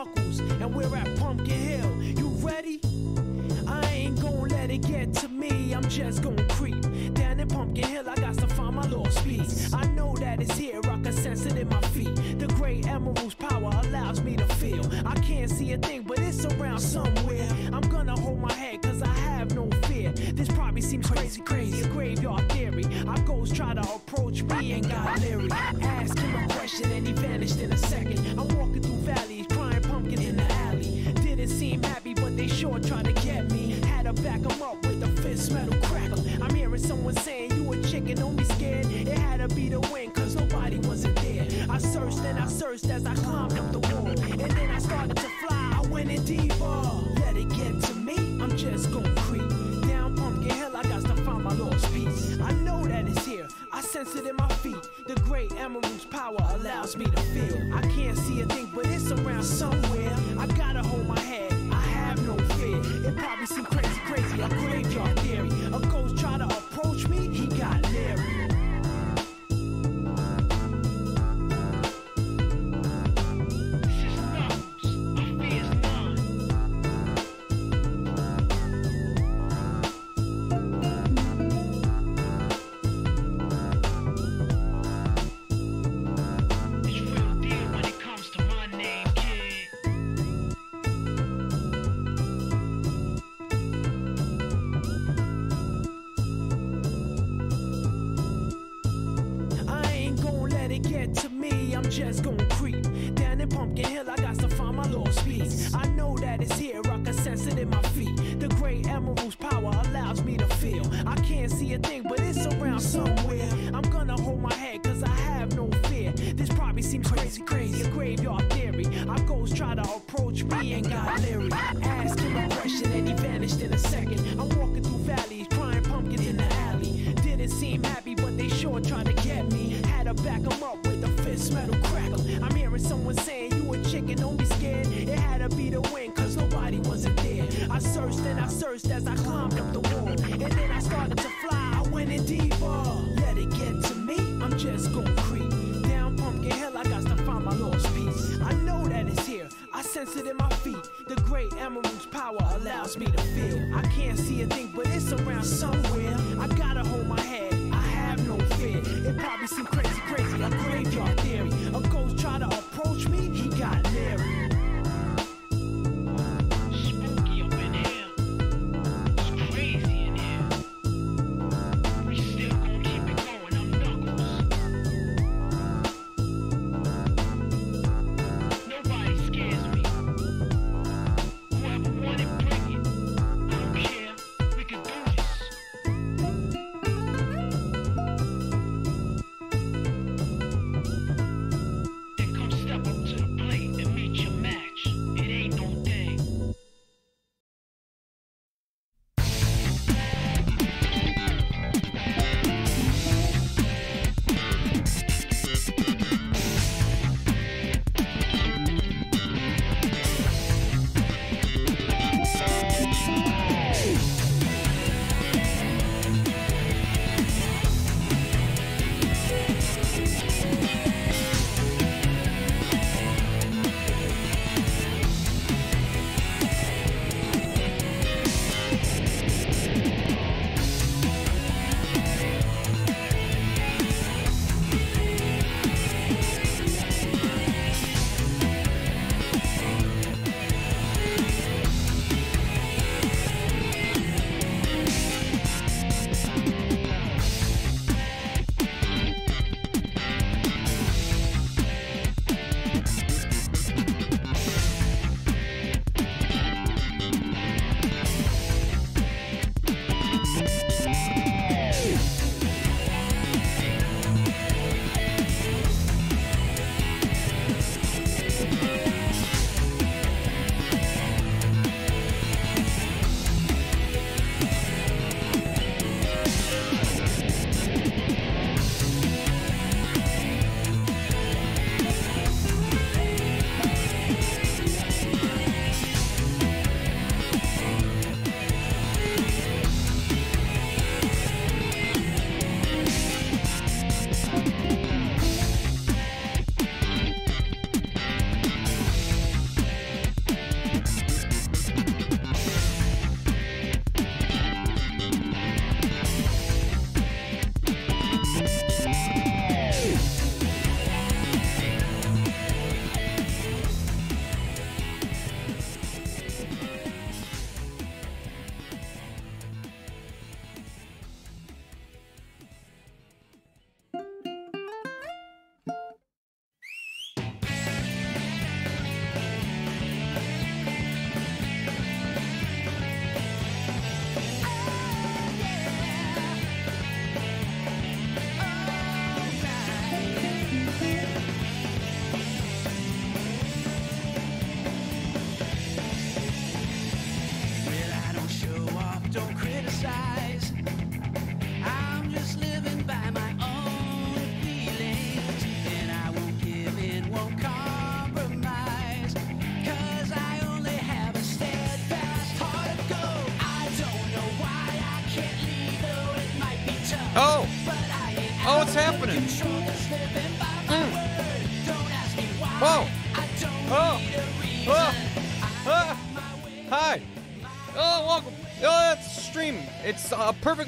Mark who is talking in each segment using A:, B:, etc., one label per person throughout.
A: Knuckles, and we're at Pumpkin Hill. You ready? I ain't gonna let it get to me. I'm just gonna creep down in Pumpkin Hill. I got to find my lost piece. I know that it's here. I can sense it in my feet. The great emerald's power allows me to feel. I can't see a thing, but it's around somewhere. I'm gonna hold my head, cause I have no fear. This probably seems crazy, crazy. Graveyard theory. Our ghosts try to approach me and got leery. Ask him a question and he vanished in a second. I'm walking through valleys, happy, but they sure tried to get me. Had to back back 'em up with a fist metal crackle. I'm hearing someone saying, You a chicken, don't be scared. It had to be the wind, cause nobody wasn't there. I searched and I searched as I climbed up the wall. And then I started to fly, I went in deeper. Let it get to me, I'm just gon' creep. Down Pumpkin Hill, I got to find my lost piece. I know that it's here, I sense it in my feet. The great emerald's power allows me to feel. I can't see a thing, but it's around somewhere. I gotta hold my head, probably seems crazy, crazy, a graveyard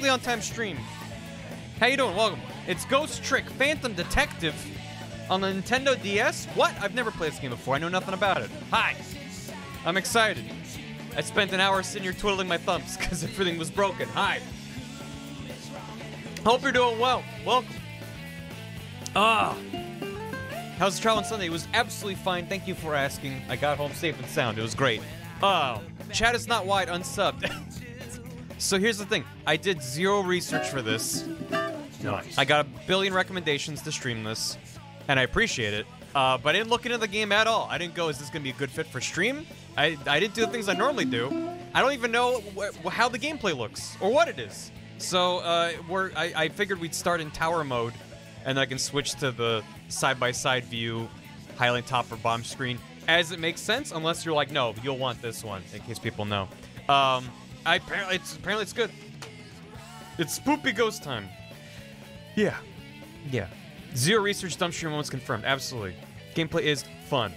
B: perfectly on time stream. How you doing? Welcome. It's Ghost Trick Phantom Detective on the Nintendo DS. What? I've never played this game before. I know nothing about it. Hi. I'm excited. I spent an hour sitting here twiddling my thumbs because everything was broken. Hi. Hope you're doing well. Welcome. Ah. How's the travel on Sunday? It was absolutely fine. Thank you for asking. I got home safe and sound. It was great. Oh, chat is not wide, unsubbed. so here's the thing. I did zero research for this.
C: Nice.
B: I got a billion recommendations to stream this, and I appreciate it. Uh, but I didn't look into the game at all. I didn't go, is this going to be a good fit for stream? I, I didn't do the things I normally do. I don't even know wh- how the gameplay looks or what it is. So uh, we're, I, I figured we'd start in tower mode, and I can switch to the side-by-side view, highlight top or bomb screen, as it makes sense, unless you're like, no, you'll want this one, in case people know. Um, I apparently it's apparently it's good. It's spoopy ghost time. Yeah. Yeah. Zero research dump stream moments confirmed. Absolutely. Gameplay is fun.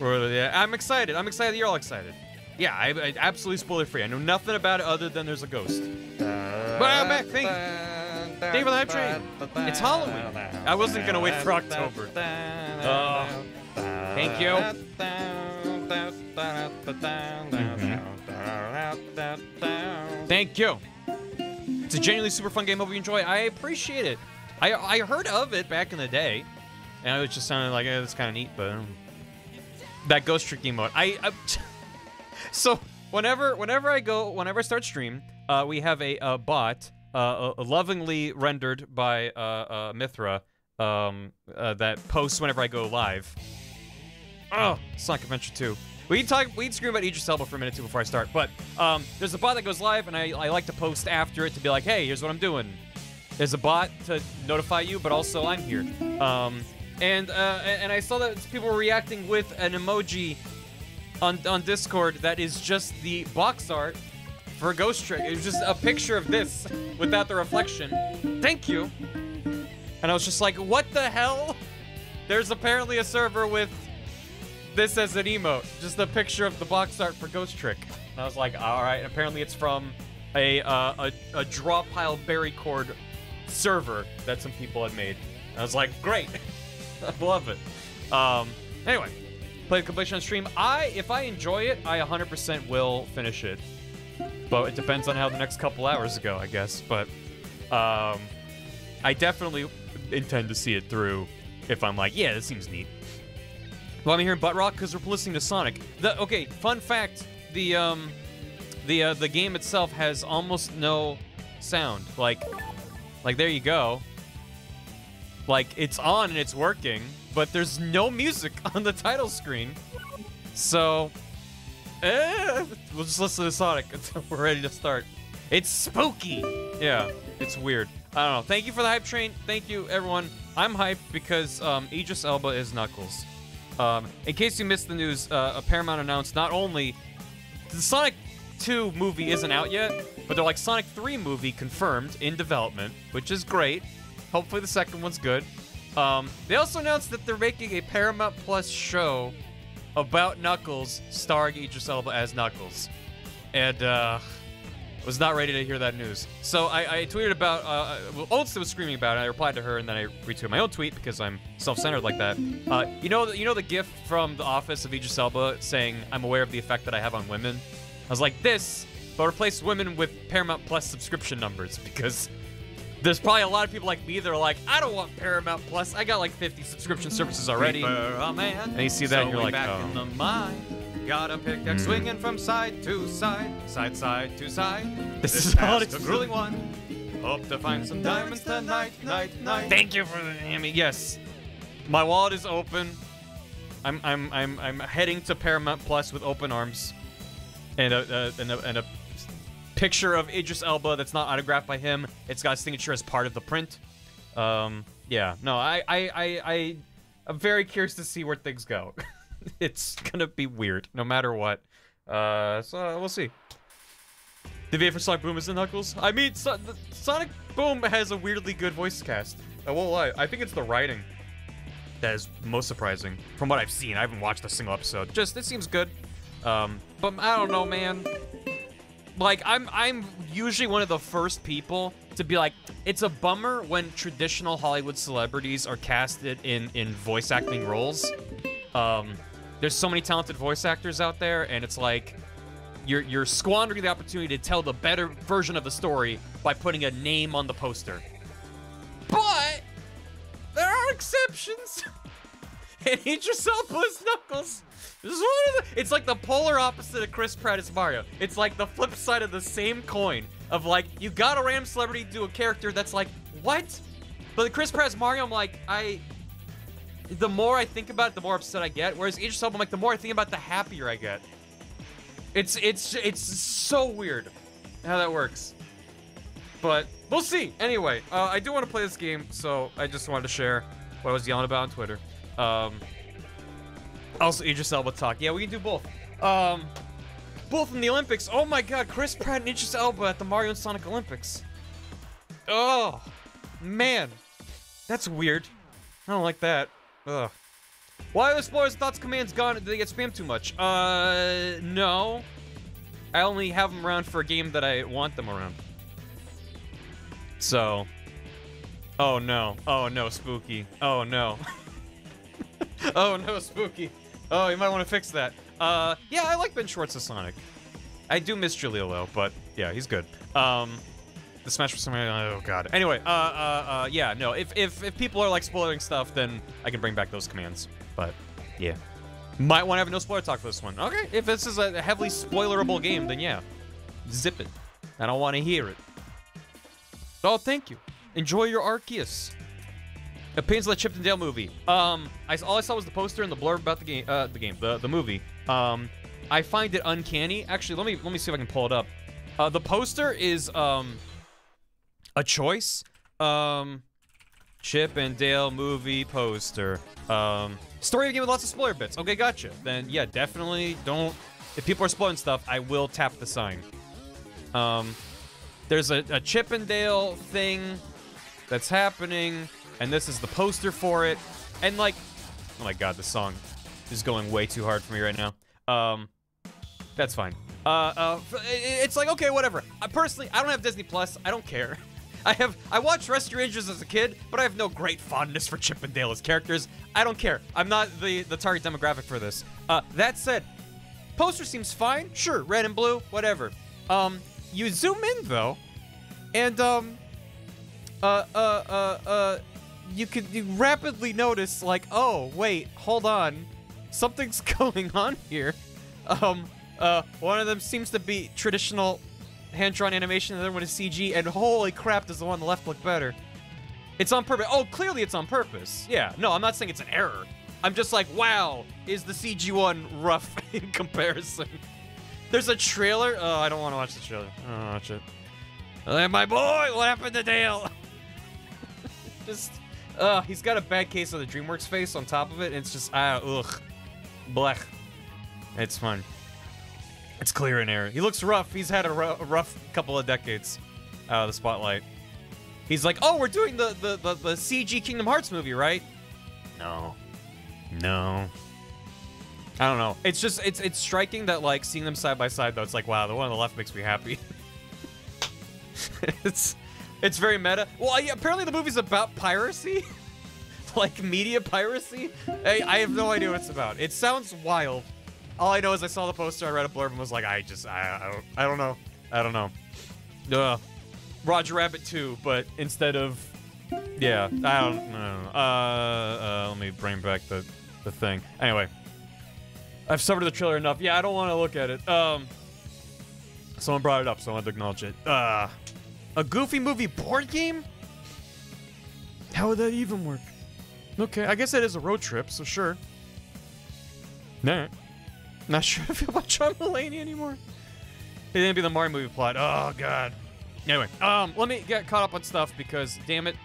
B: I'm excited. I'm excited you're all excited. Yeah, I, I absolutely spoiler free. I know nothing about it other than there's a ghost. But I'm back. Thank you. Thank you for the hype train. It's Halloween. I wasn't gonna wait for October. Oh. Thank you. Mm-hmm. Thank you. It's a genuinely super fun game. Hope you enjoy. I appreciate it. I I heard of it back in the day, and it was just sounded like eh, it's kind of neat, but um, that Ghost Trick emote. I, I so whenever whenever I go whenever I start stream, uh, we have a, a bot, uh, uh, lovingly rendered by uh, uh, Mithra, um, uh, that posts whenever I go live. Oh, Sonic Adventure 2. We can talk. We can scream about Idris Elba for a minute too before I start. But um, there's a bot that goes live, and I, I like to post after it to be like, hey, here's what I'm doing. There's a bot to notify you, but also I'm here. Um, and uh, and I saw that people were reacting with an emoji on on Discord that is just the box art for Ghost Trick. It was just a picture of this without the reflection. Thank you. And I was just like, what the hell? There's apparently a server with this as an emote, just a picture of the box art for Ghost Trick. And I was like, all right. And Apparently, it's from a uh, a, a draw pile berry cord server that some people had made. And I was like, great, I love it. Um, anyway, play the completion on stream. I, if I enjoy it, I 100% will finish it. But it depends on how the next couple hours go, I guess. But um, I definitely intend to see it through if I'm like, yeah, this seems neat. Well, I'm hearing butt rock because we're listening to Sonic. The okay, fun fact: the um, the uh, the game itself has almost no sound. Like, like there you go. Like it's on and it's working, but there's no music on the title screen. So, eh, we'll just listen to Sonic until we're ready to start. It's spooky. Yeah, it's weird. I don't know. Thank you for the hype train. Thank you, everyone. I'm hyped because um, Idris Elba is Knuckles. Um, in case you missed the news, uh, Paramount announced not only the Sonic 2 movie isn't out yet, but they're like Sonic 3 movie confirmed in development, which is great. Hopefully the second one's good. Um, they also announced that they're making a Paramount Plus show about Knuckles, starring Idris Elba as Knuckles. And, uh, was not ready to hear that news. So I, I tweeted about, uh, well, Olsta was screaming about it. I replied to her, and then I retweeted my own tweet because I'm self-centered like that. Uh, you know, you know the gif from The Office of Idris Elba saying, "I'm aware of the effect that I have on women." I was like, this, but replace women with Paramount Plus subscription numbers because there's probably a lot of people like me that are like, I don't want Paramount Plus. I got like 50 subscription services already.
C: a man.
B: And you see that, and you're like,
C: back
B: oh.
C: in the mine. Got a pickaxe swinging from side to side, side side to side.
B: This
C: This
B: is
C: task
B: honest.
C: a grueling one. Hope to find some diamonds tonight, night, night.
B: Thank you for the hammy. Yes, my wallet is open. I'm I'm I'm I'm heading to Paramount Plus with open arms, and a, a and a and a picture of Idris Elba that's not autographed by him. It's got a signature as part of the print. Um, yeah, no, I I I, I I'm very curious to see where things go. it's gonna be weird, no matter what. Uh, so we'll see. The VA for Sonic Boom is in Knuckles? I mean, so the Sonic Boom has a weirdly good voice cast. I won't lie. I think it's the writing that is most surprising from what I've seen. I haven't watched a single episode. Just, it seems good. Um, but I don't know, man. Like, I'm, I'm usually one of the first people to be like, it's a bummer when traditional Hollywood celebrities are casted in, in voice acting roles. Um, there's so many talented voice actors out there, and it's like, you're, you're squandering the opportunity to tell the better version of the story by putting a name on the poster. But there are exceptions. and Idris Elba is Knuckles. This is one of the, it's like the polar opposite of Chris Pratt as Mario. It's like the flip side of the same coin of like, you got a random celebrity do a character that's like, what? But Chris Pratt as Mario, I'm like, I, the more I think about it, the more upset I get. Whereas Idris Elba, I'm like, the more I think about it, the happier I get. It's, it's, it's so weird how that works. But we'll see. Anyway, uh, I do want to play this game, so I just wanted to share what I was yelling about on Twitter. Um, also, Idris Elba talk. Yeah, we can do both. Um, both in the Olympics. Oh my god, Chris Pratt and Idris Elba at the Mario and Sonic Olympics. Oh, man. That's weird. I don't like that. Ugh. Why are the explorers' thoughts commands gone? Did they get spammed too much? Uh, no. I only have them around for a game that I want them around. So. Oh no. Oh no, spooky. Oh no. oh no, spooky. Oh, you might want to fix that. Uh, yeah, I like Ben Schwartz as Sonic. I do miss Jaleel though, but yeah, he's good. Um, the Smash Bros. Oh god. Anyway, uh, uh, uh, yeah, no. If if if people are like spoiling stuff, then I can bring back those commands. But yeah, might want to have no spoiler talk for this one. Okay, if this is a heavily spoilerable game, then yeah, zip it. I don't want to hear it. Oh, thank you. Enjoy your Arceus. A Paisley Chippendale movie. Um, I, all I saw was the poster and the blurb about the game. Uh, the game, the the movie. Um, I find it uncanny. Actually, let me let me see if I can pull it up. Uh, the poster is um a choice. Um, Chip and Dale movie poster. Um, story of game with lots of spoiler bits. Okay, gotcha. Then yeah, definitely don't. If people are spoiling stuff, I will tap the sign. Um, there's a, a Chip and Dale thing that's happening, and this is the poster for it. And like, oh my god, the song is going way too hard for me right now. Um, that's fine. Uh, uh, it's like okay, whatever. I personally, I don't have Disney Plus. I don't care. I have I watched Rescue Rangers as a kid, but I have no great fondness for Chip and Dale as characters. I don't care. I'm not the the target demographic for this. Uh, that said, poster seems fine. Sure, red and blue, whatever. Um, you zoom in though, and um, uh, uh, uh, uh, you can you rapidly notice like, oh wait, hold on, something's going on here. Um, uh, one of them seems to be traditional hand-drawn animation, the other one is CG, and holy crap, does the one on the left look better? It's on purpose. Oh, clearly it's on purpose. Yeah, no, I'm not saying it's an error. I'm just like, wow, is the CG one rough in comparison? There's a trailer. Oh, I don't want to watch the trailer. I don't watch it. Uh, my boy, what happened to Dale? just, uh, he's got a bad case of the DreamWorks face on top of it. And it's just, ah, ugh. Blech. It's fun. It's clear in air. He looks rough. He's had a, rough couple of decades out of the spotlight. He's like, oh, we're doing the, the, the, the CG Kingdom Hearts movie, right? No. No. I don't know. It's just, it's it's striking that, like, seeing them side by side, though, it's like, wow, the one on the left makes me happy. it's it's very meta. Well, apparently the movie's about piracy. like, media piracy. I, I have no idea what it's about. It sounds wild. All I know is I saw the poster, I read a blurb, and was like, I just, I, I don't, I don't know, I don't know. Uh, Roger Rabbit 2, but instead of, yeah, I don't know. Uh, uh, let me bring back the, the thing. Anyway, I've suffered the trailer enough. Yeah, I don't want to look at it. Um, someone brought it up, so I want to acknowledge it. Uh, a Goofy movie board game? How would that even work? Okay, I guess that is a road trip, so sure. Nah. Not sure if I about John Mulaney anymore. It didn't be the Mario movie plot. Oh, God. Anyway, um, let me get caught up on stuff because, damn it,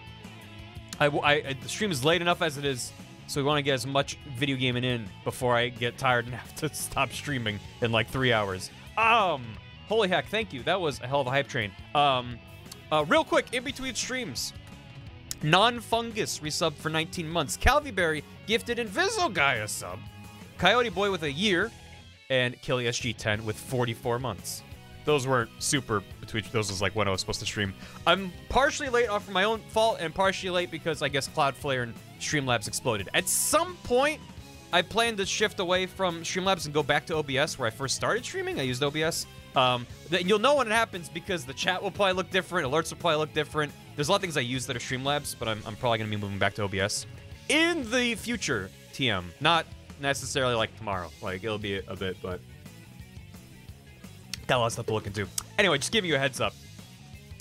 B: I, I, the stream is late enough as it is, so we want to get as much video gaming in before I get tired and have to stop streaming in like three hours. Um, Holy heck, thank you. That was a hell of a hype train. Um, uh, real quick, in between streams, Non-Fungus resubbed for 19 months. Calviberry gifted Inviso sub. Coyote Boy with a year. And Killy SG10 with 44 months. Those weren't super between those was like when I was supposed to stream. I'm partially late off of my own fault and partially late because I guess Cloudflare and Streamlabs exploded. At some point, I plan to shift away from Streamlabs and go back to OBS where I first started streaming. I used OBS. Um, you'll know when it happens because the chat will probably look different, alerts will probably look different. There's a lot of things I use that are Streamlabs, but I'm, I'm probably going to be moving back to OBS in the future. TM, not necessarily like tomorrow. Like it'll be a bit, but got a lot of stuff to look into. Anyway, just giving you a heads up.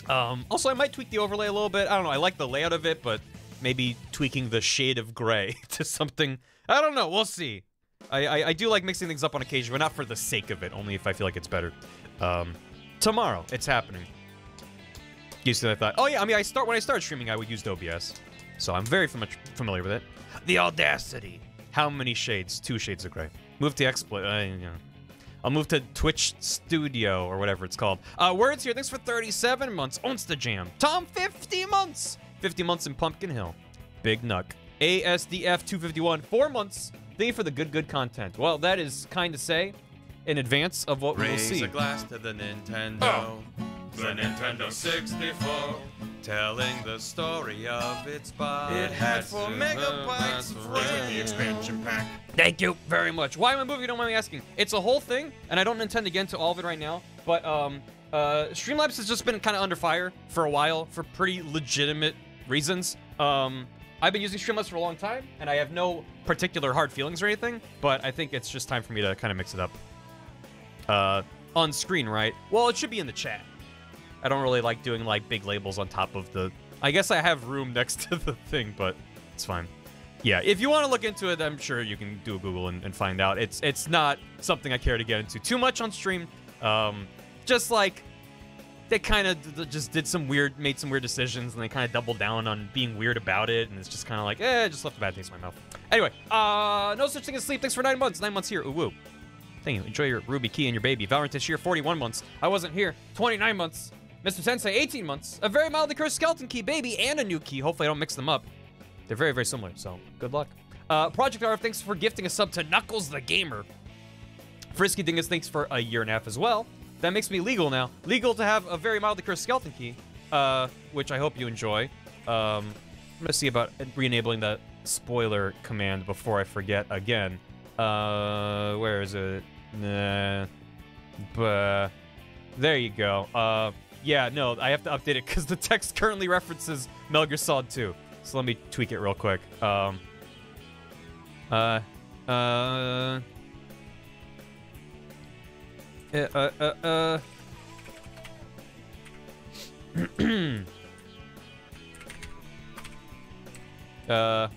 B: Um, also, I might tweak the overlay a little bit. I don't know. I like the layout of it, but maybe tweaking the shade of gray to something. I don't know. We'll see. I, I, I, do like mixing things up on occasion, but not for the sake of it. Only if I feel like it's better. Um, tomorrow, it's happening. Used to I thought, oh yeah, I mean, I start when I started streaming, I would use OBS, so I'm very fam familiar with it. The audacity. How many shades? Two shades of gray. Move to exploit. Uh. I'll move to Twitch Studio or whatever it's called. Uh, words here. Thanks for 37 months. Onsta Jam. Tom, 50 months. 50 months in Pumpkin Hill. Big Nuck. ASDF 251. Four months. Thank you for the good, good content. Well, that is kind to say in advance of what
C: Raise
B: we will see.
C: a glass to the Nintendo.
B: Oh.
C: The Nintendo 64. Telling the story of its body.
D: It had four megabytes of RAM.
C: The expansion pack.
B: Thank you very much. Why am I moving? You don't mind me asking. It's a whole thing, and I don't intend to get into all of it right now. But um, uh, Streamlabs has just been kind of under fire for a while for pretty legitimate reasons. Um, I've been using Streamlabs for a long time, and I have no particular hard feelings or anything. But I think it's just time for me to kind of mix it up. Uh, on screen, right? Well, it should be in the chat. I don't really like doing like big labels on top of the. I guess I have room next to the thing, but it's fine. Yeah, if you want to look into it, I'm sure you can do a Google and, and find out. It's it's not something I care to get into too much on stream. Um, just like they kind of just did some weird, made some weird decisions, and they kind of doubled down on being weird about it, and it's just kind of like, eh, just left a bad taste in my mouth. Anyway, uh, no such thing as sleep. Thanks for nine months. Nine months here. Ooh woo. Thank you. Enjoy your Ruby Key and your baby. Valorant this year, 41 months. I wasn't here. 29 months. Mr. Sensei, 18 months. A very mildly cursed skeleton key, baby, and a new key. Hopefully I don't mix them up. They're very, very similar, so good luck. Uh, Project RF, thanks for gifting a sub to Knuckles the Gamer. Frisky Dingus, thanks for a year and a half as well. That makes me legal now. Legal to have a very mildly cursed skeleton key, uh, which I hope you enjoy. Um, I'm gonna see about re-enabling the spoiler command before I forget again. Uh, where is it? Nah. But there you go. Uh, yeah, no, I have to update it because the text currently references Metal Gear Solid 2. So let me tweak it real quick. Um, uh, uh, uh, uh, uh, uh. uh.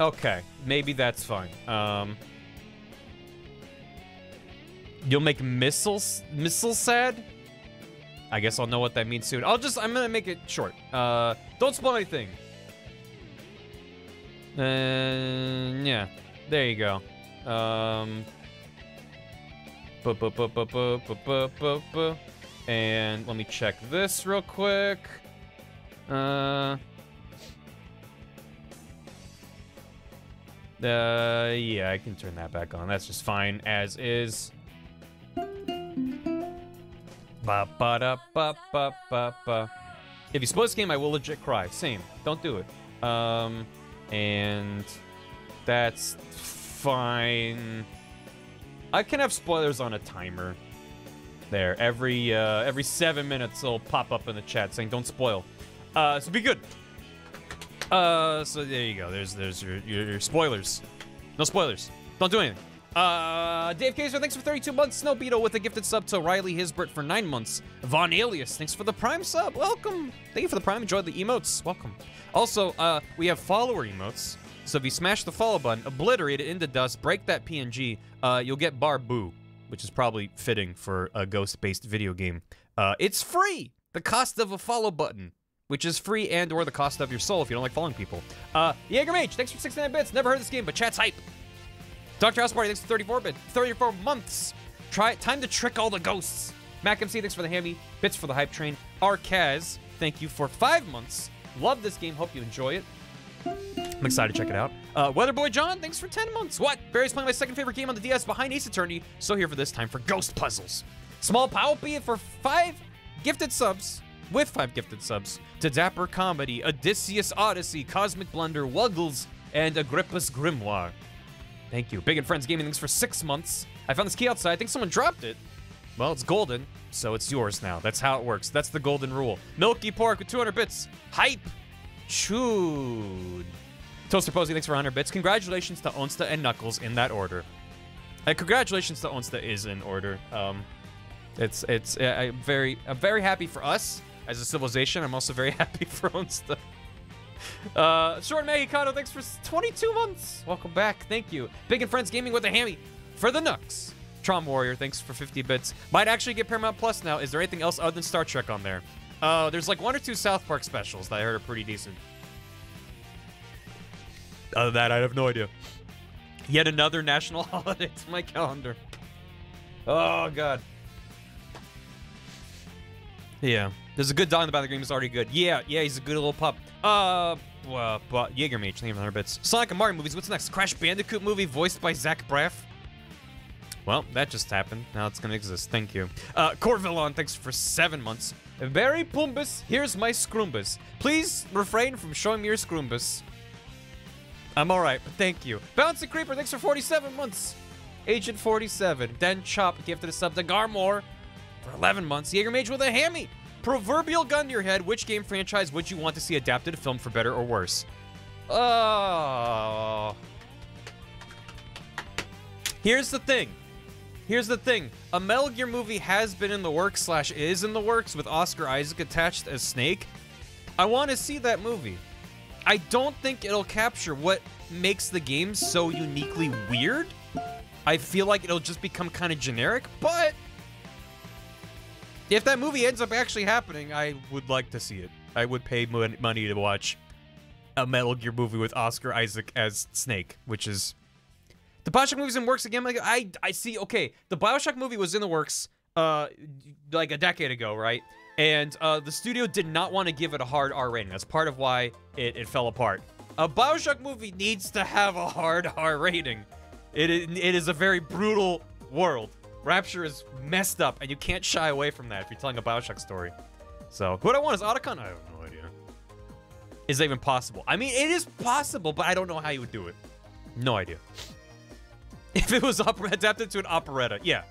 B: Okay, maybe that's fine. Um, you'll make missiles, missiles sad. I guess I'll know what that means soon. I'll just, I'm gonna make it short. Uh, don't spoil anything. And yeah, there you go. Um, bu -bu -bu and let me check this real quick. Uh. Uh, yeah, I can turn that back on. That's just fine as is. Ba ba da ba ba ba ba. If you spoil this game, I will legit cry. Same. Don't do it. Um, and that's fine. I can have spoilers on a timer. There, every uh, every seven minutes, it'll pop up in the chat saying "Don't spoil." Uh, so be good. Uh, so there you go. There's there's your, your, your spoilers. No spoilers. Don't do anything. Uh, Dave Kaiser, thanks for 32 months. Snow Beetle with a gifted sub to Riley Hisbert for nine months. Von Alias, thanks for the Prime sub. Welcome. Thank you for the Prime. Enjoy the emotes. Welcome. Also, uh, we have follower emotes. So if you smash the follow button, obliterate it into dust, break that PNG, uh, you'll get Barbu, which is probably fitting for a ghost-based video game. Uh, it's free. The cost of a follow button which is free and or the cost of your soul if you don't like following people. Uh, Jaeger Mage, thanks for 69 bits. Never heard this game, but chat's hype. Dr. House Party, thanks for 34 bits. 34 months. Try time to trick all the ghosts. Mac MC, thanks for the hammy. Bits for the hype train. Arcaz, thank you for five months. Love this game. Hope you enjoy it. I'm excited to check it out. Uh, Weatherboy John, thanks for 10 months. What? Barry's playing my second favorite game on the DS behind Ace Attorney. So here for this time for Ghost Puzzles. Small Palpy for five gifted subs, with five gifted subs, to Dapper Comedy, Odysseus Odyssey, Cosmic Blunder, Wuggles, and Agrippa's Grimoire. Thank you. Big and Friends Gaming, thanks for six months. I found this key outside. I think someone dropped it. Well, it's golden, so it's yours now. That's how it works. That's the golden rule. Milky Pork with 200 bits. Hype. Chewed. Toaster Posey, thanks for 100 bits. Congratulations to Onsta and Knuckles in that order. And congratulations to Onsta is in order. Um, it's it's uh, I'm very I'm very happy for us as a civilization. I'm also very happy for Onsta. Uh, Short Mexicano, thanks for 22 months. Welcome back. Thank you. Big and Friends Gaming with a hammy for the Nux. Tron Warrior, thanks for 50 bits. Might actually get Paramount Plus now. Is there anything else other than Star Trek on there? Uh, there's like one or two South Park specials that I heard are pretty decent. Other than that, I have no idea. Yet another national holiday to my calendar. Oh, God. Yeah. There's a good dog in the back of. He's already good. Yeah, yeah, he's a good little pup. Uh, well, but Jaegermage, thank you for 100 bits. Sonic and Mario movies. What's next? Crash Bandicoot movie voiced by Zach Braff. Well, that just happened. Now it's gonna exist. Thank you. Uh, Corvillon, thanks for seven months. Barry Pumbus, here's my Scroombus. Please refrain from showing me your Scroombus. I'm alright, but thank you. Bouncy Creeper, thanks for 47 months. Agent 47. Then Chop gifted a sub to Garmore for 11 months. Jaeger Mage with a hammy. Proverbial gun to your head. Which game franchise would you want to see adapted to film for better or worse? Oh. Here's the thing. Here's the thing. A Metal Gear movie has been in the works slash is in the works with Oscar Isaac attached as Snake. I want to see that movie. I don't think it'll capture what makes the game so uniquely weird. I feel like it'll just become kind of generic, but if that movie ends up actually happening, I would like to see it. I would pay money to watch a Metal Gear movie with Oscar Isaac as Snake, which is the Bioshock movie's in works again. Like I, I see. Okay, the Bioshock movie was in the works, uh, like a decade ago, right? And uh, the studio did not want to give it a hard R rating. That's part of why it, it fell apart. A Bioshock movie needs to have a hard R rating. It, it is a very brutal world. Rapture is messed up, and you can't shy away from that if you're telling a Bioshock story. So, what I want is Otacon? I have no idea. Is that even possible? I mean, it is possible, but I don't know how you would do it. No idea. If it was adapted to an operetta, yeah,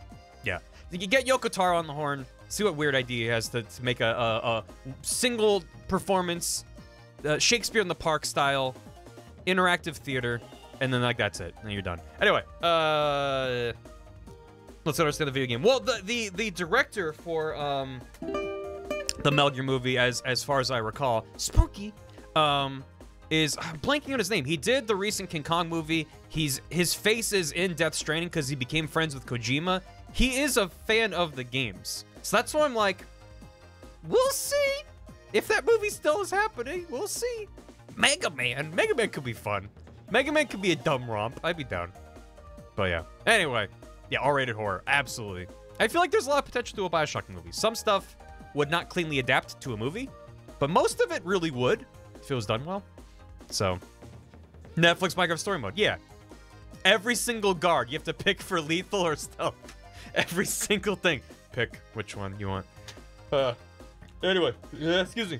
B: yeah. You get Yoko Taro on the horn, see what weird idea he has to, to make a, a, a single performance, uh, Shakespeare in the Park style, interactive theater, and then like that's it, and you're done. Anyway, uh, let's understand the video game. Well, the the the director for um the Metal Gear movie, as as far as I recall, Spunky, um, is I'm blanking on his name. He did the recent King Kong movie. He's his face is in Death Stranding because he became friends with Kojima. He is a fan of the games, so that's why I'm like, we'll see if that movie still is happening. We'll see. Mega Man, Mega Man could be fun. Mega Man could be a dumb romp. I'd be down. But yeah. Anyway, yeah, R-rated horror, absolutely. I feel like there's a lot of potential to a Bioshock movie. Some stuff would not cleanly adapt to a movie, but most of it really would if it was done well. So, Netflix Minecraft Story Mode, yeah. Every single guard, you have to pick for lethal or stealth. Every single thing. Pick which one you want. Uh, anyway, yeah, excuse me.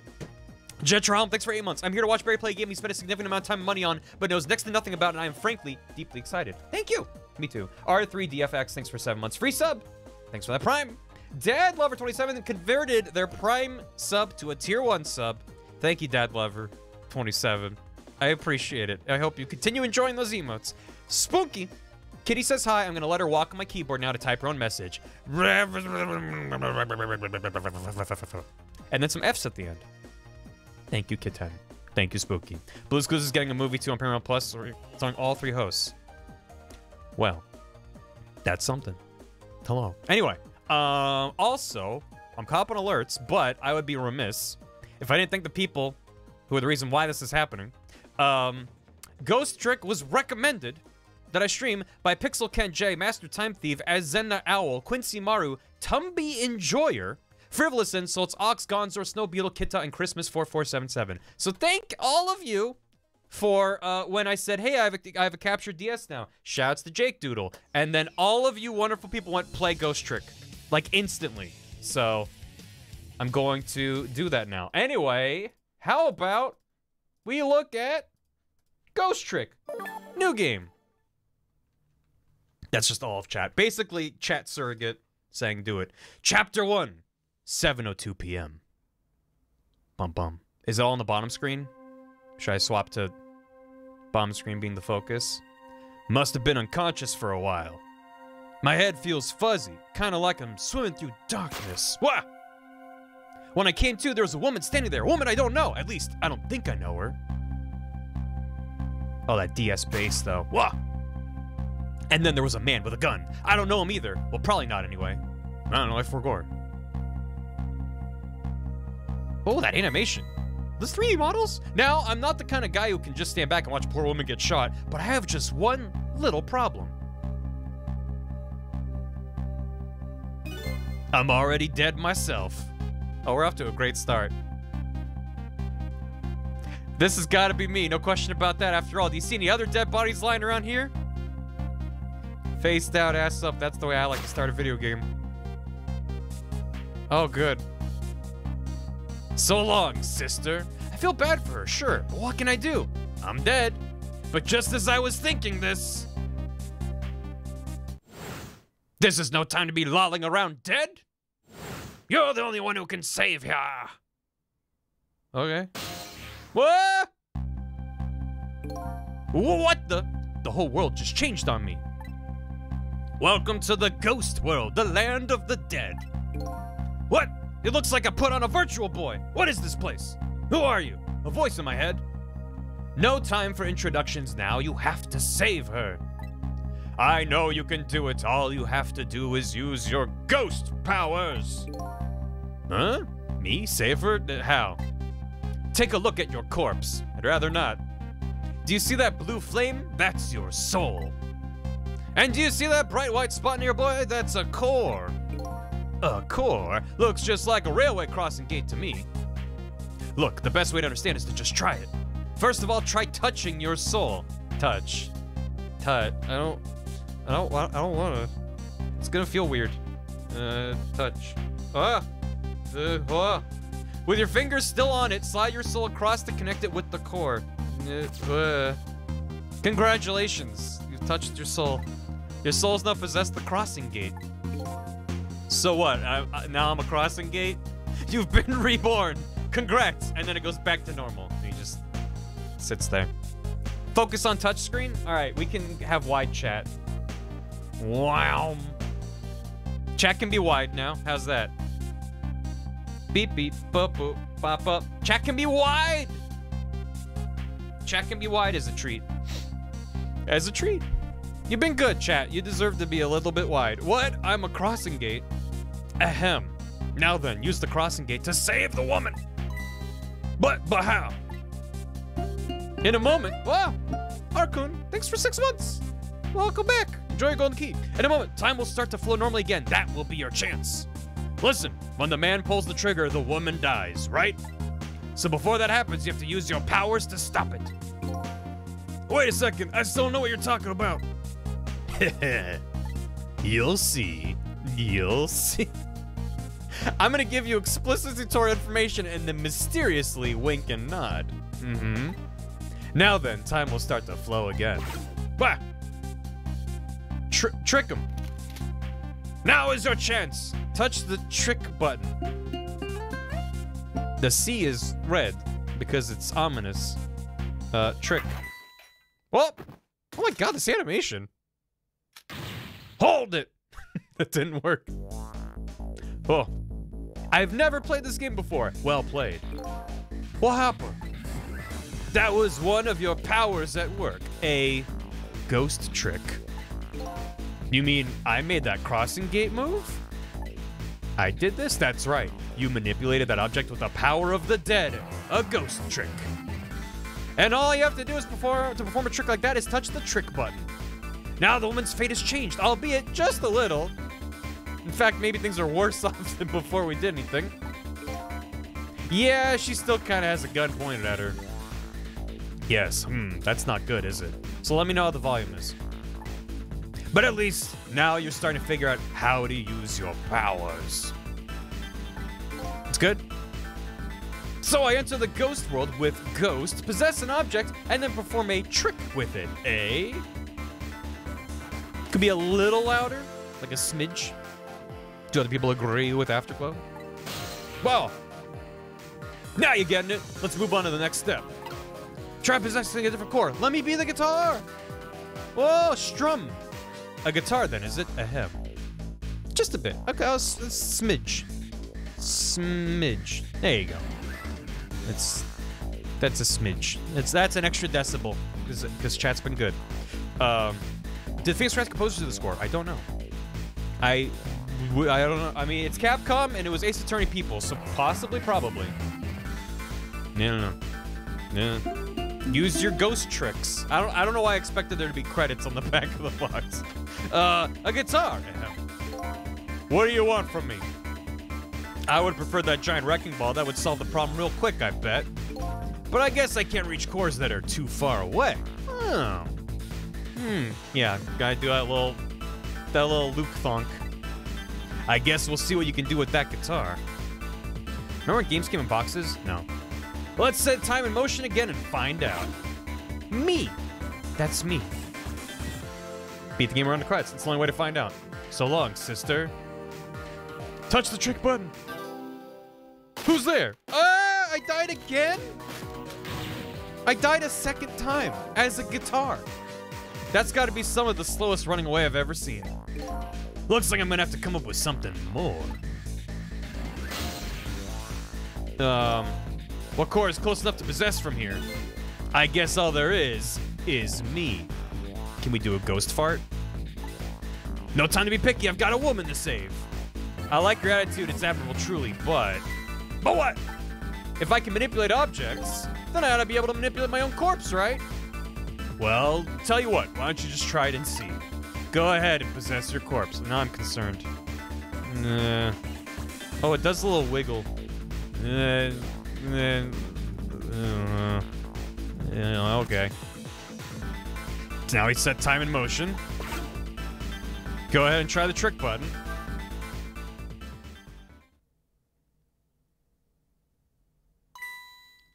B: Jetron, thanks for eight months. I'm here to watch Barry play a game he spent a significant amount of time and money on, but knows next to nothing about, and I am frankly deeply excited. Thank you. Me too. R3DFX, thanks for seven months. Free sub. Thanks for that Prime. Dad Lover 27 converted their Prime sub to a Tier 1 sub. Thank you, Dad Lover 27. I appreciate it. I hope you continue enjoying those emotes. Spooky. Kitty says hi. I'm going to let her walk on my keyboard now to type her own message. And then some F's at the end. Thank you, Kitten. Thank you, Spooky. Blue's Clues is getting a movie too on Paramount Plus, starring all three hosts. Well, that's something. Hello. Anyway, um, also, I'm copping alerts, but I would be remiss if I didn't thank the people who are the reason why this is happening. Um, Ghost Trick was recommended that I stream by Pixel Ken J, Master Time Thief, Azena Owl, Quincy Maru, Tumby Enjoyer, Frivolous Insults, Ox Gonzor, Snow Beetle, Kitta, and Christmas 4477. So thank all of you for uh, when I said, hey, I have, a, I have a captured DS now. Shouts to Jake Doodle. And then all of you wonderful people went play Ghost Trick. Like instantly. So I'm going to do that now. Anyway, how about we look at Ghost Trick? New game. That's just all of chat. Basically, chat surrogate saying do it. Chapter 1, 7.02 p.m. Bum bum. Is it all on the bottom screen? Should I swap to bottom screen being the focus? Must have been unconscious for a while. My head feels fuzzy, kind of like I'm swimming through darkness. Wah! When I came to, there was a woman standing there. A woman I don't know. At least, I don't think I know her. Oh, that DS bass, though. Wah! And then there was a man with a gun. I don't know him either. Well, probably not anyway. I don't know, I forgot. Oh, that animation. Those 3D models? Now, I'm not the kind of guy who can just stand back and watch a poor woman get shot, but I have just one little problem. I'm already dead myself. Oh, we're off to a great start. This has got to be me, no question about that. After all, do you see any other dead bodies lying around here? Face out, ass up. That's the way I like to start a video game. Oh, good. So long, sister. I feel bad for her, sure, but what can I do? I'm dead. But just as I was thinking this... This is no time to be lolling around dead. You're the only one who can save her. Okay. What? What the? The whole world just changed on me. Welcome to the ghost world, the land of the dead. What? It looks like I put on a virtual boy. What is this place? Who are you? A voice in my head. No time for introductions now. You have to save her. I know you can do it. All you have to do is use your ghost powers. Huh? Me? Save her? Uh, how? Take a look at your corpse. I'd rather not. Do you see that blue flame? That's your soul. And do you see that bright white spot nearby? That's a core. A core? Looks just like a railway crossing gate to me. Look, the best way to understand is to just try it. First of all, try touching your soul. Touch. Touch. I don't. I don't. I don't want to. It's gonna feel weird. Uh, touch. Ah. Uh, ah. With your fingers still on it, slide your soul across to connect it with the core. Uh, uh. Congratulations, you've touched your soul. Your soul's now possessed the crossing gate. So what? I, I, now I'm a crossing gate? You've been reborn. Congrats. And then it goes back to normal. And he just sits there. Focus on touchscreen? All right, we can have wide chat. Wow. Chat can be wide now. How's that? Beep beep, boop boop, pop up. Chat can be wide. Chat can be wide as a treat. As a treat. You've been good, chat. You deserve to be a little bit wide. What? I'm a crossing gate. Ahem. Now then, use the crossing gate to save the woman. But, but how? In a moment. Wow. Arkun, thanks for six months. Welcome back. Enjoy your golden key. In a moment, time will start to flow normally again. That will be your chance. Listen, when the man pulls the trigger, the woman dies, right? So before that happens, you have to use your powers to stop it. Wait a second, I still don't know what you're talking about. You'll see. You'll see. I'm gonna give you explicit tutorial information and then mysteriously wink and nod. Mm-hmm. Now then, time will start to flow again. Bah! Tr trick him. Now is your chance. Touch the trick button. The C is red because it's ominous. Uh, trick. What? Oh my god, this animation. Hold it! that didn't work. Oh. I've never played this game before. Well played. What happened? That was one of your powers at work. A ghost trick. You mean I made that crossing gate move? I did this? That's right. You manipulated that object with the power of the dead. A ghost trick. And all you have to do is perform to perform a trick like that is touch the trick button. Now the woman's fate has changed, albeit just a little. In fact, maybe things are worse off than before we did anything. Yeah, she still kind of has a gun pointed at her. Yes, hmm, that's not good, is it? So let me know how the volume is. But at least now you're starting to figure out how to use your powers. It's good. So I enter the ghost world with Ghost, possess an object, and then perform a trick with it, eh? Could be a little louder, like a smidge. Do other people agree with Afterglow? Well, now you're getting it. Let's move on to the next step. Try possessing a different core. Let me be the guitar. Oh, strum. A guitar then, is it? a Ahem. Just a bit. Okay, a, smidge. Smidge. There you go. It's that's a smidge. It's that's an extra decibel because chat's been good. Um, did Phoenix Wright compose to the score? I don't know. I I don't know. I mean, it's Capcom and it was Ace Attorney people, so possibly, probably. No, no, no. Yeah. Use your ghost tricks. I don't. I don't know why I expected there to be credits on the back of the box. Uh, a guitar. What do you want from me? I would prefer that giant wrecking ball. That would solve the problem real quick, I bet. But I guess I can't reach cores that are too far away. Oh. Hmm. Yeah, gotta do that little, that little Luke thunk. I guess we'll see what you can do with that guitar. Remember when games came in boxes? No. Let's set time in motion again and find out. Me. That's me. Beat the game around the credits. It's the only way to find out. So long, sister. Touch the trick button. Who's there? Ah, I died again? I died a second time as a guitar. That's got to be some of the slowest running away I've ever seen. Looks like I'm gonna have to come up with something more. Um, what core is close enough to possess from here? I guess all there is is me. Can we do a ghost fart? No time to be picky. I've got a woman to save. I like your attitude. It's admirable, truly, but but what? If I can manipulate objects, then I ought to be able to manipulate my own corpse, right? Well, tell you what, why don't you just try it and see? Go ahead and possess your corpse. Now I'm concerned. Nah. Oh, it does a little wiggle. Uh, uh, uh, okay. Now he set time in motion. Go ahead and try the trick button.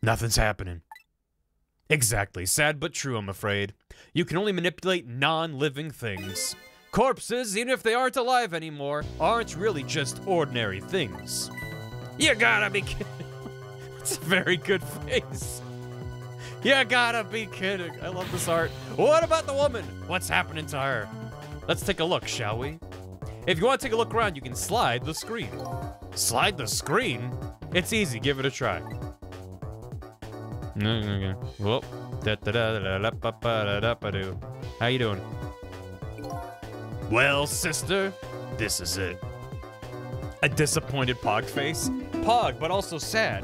B: Nothing's happening. Exactly. Sad but true, I'm afraid. You can only manipulate non living things. Corpses, even if they aren't alive anymore, aren't really just ordinary things. You gotta be kidding. It's a very good face. You gotta be kidding. I love this art. What about the woman? What's happening to her? Let's take a look, shall we? If you want to take a look around, you can slide the screen. Slide the screen? It's easy. Give it a try. No. Whoop. Da, da, da, da, da, da, da, ba, do. How you doing? Well, sister, this is it. A disappointed Pog face. Pog, but also sad.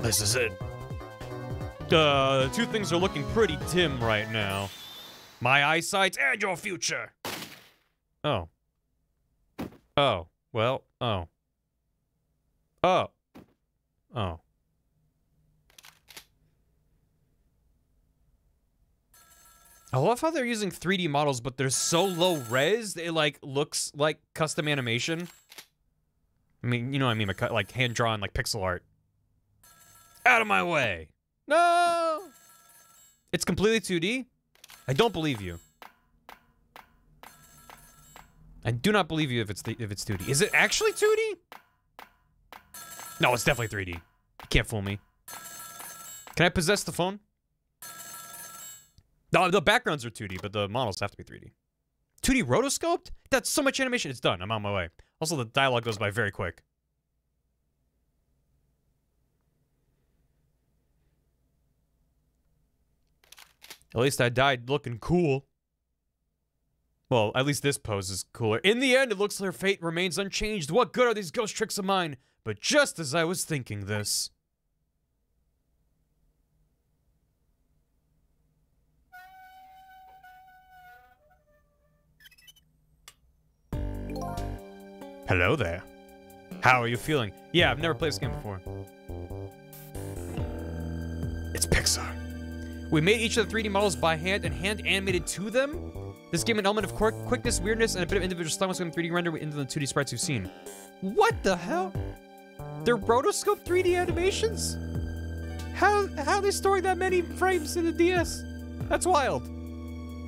B: This is it. Uh, the two things are looking pretty dim right now. My eyesight and your future. Oh. Oh. Well, oh. Oh. Oh. I love how they're using 3D models, but they're so low res, it like looks like custom animation. I mean, you know what I mean, like, hand drawn, like pixel art. Out of my way! No! It's completely 2D? I don't believe you. I do not believe you if it's if it's 2D. Is it actually 2D? No, it's definitely 3D. You can't fool me. Can I possess the phone? No, the backgrounds are 2D, but the models have to be 3D. 2D rotoscoped? That's so much animation. It's done. I'm on my way. Also, the dialogue goes by very quick. At least I died looking cool. Well, at least this pose is cooler. In the end, it looks like her fate remains unchanged. What good are these ghost tricks of mine? But just as I was thinking this. Hello there. How are you feeling? Yeah, I've never played this game before. It's Pixar. We made each of the 3D models by hand and hand animated to them. This gave an element of quick quickness, weirdness, and a bit of individual style when 3D render into the 2D sprites you've seen. What the hell? They're rotoscope 3D animations? How how are they storing that many frames in the DS? That's wild.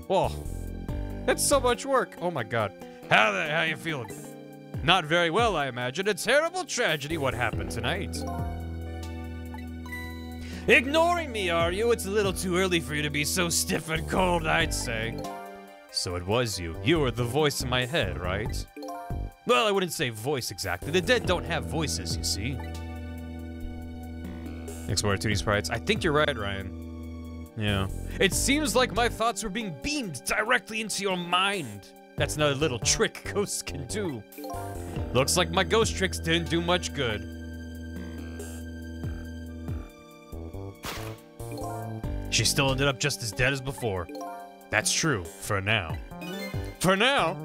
B: Whoa. That's so much work. Oh my god. How the how you feeling? Not very well, I imagine. A terrible tragedy what happened tonight. Ignoring me, are you? It's a little too early for you to be so stiff and cold, I'd say. So it was you. You were the voice in my head, right? Well, I wouldn't say voice exactly. The dead don't have voices, you see. Hmm. Explore 2D sprites. I think you're right, Ryan. Yeah. It seems like my thoughts were being beamed directly into your mind. That's another little trick ghosts can do. Looks like my ghost tricks didn't do much good. She still ended up just as dead as before. That's true, for now. For now?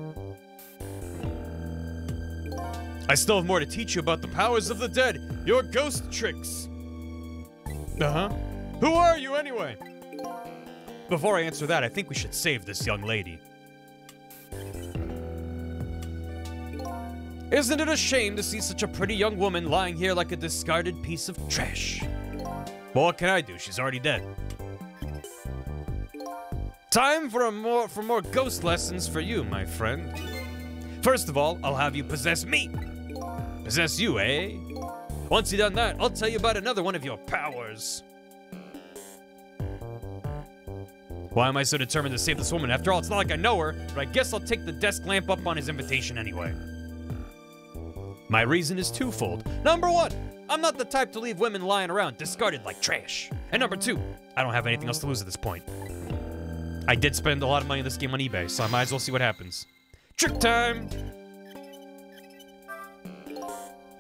B: I still have more to teach you about the powers of the dead, your ghost tricks. Uh-huh. Who are you, anyway? Before I answer that, I think we should save this young lady. Isn't it a shame to see such a pretty young woman lying here like a discarded piece of trash? Well, what can I do? She's already dead. Time for a more for more ghost lessons for you, my friend. First of all, I'll have you possess me. Possess you, eh? Once you've done that, I'll tell you about another one of your powers. Why am I so determined to save this woman? After all, it's not like I know her, but I guess I'll take the desk lamp up on his invitation anyway. My reason is twofold. Number one, I'm not the type to leave women lying around discarded like trash. And number two, I don't have anything else to lose at this point. I did spend a lot of money on this game on eBay, so I might as well see what happens. Trick time!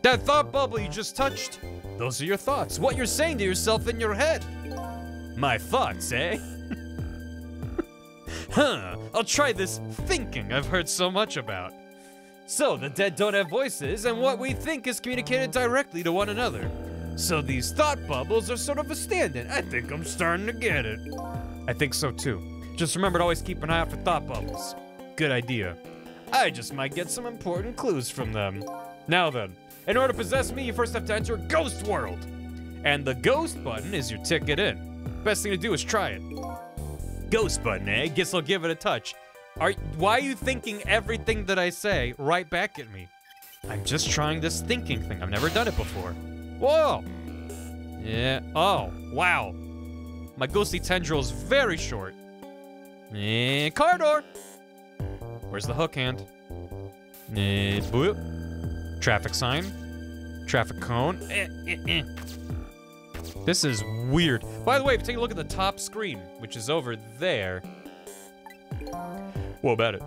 B: That thought bubble you just touched, those are your thoughts. What you're saying to yourself in your head. My thoughts, eh? Huh, I'll try this thinking I've heard so much about. So, the dead don't have voices, and what we think is communicated directly to one another. So these thought bubbles are sort of a stand-in. I think I'm starting to get it. I think so too. Just remember to always keep an eye out for thought bubbles. Good idea. I just might get some important clues from them. Now then, in order to possess me, you first have to enter Ghost World. And the Ghost button is your ticket in. Best thing to do is try it. Ghost button, eh? Guess I'll give it a touch. Are, why are you thinking everything that I say right back at me? I'm just trying this thinking thing. I've never done it before. Whoa! Yeah. Oh, wow. My ghostly tendril is very short. Eh, car door. Where's the hook hand? Eh, boop. Traffic sign. Traffic cone. Eh, eh, eh. This is weird. By the way, if you take a look at the top screen, which is over there. What about it?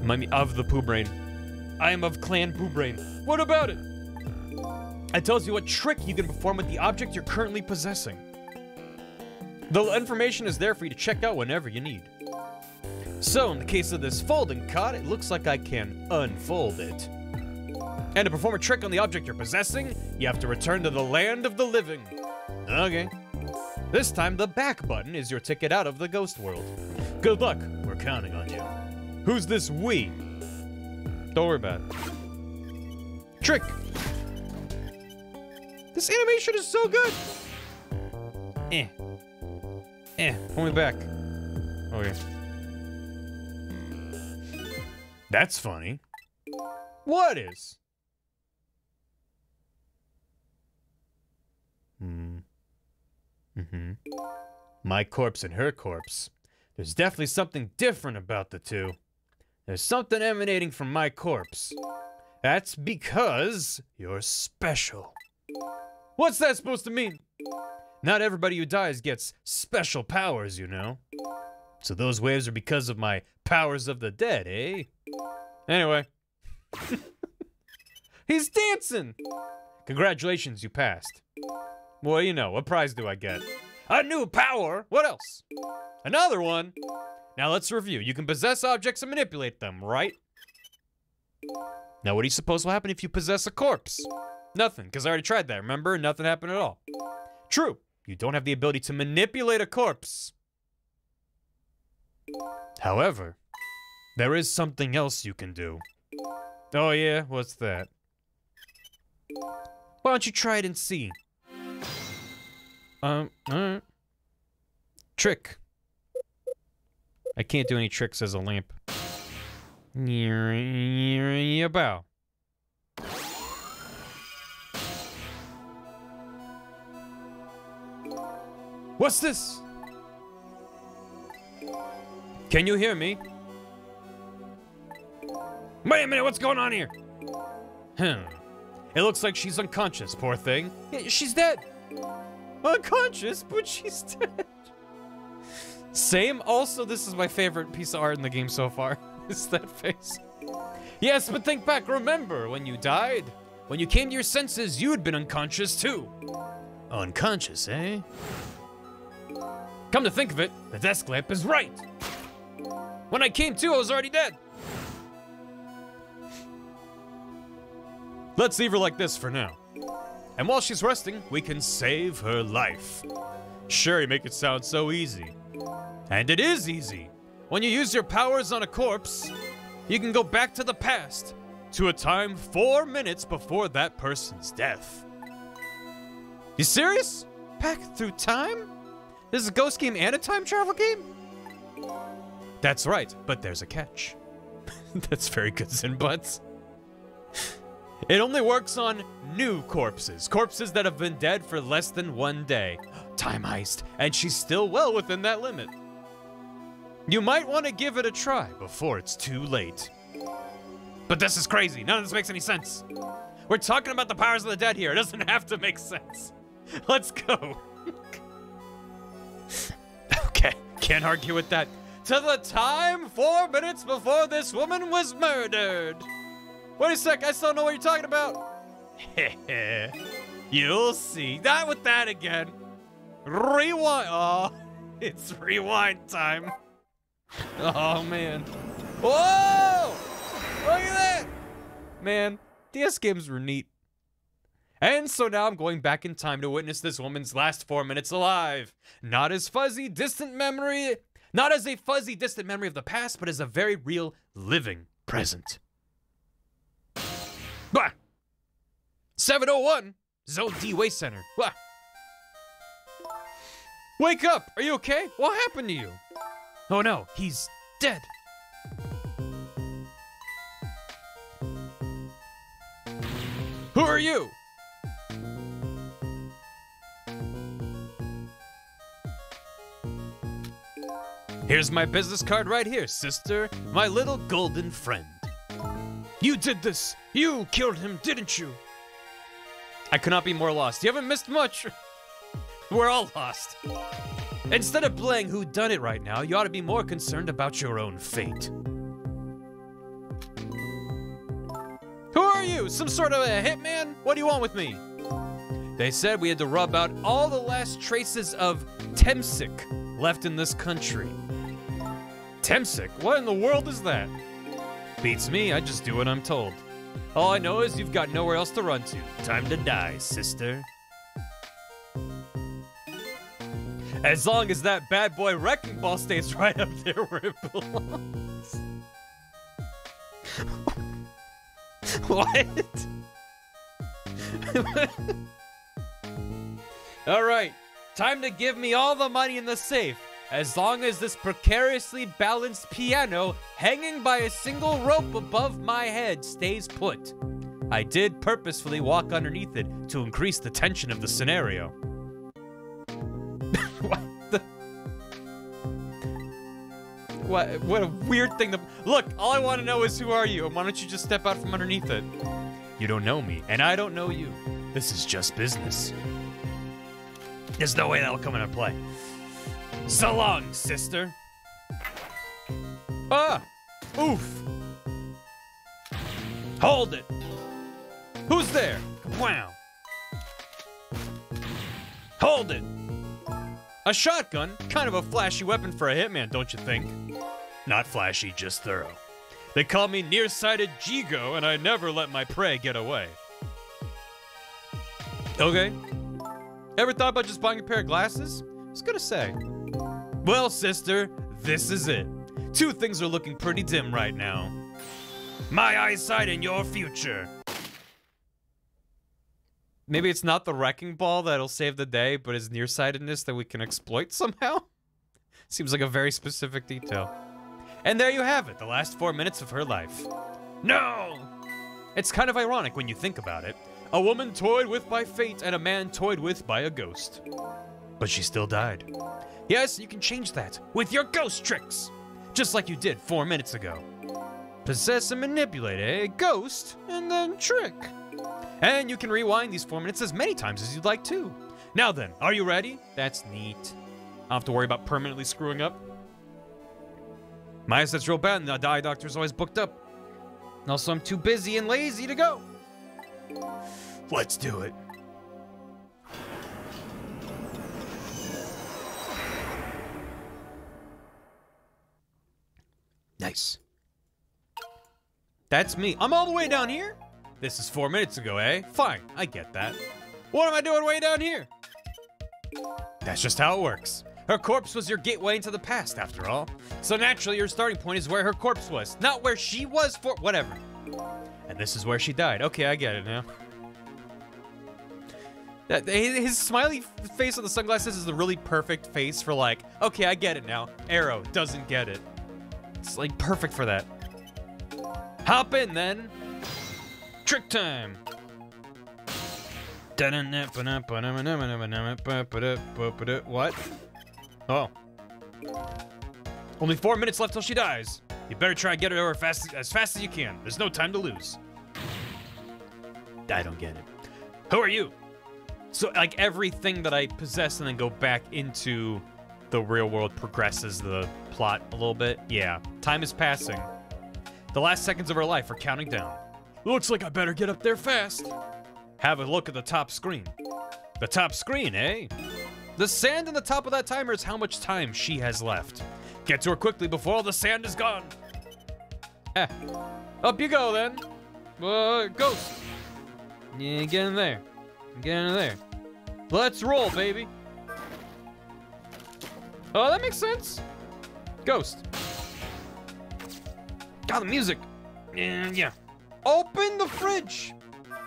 B: Remind me of the poo brain. I am of clan poo brain. What about it? It tells you what trick you can perform with the object you're currently possessing. The information is there for you to check out whenever you need. So, in the case of this folding cot, it looks like I can unfold it. And to perform a trick on the object you're possessing, you have to return to the land of the living. Okay. This time, the back button is your ticket out of the ghost world. Good luck, we're counting on you. Who's this we? Don't worry about it. Trick! This animation is so good! Eh. Eh, pull me back. Okay. That's funny. What is? Hmm. Mm-hmm. My corpse and her corpse. There's definitely something different about the two. There's something emanating from my corpse. That's because you're special. What's that supposed to mean? Not everybody who dies gets special powers, you know. So those waves are because of my powers of the dead, eh? Anyway. He's dancing! Congratulations, you passed. Well, you know, what prize do I get? A new power! What else? Another one! Now let's review. You can possess objects and manipulate them, right? Now, what do you suppose will happen if you possess a corpse? Nothing, because I already tried that, remember? Nothing happened at all. True, you don't have the ability to manipulate a corpse. However, there is something else you can do. Oh yeah, what's that? Why don't you try it and see? Um, uh, trick. I can't do any tricks as a lamp. Bow. What's this? Can you hear me? Wait a minute, what's going on here? Hmm. It looks like she's unconscious, poor thing. She's dead. Unconscious, but she's dead. Same. Also, this is my favorite piece of art in the game so far. is that face. Yes, but think back. Remember when you died? When you came to your senses, you had been unconscious too. Unconscious, eh? Come to think of it, the desk lamp is right. When I came to, I was already dead. Let's leave her like this for now. And while she's resting, we can save her life. Sure, you make it sound so easy. And it is easy. When you use your powers on a corpse, you can go back to the past, to a time four minutes before that person's death. You serious? Back through time? This is a ghost game and a time travel game? That's right, but there's a catch. That's very good, Zinbutts. It only works on new corpses, corpses that have been dead for less than one day. Time heist, and she's still well within that limit. You might want to give it a try before it's too late. But this is crazy. None of this makes any sense. We're talking about the powers of the dead here. It doesn't have to make sense. Let's go. okay, can't argue with that. To the time four minutes before this woman was murdered. Wait a sec, I still don't know what you're talking about. You'll see. Not with that again. Rewind. Oh, it's rewind time. Oh, man. Whoa! Look at that! Man, DS games were neat. And so now I'm going back in time to witness this woman's last four minutes alive. Not as fuzzy, distant memory, not as a fuzzy, distant memory of the past, but as a very real, living present. Bah! 701, Zone D Waste Center. Bah! Wake up! Are you okay? What happened to you? Oh no, he's dead. Who are you? Here's my business card right here, sister. My little golden friend. You did this! You killed him, didn't you? I could not be more lost. You haven't missed much. We're all lost. Instead of playing who done it right now, you ought to be more concerned about your own fate. Who are you? Some sort of a hitman? What do you want with me? They said we had to rub out all the last traces of Temsik left in this country. Temsik? What in the world is that? Beats me, I just do what I'm told. All I know is you've got nowhere else to run to. Time to die, sister. As long as that bad boy wrecking ball stays right up there where it belongs. what? all right, time to give me all the money in the safe. As long as this precariously balanced piano hanging by a single rope above my head stays put. I did purposefully walk underneath it to increase the tension of the scenario. what the? What, what a weird thing to. Look, all I want to know is who are you, and why don't you just step out from underneath it? You don't know me, and I don't know you. This is just business. There's no way that'll come into play. So long, sister. Ah! Oof! Hold it! Who's there? Wow! Hold it! A shotgun? Kind of a flashy weapon for a hitman, don't you think? Not flashy, just thorough. They call me nearsighted Jeego, and I never let my prey get away. Okay. Ever thought about just buying a pair of glasses? I was gonna say. Well, sister, this is it. Two things are looking pretty dim right now. My eyesight and your future. Maybe it's not the wrecking ball that'll save the day, but his nearsightedness that we can exploit somehow? Seems like a very specific detail. And there you have it, the last four minutes of her life. No! It's kind of ironic when you think about it. A woman toyed with by fate and a man toyed with by a ghost. But she still died. Yes, you can change that with your ghost tricks, just like you did four minutes ago. Possess and manipulate a ghost, and then trick. And you can rewind these four minutes as many times as you'd like to. Now then, are you ready? That's neat. I don't have to worry about permanently screwing up. My eyesight's real bad, and the eye doctor's always booked up. And also, I'm too busy and lazy to go. Let's do it. Nice. That's me. I'm all the way down here? This is four minutes ago, eh? Fine, I get that. What am I doing way down here? That's just how it works. Her corpse was your gateway into the past, after all. So naturally, your starting point is where her corpse was, not where she was for whatever. And this is where she died. Okay, I get it now. His smiley face on the sunglasses is the really perfect face for like, okay, I get it now. Arrow doesn't get it. It's like perfect for that. Hop in then. Trick time. What? Oh. Only four minutes left till she dies. You better try and get her over fast, as fast as you can. There's no time to lose. I don't get it. Who are you? So, like, everything that I possess and then go back into the real world progresses the plot a little bit. Yeah. Time is passing. The last seconds of her life are counting down. Looks like I better get up there fast. Have a look at the top screen. The top screen, eh? The sand in the top of that timer is how much time she has left. Get to her quickly before all the sand is gone. Eh. Up you go then. Uh, ghost. Yeah, get in there. Get in there. Let's roll, baby. Oh, that makes sense. Ghost. Got the music. Yeah, yeah. Open the fridge.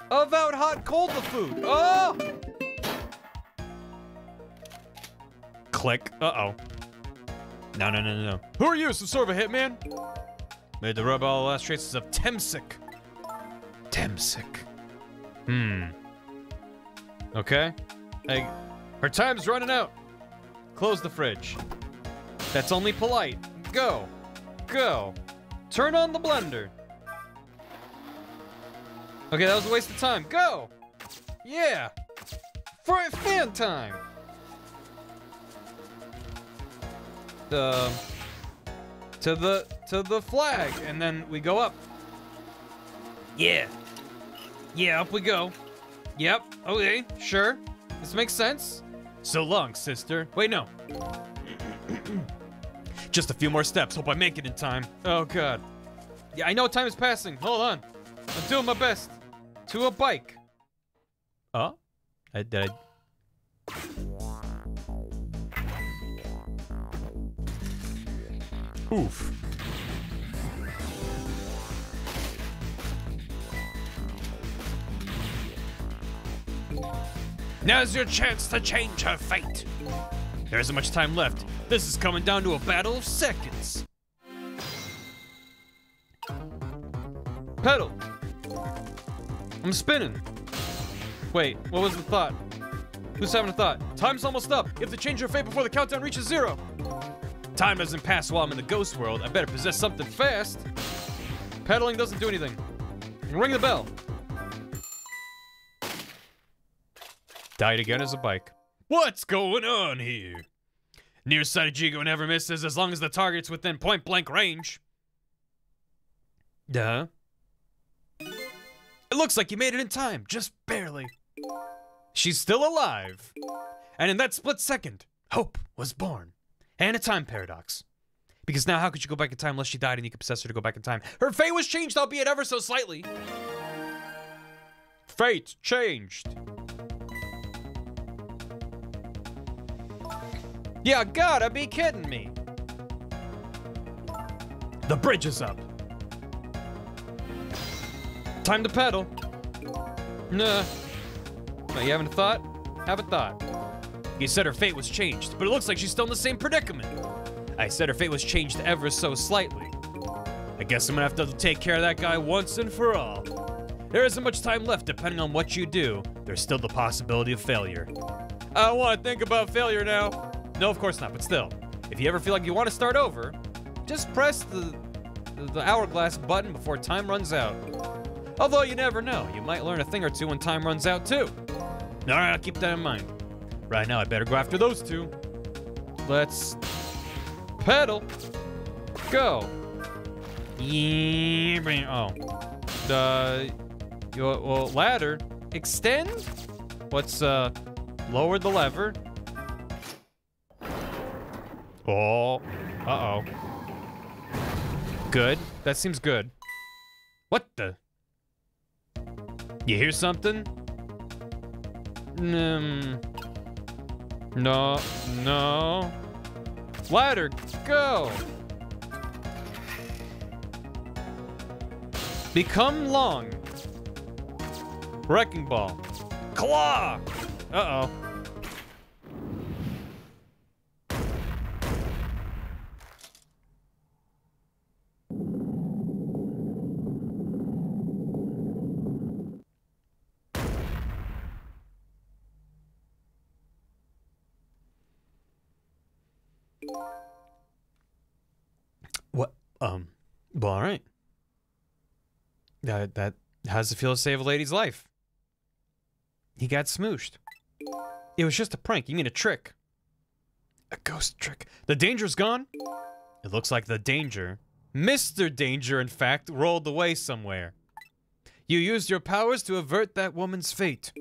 B: About hot cold the food. Oh! Click. Uh-oh. No, no, no, no, no. Who are you? Some sort of a hitman? Made to rub all the last traces of Temsik. Temsik. Hmm. Okay. Hey, her time's running out. Close the fridge. That's only polite. Go. Go. Turn on the blender. Okay, that was a waste of time. Go! Yeah! For fan time! The... To the... To the flag, and then we go up. Yeah. Yeah, up we go. Yep, okay, sure. This makes sense. So long, sister. Wait, no. Just a few more steps. Hope I make it in time. Oh, God. Yeah, I know time is passing. Hold on. I'm doing my best. To a bike. Oh? I did. Oof. Now's your chance to change her fate. There isn't much time left. This is coming down to a battle of seconds. Pedal. I'm spinning. Wait, what was the thought? Who's having a thought? Time's almost up. You have to change your fate before the countdown reaches zero. Time doesn't pass while I'm in the ghost world. I better possess something fast. Pedaling doesn't do anything. Ring the bell. Died again as a bike. What's going on here? Nearsighted Jeego never misses as long as the target's within point blank range. Duh. It looks like you made it in time, just barely. She's still alive. And in that split second, hope was born. And a time paradox. Because now, how could you go back in time unless she died and you could possess her to go back in time? Her fate was changed, albeit ever so slightly. Fate changed. You gotta be kidding me. The bridge is up. Time to pedal. Nah. Now, you having a thought? Have a thought. You said her fate was changed, but it looks like she's still in the same predicament. I said her fate was changed ever so slightly. I guess I'm gonna have to take care of that guy once and for all. There isn't much time left depending on what you do. There's still the possibility of failure. I don't want to think about failure now. No, of course not, but still. If you ever feel like you want to start over, just press the, the hourglass button before time runs out. Although you never know, you might learn a thing or two when time runs out too. Alright, I'll keep that in mind. Right now, I better go after those two. Let's pedal. Go. Oh. Your well, ladder. Extend? What's uh lower the lever? Oh. Uh-oh. Good. That seems good. What the? You hear something? Um, no, no. Ladder, go! Become long. Wrecking ball. Claw! Uh-oh. Um. Well, all right. That that how does it feel to save a lady's life? He got smooshed. It was just a prank. You mean a trick? A ghost trick. The danger's gone. It looks like the danger, Mr. Danger, in fact, rolled away somewhere. You used your powers to avert that woman's fate.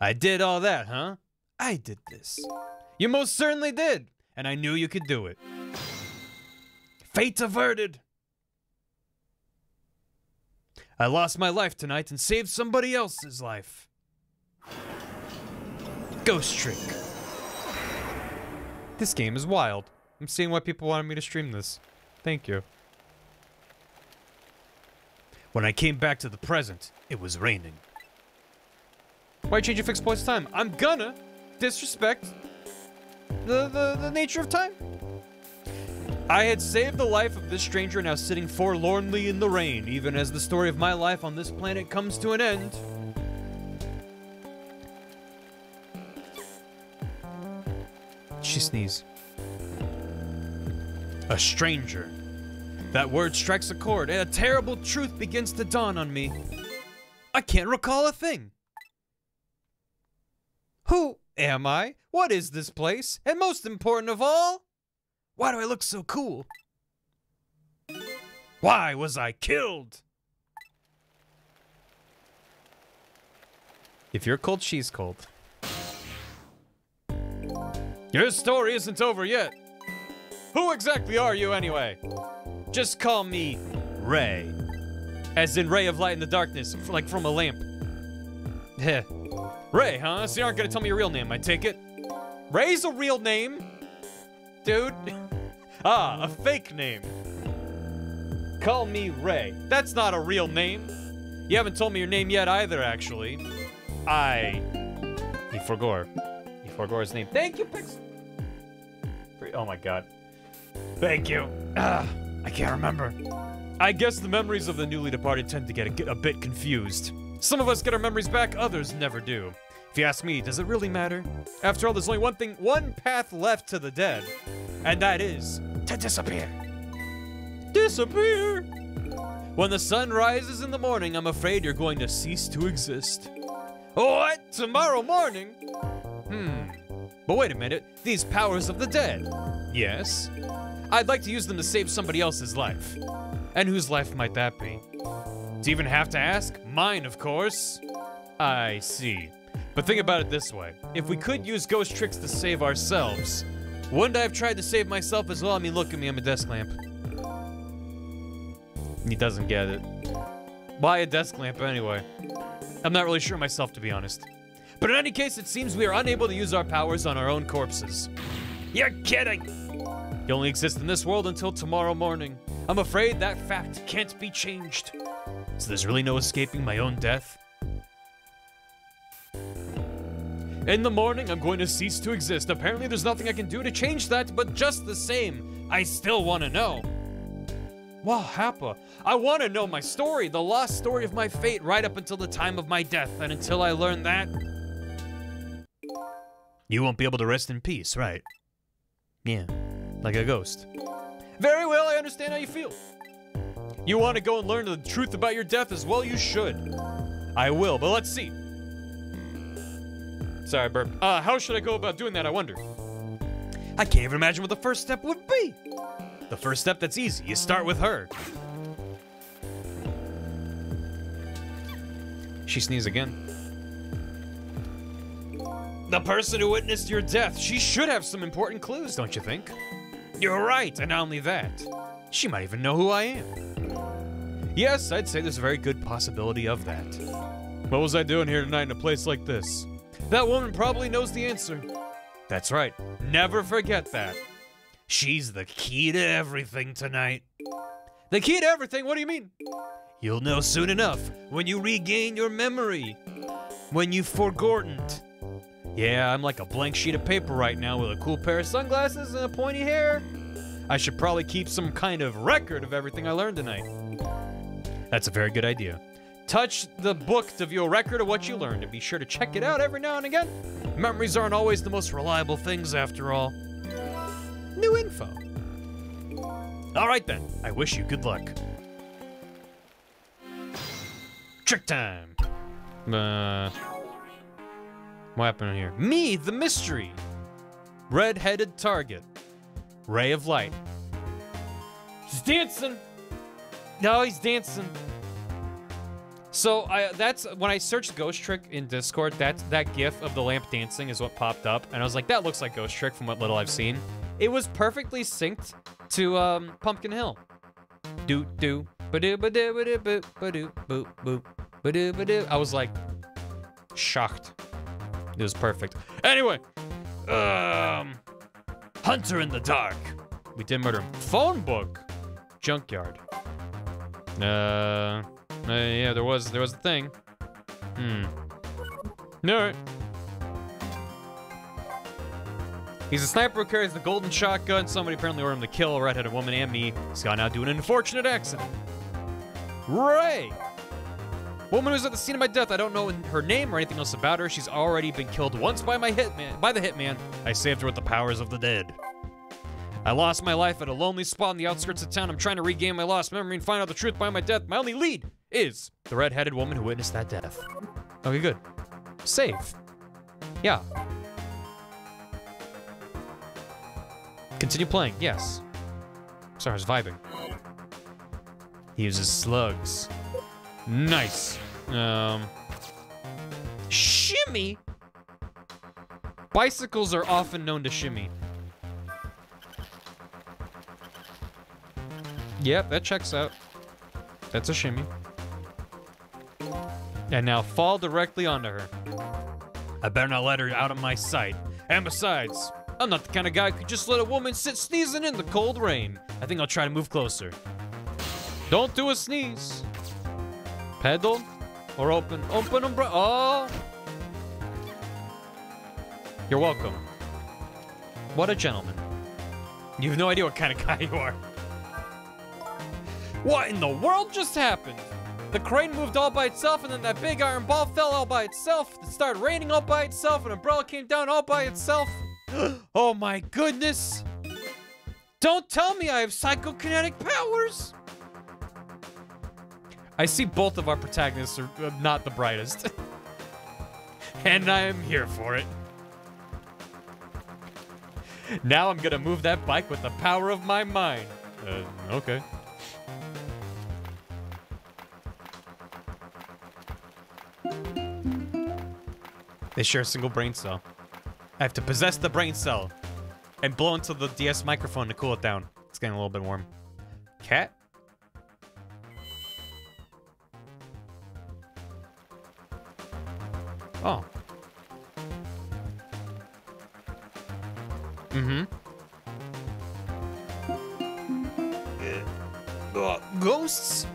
B: I did all that, huh? I did this. You most certainly did, and I knew you could do it. Fate averted. I lost my life tonight and saved somebody else's life. Ghost Trick. This game is wild. I'm seeing why people wanted me to stream this. Thank you. When I came back to the present, it was raining. Why change your fixed points time? I'm gonna disrespect the, the, the nature of time. I had saved the life of this stranger now sitting forlornly in the rain, even as the story of my life on this planet comes to an end. She sneezed. A stranger. That word strikes a chord, and a terrible truth begins to dawn on me. I can't recall a thing. Who am I? What is this place? And most important of all, why do I look so cool? Why was I killed? If you're cold, she's cold. Your story isn't over yet. Who exactly are you anyway? Just call me Ray. As in ray of light in the darkness, like from a lamp. Heh. Ray, huh? So you aren't gonna tell me your real name, I take it? Ray's a real name? Dude. ah, a fake name. Call me Ray. That's not a real name. You haven't told me your name yet either, actually. I... He forgore. He his name. Thank you, Pix... Oh my god. Thank you. Ah, I can't remember. I guess the memories of the newly departed tend to get a, a bit confused. Some of us get our memories back, others never do. If you ask me, does it really matter? After all, there's only one thing, one path left to the dead, and that is to disappear. Disappear! When the sun rises in the morning, I'm afraid you're going to cease to exist. What? Tomorrow morning? Hmm. But wait a minute, these powers of the dead. Yes. I'd like to use them to save somebody else's life. And whose life might that be? Do you even have to ask? Mine, of course. I see. But think about it this way. If we could use ghost tricks to save ourselves, Wouldn't I have tried to save myself as well? I mean, look at me, I'm a desk lamp. He doesn't get it. Why a desk lamp anyway? I'm not really sure myself, to be honest. But in any case, it seems we are unable to use our powers on our own corpses. You're kidding! You only exist in this world until tomorrow morning. I'm afraid that fact can't be changed. So there's really no escaping my own death. In the morning, I'm going to cease to exist. Apparently, there's nothing I can do to change that, but just the same, I still want to know. Wow, Happa, I want to know my story, the lost story of my fate, right up until the time of my death, and until I learn that. You won't be able to rest in peace, right? Yeah, like a ghost. Very well, I understand how you feel. You want to go and learn the truth about your death as well? You should. I will, but let's see. Sorry, burp. Uh, how should I go about doing that, I wonder? I can't even imagine what the first step would be. The first step that's easy. You start with her. She sneezed again. The person who witnessed your death, she should have some important clues, don't you think? You're right, and not only that, she might even know who I am. Yes, I'd say there's a very good possibility of that. What was I doing here tonight in a place like this? That woman probably knows the answer. That's right, never forget that. She's the key to everything tonight. The key to everything? What do you mean? You'll know soon enough when you regain your memory. When you've forgotten. Yeah, I'm like a blank sheet of paper right now with a cool pair of sunglasses and a pointy hair. I should probably keep some kind of record of everything I learned tonight. That's a very good idea. Touch the book to view a record of what you learned and be sure to check it out every now and again. Memories aren't always the most reliable things after all. New info. All right then, I wish you good luck. Trick time. Uh, what happened here? Me, the mystery. Red-headed target. Ray of light. He's dancing. No, he's dancing. So I that's when I searched Ghost Trick in Discord, that that gif of the lamp dancing is what popped up, and I was like, that looks like Ghost Trick from what little I've seen. It was perfectly synced to um, Pumpkin Hill. Do do ba do ba do ba do boo ba do boo boo ba do ba do. I was like shocked. It was perfect. Anyway, um, Hunter in the dark. We did murder him. Phone book. Junkyard. Uh, uh, yeah, there was there was a thing. Hmm. Right. He's a sniper who carries the golden shotgun. Somebody apparently ordered him to kill a redheaded woman and me. He's gone out doing an unfortunate accident. Ray! Woman who's at the scene of my death. I don't know her name or anything else about her. She's already been killed once by my hitman. By the hitman. I saved her with the powers of the dead. I lost my life at a lonely spot on the outskirts of town. I'm trying to regain my lost memory and find out the truth behind my death. My only lead is the red-headed woman who witnessed that death. Okay, good. Save. Yeah. Continue playing, yes. Sorry, I was vibing. He uses slugs. Nice. Um. Shimmy? Bicycles are often known to shimmy. Yep, that checks out. That's a shimmy. And now fall directly onto her. I better not let her out of my sight. And besides, I'm not the kind of guy who could just let a woman sit sneezing in the cold rain. I think I'll try to move closer. Don't do a sneeze. Pedal or open. Open umbrella. Oh. You're welcome. What a gentleman. You have no idea what kind of guy you are. What in the world just happened? The crane moved all by itself, and then that big iron ball fell all by itself. It started raining all by itself, an umbrella came down all by itself. oh my goodness! Don't tell me I have psychokinetic powers! I see both of our protagonists are uh, not the brightest. and I am here for it. Now I'm gonna move that bike with the power of my mind. Uh, okay. They share a single brain cell. I have to possess the brain cell. And blow into the DS microphone to cool it down. It's getting a little bit warm. Cat? Oh. Mm-hmm. Uh, ghosts?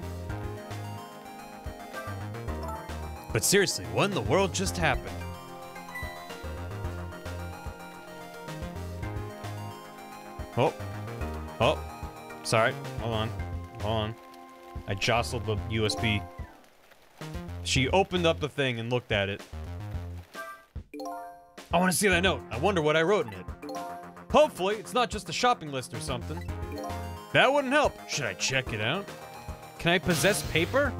B: But seriously, what in the world just happened? Oh. Oh. Sorry. Hold on. Hold on. I jostled the USB. She opened up the thing and looked at it. I want to see that note. I wonder what I wrote in it. Hopefully, it's not just a shopping list or something. That wouldn't help. Should I check it out? Can I possess paper?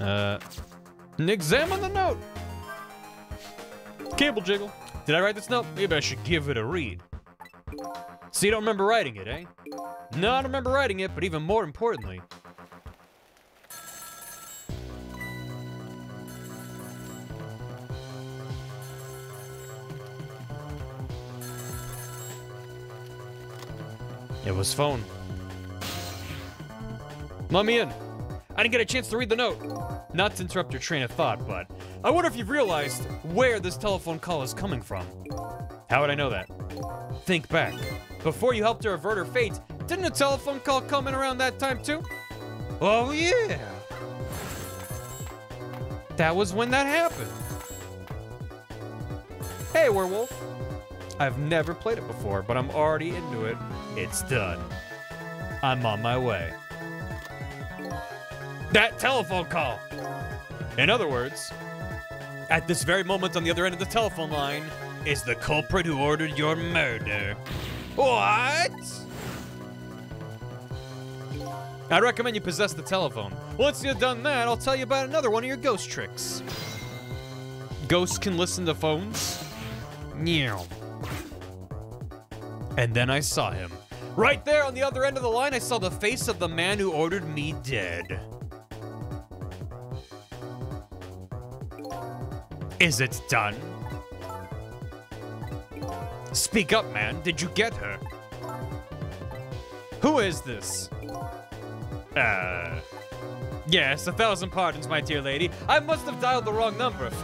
B: Uh, examine the note. Cable jiggle. Did I write this note? Maybe I should give it a read. So you don't remember writing it, eh? No, I don't remember writing it, but even more importantly, It was phone. Let me in. I didn't get a chance to read the note. Not to interrupt your train of thought, but I wonder if you've realized where this telephone call is coming from. How would I know that? Think back. Before you helped her avert her fate, didn't a telephone call come in around that time too? Oh yeah. That was when that happened. Hey, werewolf. I've never played it before, but I'm already into it. It's done. I'm on my way. That telephone call! In other words, at this very moment on the other end of the telephone line is the culprit who ordered your murder. What? I'd recommend you possess the telephone. Once you've done that, I'll tell you about another one of your ghost tricks. Ghosts can listen to phones? Meow. And then I saw him. Right there on the other end of the line, I saw the face of the man who ordered me dead. Is it done? Speak up, man. Did you get her? Who is this? Uh. Yes, a thousand pardons, my dear lady. I must have dialed the wrong number.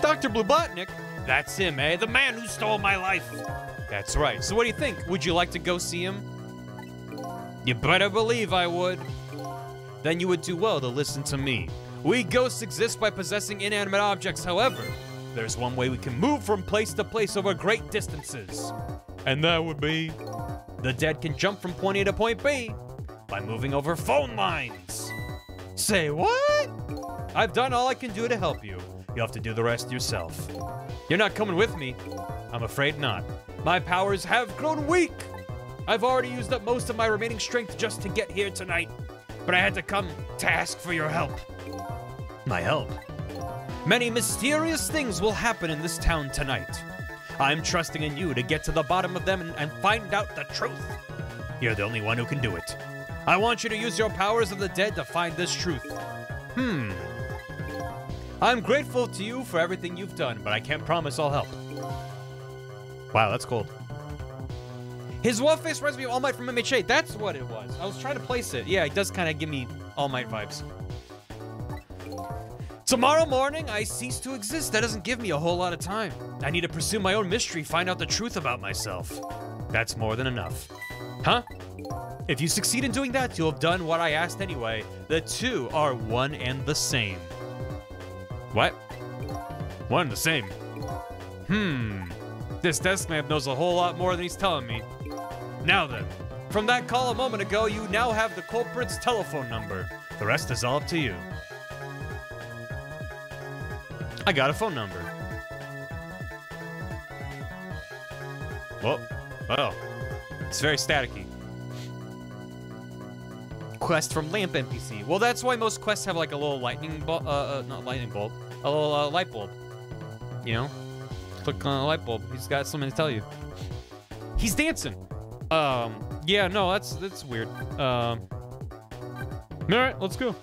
B: Dr. Bluebotnik? That's him, eh? The man who stole my life. That's right. So what do you think? Would you like to go see him? You better believe I would. Then you would do well to listen to me. We ghosts exist by possessing inanimate objects, however, there's one way we can move from place to place over great distances. And that would be the dead can jump from point A to point B by moving over phone lines. Say what? I've done all I can do to help you. You'll have to do the rest yourself. You're not coming with me? I'm afraid not. My powers have grown weak. I've already used up most of my remaining strength just to get here tonight. But I had to come to ask for your help. My help? Many mysterious things will happen in this town tonight. I'm trusting in you to get to the bottom of them and, and find out the truth. You're the only one who can do it. I want you to use your powers of the dead to find this truth. Hmm. I'm grateful to you for everything you've done, but I can't promise I'll help. Wow, that's cold. His wolf face reminds me of All Might from MHA. That's what it was. I was trying to place it. Yeah, it does kind of give me All Might vibes. Tomorrow morning, I cease to exist. That doesn't give me a whole lot of time. I need to pursue my own mystery, find out the truth about myself. That's more than enough. Huh? If you succeed in doing that, you'll have done what I asked anyway. The two are one and the same. What? One and the same. Hmm. This desk lamp knows a whole lot more than he's telling me. Now then, from that call a moment ago, you now have the culprit's telephone number. The rest is all up to you. I got a phone number. Well, well, it's very staticky. Quest from Lamp NPC. Well, that's why most quests have like a little lightning bulb, uh, uh, not lightning bulb, a little uh, light bulb. You know, click on a light bulb. He's got something to tell you. He's dancing. Um, yeah, no, that's that's weird. Um, all right, let's go.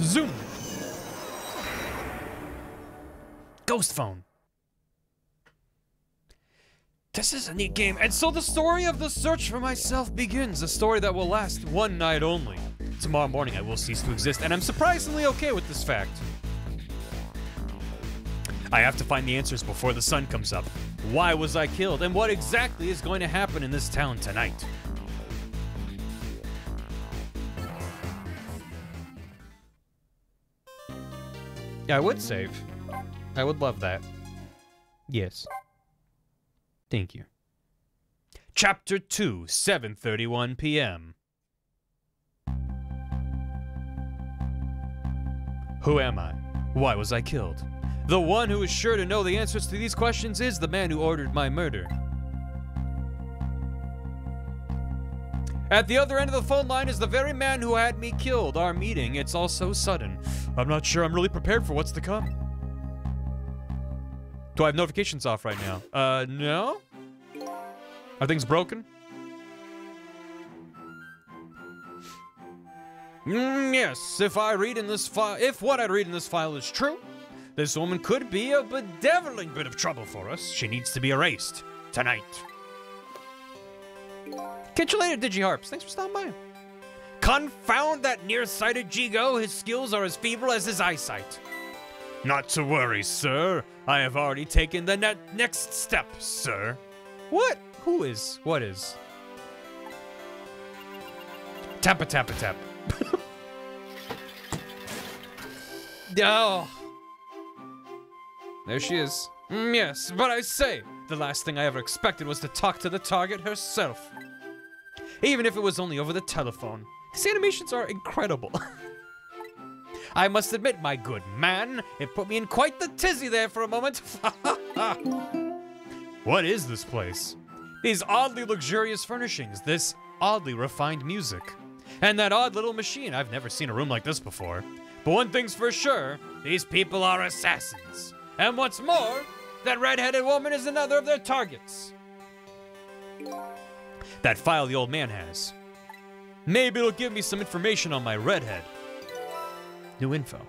B: Zoom. Ghost phone. This is a neat game. And so the story of the search for myself begins. A story that will last one night only. Tomorrow morning I will cease to exist, and I'm surprisingly okay with this fact. I have to find the answers before the sun comes up. Why was I killed, and what exactly is going to happen in this town tonight? I would save. I would love that. Yes. Thank you. Chapter 2, 7:31 p.m. Who am I? Why was I killed? The one who is sure to know the answers to these questions is the man who ordered my murder. At the other end of the phone line is the very man who had me killed. Our meeting, it's all so sudden. I'm not sure I'm really prepared for what's to come. Do I have notifications off right now? Uh, no? Are things broken? Mm, yes, if I read in this file, if what I read in this file is true, this woman could be a bedeviling bit of trouble for us. She needs to be erased tonight. Catch you later, DigiHarps. Thanks for stopping by. Confound that nearsighted Jeego. His skills are as feeble as his eyesight. Not to worry, sir. I have already taken the ne next step, sir. What? Who is? What is? Tap a tap. oh. There she is. Mm, yes, but I say, the last thing I ever expected was to talk to the target herself. Even if it was only over the telephone. These animations are incredible. I must admit, my good man, it put me in quite the tizzy there for a moment. what is this place? These oddly luxurious furnishings, this oddly refined music, and that odd little machine. I've never seen a room like this before. But one thing's for sure, these people are assassins. And what's more, that red-headed woman is another of their targets. That file the old man has. Maybe it'll give me some information on my redhead. New info.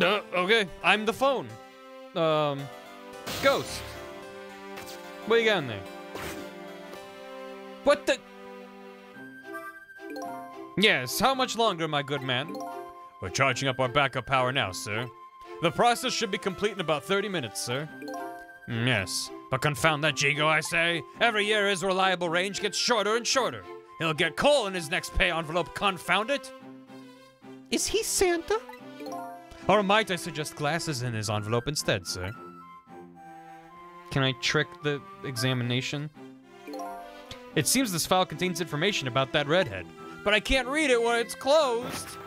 B: Uh, okay, I'm the phone. Um, Ghost. What you got in there? What the? Yes, how much longer, my good man? We're charging up our backup power now, sir. The process should be complete in about 30 minutes, sir. Mm, yes, but confound that Jeego, I say. Every year his reliable range gets shorter and shorter. He'll get coal in his next pay envelope, confound it. Is he Santa? Or might I suggest glasses in his envelope instead, sir? Can I trick the examination? It seems this file contains information about that redhead, but I can't read it when it's closed.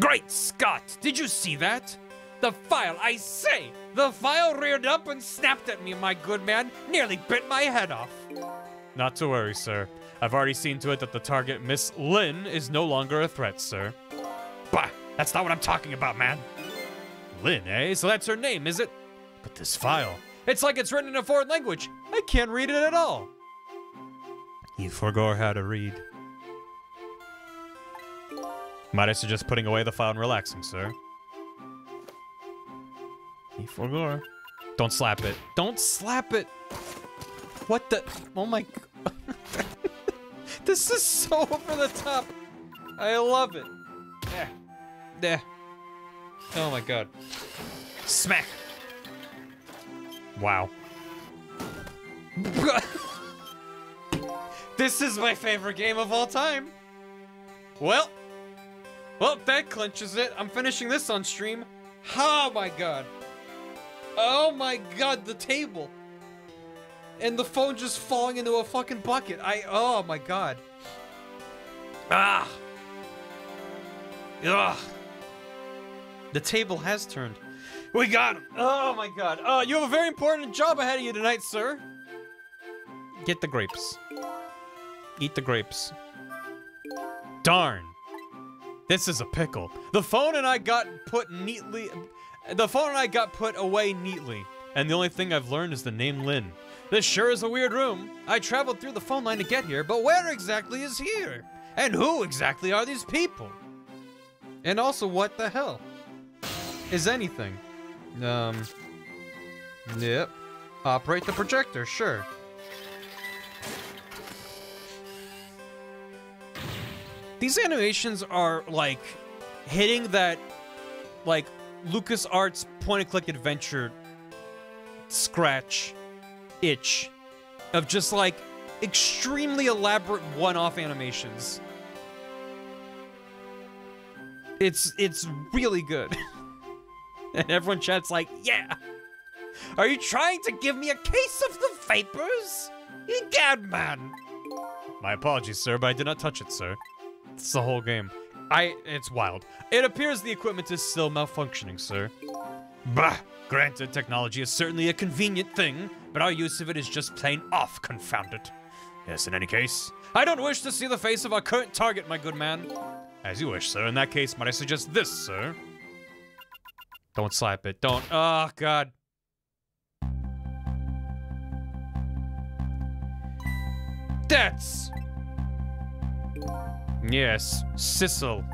B: Great Scott! Did you see that? The file, I say! The file reared up and snapped at me, my good man. Nearly bit my head off. Not to worry, sir. I've already seen to it that the target, Miss Lynne, is no longer a threat, sir. Bah! That's not what I'm talking about, man. Lynne, eh? So that's her name, is it? But this file, it's like it's written in a foreign language. I can't read it at all. You forgot how to read. Might I suggest putting away the file and relaxing, sir? You forgot. Don't slap it. Don't slap it! What the? Oh my god. this is so over the top. I love it. Yeah. Yeah. Oh my god. Smack. Wow. this is my favorite game of all time. Well. Well, that clinches it. I'm finishing this on stream. Oh my god. Oh my god, the table. And the phone just falling into a fucking bucket. I, oh my god. Ah. Ugh. The table has turned. We got him. Oh my god. Oh, you have a very important job ahead of you tonight, sir. Get the grapes. Eat the grapes. Darn. This is a pickle. The phone and I got put neatly... The phone and I got put away neatly. And the only thing I've learned is the name Lynne. This sure is a weird room. I traveled through the phone line to get here, but where exactly is here? And who exactly are these people? And also, what the hell is anything? Um. Yep. Operate the projector, sure. These animations are like hitting that like LucasArts point and click adventure scratch itch of just like extremely elaborate one-off animations. It's it's really good. and everyone chats like, "Yeah. Are you trying to give me a case of the vapors? Egad, man." My apologies, sir, but I did not touch it, sir. It's the whole game. I it's wild. It appears the equipment is still malfunctioning, sir. Bah! Granted, technology is certainly a convenient thing, but our use of it is just plain off, confound it. Yes, in any case, I don't wish to see the face of our current target, my good man. As you wish, sir. In that case, might I suggest this, sir? Don't slap it. Don't. Oh, God. That's... Yes, Sissel.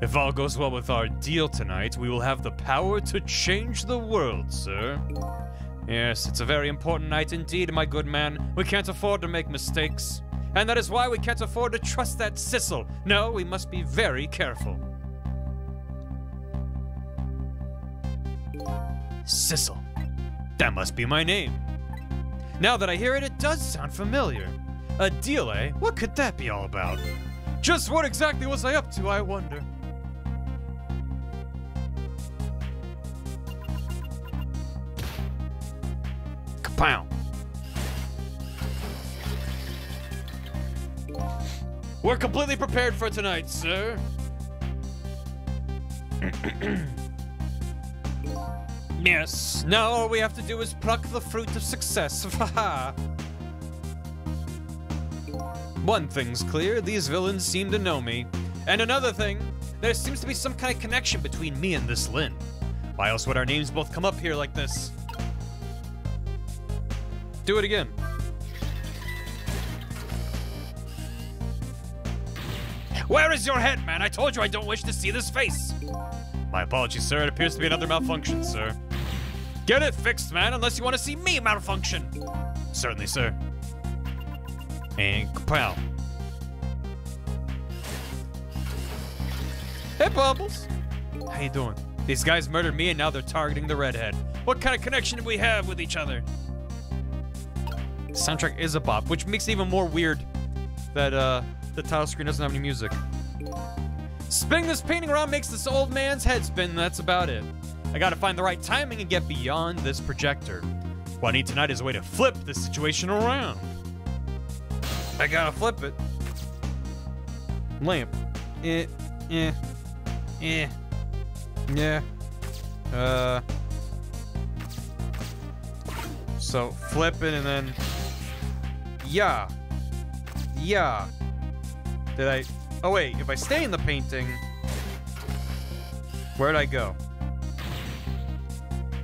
B: If all goes well with our deal tonight, we will have the power to change the world, sir. Yes, it's a very important night indeed, my good man. We can't afford to make mistakes. And that is why we can't afford to trust that Sissel. No, we must be very careful. Sissel. That must be my name. Now that I hear it, it does sound familiar. A deal, eh? What could that be all about? Just what exactly was I up to, I wonder? Kapow! We're completely prepared for tonight, sir. yes. Now all we have to do is pluck the fruit of success. One thing's clear, these villains seem to know me. And another thing, there seems to be some kind of connection between me and this Lynne. Why else would our names both come up here like this? Do it again. Where is your head, man? I told you I don't wish to see this face. My apologies, sir. It appears to be another malfunction, sir. Get it fixed, man, unless you want to see me malfunction. Certainly, sir. And kapow. Hey, Bubbles. How you doing? These guys murdered me and now they're targeting the redhead. What kind of connection do we have with each other? The soundtrack is a bop, which makes it even more weird that uh, the title screen doesn't have any music. Spinning this painting around makes this old man's head spin, that's about it. I gotta find the right timing and get beyond this projector. What I need tonight is a way to flip this situation around. I gotta flip it. Lamp. Eh, eh, eh, yeah. Uh. So flip it and then, yeah, yeah. Did I? Oh wait, if I stay in the painting, where'd I go?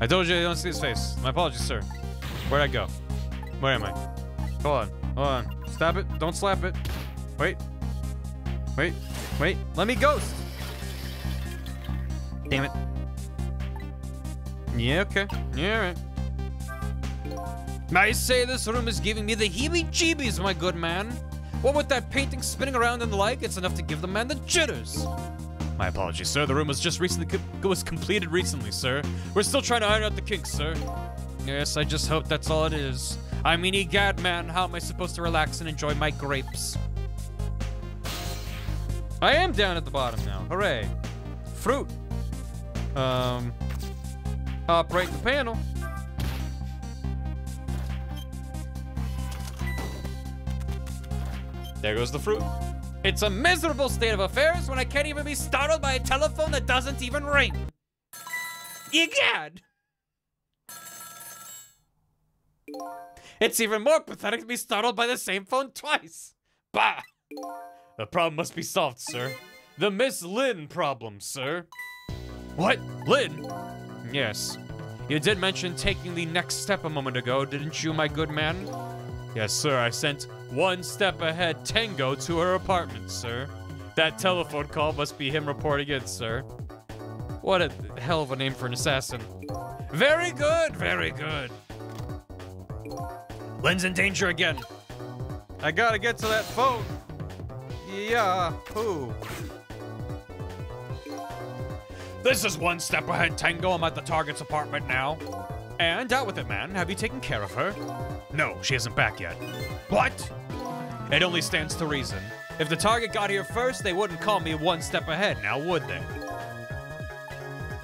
B: I told you I don't see his face. My apologies, sir. Where'd I go? Where am I? Hold on, hold on. Stop it. Don't slap it. Wait. Wait. Wait. Let me ghost. Damn it. Yeah, okay. Yeah, alright. I say this room is giving me the heebie-jeebies, my good man. What with that painting spinning around and the like, it's enough to give the man the jitters. My apologies, sir. The room was just recently co was completed recently, sir. We're still trying to iron out the kinks, sir. Yes, I just hope that's all it is. I mean, egad, man, how am I supposed to relax and enjoy my grapes? I am down at the bottom now. Hooray. Fruit. Um, operate the panel. There goes the fruit. It's a miserable state of affairs when I can't even be startled by a telephone that doesn't even ring. Egad! It's even more pathetic to be startled by the same phone twice. Bah! The problem must be solved, sir. The Miss Lynne problem, sir. What? Lynne? Yes. You did mention taking the next step a moment ago, didn't you, my good man? Yes, sir, I sent one step ahead Tengo to her apartment, sir. That telephone call must be him reporting in, sir. What a hell of a name for an assassin. Very good, very good. Lynne's in danger again.
C: I gotta get to that phone. Yeah, who?
B: This is one step ahead, Tengo. I'm at the target's apartment now. And out with it, man. Have you taken care of her? No, she isn't back yet. What? It only stands to reason. If the target got here first, they wouldn't call me one step ahead, now would they?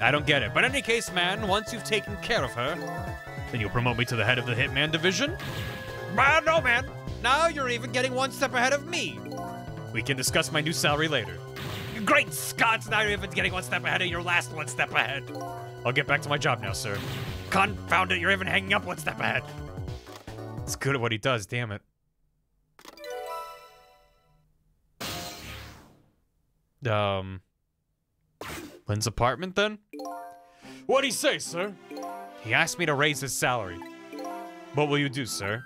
B: I don't get it. But in any case, man, once you've taken care of her, then you'll promote me to the head of the Hitman division? Ah, no, man. Now you're even getting one step ahead of me. We can discuss my new salary later. Great Scots, now you're even getting one step ahead of your last one step ahead. I'll get back to my job now, sir. Confound it, you're even hanging up one step ahead. It's good at what he does, damn it. Um, Lynne's apartment then? What'd he say, sir? He asked me to raise his salary. What will you do, sir?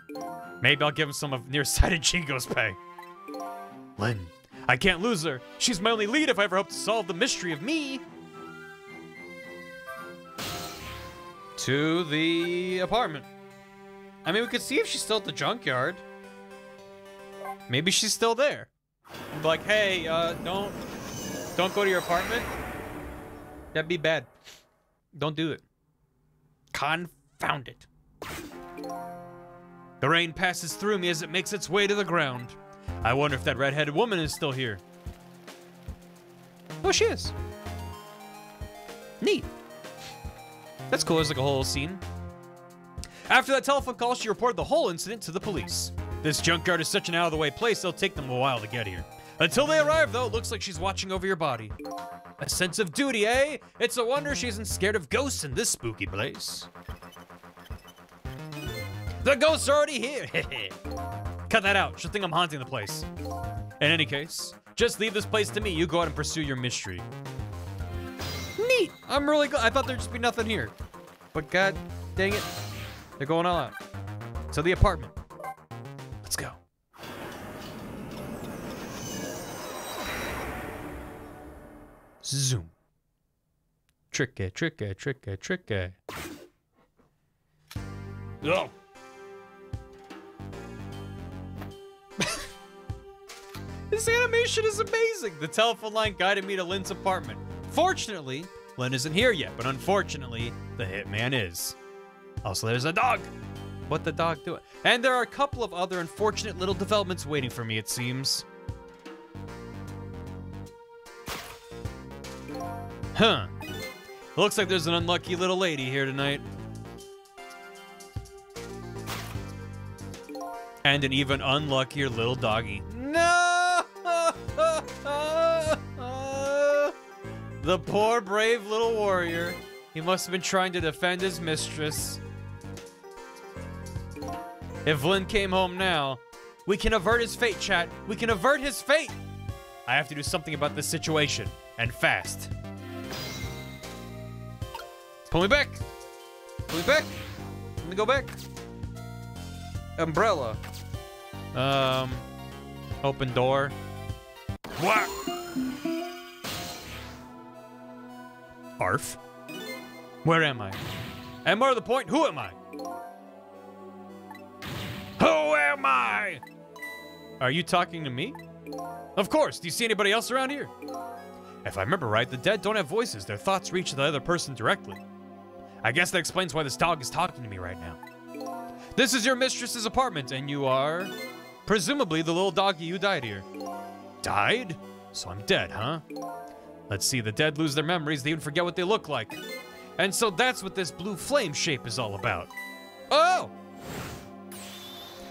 B: Maybe I'll give him some of nearsighted Chingo's pay. Lynne, I can't lose her. She's my only lead if I ever hope to solve the mystery of me.
C: To the apartment. I mean, we could see if she's still at the junkyard. Maybe she's still there. Like, hey, uh, don't, don't go to your apartment. That'd be bad. Don't do it.
B: Confound it. The rain passes through me as it makes its way to the ground. I wonder if that red-headed woman is still here.
C: Oh, she is. Neat. That's cool. There's like a whole scene.
B: After that telephone call, she reported the whole incident to the police. This junkyard is such an out-of-the-way place, it'll take them a while to get here. Until they arrive, though, it looks like she's watching over your body. A sense of duty, eh? It's a wonder she isn't scared of ghosts in this spooky place. The ghosts are already here! Cut that out. She'll think I'm haunting the place. In any case, just leave this place to me. You go out and pursue your mystery.
C: Neat. I'm really glad. I thought there'd just be nothing here. But god dang it. They're going all out. To the apartment.
B: Zoom.
C: Tricky, tricky, tricky, tricky.
B: Oh.
C: This animation is amazing. The telephone line guided me to Lynne's apartment. Fortunately, Lynne isn't here yet, but unfortunately, the hitman is. Also, there's a dog. What the dog doing? And there are a couple of other unfortunate little developments waiting for me, it seems. Huh. Looks like there's an unlucky little lady here tonight. And an even unluckier little doggy. No! the poor, brave little warrior. He must have been trying to defend his mistress. If Lynne came home now, we can avert his fate, chat. We can avert his fate. I have to do something about this situation, and fast. Pull me back. Pull me back. Let me go back. Umbrella. Um, open door.
B: What? Arf.
C: Where am I? And more to the point, who am I?
B: Who am I?
C: Are you talking to me?
B: Of course. Do you see anybody else around here?
C: If I remember right, the dead don't have voices. Their thoughts reach the other person directly.
B: I guess that explains why this dog is talking to me right now.
C: This is your mistress's apartment, and you are presumably the little doggy who died here.
B: Died?
C: So I'm dead, huh? Let's see, the dead lose their memories, they even forget what they look like. And so that's what this blue flame shape is all about. Oh!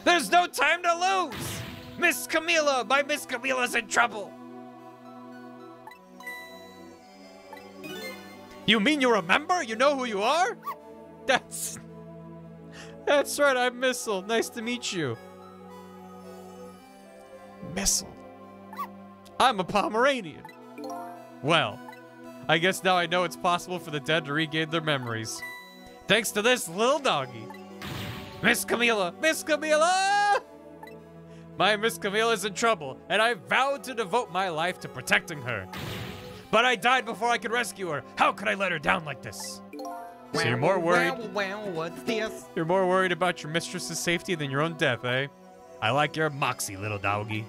C: There's no time to lose! Miss Kamila, my Miss Kamila's in trouble! You mean you remember? You know who you are? That's... That's right, I'm Missile. Nice to meet you.
B: Missile.
C: I'm a Pomeranian. Well, I guess now I know it's possible for the dead to regain their memories. Thanks to this little doggy. Miss Kamila! Miss Kamila!
B: My Miss Camille is in trouble, and I vowed to devote my life to protecting her. But I died before I could rescue her. How could I let her down like this? So you're more worried.
E: Well, well, what's this?
B: You're more worried about your mistress's safety than your own death, eh? I like your moxie, little doggy.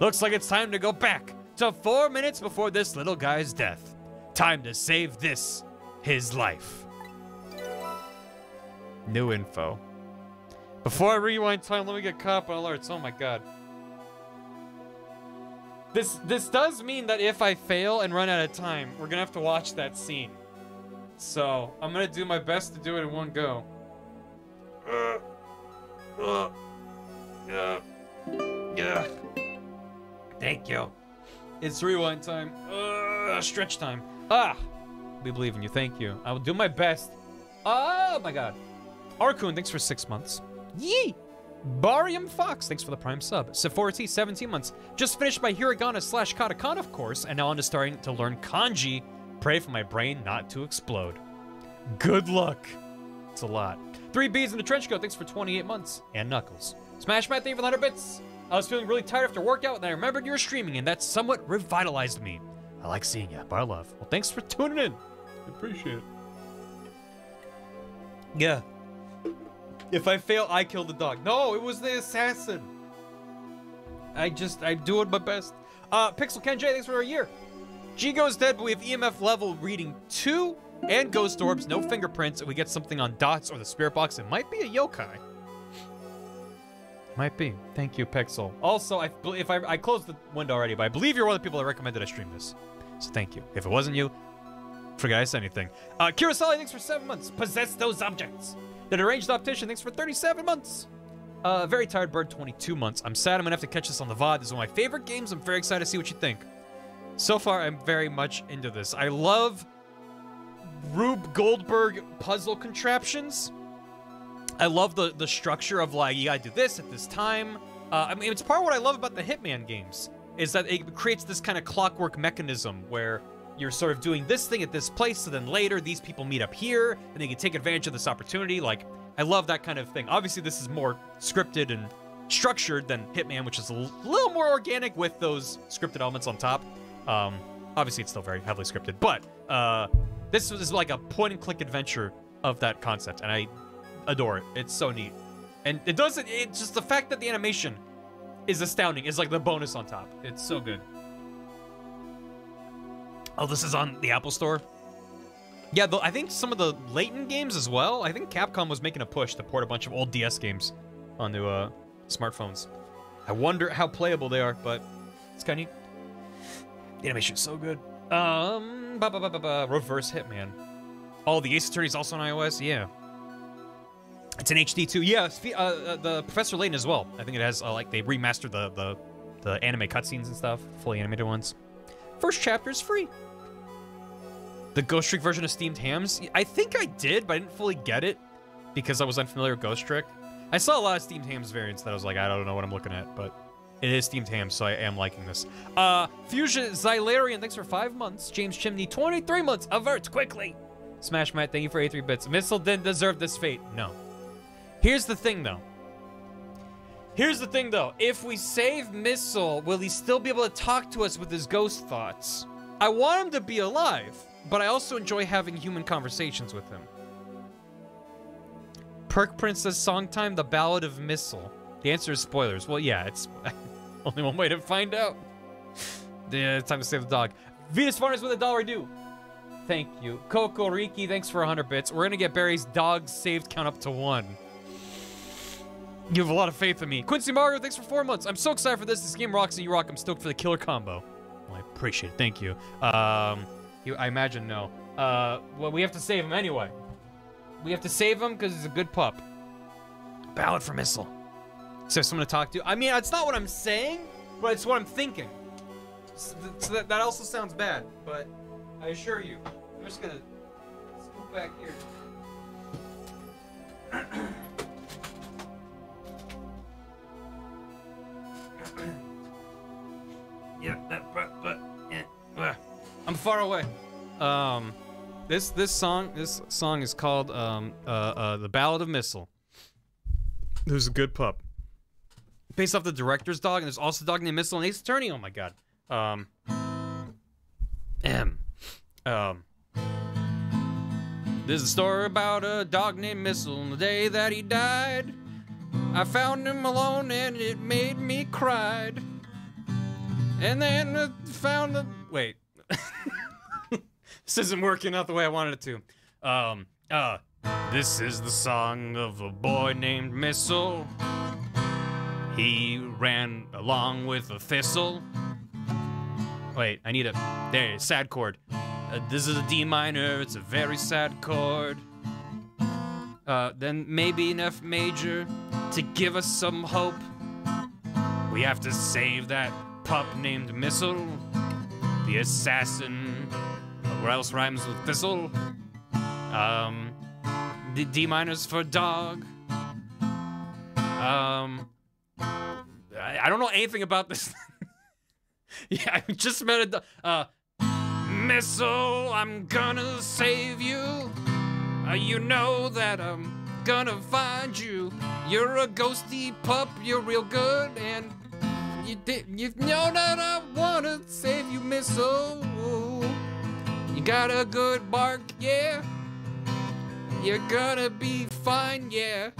B: Looks like it's time to go back to four minutes before this little guy's death. Time to save this, his life. New info. Before I rewind time, let me get caught up on alerts. Oh my god. This this does mean that if I fail and run out of time, we're gonna have to watch that scene. So I'm gonna do my best to do it in one go. Uh, uh, yeah, yeah. Thank you. It's rewind time. Uh, stretch time. Ah, we believe in you. Thank you. I will do my best. Oh my god. Arkun, thanks for six months. Yee! Barium Fox, thanks for the prime sub. Sephora 17 months. Just finished my Hiragana slash katakana, of course, and now on to starting to learn kanji. Pray for my brain not to explode. Good luck. It's a lot. Three bees in the trench coat, thanks for 28 months. And Knuckles. Smash Matt, thank you for 100 bits. I was feeling really tired after workout, and I remembered you were streaming, and that somewhat revitalized me. I like seeing you. Bar love. Well, thanks for tuning in. Appreciate it. Yeah. If I fail, I kill the dog. No, it was the assassin. I just, I'm doing my best. Uh, Pixel Ken J, thanks for a year. Jeego's dead, but we have EMF level reading 2 and ghost orbs, no fingerprints, and we get something on dots or the spirit box. It might be a yokai. Might be. Thank you, Pixel. Also, I, if I, I closed the window already, but I believe you're one of the people that recommended I stream this. So thank you. If it wasn't you, forget I said anything. Uh, Kurosali, thanks for seven months. Possess those objects. The Deranged Optician, thanks for 37 months. Uh, Very Tired Bird, 22 months. I'm sad I'm gonna have to catch this on the VOD. This is one of my favorite games. I'm very excited to see what you think. So far, I'm very much into this. I love Rube Goldberg puzzle contraptions. I love the the structure of like you gotta do this at this time. Uh, I mean, it's part of what I love about the Hitman games is that it creates this kind of clockwork mechanism where you're sort of doing this thing at this place, so then later these people meet up here, and they can take advantage of this opportunity. Like, I love that kind of thing. Obviously, this is more scripted and structured than Hitman, which is a little more organic with those scripted elements on top. Um, obviously, it's still very heavily scripted, but uh, this is like a point and click adventure of that concept, and I adore it. It's so neat. And it doesn't, it's just the fact that the animation is astounding is like the bonus on top. It's so good. Oh, this is on the Apple Store? Yeah, though I think some of the Layton games as well. I think Capcom was making a push to port a bunch of old DS games onto uh, smartphones. I wonder how playable they are, but it's kind of neat. The animation's so good. Um, ba ba ba ba ba. Reverse Hitman. Oh, the Ace Attorney is also on iOS. Yeah. It's an HD too. Yeah, uh, uh, the Professor Layton as well. I think it has uh, like they remastered the the the anime cutscenes and stuff, fully animated ones. First chapter is free. The Ghost Trick version of Steamed Hams. I think I did, but I didn't fully get it because I was unfamiliar with Ghost Trick. I saw a lot of Steamed Hams variants that I was like, I don't know what I'm looking at, but it is Steamed Hams, so I am liking this. Uh, Fusion Xylarian, thanks for five months. James Chimney, 23 months. Avert quickly. Smash Matt, thank you for 83 bits. Missile didn't deserve this fate. No. Here's the thing, though. Here's the thing, though. If we save Missile, will he still be able to talk to us with his ghost thoughts? I want him to be alive, but I also enjoy having human conversations with him. Perk Princess Song Time, The Ballad of Missile. The answer is spoilers. Well, yeah, it's only one way to find out. Yeah, it's time to save the dog. Venus Farners with a dollar due. Thank you. Coco Riki, thanks for 100 bits. We're gonna get Barry's dog saved count up to one. You have a lot of faith in me. Quincy Mario, thanks for four months. I'm so excited for this. This game rocks and you rock. I'm stoked for the killer combo. Well, I appreciate it. Thank you. Um, you, I imagine no. Uh, well, we have to save him anyway. We have to save him because he's a good pup. Ballad for Missile. So someone to talk to. I mean, it's not what I'm saying, but it's what I'm thinking. So th- so that, that also sounds bad, but I assure you, I'm just gonna scoot back here. yeah, that, but, but, yeah, uh, I'm far away. Um, this this song this song is called um uh, uh the Ballad of Missile. Who's a good pup. based off the director's dog, and there's also a dog named Missile and Ace Attorney. Oh my god. Um. M. Um. There's a story about a dog named Missile and the day that he died. I found him alone and it made me cry. And then I found the. Wait. this isn't working out the way I wanted it to. Um. Uh. This is the song of a boy named Missile. He ran along with a thistle. Wait, I need a. There, sad chord. Uh, this is a D minor, it's a very sad chord. Uh, then maybe an F major to give us some hope. We have to save that pup named Missile, the assassin, or else rhymes with thistle. Um, the D minor's for dog. Um, I, I don't know anything about this. yeah, I just met a. Uh, Missile, I'm gonna save you. Uh, you know that I'm gonna find you. You're a ghosty pup, you're real good, and you did. You know that I wanna save you, Missile. You got a good bark, yeah. You're gonna be fine, yeah.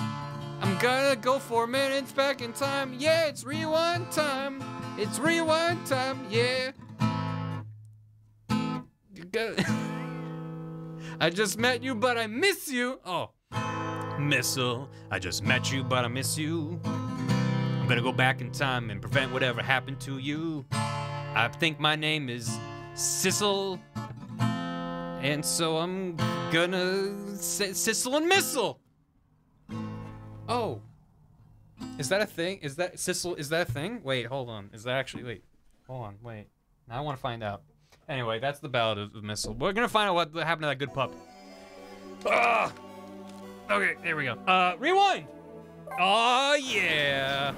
B: I'm gonna go four minutes back in time. Yeah, it's rewind time. It's rewind time, yeah. You got- I just met you, but I miss you. Oh. Missile, I just met you, but I miss you. Gonna go back in time and prevent whatever happened to you. I think my name is Sissel. And so I'm gonna say Sissel and Missile. Oh. Is that a thing? Is that Sissel? Is that a thing? Wait, hold on. Is that actually? Wait, hold on. Wait. Now I want to find out. Anyway, that's the Ballad of the Missile. We're gonna find out what happened to that good pup. Ah. Okay, there we go. Uh, rewind. Oh yeah.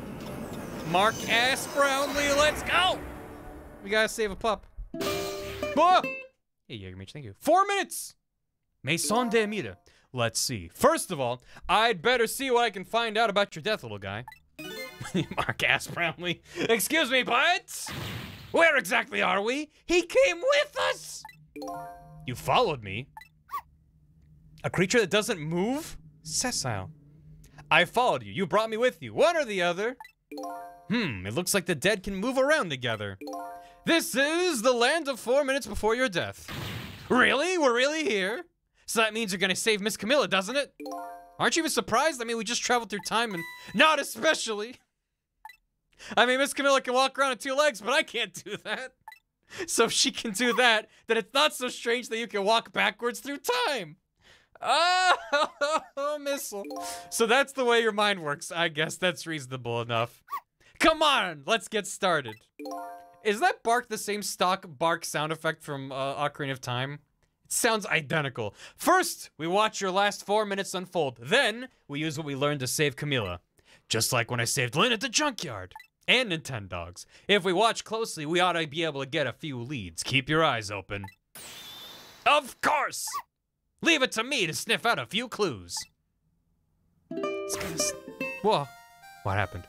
B: Mark S. Brownlee, let's go. We gotta save a pup. Ah! Hey, Jägermage, thank you. Four minutes. Maison de Mira. Let's see. First of all, I'd better see what I can find out about your death, little guy. Mark ass Brownlee. Excuse me, but where exactly are we? He came with us. You followed me. A creature that doesn't move? Sessile. I followed you. You brought me with you. One or the other. Hmm, it looks like the dead can move around together. This is the land of four minutes before your death. Really? We're really here? So that means you're gonna save Miss Kamila, doesn't it? Aren't you even surprised? I mean, we just traveled through time and not especially. I mean, Miss Kamila can walk around on two legs, but I can't do that. So if she can do that, then it's not so strange that you can walk backwards through time. Oh, missile. So that's the way your mind works. I guess that's reasonable enough. Come on, let's get started. Is that bark the same stock bark sound effect from uh, Ocarina of Time? It sounds identical. First, we watch your last four minutes unfold. Then, we use what we learned to save Kamila. Just like when I saved Lynne at the junkyard. And Nintendogs. If we watch closely, we ought to be able to get a few leads. Keep your eyes open. Of course! Leave it to me to sniff out a few clues. It's Whoa. What happened?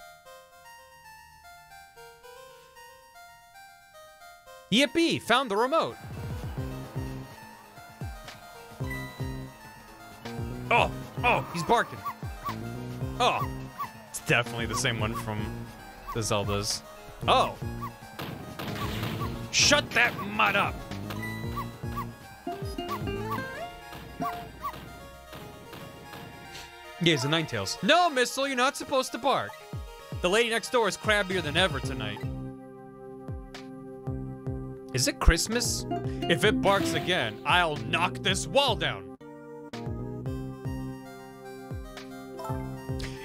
B: Yippee! Found the remote. Oh, oh, he's barking. Oh, it's definitely the same one from the Zeldas. Oh. Shut that mud up. Yeah, it's a Ninetales. No, Missile, you're not supposed to bark. The lady next door is crabbier than ever tonight. Is it Christmas? If it barks again, I'll knock this wall down.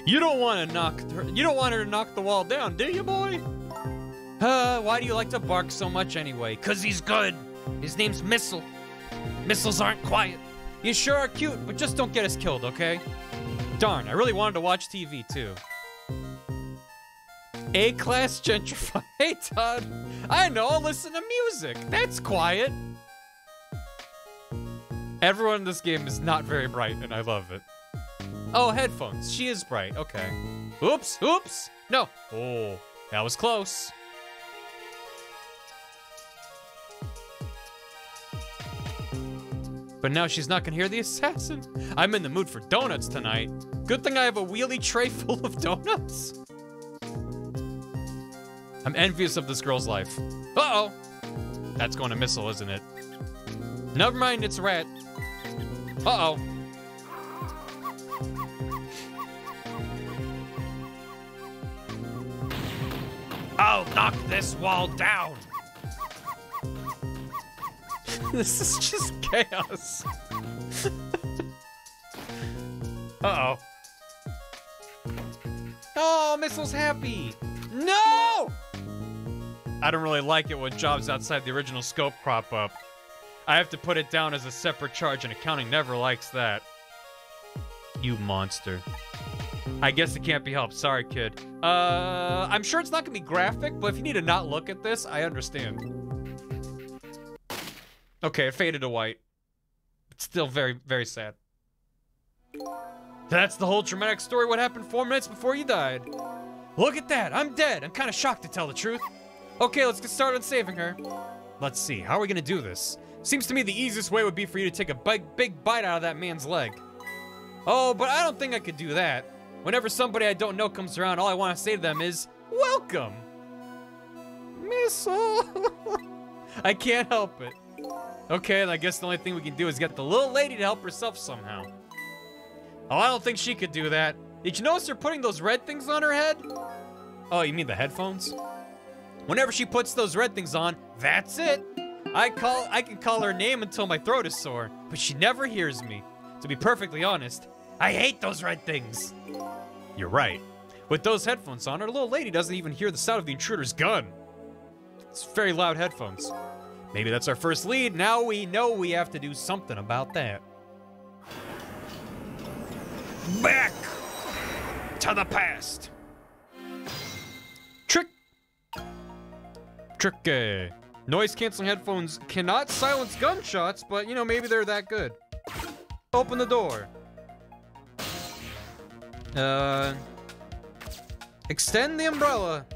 B: You don't want to knock her, you don't want her to knock the wall down, do you, boy? Uh, why do you like to bark so much anyway? Cause he's good. His name's Missile. Missiles aren't quiet. You sure are cute, but just don't get us killed, okay? Darn, I really wanted to watch TV too. A-class gentrified. Hey, Todd. I know, listen to music. That's quiet. Everyone in this game is not very bright, and I love it. Oh, headphones. She is bright. Okay. Oops, oops. No. Oh, that was close. But now she's not gonna hear the assassin. I'm in the mood for donuts tonight. Good thing I have a wheelie tray full of donuts. I'm envious of this girl's life. Uh-oh. That's going to missile, isn't it? Never mind, it's rat. Uh-oh. I'll knock this wall down. this is just chaos. Uh-oh. Oh, Missile's happy. No! I don't really like it when jobs outside the original scope crop up. I have to put it down as a separate charge, and accounting never likes that. You monster. I guess it can't be helped. Sorry, kid. Uh, I'm sure it's not gonna be graphic, but if you need to not look at this, I understand. Okay, it faded to white. It's still very, very sad. That's the whole dramatic story what happened four minutes before you died. Look at that, I'm dead. I'm kind of shocked to tell the truth. Okay, let's get started on saving her. Let's see, how are we gonna do this? Seems to me the easiest way would be for you to take a big, big bite out of that man's leg. Oh, but I don't think I could do that. Whenever somebody I don't know comes around, all I want to say to them is, Welcome! Missile! I can't help it. Okay, I guess the only thing we can do is get the little lady to help herself somehow. Oh, I don't think she could do that. Did you notice they're putting those red things on her head? Oh, you mean the headphones? Whenever she puts those red things on, that's it. I call I can call her name until my throat is sore, but she never hears me. To be perfectly honest, I hate those red things. You're right. With those headphones on, our little lady doesn't even hear the sound of the intruder's gun. It's very loud headphones. Maybe that's our first lead. Now we know we have to do something about that. Back to the past. Trick. Tricky. Noise canceling headphones cannot silence gunshots, but you know, maybe they're that good. Open the door. Uh. Extend the umbrella.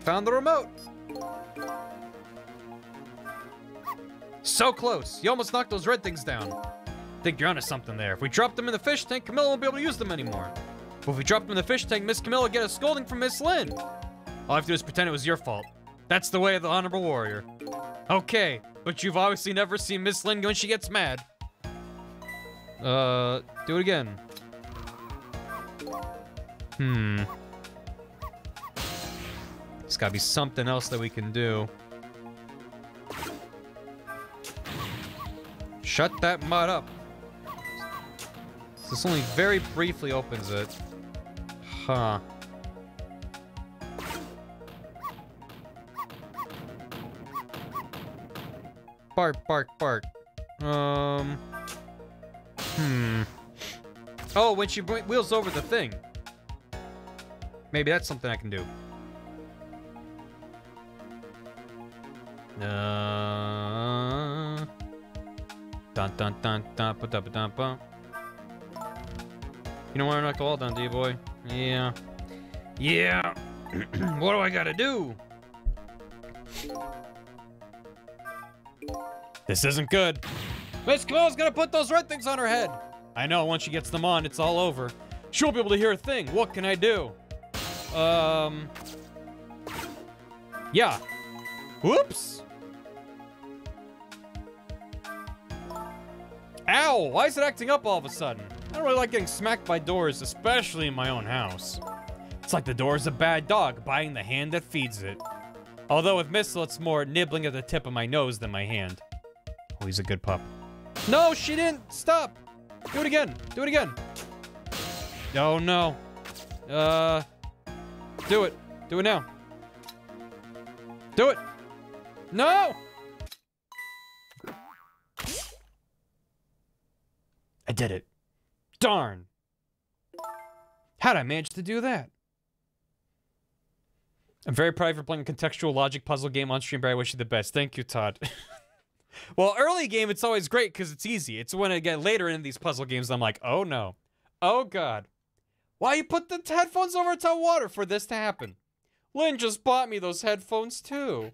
B: Found the remote. So close. You almost knocked those red things down. I Think you're onto something there. If we drop them in the fish tank, Kamila won't be able to use them anymore. But if we drop them in the fish tank, Miss Kamila will get a scolding from Miss Lynne. All I have to do is pretend it was your fault. That's the way of the honorable warrior. Okay, but you've obviously never seen Miss Lynne when she gets mad. Uh, do it again. Hmm. There's gotta be something else that we can do. Shut that mud up. This only very briefly opens it. Huh. Bark, bark, bark. Um. Hmm. Oh, when she wheels over the thing. Maybe that's something I can do. Uh. Dun dun dun dun ba dun dun dun. You don't want to knock the wall down, do you, boy? Yeah. Yeah. what do I gotta do? This isn't good. Miss Kamila's gonna put those red things on her head. I know, once she gets them on, it's all over. She won't be able to hear a thing. What can I do? Um... Yeah. Whoops! Ow! Why is it acting up all of a sudden? I don't really like getting smacked by doors, especially in my own house. It's like the door is a bad dog, biting the hand that feeds it. Although with Missile, it's more nibbling at the tip of my nose than my hand. Oh, he's a good pup. No, she didn't! Stop! Do it again! Do it again! Oh, no. Uh... Do it. Do it now. Do it! No! I did it. Darn! How'd I manage to do that? I'm very proud for playing a contextual logic puzzle game on stream, but I wish you the best. Thank you, Todd. well, early game, it's always great because it's easy. It's when I get later in these puzzle games, I'm like, oh no. Oh god. Why you put the headphones over to water for this to happen? Lynne just bought me those headphones too.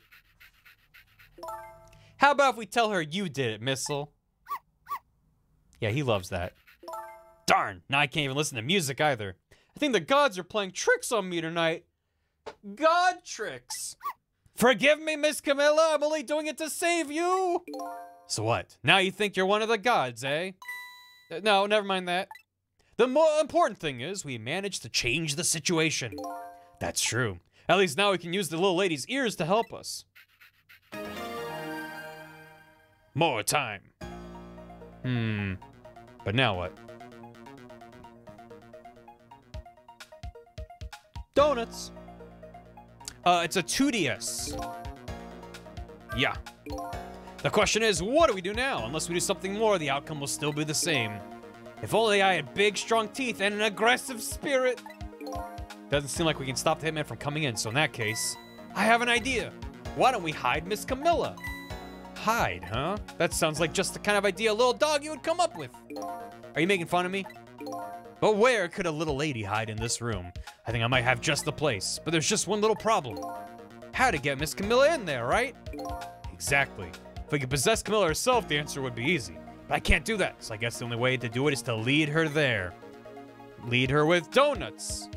B: How about if we tell her you did it, Missile? Yeah, he loves that. Darn, now I can't even listen to music either. I think the gods are playing tricks on me tonight. God tricks. Forgive me, Miss Kamila, I'm only doing it to save you. So what? Now you think you're one of the gods, eh? Uh, No, never mind that. The more important thing is we managed to change the situation. That's true. At least now we can use the little lady's ears to help us. More time. Hmm. But now what? Donuts. Uh, it's a 2DS. Yeah. The question is, what do we do now? Unless we do something more, the outcome will still be the same. If only I had big, strong teeth and an aggressive spirit. Doesn't seem like we can stop the hitman from coming in, so in that case, I have an idea. Why don't we hide Miss Kamila? Hide, huh? That sounds like just the kind of idea a little doggy would come up with. Are you making fun of me? But where could a little lady hide in this room? I think I might have just the place, but there's just one little problem. How to get Miss Kamila in there, right? Exactly. If we could possess Kamila herself, the answer would be easy. But I can't do that, so I guess the only way to do it is to lead her there. Lead her with donuts.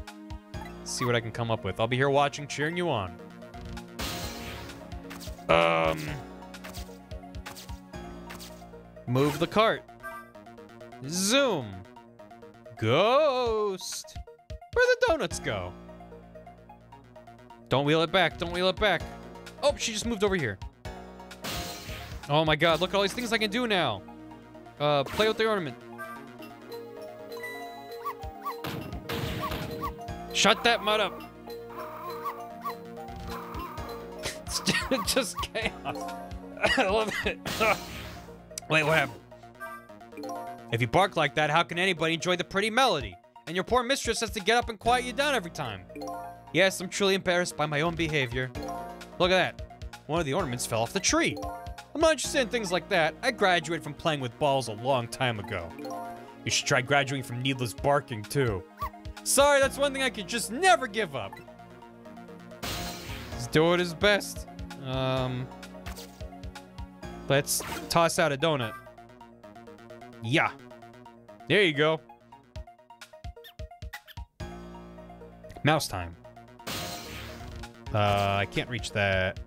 B: see what I can come up with. I'll be here watching, cheering you on. Um. Move the cart. Zoom. Ghost. Where the donuts go? Don't wheel it back. Don't wheel it back. Oh, she just moved over here. Oh my god, look at all these things I can do now. Uh, play with the ornament. Shut that mud up. It's just chaos. I love it. Wait, what happened? If you bark like that, how can anybody enjoy the pretty melody? And your poor mistress has to get up and quiet you down every time. Yes, I'm truly embarrassed by my own behavior. Look at that. One of the ornaments fell off the tree. I'm not interested in things like that. I graduated from playing with balls a long time ago. You should try graduating from needless barking, too. Sorry, that's one thing I could just never give up. He's doing his best. Um, let's toss out a donut. Yeah. There you go. Mouse time. Uh, I can't reach that.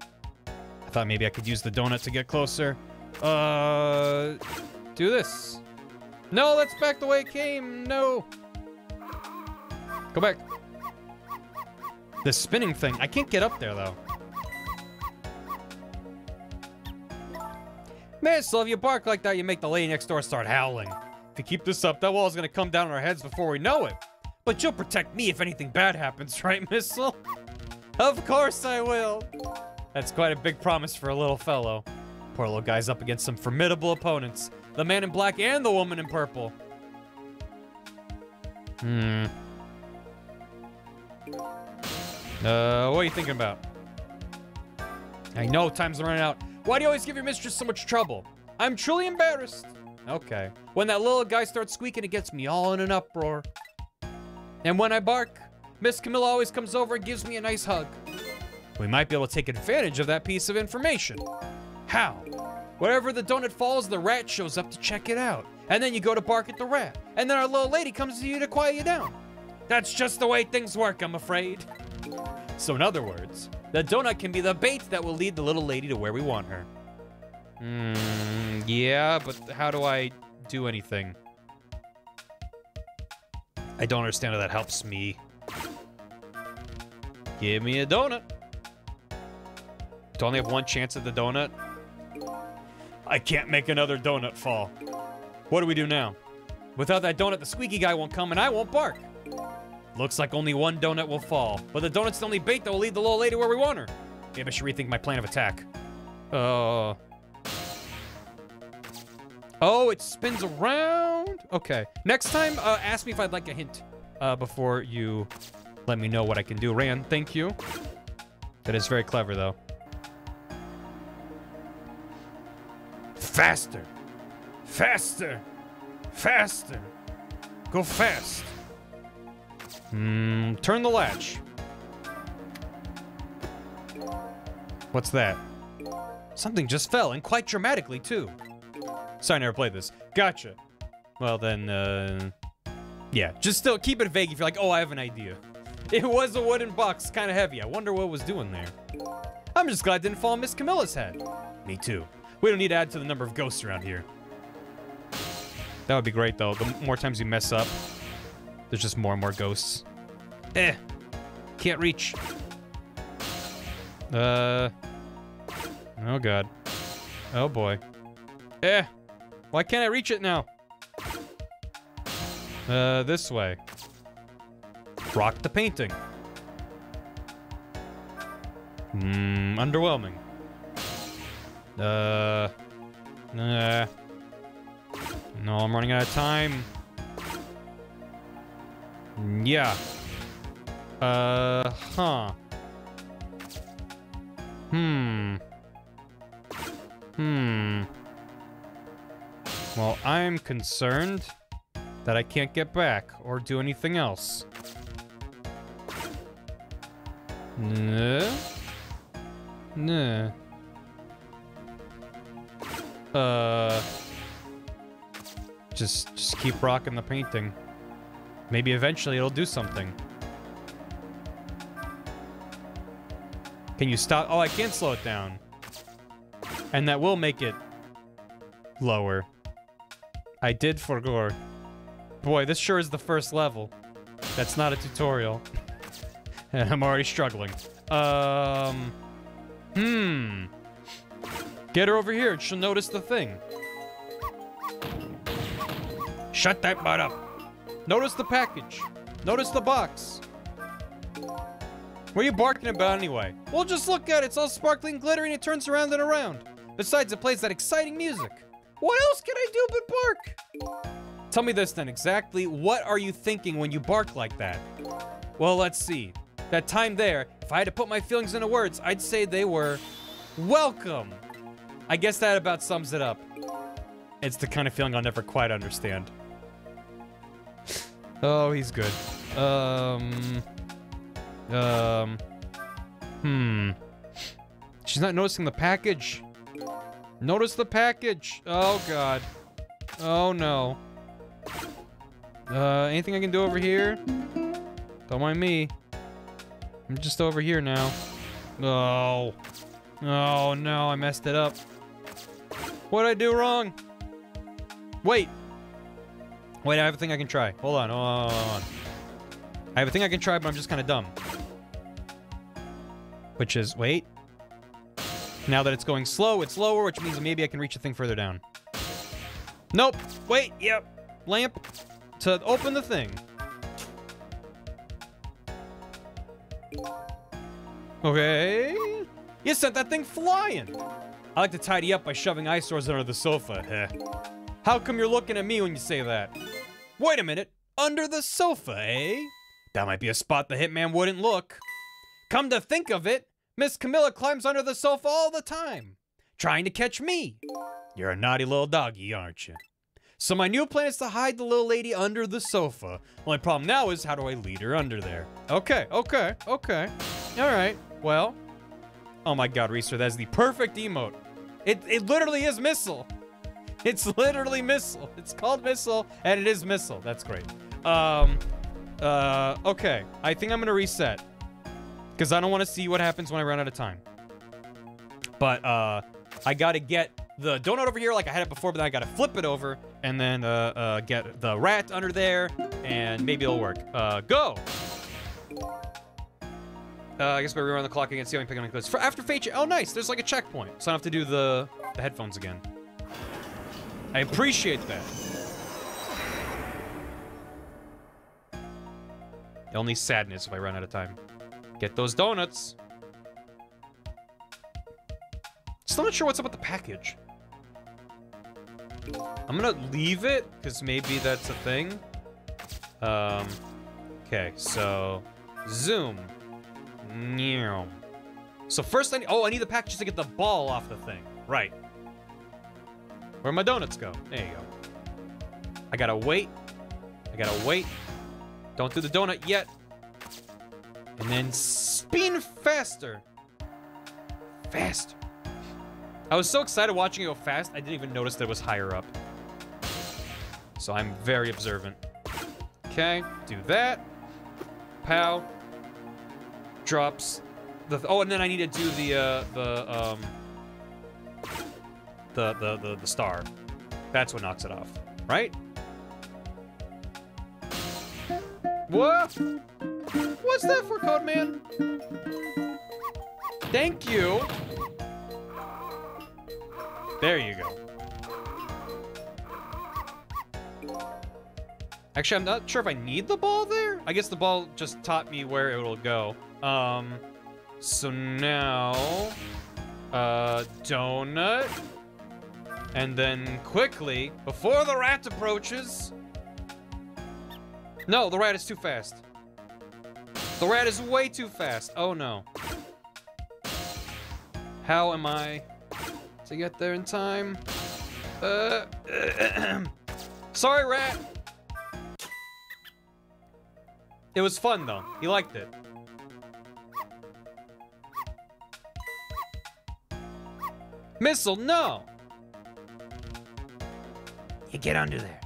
B: I thought maybe I could use the donut to get closer. Uh, do this. No, that's back the way it came. No. Go back. The spinning thing. I can't get up there, though. Man, so if you bark like that, you make the lady next door start howling. If you keep this up, that wall's gonna come down on our heads before we know it. But you'll protect me if anything bad happens, right, Missile? Of course I will. That's quite a big promise for a little fellow. Poor little guy's up against some formidable opponents. The man in black and the woman in purple. Hmm. Uh, what are you thinking about? I know time's running out. Why do you always give your mistress so much trouble? I'm truly embarrassed. Okay. When that little guy starts squeaking, it gets me all in an uproar. And when I bark, Miss Kamila always comes over and gives me a nice hug. We might be able to take advantage of that piece of information. How? Wherever the donut falls, the rat shows up to check it out. And then you go to bark at the rat. And then our little lady comes to you to quiet you down. That's just the way things work, I'm afraid. So in other words, the donut can be the bait that will lead the little lady to where we want her. Hmm, yeah, but how do I do anything? I don't understand how that helps me. Give me a donut. Do I only have one chance at the donut? I can't make another donut fall. What do we do now? Without that donut, the squeaky guy won't come and I won't bark. Looks like only one donut will fall, but the donut's the only bait that will lead the little lady where we want her. Maybe I should rethink my plan of attack. Uh. Oh, it spins around? Okay. Next time, uh, ask me if I'd like a hint uh, before you let me know what I can do. Rand, thank you. That is very clever, though. Faster. Faster. Faster. Go fast. Hmm, turn the latch. What's that? Something just fell, and quite dramatically, too. Sorry, I never played this. Gotcha. Well, then, uh... Yeah, just still keep it vague if you're like, oh, I have an idea. It was a wooden box, kind of heavy. I wonder what was doing there. I'm just glad it didn't fall on Miss Kamila's head. Me too. We don't need to add to the number of ghosts around here. That would be great, though. The more times you mess up, there's just more and more ghosts. Eh. Can't reach. Uh. Oh, God. Oh, boy. Eh. Why can't I reach it now? Uh, this way. Rock the painting. Hmm, underwhelming. Uh, nah. No, I'm running out of time. Yeah. Uh, huh. Hmm. Hmm. Well, I'm concerned that I can't get back or do anything else. Nah. Nah. Uh. Just, just keep rocking the painting. Maybe eventually it'll do something. Can you stop? Oh, I can't slow it down. And that will make it lower. I did forgot. Boy, this sure is the first level. That's not a tutorial. and I'm already struggling. Um... Hmm. Get her over here. She'll notice the thing. Shut that butt up. Notice the package. Notice the box. What are you barking about anyway? Well, just look at it. It's all sparkling glittering. It turns around and around. Besides, it plays that exciting music. What else can I do but bark? Tell me this then. Exactly what are you thinking when you bark like that? Well, let's see. That time there, if I had to put my feelings into words, I'd say they were welcome. I guess that about sums it up. It's the kind of feeling I'll never quite understand. Oh, he's good. Um... Um... Hmm. She's not noticing the package. Notice the package. Oh, God. Oh, no. Uh, anything I can do over here? Don't mind me. I'm just over here now. Oh. Oh, no, I messed it up. What'd I do wrong? Wait. Wait, I have a thing I can try. Hold on, hold on, hold on. I have a thing I can try, but I'm just kind of dumb. Which is, wait. Now that it's going slow, it's lower, which means maybe I can reach the thing further down. Nope. Wait, yep. Lamp to open the thing. Okay. You sent that thing flying. I like to tidy up by shoving eyesores under the sofa. Eh. How come you're looking at me when you say that? Wait a minute. Under the sofa, eh? That might be a spot the hitman wouldn't look. Come to think of it, Miss Kamila climbs under the sofa all the time, trying to catch me. You're a naughty little doggy, aren't you? So my new plan is to hide the little lady under the sofa. Only problem now is how do I lead her under there? Okay, okay, okay. All right, well. Oh my god, Reeser, that's the perfect emote. It, it literally is Missile. It's literally Missile. It's called Missile, and it is Missile. That's great. Um, uh, okay. I think I'm gonna reset. Because I don't want to see what happens when I run out of time. But, uh, I gotta get the donut over here like I had it before, but then I gotta flip it over and then uh, uh, get the rat under there, and maybe it'll work. Uh, go! Uh, I guess we're on the clock again, see how many picking clicks. For after Fate, oh nice, there's like a checkpoint, so I have to do the, the headphones again. I appreciate that. Only sadness if I run out of time. Get those donuts. Still not sure what's up with the package. I'm gonna leave it, because maybe that's a thing. Um, okay, so, zoom. So first I need, oh, I need the package to get the ball off the thing. Right. Where my donuts go? There you go. I gotta wait. I gotta wait. Don't do the donut yet. And then spin faster. Fast. I was so excited watching it go fast, I didn't even notice that it was higher up. So I'm very observant. Okay, do that. Pow. Drops. The oh, and then I need to do the uh, the um the the the the star. That's what knocks it off, right? What? What's that for, Code Man? Thank you. There you go. Actually, I'm not sure if I need the ball there. I guess the ball just taught me where it'll go. Um, so now, uh, donut. And then quickly, before the rat approaches. No, the rat is too fast. The rat is way too fast. Oh no. How am I to get there in time? Uh, sorry, rat. It was fun though. He liked it. Missile, no! You get under there.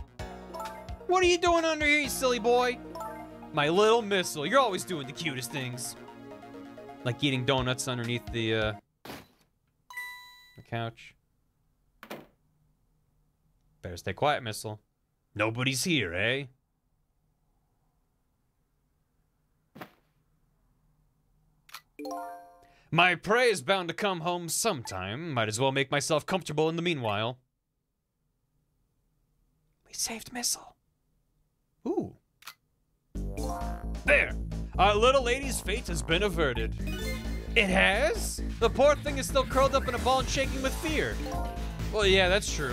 B: What are you doing under here, you silly boy? My little missile. You're always doing the cutest things. Like eating donuts underneath the, uh, the couch. Better stay quiet, missile. Nobody's here, eh? My prey is bound to come home sometime. Might as well make myself comfortable in the meanwhile. We saved Missile. Ooh. There! Our little lady's fate has been averted. It has? The poor thing is still curled up in a ball and shaking with fear. Well, yeah, that's true.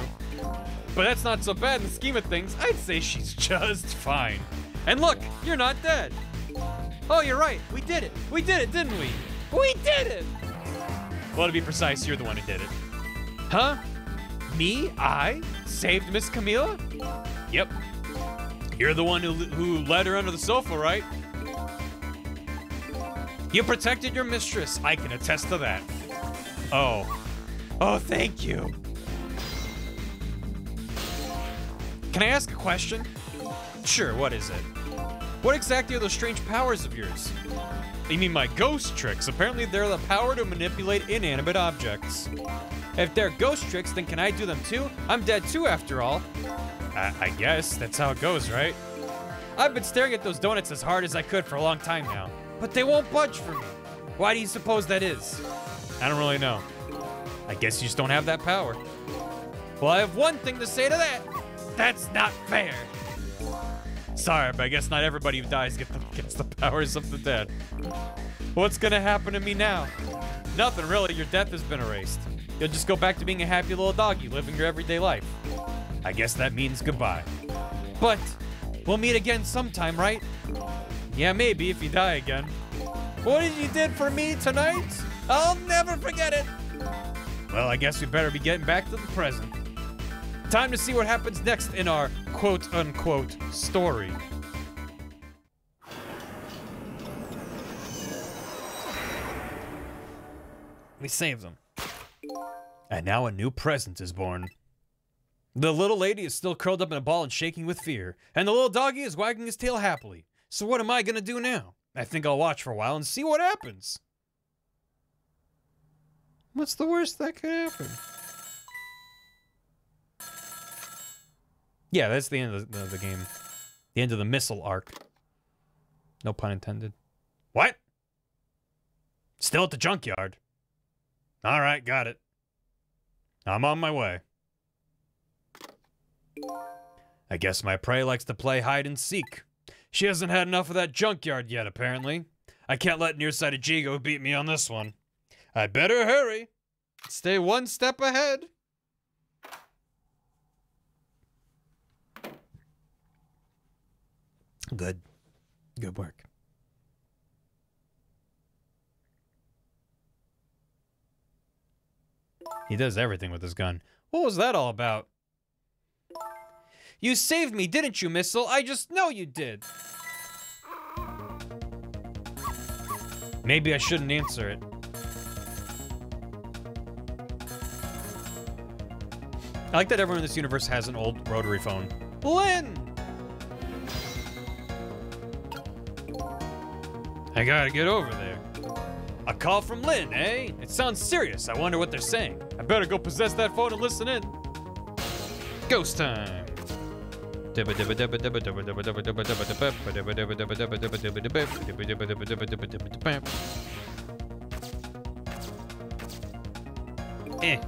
B: But that's not so bad in the scheme of things. I'd say she's just fine. And look, you're not dead. Oh, you're right. We did it. We did it, didn't we? We did it! Well, to be precise, you're the one who did it. Huh? Me? I? Saved Miss Kamila? Yep. You're the one who, who led her under the sofa, right? You protected your mistress. I can attest to that. Oh. Oh, thank you. Can I ask a question? Sure, what is it? What exactly are those strange powers of yours? You mean my ghost tricks? Apparently they're the power to manipulate inanimate objects. If they're ghost tricks, then can I do them too? I'm dead too, after all. I, I guess, that's how it goes, right? I've been staring at those donuts as hard as I could for a long time now, but they won't budge for me. Why do you suppose that is? I don't really know. I guess you just don't have that power. Well, I have one thing to say to that. That's not fair. Sorry, but I guess not everybody who dies get the, gets the powers of the dead. What's gonna happen to me now? Nothing really, your death has been erased. You'll just go back to being a happy little doggy living your everyday life. I guess that means goodbye. But we'll meet again sometime, right? Yeah, maybe if you die again. What did you did for me tonight? I'll never forget it. Well, I guess we better be getting back to the present. Time to see what happens next in our quote unquote story. We saved them. And now a new present is born. The little lady is still curled up in a ball and shaking with fear, and the little doggy is wagging his tail happily. So what am I gonna do now? I think I'll watch for a while and see what happens. What's the worst that could happen? Yeah, that's the end of the, the, game. The end of the missile arc. No pun intended. What? Still at the junkyard. All right, got it. I'm on my way. I guess my prey likes to play hide and seek. She hasn't had enough of that junkyard yet, apparently. I can't let nearsighted Jeego beat me on this one. I better hurry. Stay one step ahead. Good. Good work. He does everything with his gun. What was that all about? You saved me, didn't you, Missile? I just know you did. Maybe I shouldn't answer it. I like that everyone in this universe has an old rotary phone. Lynne! I gotta get over there. A call from Lynne, eh? It sounds serious. I wonder what they're saying. I better go possess that phone and listen in. Ghost time. Eh.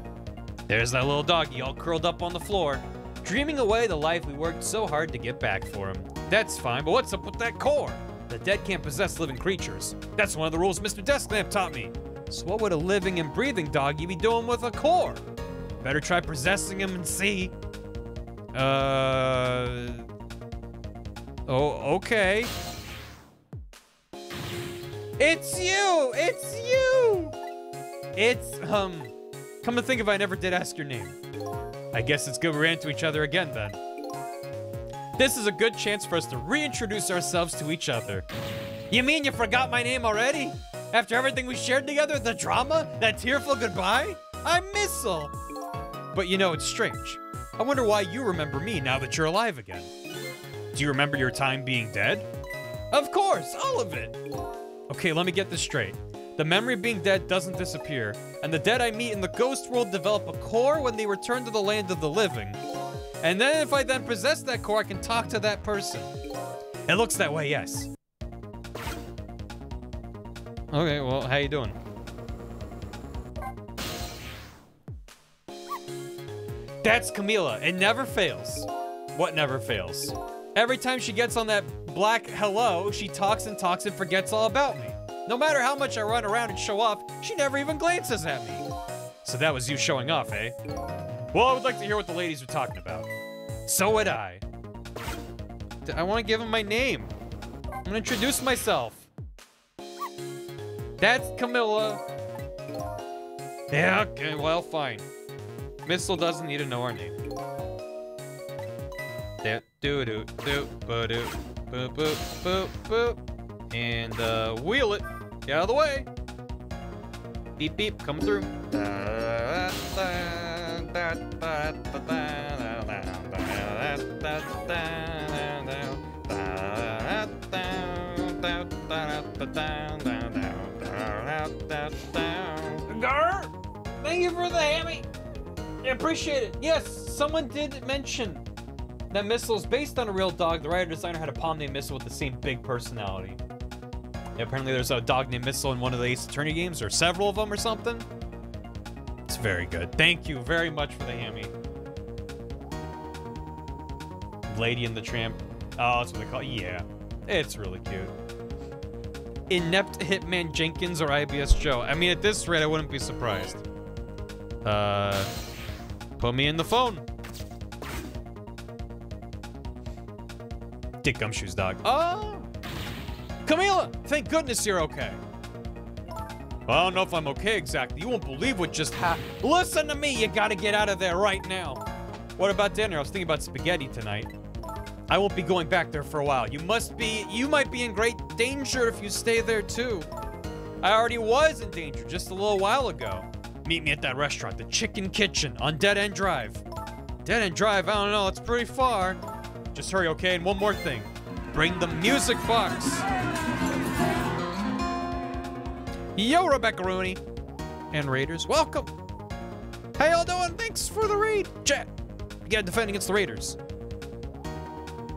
B: There's that little doggy all curled up on the floor, dreaming away the life we worked so hard to get back for him. That's fine, but what's up with that core? The dead can't possess living creatures. That's one of the rules Mr. Desklamp taught me. So what would a living and breathing doggy be doing with a core? Better try possessing him and see. Uh. Oh, okay. It's you! It's you! It's, um. Come to think of it, I never did ask your name. I guess it's good we ran into each other again then. This is a good chance for us to reintroduce ourselves to each other. You mean you forgot my name already? After everything we shared together, the drama, that tearful goodbye? I'm Missile. But you know, it's strange. I wonder why you remember me now that you're alive again. Do you remember your time being dead? Of course, all of it. Okay, let me get this straight. The memory of being dead doesn't disappear, and the dead I meet in the ghost world develop a core when they return to the land of the living. And then if I then possess that core, I can talk to that person. It looks that way, yes. Okay, well, how you doing? That's Kamila. It never fails. What never fails? Every time she gets on that black hello, she talks and talks and forgets all about me. No matter how much I run around and show off, she never even glances at me. So that was you showing off, eh? Well, I would like to hear what the ladies are talking about. So would I. I want to give them my name. I'm gonna introduce myself. That's Kamila. Yeah, okay, well, fine. Missile doesn't need to know our name. Do do do boo do boop boop boop boop. And uh, wheel it. Get out of the way. Beep beep, come through. Gar, thank you for the hammy. I appreciate it. Yes, someone did mention that Missile is based on a real dog. The writer designer had a palm named Missile with the same big personality. Apparently there's a dog named Missile in one of the Ace Attorney games, or several of them or something. It's very good. Thank you very much for the hammy. Lady and the Tramp. Oh, that's what they call it. Yeah. It's really cute. Inept Hitman Jenkins or IBS Joe. I mean, at this rate, I wouldn't be surprised. Uh, put me in the phone. Dick Gumshoe's, dog. Oh! Kamila! Thank goodness you're okay. Well, I don't know if I'm okay exactly. You won't believe what just happened. Listen to me! You gotta get out of there right now. What about dinner? I was thinking about spaghetti tonight. I won't be going back there for a while. You must be, you might be in great danger if you stay there too. I already was in danger just a little while ago. Meet me at that restaurant, the Chicken Kitchen on Dead End Drive. Dead End Drive, I don't know, it's pretty far. Just hurry, okay? And one more thing. Bring the music box. Yo, Rebecca Rooney. And Raiders, welcome. How y'all doing? Thanks for the raid. Chat. You gotta defend against the Raiders.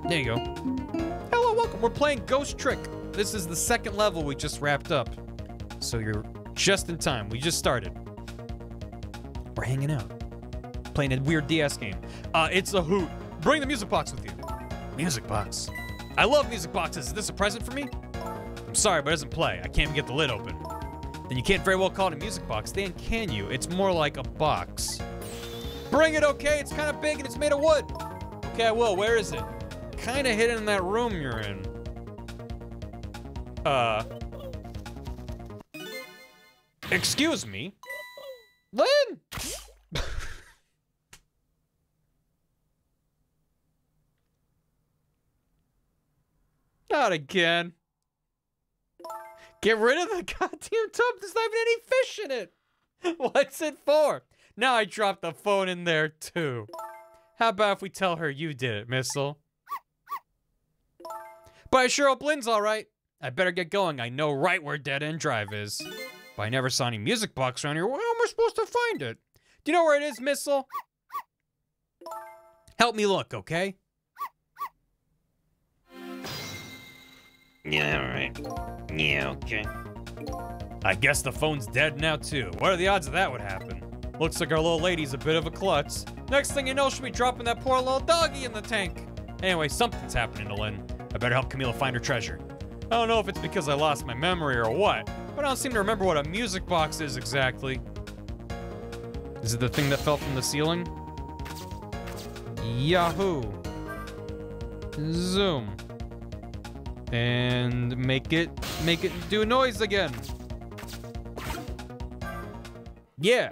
B: There you go. Hello, welcome. We're playing Ghost Trick. This is the second level we just wrapped up. So you're just in time. We just started. We're hanging out. Playing a weird DS game. Uh, it's a hoot. Bring the music box with you. Music box. I love music boxes. Is this a present for me? I'm sorry, but it doesn't play. I can't even get the lid open. Then you can't very well call it a music box, then can you? It's more like a box. Bring it, okay? It's kind of big and it's made of wood. Okay, I will. Where is it? Kind of hidden in that room you're in. Uh. Excuse me? Lynne! Not again. Get rid of the goddamn tub. There's not even any fish in it. What's it for? Now I dropped the phone in there too. How about if we tell her you did it, Missile? But I sure hope Lynne's alright. I better get going. I know right where Dead End Drive is. But I never saw any music box around here. How am I supposed to find it? Do you know where it is, Missile? Help me look, okay?
F: Yeah, alright. Yeah, okay.
B: I guess the phone's dead now, too. What are the odds of that would happen? Looks like our little lady's a bit of a klutz. Next thing you know, she'll be dropping that poor little doggy in the tank. Anyway, something's happening to Lynne. I better help Kamila find her treasure. I don't know if it's because I lost my memory or what, but I don't seem to remember what a music box is exactly. Is it the thing that fell from the ceiling? Yahoo! Zoom. And make it, make it do noise again. Yeah.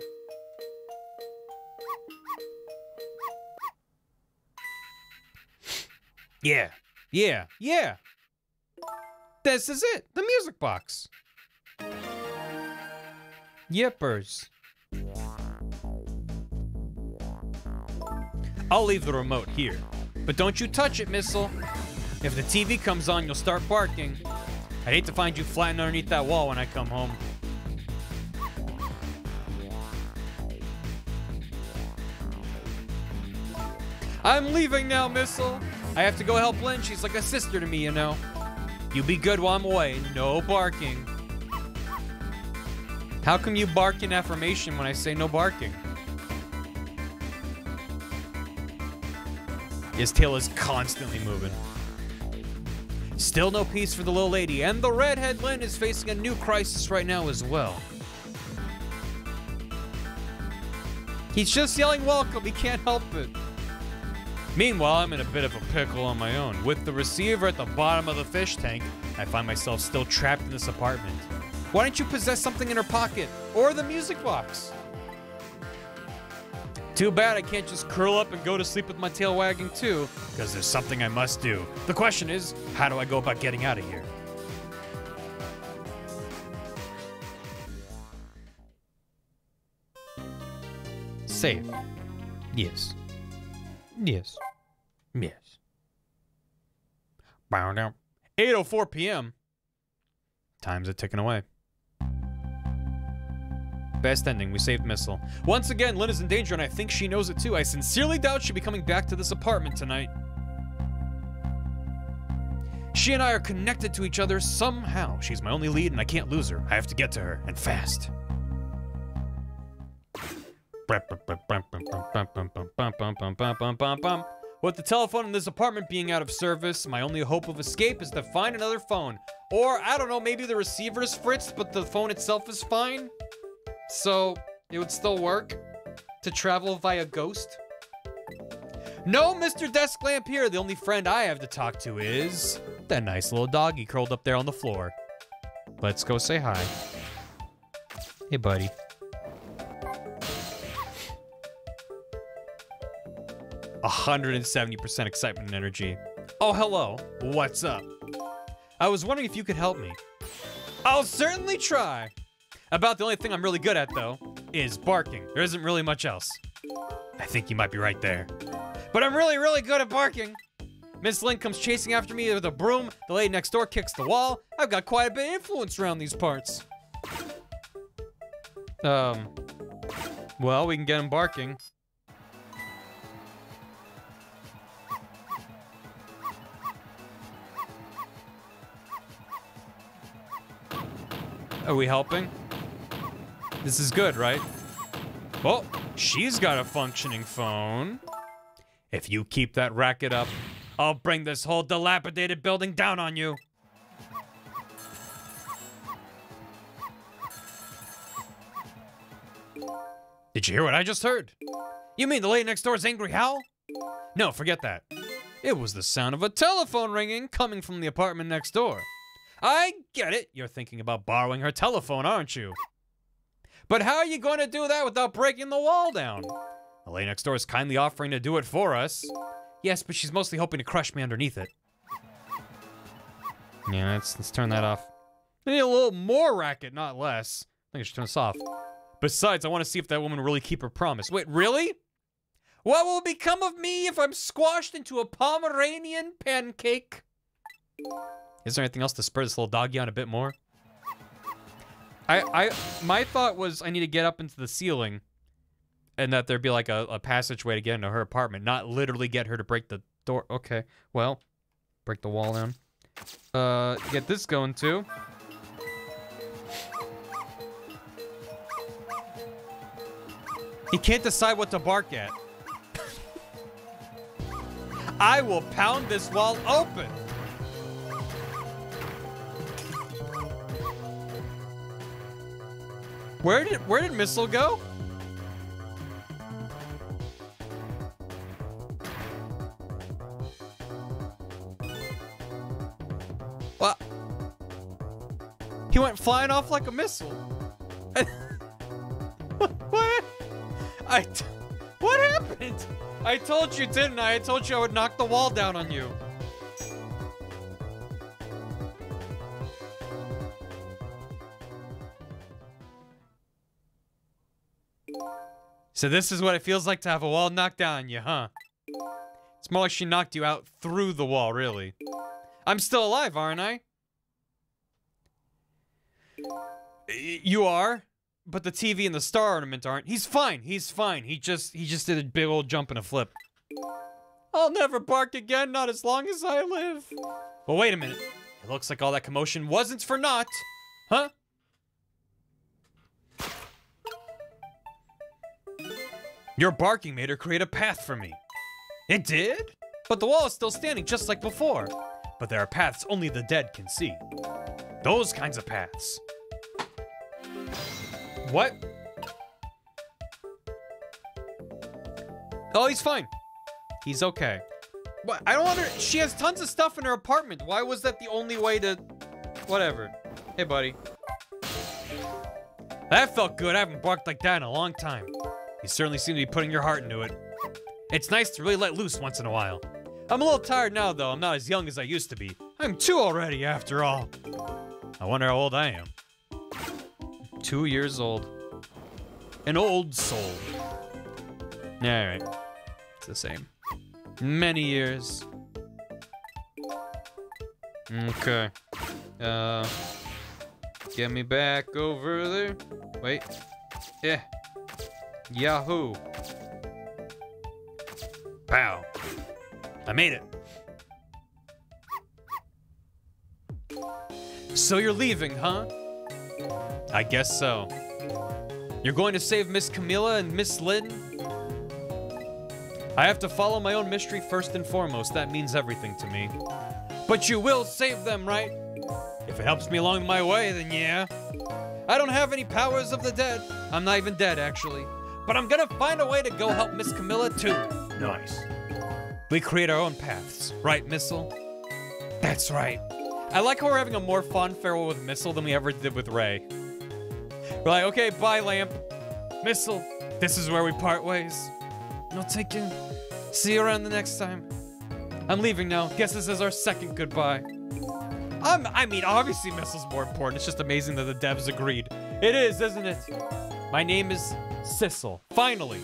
B: Yeah. Yeah. Yeah. This is it. The music box. Yippers. I'll leave the remote here. But don't you touch it, Missile. If the TV comes on, you'll start barking. I'd hate to find you flattened underneath that wall when I come home. I'm leaving now, Missile. I have to go help Lynne. She's like a sister to me, you know. You be good while I'm away. No barking. How come you bark in affirmation when I say no barking? His tail is constantly moving. Still no peace for the little lady, and the redhead Lynne is facing a new crisis right now as well. He's just yelling welcome, he can't help it. Meanwhile, I'm in a bit of a pickle on my own. With the receiver at the bottom of the fish tank, I find myself still trapped in this apartment. Why don't you possess something in her pocket? Or the music box? Too bad I can't just curl up and go to sleep with my tail wagging too, because there's something I must do. The question is, how do I go about getting out of here? Save. Yes. Yes. Yes. Bow down. 8.04 p.m. Time's a ticking away. Best ending. We saved Missile. Once again, Lynne is in danger, and I think she knows it too. I sincerely doubt she'll be coming back to this apartment tonight. She and I are connected to each other somehow. She's my only lead, and I can't lose her. I have to get to her, and fast. With the telephone in this apartment being out of service, my only hope of escape is to find another phone. Or, I don't know, maybe the receiver is fritzed, but the phone itself is fine? So, it would still work to travel via ghost? No, Mr. Desk Lamp here. The only friend I have to talk to is that nice little doggy curled up there on the floor. Let's go say hi. Hey, buddy. A hundred and seventy percent excitement and energy. Oh, hello. What's up? I was wondering if you could help me. I'll certainly try. About the only thing I'm really good at, though, is barking. There isn't really much else. I think you might be right there. But I'm really, really good at barking. Miss Link comes chasing after me with a broom. The lady next door kicks the wall. I've got quite a bit of influence around these parts. Um, well, we can get him barking. Are we helping? This is good, right? Well, she's got a functioning phone. If you keep that racket up, I'll bring this whole dilapidated building down on you. Did you hear what I just heard? You mean the lady next door's angry howl? No, forget that. It was the sound of a telephone ringing coming from the apartment next door. I get it. You're thinking about borrowing her telephone, aren't you? But how are you going to do that without breaking the wall down? Lady next door is kindly offering to do it for us. Yes, but she's mostly hoping to crush me underneath it. Yeah, let's, let's turn that off. I need a little more racket, not less. I think I should turn this off. Besides, I want to see if that woman really keep her promise. Wait, really? What will become of me if I'm squashed into a Pomeranian pancake? Is there anything else to spur this little doggy on a bit more? I, I, my thought was I need to get up into the ceiling, and that there'd be like a, a passageway to get into her apartment, not literally get her to break the door. Okay, well, break the wall down. Uh, get this going too. He can't decide what to bark at. I will pound this wall open. Where did where did Missile go? What? He went flying off like a missile. what? I. What happened? I told you, didn't I? I told you I would knock the wall down on you. So this is what it feels like to have a wall knocked down on you, huh? It's more like she knocked you out through the wall, really. I'm still alive, aren't I? You are, but the TV and the star ornament aren't. He's fine. He's fine. He just he just did a big old jump and a flip. I'll never bark again, not as long as I live. Well, wait a minute. It looks like all that commotion wasn't for naught. Huh? Your barking made her create a path for me. It did? But the wall is still standing just like before. But there are paths only the dead can see. Those kinds of paths. What? Oh, he's fine. He's okay. What? I don't under. She has tons of stuff in her apartment. Why was that the only way to? Whatever. Hey, buddy. That felt good. I haven't barked like that in a long time. You certainly seem to be putting your heart into it. It's nice to really let loose once in a while. I'm a little tired now, though. I'm not as young as I used to be. I'm two already, after all. I wonder how old I am. Two years old. An old soul. Alright. It's the same. Many years. Okay. Uh. Get me back over there. Wait. Yeah. Yahoo. Pow. I made it. So you're leaving, huh? I guess so. You're going to save Miss Kamila and Miss Lynne? I have to follow my own mystery first and foremost. That means everything to me. But you will save them, right? If it helps me along my way, then yeah. I don't have any powers of the dead. I'm not even dead, actually. But I'm gonna find a way to go help Miss Kamila, too. Nice. We create our own paths, right, Missile? That's right. I like how we're having a more fun farewell with Missile than we ever did with Ray. We're like, okay, bye, Lamp. Missile, this is where we part ways. No taking. See you around the next time. I'm leaving now. Guess this is our second goodbye. Um, I mean, obviously Missile's more important. It's just amazing that the devs agreed. It is, isn't it? My name is Sissel. Finally.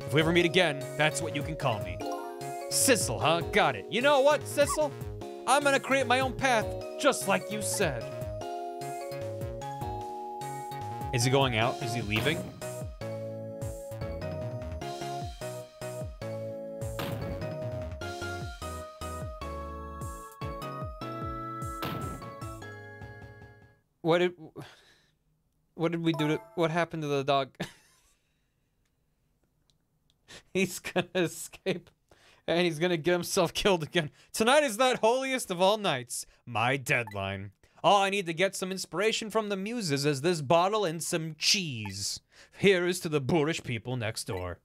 B: If we ever meet again, that's what you can call me. Sissel, huh? Got it. You know what, Sissel? I'm gonna create my own path, just like you said. Is he going out? Is he leaving? What did what did we do to what happened to the dog? he's gonna escape and he's gonna get himself killed again. Tonight is that holiest of all nights, my deadline. All I need to get some inspiration from the muses is this bottle and some cheese. Here is to the boorish people next door.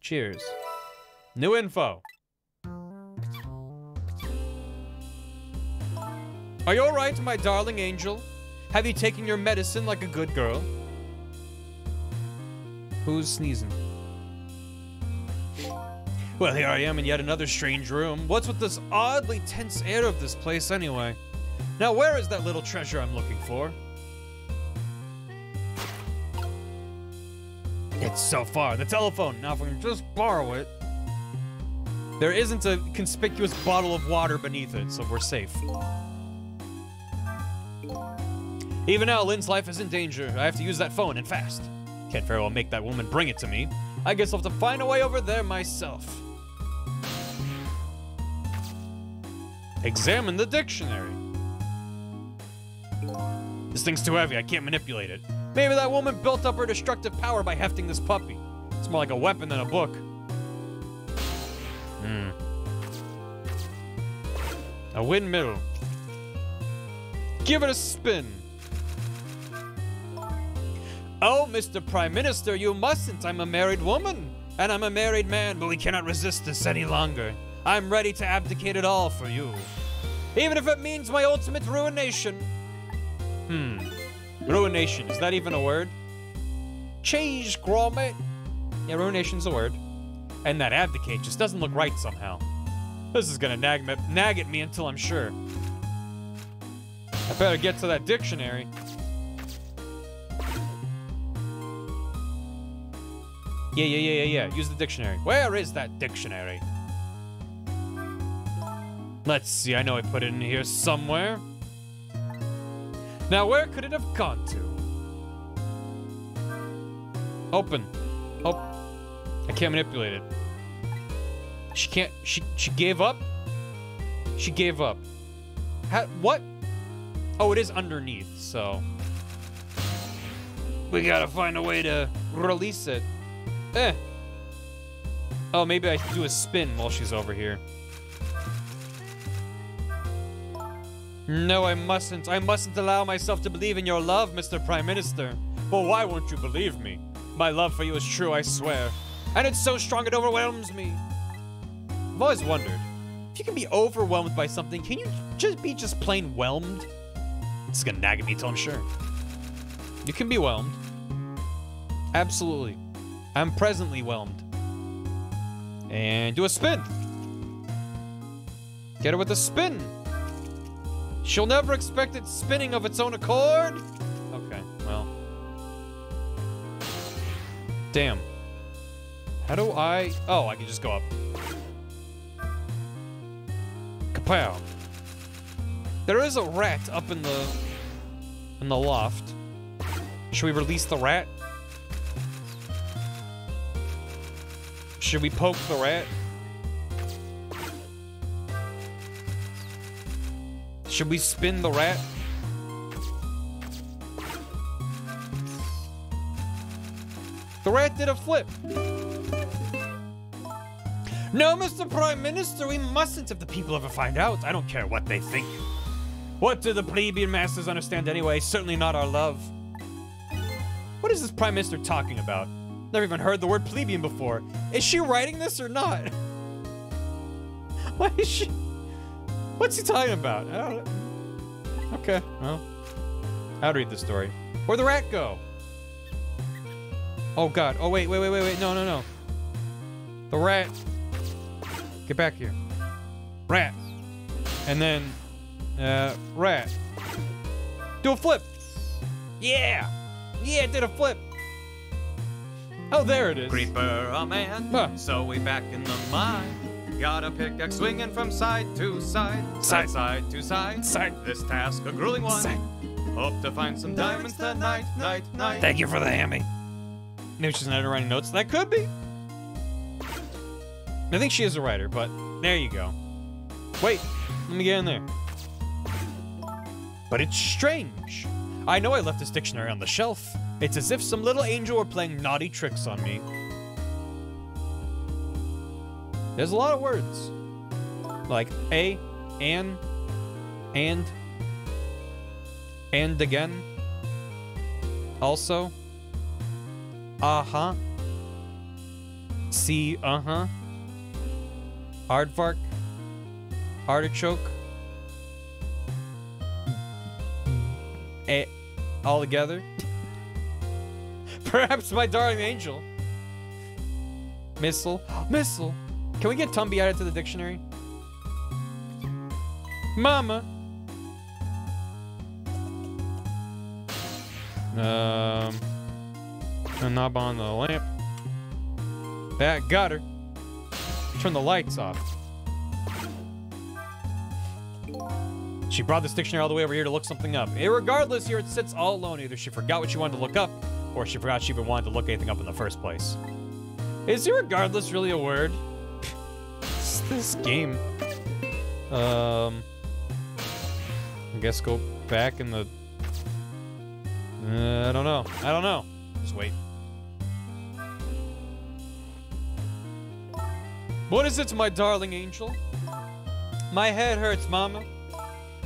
B: Cheers. New info. Are you alright, my darling angel? Have you taken your medicine like a good girl? Who's sneezing? Well, here I am in yet another strange room. What's with this oddly tense air of this place, anyway? Now, where is that little treasure I'm looking for? It's so far. The telephone. Now, if we can just borrow it. There isn't a conspicuous bottle of water beneath it, so we're safe. Even now, Lynne's life is in danger. I have to use that phone and fast. Can't very well make that woman bring it to me. I guess I'll have to find a way over there myself. Examine the dictionary. This thing's too heavy. I can't manipulate it. Maybe that woman built up her destructive power by hefting this puppy. It's more like a weapon than a book. Hmm. A windmill. Give it a spin. Oh, Mr. Prime Minister, you mustn't. I'm a married woman. And I'm a married man, but we cannot resist this any longer. I'm ready to abdicate it all for you. Even if it means my ultimate ruination. Hmm. Ruination, is that even a word? Cheese, Gromit. Yeah, ruination's a word. And that abdicate just doesn't look right somehow. This is gonna nag, me, nag at me until I'm sure. I better get to that dictionary. Yeah, yeah, yeah, yeah, yeah. Use the dictionary. Where is that dictionary? Let's see, I know I put it in here somewhere. Now, where could it have gone to? Open. Oh, I can't manipulate it. She can't, she, she gave up? She gave up. How, what? Oh, it is underneath, so. We gotta find a way to release it. Eh. Oh, maybe I should do a spin while she's over here. No, I mustn't. I mustn't allow myself to believe in your love, Mr. Prime Minister. But why won't you believe me? My love for you is true, I swear. And it's so strong it overwhelms me. I've always wondered, if you can be overwhelmed by something, can you just be just plain whelmed? It's gonna nag at me till I'm sure. You can be whelmed. Absolutely. I'm presently whelmed. And do a spin. Get it with a spin. She'll never expect it spinning of its own accord. Okay, well. Damn. How do I... Oh, I can just go up. Kapow. There is a rat up in the... in the loft. Should we release the rat? Should we poke the rat? Should we spin the rat? The rat did a flip. No, Mr. Prime Minister, we mustn't if the people ever find out. I don't care what they think. What do the plebeian masters understand anyway? Certainly not our love. What is this Prime Minister talking about? Never even heard the word plebeian before. Is she writing this or not? Why is she... What's he talking about? I don't Okay, well. I'd read the story. Where'd the rat go? Oh god. Oh wait, wait, wait, wait, wait. No, no, no. The rat. Get back here. Rat. And then, uh, rat. Do a flip. Yeah. Yeah, did a flip. Oh, there it is.
G: Creeper, a man.
B: Huh.
G: So we back in the mine. Got a pickaxe swinging from side to side,
B: Side.
G: side to side.
B: Side.
G: This task a grueling one.
B: Side.
G: Hope to find some diamonds tonight, night, night.
B: Thank you for the hammy. Maybe she's not writing notes. That could be. I think she is a writer, but there you go. Wait, let me get in there. But it's strange. I know I left this dictionary on the shelf. It's as if some little angel were playing naughty tricks on me. There's a lot of words. Like a, an, and, and again. Also. Uh-huh. See, uh-huh. Aardvark. Artichoke. Eh, all together. Perhaps my darling angel. Missile. Missile. Can we get Tumby added to the dictionary? Mama. Um, a knob on the lamp. That got her. Turn the lights off. She brought this dictionary all the way over here to look something up. Irregardless, regardless, here it sits all alone. Either she forgot what she wanted to look up, or she forgot she even wanted to look anything up in the first place. Is irregardless really a word? This game. Um, I guess go back in the. Uh, I don't know. I don't know. Just wait. What is it, my darling angel? My head hurts, mama.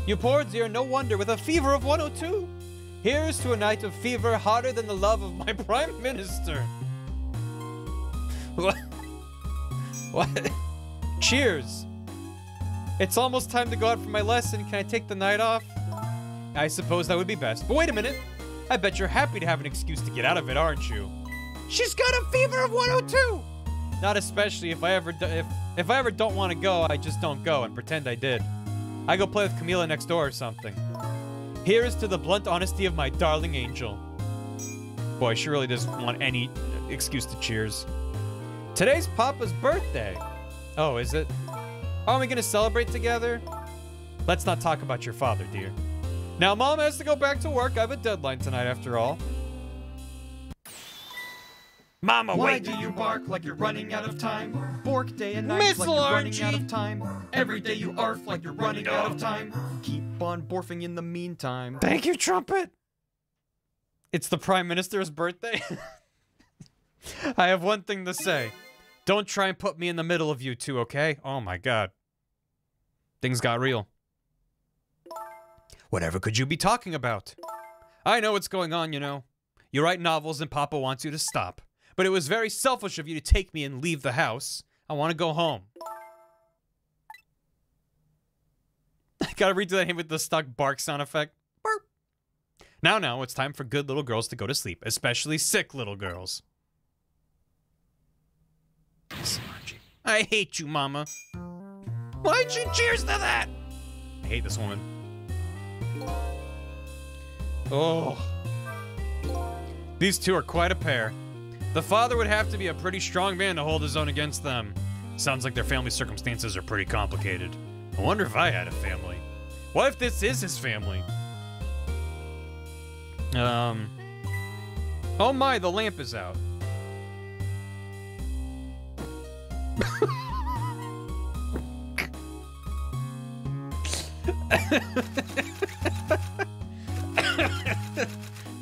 B: You poor dear, no wonder, with a fever of 102. Here's to a night of fever hotter than the love of my prime minister. What? What? Cheers. It's almost time to go out for my lesson. Can I take the night off? I suppose that would be best. But wait a minute. I bet you're happy to have an excuse to get out of it, aren't you? She's got a fever of 102. Not especially if I ever do, if if I ever don't want to go, I just don't go and pretend I did. I go play with Kamila next door or something. Here is to the blunt honesty of my darling angel. Boy, she really doesn't want any excuse to cheers. Today's Papa's birthday. Oh, is it? Aren't we gonna celebrate together? Let's not talk about your father, dear. Now, Mom has to go back to work. I have a deadline tonight, after all.
H: Mama,
I: Why
H: wait.
I: do you bark like you're running out of time? Bork day and night
B: Miss
I: like you're running out of time. Every day you arf like you're running out of time. Keep on borfing in the meantime.
B: Thank you, Trumpet. It's the Prime Minister's birthday. I have one thing to say. Don't try and put me in the middle of you two, okay? Oh my god. Things got real. Whatever could you be talking about? I know what's going on, you know. You write novels and Papa wants you to stop. But it was very selfish of you to take me and leave the house. I want to go home. I gotta redo that with the stuck bark sound effect. Bark. Now, now, it's time for good little girls to go to sleep, especially sick little girls. I hate you, Mama. Why'd you cheers to that? I hate this woman. Oh. These two are quite a pair. The father would have to be a pretty strong man to hold his own against them. Sounds like their family circumstances are pretty complicated. I wonder if I had a family. What if this is his family? Um. Oh my, the lamp is out.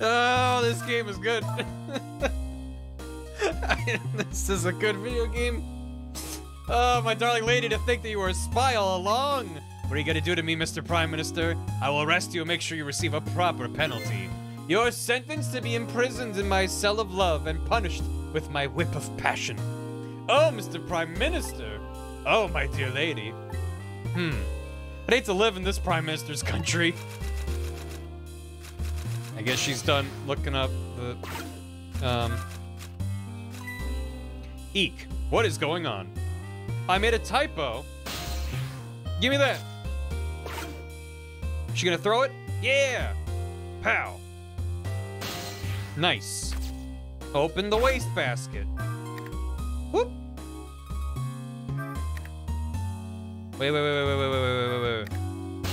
B: Oh, this game is good. this is a good video game. Oh, my darling lady, to think that you were a spy all along. What are you gonna do to me, Mr. Prime Minister? I will arrest you and make sure you receive a proper penalty. You're sentenced to be imprisoned in my cell of love and punished with my whip of passion. Oh, Mr. Prime Minister. Oh, my dear lady. Hmm. I'd hate to live in this Prime Minister's country. I guess she's done looking up the, um... Eek, what is going on? I made a typo. Give me that. She gonna throw it? Yeah! Pow! Nice. Open the wastebasket. Whoop! Wait, wait, wait, wait, wait, wait, wait, wait, wait.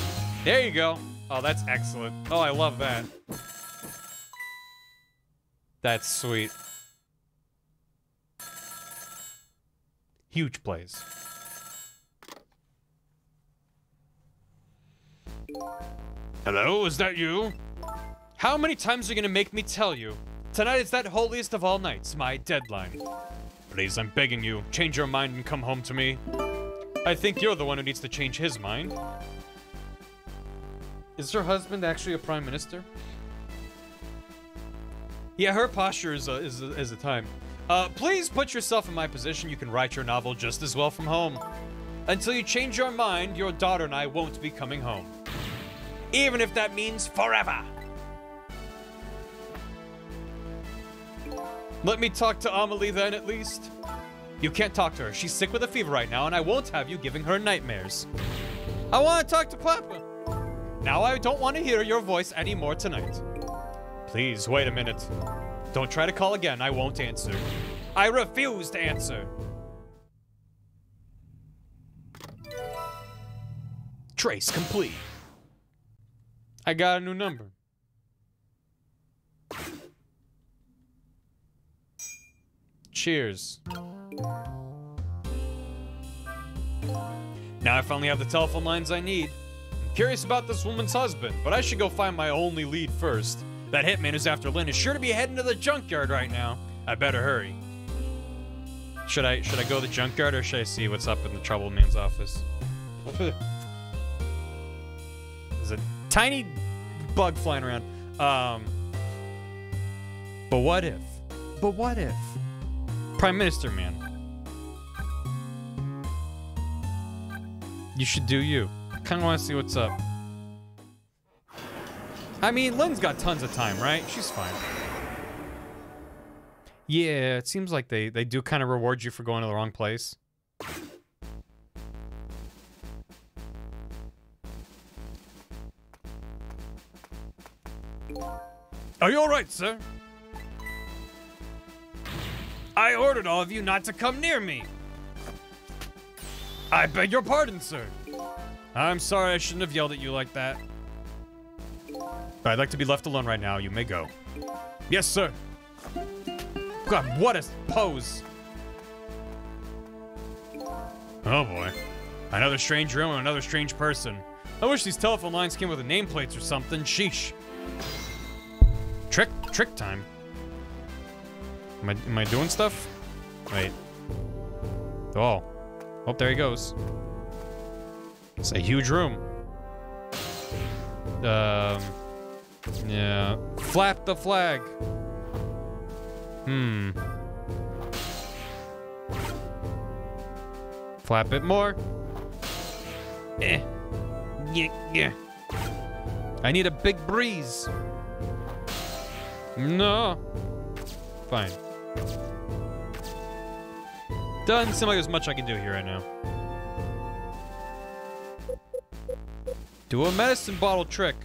B: There you go. Oh, that's excellent. Oh, I love that. That's sweet. Huge plays. Hello, is that you? How many times are you gonna make me tell you? Tonight is that holiest of all nights, my deadline. Please, I'm begging you, change your mind and come home to me. I think you're the one who needs to change his mind. Is her husband actually a prime minister? Yeah, her posture is a, is a, is a time. Uh, please put yourself in my position. You can write your novel just as well from home. Until you change your mind, your daughter and I won't be coming home. Even if that means forever. Let me talk to Amelie then, at least. You can't talk to her. She's sick with a fever right now, and I won't have you giving her nightmares. I want to talk to Papa. Now I don't want to hear your voice anymore tonight. Please, wait a minute. Don't try to call again. I won't answer. I refuse to answer. Trace complete. I got a new number. Cheers. Now I finally have the telephone lines I need. I'm curious about this woman's husband, but I should go find my only lead first. That hitman who's after Lynne is sure to be heading to the junkyard right now. I better hurry. Should I should I go to the junkyard or should I see what's up in the troubled man's office? There's a tiny bug flying around. Um, but what if? But what if? Prime Minister man. You should do you. Kind of want to see what's up. I mean, Lynne's got tons of time, right? She's fine. Yeah, it seems like they, they do kind of reward you for going to the wrong place. Are you alright, sir? I ordered all of you not to come near me. I beg your pardon, sir. I'm sorry I shouldn't have yelled at you like that. I'd like to be left alone right now. You may go. Yes, sir. God, what a pose. Oh boy. Another strange room and another strange person. I wish these telephone lines came with nameplates or something. Sheesh. Trick, trick time. Am I, am I doing stuff? Wait. Oh. Oh, there he goes. It's a huge room. Um. Yeah. Flap the flag. Hmm. Flap it more. Eh. Yeah, yeah. I need a big breeze. No. Fine. Doesn't seem like there's much I can do here right now. Do a medicine bottle trick.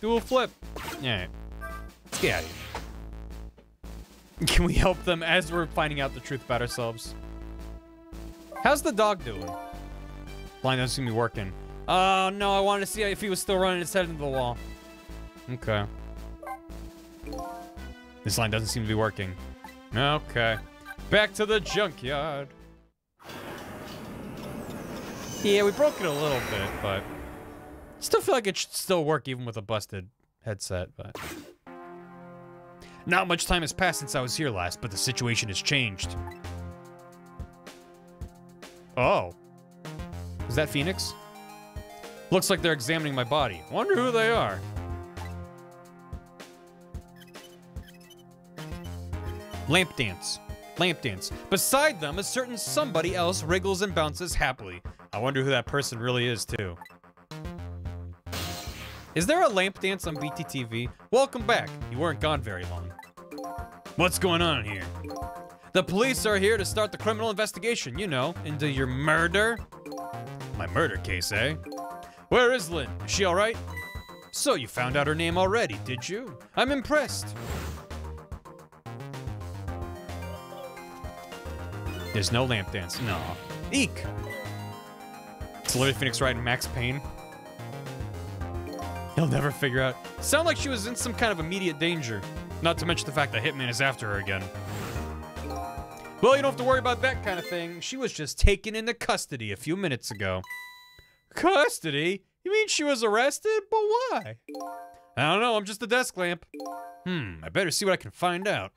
B: Do a flip. Alright. Let's get out of here. Can we help them as we're finding out the truth about ourselves? How's the dog doing? Line doesn't seem to be working. Oh no, I wanted to see if he was still running his head into the wall. Okay. This line doesn't seem to be working. Okay. Back to the junkyard. Yeah, we broke it a little bit, but still feel like it should still work even with a busted headset, but not much time has passed since I was here last, but the situation has changed. Oh. Is that Phoenix? Looks like they're examining my body. Wonder who they are. Lamp dance. Lamp dance. Beside them, a certain somebody else wriggles and bounces happily. I wonder who that person really is, too. Is there a lamp dance on BTTV? Welcome back. You weren't gone very long. What's going on here? The police are here to start the criminal investigation, you know, into your murder. My murder case, eh? Where is Lynne? Is she alright? So you found out her name already, did you? I'm impressed. There's no lamp dance. No. Eek! It's Larry Phoenix riding Max Payne. He'll never figure out. Sound like she was in some kind of immediate danger. Not to mention the fact that Hitman is after her again. Well, you don't have to worry about that kind of thing. She was just taken into custody a few minutes ago. Custody? You mean she was arrested? But why? I don't know, I'm just a desk lamp. Hmm, I better see what I can find out.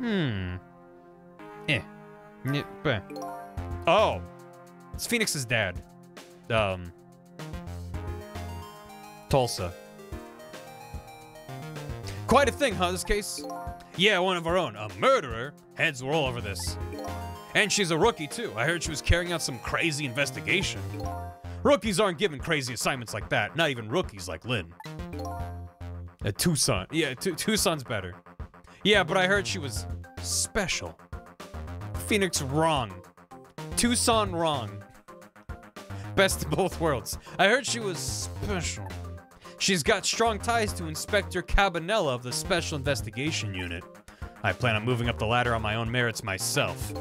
B: Hmm. Eh. Oh. It's Phoenix's dad. Um. Tulsa. Quite a thing, huh, this case? Yeah, one of our own. A murderer? Heads were all over this. And she's a rookie, too. I heard she was carrying out some crazy investigation. Rookies aren't given crazy assignments like that. Not even rookies like Lynne. A Tucson. Yeah, Tu- Tucson's better. Yeah, but I heard she was special. Phoenix wrong. Tucson wrong. Best of both worlds. I heard she was special. She's got strong ties to Inspector Cabanela of the Special Investigation Unit. I plan on moving up the ladder on my own merits myself.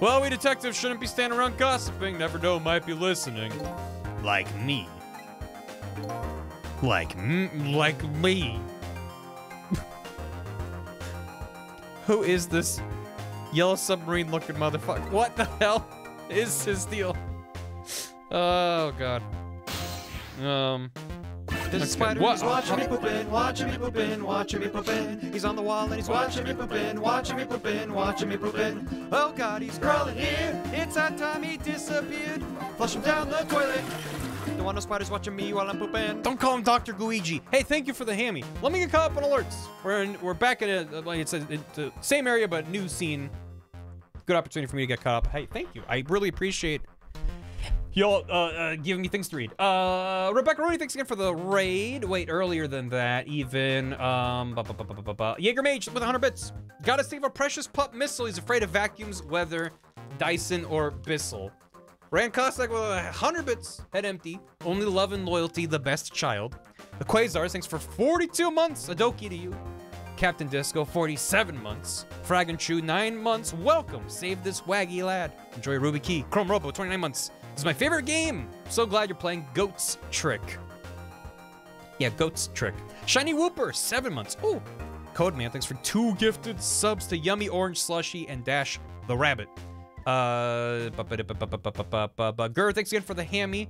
B: Well, we detectives shouldn't be standing around gossiping. Never know might be listening. Like me. Like m- like me. Who is this yellow submarine looking motherfucker? What the hell is his deal? Oh god. Um.
J: There's a spider
B: what-
J: who's watching me poopin', watching me poopin', watching me poopin'. He's on the wall and he's watching me poopin', watching me poopin', watching me poopin'. Oh God, he's crawling here. It's that time he disappeared. Flush him down the toilet. Don't want no spiders watching me while I'm poopin'.
B: Don't call him Dr. Guigi. Hey, thank you for the hammy. Let me get caught up on alerts. We're in, we're back in a like it's, a, it's the same area but new scene. Good opportunity for me to get caught up. Hey, thank you. I really appreciate y'all uh, uh, giving me things to read. Uh, Rebecca Rooney, thanks again for the raid. Wait, earlier than that, even um, bu- bu- bu- bu- bu- bu- Jaeger Mage with 100 bits. Gotta save a precious pup missile. He's afraid of vacuums, weather, Dyson, or Bissell. Rand Cossack with 100 bits, head empty. Only love and loyalty, the best child. The Quasars, thanks for 42 months. Adoki to you. Captain Disco, 47 months. Frag and Chew, 9 months. Welcome. Save this waggy lad. Enjoy Ruby Key. Chrome Robo, 29 months. This is my favorite game. So glad you're playing Goat's Trick. Yeah, Goat's Trick. Shiny Whooper, 7 months. Ooh. Codeman, thanks for two gifted subs to Yummy Orange Slushy and Dash the Rabbit. Uh, Gur, thanks again for the hammy.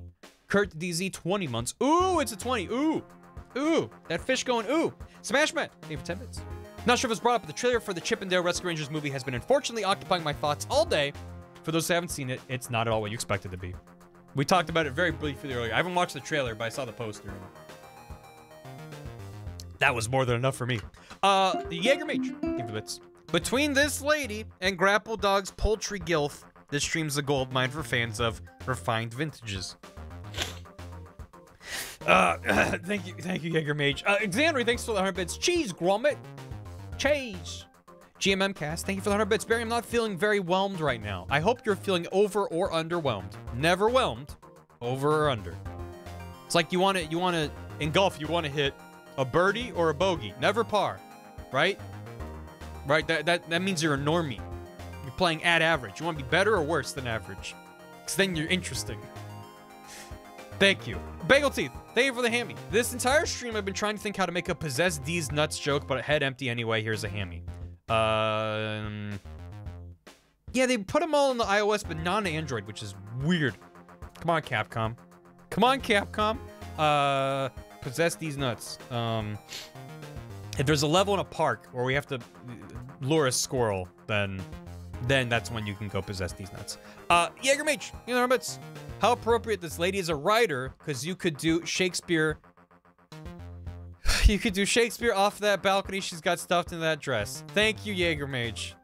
B: Kurt DZ, 20 months. Ooh, it's a 20. Ooh, ooh, that fish going, ooh. Smash Matt, thank you for 10 minutes. Not sure if it's brought up, but the trailer for the Chippendale Rescue Rangers movie has been unfortunately occupying my thoughts all day. For those who haven't seen it, it's not at all what you expect it to be. We talked about it very briefly earlier. I haven't watched the trailer, but I saw the poster. That was more than enough for me. Uh, the Jaeger Mage, give it bits. Between this lady and Grapple Dog's poultry gilf, this stream's a gold mine for fans of refined vintages. Uh, thank you, thank you, Jaeger Mage. Uh, Xandri, thanks for the 100 bits. Cheese, Gromit. Cheese. GMM cast, thank you for the 100 bits. Barry, I'm not feeling very whelmed right now. I hope you're feeling over or underwhelmed. Never whelmed, over or under. It's like you want to, you want to, in golf, you want to hit a birdie or a bogey, never par, right? Right, that, that, that means you're a normie. You're playing at average. You want to be better or worse than average? Because then you're interesting. Thank you. Bagel Teeth, thank you for the hammy. This entire stream, I've been trying to think how to make a possess these nuts joke, but head empty anyway. Here's a hammy. Um, yeah, they put them all on the iOS, but not on Android, which is weird. Come on, Capcom. Come on, Capcom. Uh, possess these nuts. Um, if there's a level in a park where we have to lure a squirrel, then then that's when you can go possess these nuts. Uh, Jaeger Mage, you know, bits. How appropriate this lady is a writer, because you could do Shakespeare. You could do Shakespeare off that balcony she's got stuffed in that dress. Thank you, Jaeger Mage.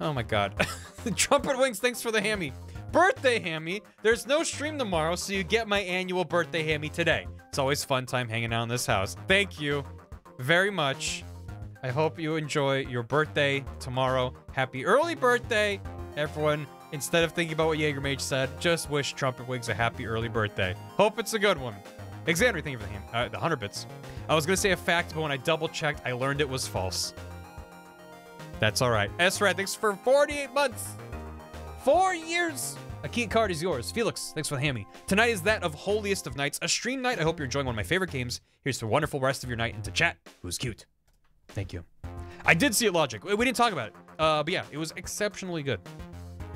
B: Oh my god. Trumpet Wings, thanks for the hammy. Birthday hammy. There's no stream tomorrow, so you get my annual birthday hammy today. It's always fun time hanging out in this house. Thank you very much. I hope you enjoy your birthday tomorrow. Happy early birthday, everyone. Instead of thinking about what Jaeger Mage said, just wish Trumpet Wigs a happy early birthday. Hope it's a good one. Xander, thank you for the, uh, the 100 bits. I was going to say a fact, but when I double checked, I learned it was false. That's all right. S-Rat, thanks for 48 months. Four years. A key card is yours. Felix, thanks for the hammy. Tonight is that of Holiest of Nights, a stream night. I hope you're enjoying one of my favorite games. Here's to a wonderful rest of your night and to chat. Who's cute? Thank you. I did see it Logic. We didn't talk about it. Uh, but yeah, it was exceptionally good.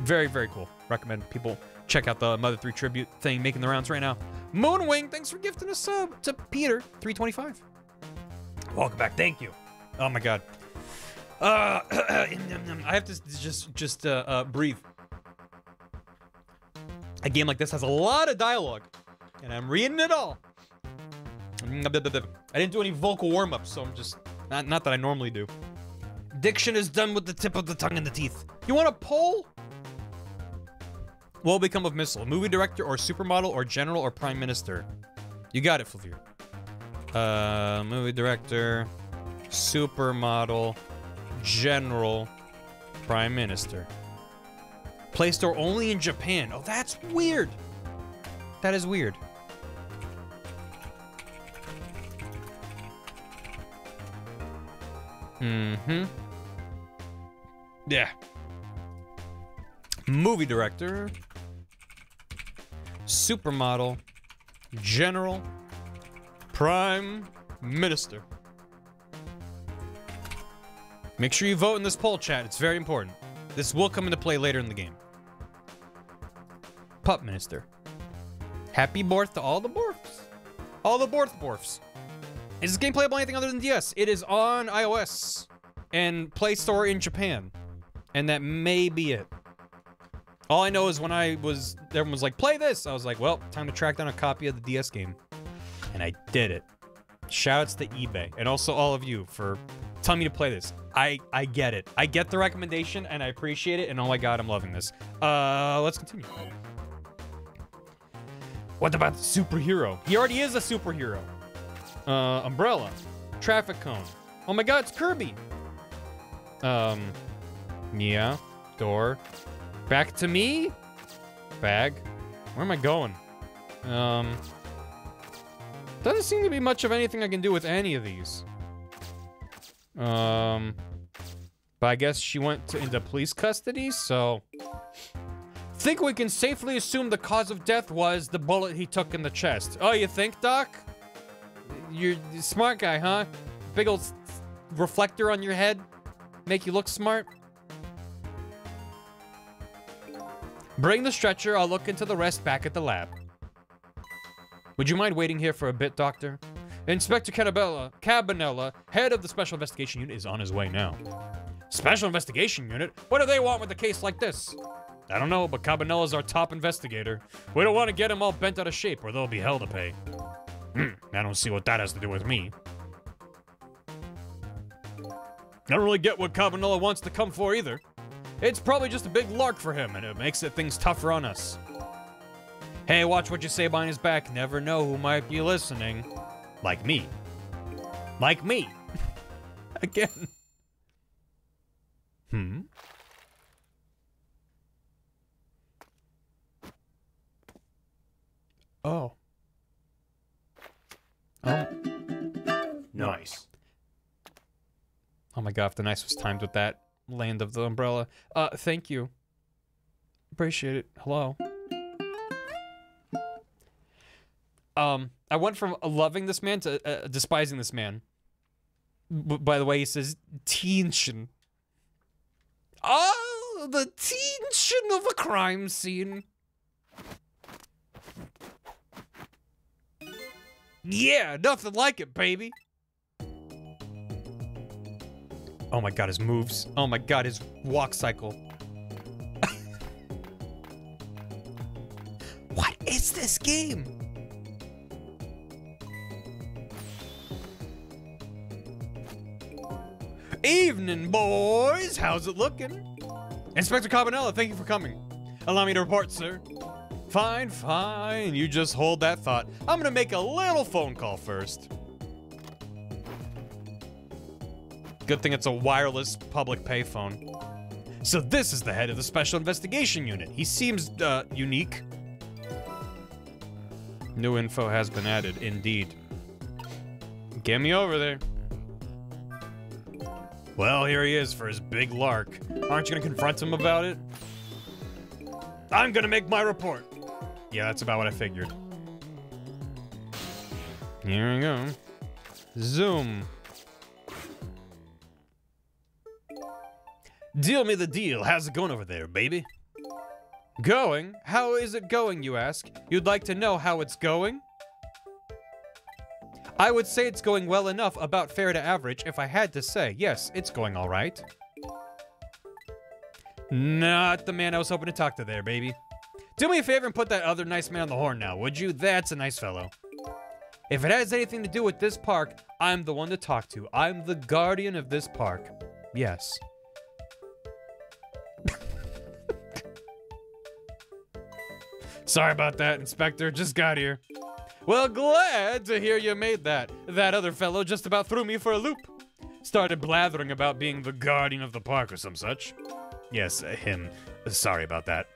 B: Very, very cool. Recommend people check out the Mother 3 tribute thing making the rounds right now. Moonwing, thanks for gifting a sub to Peter, 325. Welcome back. Thank you. Oh my god. Uh, I have to just just uh, uh, breathe. A game like this has a lot of dialogue, and I'm reading it all. I didn't do any vocal warm-ups, so I'm just not not that I normally do. Diction is done with the tip of the tongue and the teeth. You want a poll? What will become of Missile? Movie director or supermodel or general or prime minister? You got it, Flavir. Uh, movie director, supermodel, general, prime minister. Play Store only in Japan. Oh, that's weird. That is weird. Mm-hmm. Yeah. Movie director. Supermodel. General. Prime Minister. Make sure you vote in this poll, chat. It's very important. This will come into play later in the game. Pup Minister. Happy Borth to all the Borths. All the Borth Borths. Is this game playable anything other than DS? It is on iOS and Play Store in Japan. And that may be it. All I know is when I was, everyone was like, play this. I was like, well, time to track down a copy of the DS game. And I did it. Shoutouts to eBay and also all of you for telling me to play this. I, I get it. I get the recommendation and I appreciate it. And oh my god, I'm loving this. Uh, let's continue. What about the superhero? He already is a superhero. Uh, umbrella. Traffic cone. Oh my god, it's Kirby. Um, yeah. Door. Back to me? Bag. Where am I going? Um, doesn't seem to be much of anything I can do with any of these. Um, but I guess she went to, into police custody, so... Think we can safely assume the cause of death was the bullet he took in the chest. Oh, you think, Doc? You're a smart guy, huh? Big old reflector on your head? Make you look smart? Bring the stretcher, I'll look into the rest back at the lab. Would you mind waiting here for a bit, Doctor? Inspector Cabinella, Cabanela, head of the Special Investigation Unit, is on his way now. Special Investigation Unit? What do they want with a case like this? I don't know, but Cabanela's our top investigator. We don't want to get him all bent out of shape or there'll be hell to pay. Hmm, I don't see what that has to do with me. I don't really get what Cabanela wants to come for either. It's probably just a big lark for him, and it makes it things tougher on us. Hey, watch what you say behind his back. Never know who might be listening. Like me. Like me. Again. Hmm? Oh. Oh.
J: Nice.
B: Oh my god, if the nice was timed with that land of the umbrella. Uh, thank you. Appreciate it. Hello. Um, I went from loving this man to uh, despising this man. B- by the way, he says tension. Oh, the tension of a crime scene. Yeah, nothing like it, baby. Oh my god, his moves. Oh my god, his walk cycle. what is this game? Evening, boys. How's it looking? Inspector Cabanela, thank you for coming. Allow me to report, sir. Fine, fine. You just hold that thought. I'm gonna make a little phone call first. Good thing it's a wireless public payphone. So this is the head of the Special Investigation Unit. He seems, uh, unique. New info has been added, indeed. Get me over there. Well, here he is for his big lark. Aren't you gonna confront him about it? I'm gonna make my report. Yeah, that's about what I figured. Here we go. Zoom. Deal me the deal. How's it going over there, baby? Going? How is it going, you ask? You'd like to know how it's going? I would say it's going well enough, about fair to average, if I had to say. Yes, it's going all right. Not the man I was hoping to talk to there, baby. Do me a favor and put that other nice man on the horn now, would you? That's a nice fellow. If it has anything to do with this park, I'm the one to talk to. I'm the guardian of this park. Yes. Sorry about that, Inspector. Just got here. Well, glad to hear you made that. That other fellow just about threw me for a loop. Started blathering about being the guardian of the park or some such. Yes, him. Sorry about that.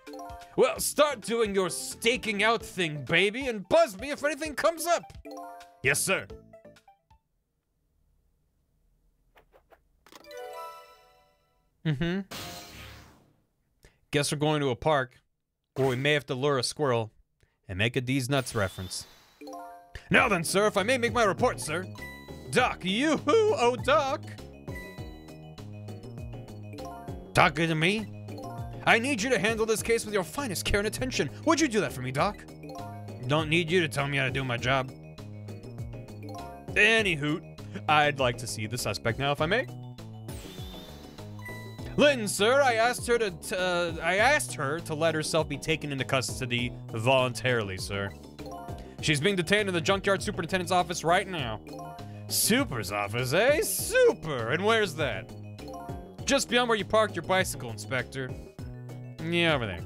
B: Well, start doing your staking out thing, baby, and buzz me if anything comes up. Yes, sir. Mm-hmm. Guess we're going to a park where we may have to lure a squirrel and make a D's nuts reference. Now then, sir, if I may make my report, sir. Doc, you oh Doc. Talking to me? I need you to handle this case with your finest care and attention. Would you do that for me, Doc? Don't need you to tell me how to do my job. Any hoot, I'd like to see the suspect now, if I may. Lynne, sir, I asked her to. uh, I asked her to let herself be taken into custody voluntarily, sir. She's being detained in the junkyard superintendent's office right now. Super's office, eh? Super! And where's that? Just beyond where you parked your bicycle, Inspector. Yeah, over there.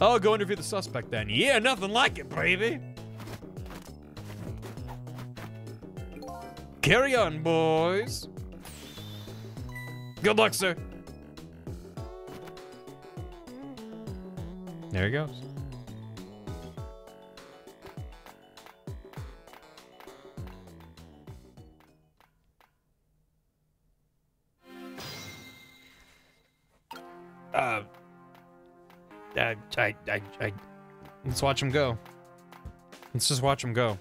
B: I'll go interview the suspect then. Yeah, nothing like it, baby. Carry on, boys. Good luck, sir. There he goes. I, I, I, let's watch him go. Let's just watch him go.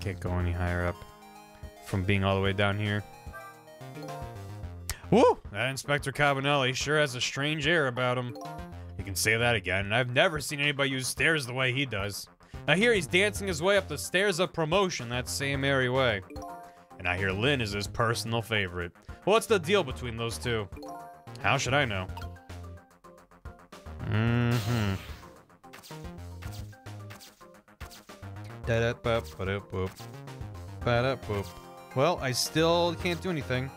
B: Can't go any higher up from being all the way down here. Woo! That Inspector Cabanela sure has a strange air about him. You can say that again, I've never seen anybody use stairs the way he does. I hear he's dancing his way up the stairs of promotion that same airy way. And I hear Lynne is his personal favorite. What's the deal between those two? How should I know? Mm-hmm. Well, I still can't do anything.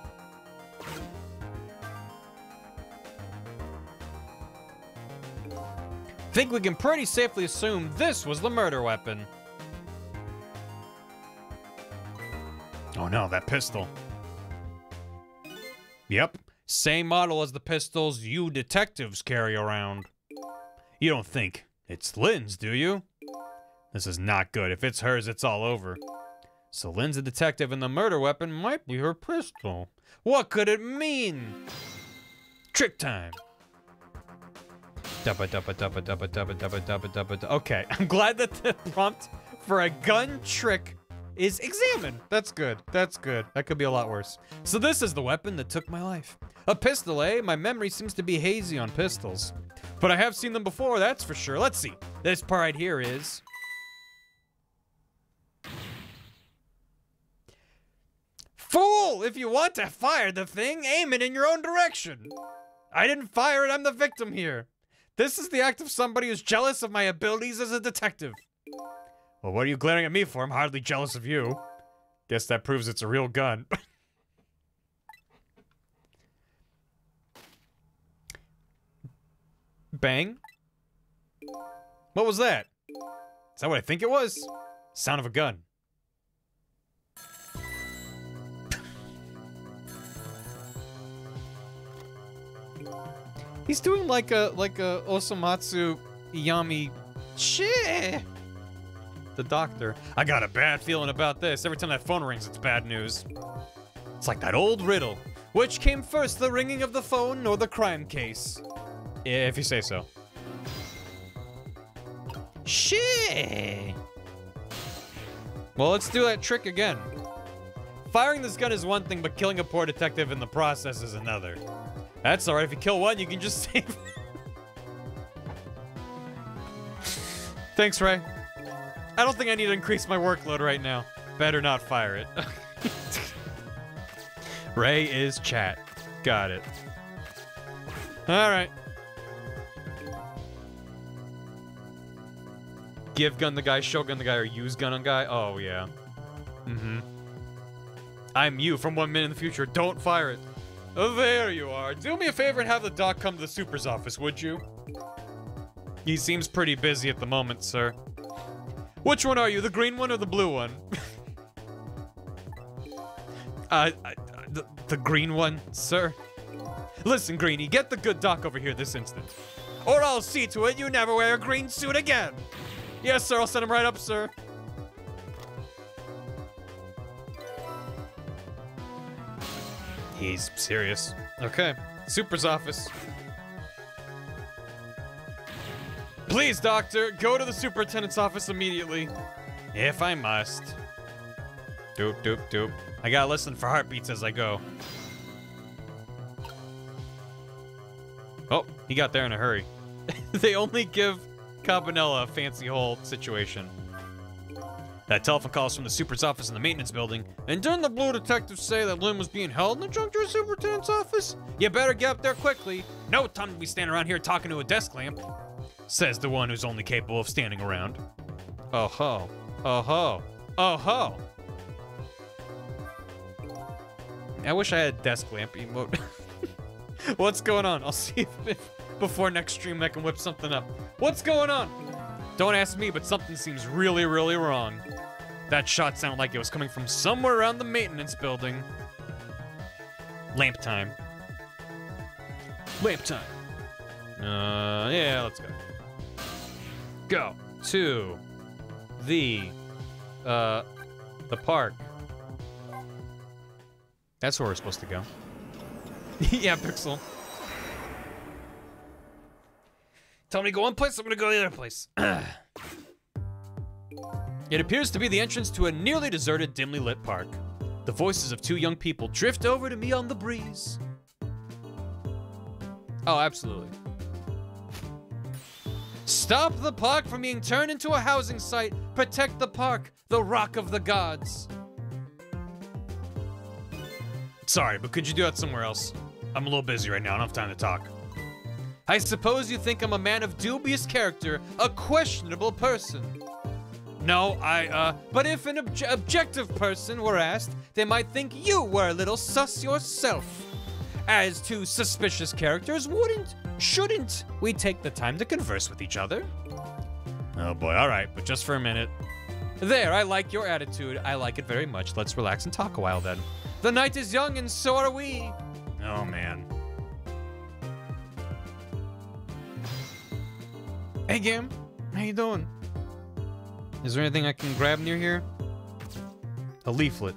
B: Think we can pretty safely assume this was the murder weapon. Oh no, that pistol. Yep, same model as the pistols you detectives carry around. You don't think it's Lynne's, do you? This is not good. If it's hers, it's all over. So Lynne's a detective and the murder weapon might be her pistol. What could it mean? Trick time. Dubba dubba dubba dubba dubba dubba dubba dubba. Okay, I'm glad that the prompt for a gun trick is examine. That's good. That's good. That could be a lot worse. So this is the weapon that took my life. A pistol, eh? My memory seems to be hazy on pistols. But I have seen them before, that's for sure. Let's see. This part right here is... Fool! If you want to fire the thing, aim it in your own direction. I didn't fire it, I'm the victim here. This is the act of somebody who's jealous of my abilities as a detective. Well, what are you glaring at me for? I'm hardly jealous of you. Guess that proves it's a real gun. Bang. What was that? Is that what I think it was? Sound of a gun. He's doing like a like a Osamatsu Yami shit. The doctor. I got a bad feeling about this. Every time that phone rings, it's bad news. It's like that old riddle. Which came first, the ringing of the phone or the crime case? If you say so. Shit. Well, let's do that trick again. Firing this gun is one thing, but killing a poor detective in the process is another. That's alright. If you kill one, you can just save. Thanks, Ray. I don't think I need to increase my workload right now. Better not fire it. Ray is chat. Got it. Alright. Give gun the guy, show gun the guy, or use gun on guy? Oh, yeah. Mm-hmm. I'm you from one minute in the future. Don't fire it. Oh, there you are. Do me a favor and have the doc come to the super's office, would you? He seems pretty busy at the moment, sir. Which one are you, the green one or the blue one? uh, uh, the, the green one, sir. Listen, Greenie, get the good doc over here this instant. Or I'll see to it you never wear a green suit again. Yes, sir. I'll send him right up, sir. He's serious. Okay. Super's office. Please, doctor, go to the superintendent's office immediately. If I must. Doop, doop, doop. I gotta listen for heartbeats as I go. Oh, he got there in a hurry. they only give Cabanela a fancy whole situation. That telephone call is from the super's office in the maintenance building. And didn't the blue detective say that Lynne was being held in the junkyard superintendent's office? You better get up there quickly. No time to be standing around here talking to a desk lamp. Says the one who's only capable of standing around. Oh ho. Oh ho. Oh ho. I wish I had a desk lamp emote. What's going on? I'll see if, if before next stream I can whip something up. What's going on? Don't ask me, but something seems really, really wrong. That shot sounded like it was coming from somewhere around the maintenance building. Lamp time. Lamp time. Uh, yeah, let's go. Go to the, uh, the park. That's where we're supposed to go. yeah, Pixel. Tell me to go one place, I'm gonna go the other place. it appears to be the entrance to a nearly deserted, dimly lit park. The voices of two young people drift over to me on the breeze. Oh, absolutely. Stop the park from being turned into a housing site. Protect the park, the rock of the gods. Sorry, but could you do that somewhere else? I'm a little busy right now. I don't have time to talk. I suppose you think I'm a man of dubious character, a questionable person. No, I, uh, but if an obj- objective person were asked, they might think you were a little sus yourself. As to suspicious characters, wouldn't, shouldn't we take the time to converse with each other? Oh boy, alright, but just for a minute. There, I like your attitude. I like it very much. Let's relax and talk a while then. The night is young and so are we. Oh man. Hey Gam, how you doing? Is there anything I can grab near here? A leaflet.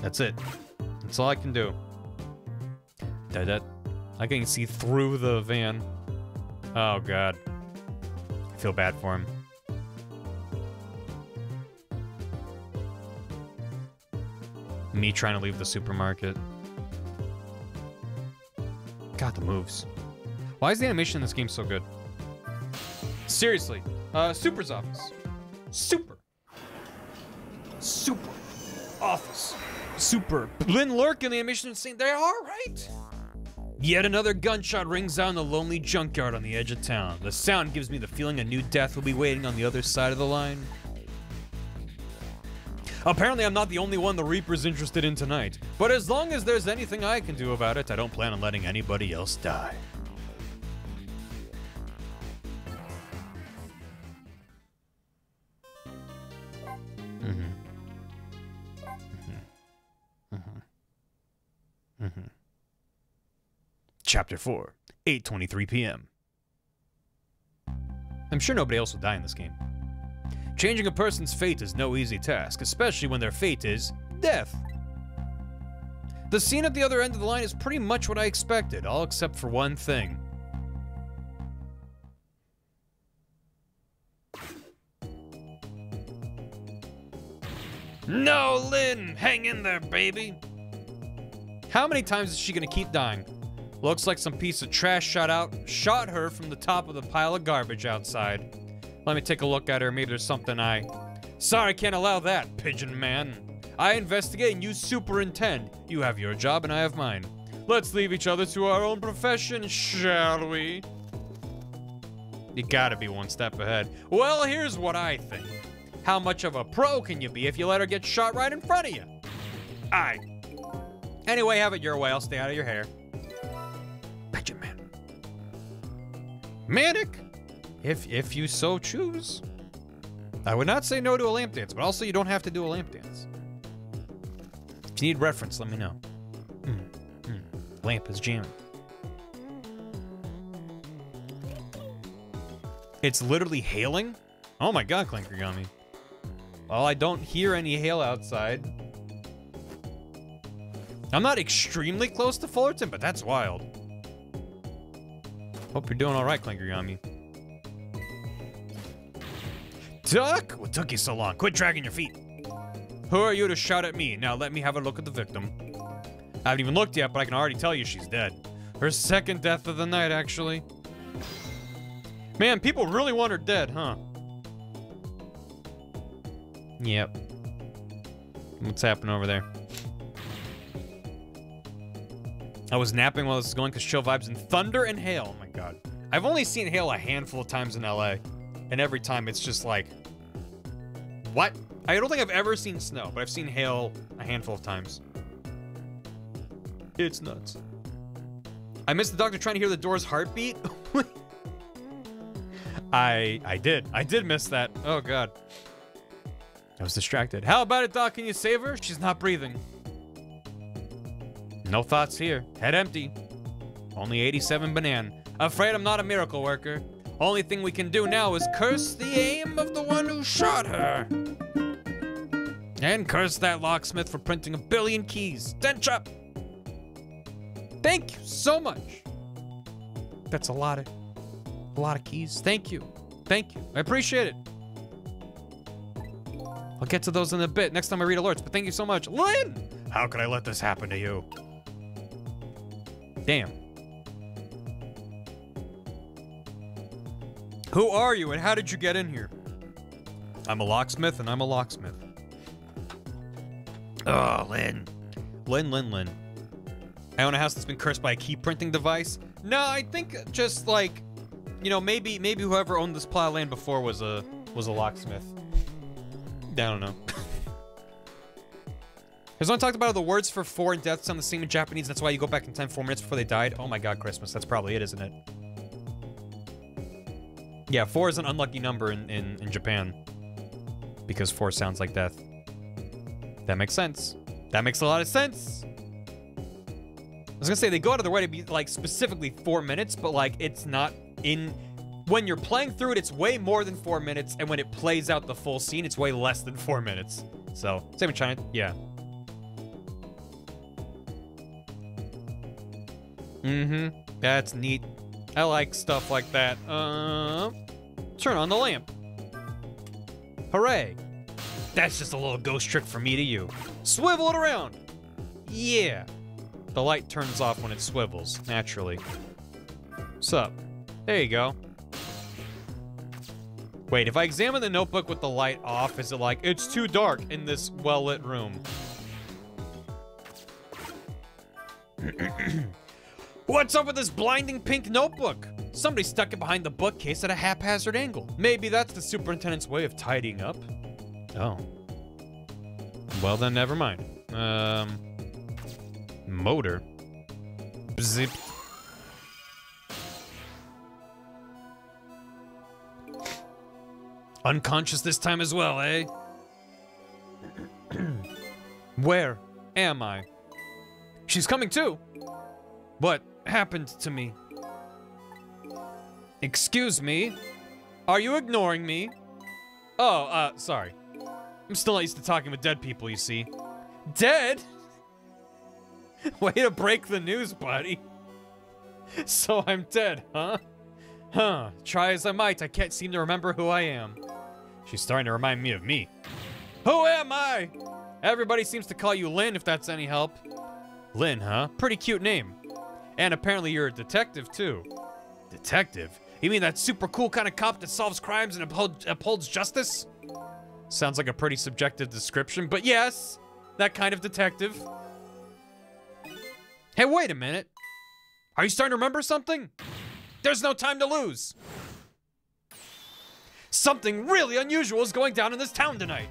B: That's it. That's all I can do. That, that I can see through the van. Oh god. I feel bad for him. Me trying to leave the supermarket. God, the moves. Why is the animation in this game so good? Seriously. Uh, Super's office. Super. Super. Office. Super. Lynne Lurk and the animation insane. They are, right? Yet another gunshot rings out in the lonely junkyard on the edge of town. The sound gives me the feeling a new death will be waiting on the other side of the line. Apparently, I'm not the only one the Reaper's interested in tonight. But as long as there's anything I can do about it, I don't plan on letting anybody else die. Chapter 4, 8.23 p.m. I'm sure nobody else will die in this game. Changing a person's fate is no easy task, especially when their fate is death. The scene at the other end of the line is pretty much what I expected, all except for one thing. No, Lynne! Hang in there, baby! How many times is she gonna keep dying? Looks like some piece of trash shot out, shot her from the top of the pile of garbage outside. Let me take a look at her. Maybe there's something I. Sorry, can't allow that, pigeon man. I investigate and you superintend. You have your job and I have mine. Let's leave each other to our own profession, shall we? You gotta be one step ahead. Well, here's what I think. How much of a pro can you be if you let her get shot right in front of you? Aye. Anyway, have it your way. I'll stay out of your hair. Man. Manic? If if you so choose. I would not say no to a lamp dance, but also you don't have to do a lamp dance. If you need reference, let me know. Mm, mm. Lamp is jamming. It's literally hailing? Oh my god, Clanker Yummy. Well, I don't hear any hail outside. I'm not extremely close to Fullerton, but that's wild. Hope you're doing all right, Yummy. Duck? What took you so long? Quit dragging your feet. Who are you to shout at me? Now let me have a look at the victim. I haven't even looked yet, but I can already tell you she's dead. Her second death of the night, actually. Man, people really want her dead, huh? Yep. What's happening over there? I was napping while this was going because chill vibes and thunder and hail. Oh my god. I've only seen hail a handful of times in LA. And every time it's just like, what? I don't think I've ever seen snow, but I've seen hail a handful of times. It's nuts. I missed the doctor trying to hear the door's heartbeat. I I did. I did miss that. Oh god. I was distracted. How about it, Doc? Can you save her? She's not breathing. No thoughts here. Head empty. Only 87 banan. Afraid I'm not a miracle worker. Only thing we can do now is curse the aim of the one who shot her. And curse that locksmith for printing a billion keys. Stench up! Thank you so much. That's a lot of, a lot of keys. Thank you. Thank you. I appreciate it. I'll get to those in a bit next time I read alerts, but thank you so much. Lynne! How could I let this happen to you? Damn. Who are you and how did you get in here? I'm a locksmith and I'm a locksmith. Oh, Lynne. Lynne, Lynne, Lynne. I own a house that's been cursed by a key printing device. No, I think just like, you know, maybe maybe whoever owned this plot of land before was a was a locksmith. I don't know. Has one talked about the words for four and death sound the same in Japanese. That's why you go back in time four minutes before they died. Oh my god, Christmas. That's probably it, isn't it? Yeah, four is an unlucky number in, in, in Japan. Because four sounds like death. That makes sense. That makes a lot of sense. I was gonna say they go out of their way to be like specifically four minutes, but like it's not in. When you're playing through it, it's way more than four minutes, and when it plays out the full scene, it's way less than four minutes. So same in China, yeah. Mm-hmm. That's neat. I like stuff like that. Uh, turn on the lamp. Hooray! That's just a little ghost trick from me to you. Swivel it around. Yeah. The light turns off when it swivels, naturally. Sup? There you go. Wait, if I examine the notebook with the light off, is it like, it's too dark in this well-lit room? What's up with this blinding pink notebook? Somebody stuck it behind the bookcase at a haphazard angle. Maybe that's the superintendent's way of tidying up. Oh. Well then, never mind. Um, motor. Zip. Unconscious this time as well, eh? Where am I? She's coming too. What happened to me? Excuse me? Are you ignoring me? Oh, uh, sorry. I'm still not used to talking with dead people, you see. Dead? Way to break the news, buddy. So I'm dead, huh? Huh, try as I might, I can't seem to remember who I am. She's starting to remind me of me. Who am I? Everybody seems to call you Lynne if that's any help. Lynne, huh? Pretty cute name. And apparently you're a detective, too. Detective? You mean that super cool kind of cop that solves crimes and uphold, upholds justice? Sounds like a pretty subjective description, but yes, that kind of detective. Hey, wait a minute. Are you starting to remember something? There's no time to lose. Something really unusual is going down in this town tonight.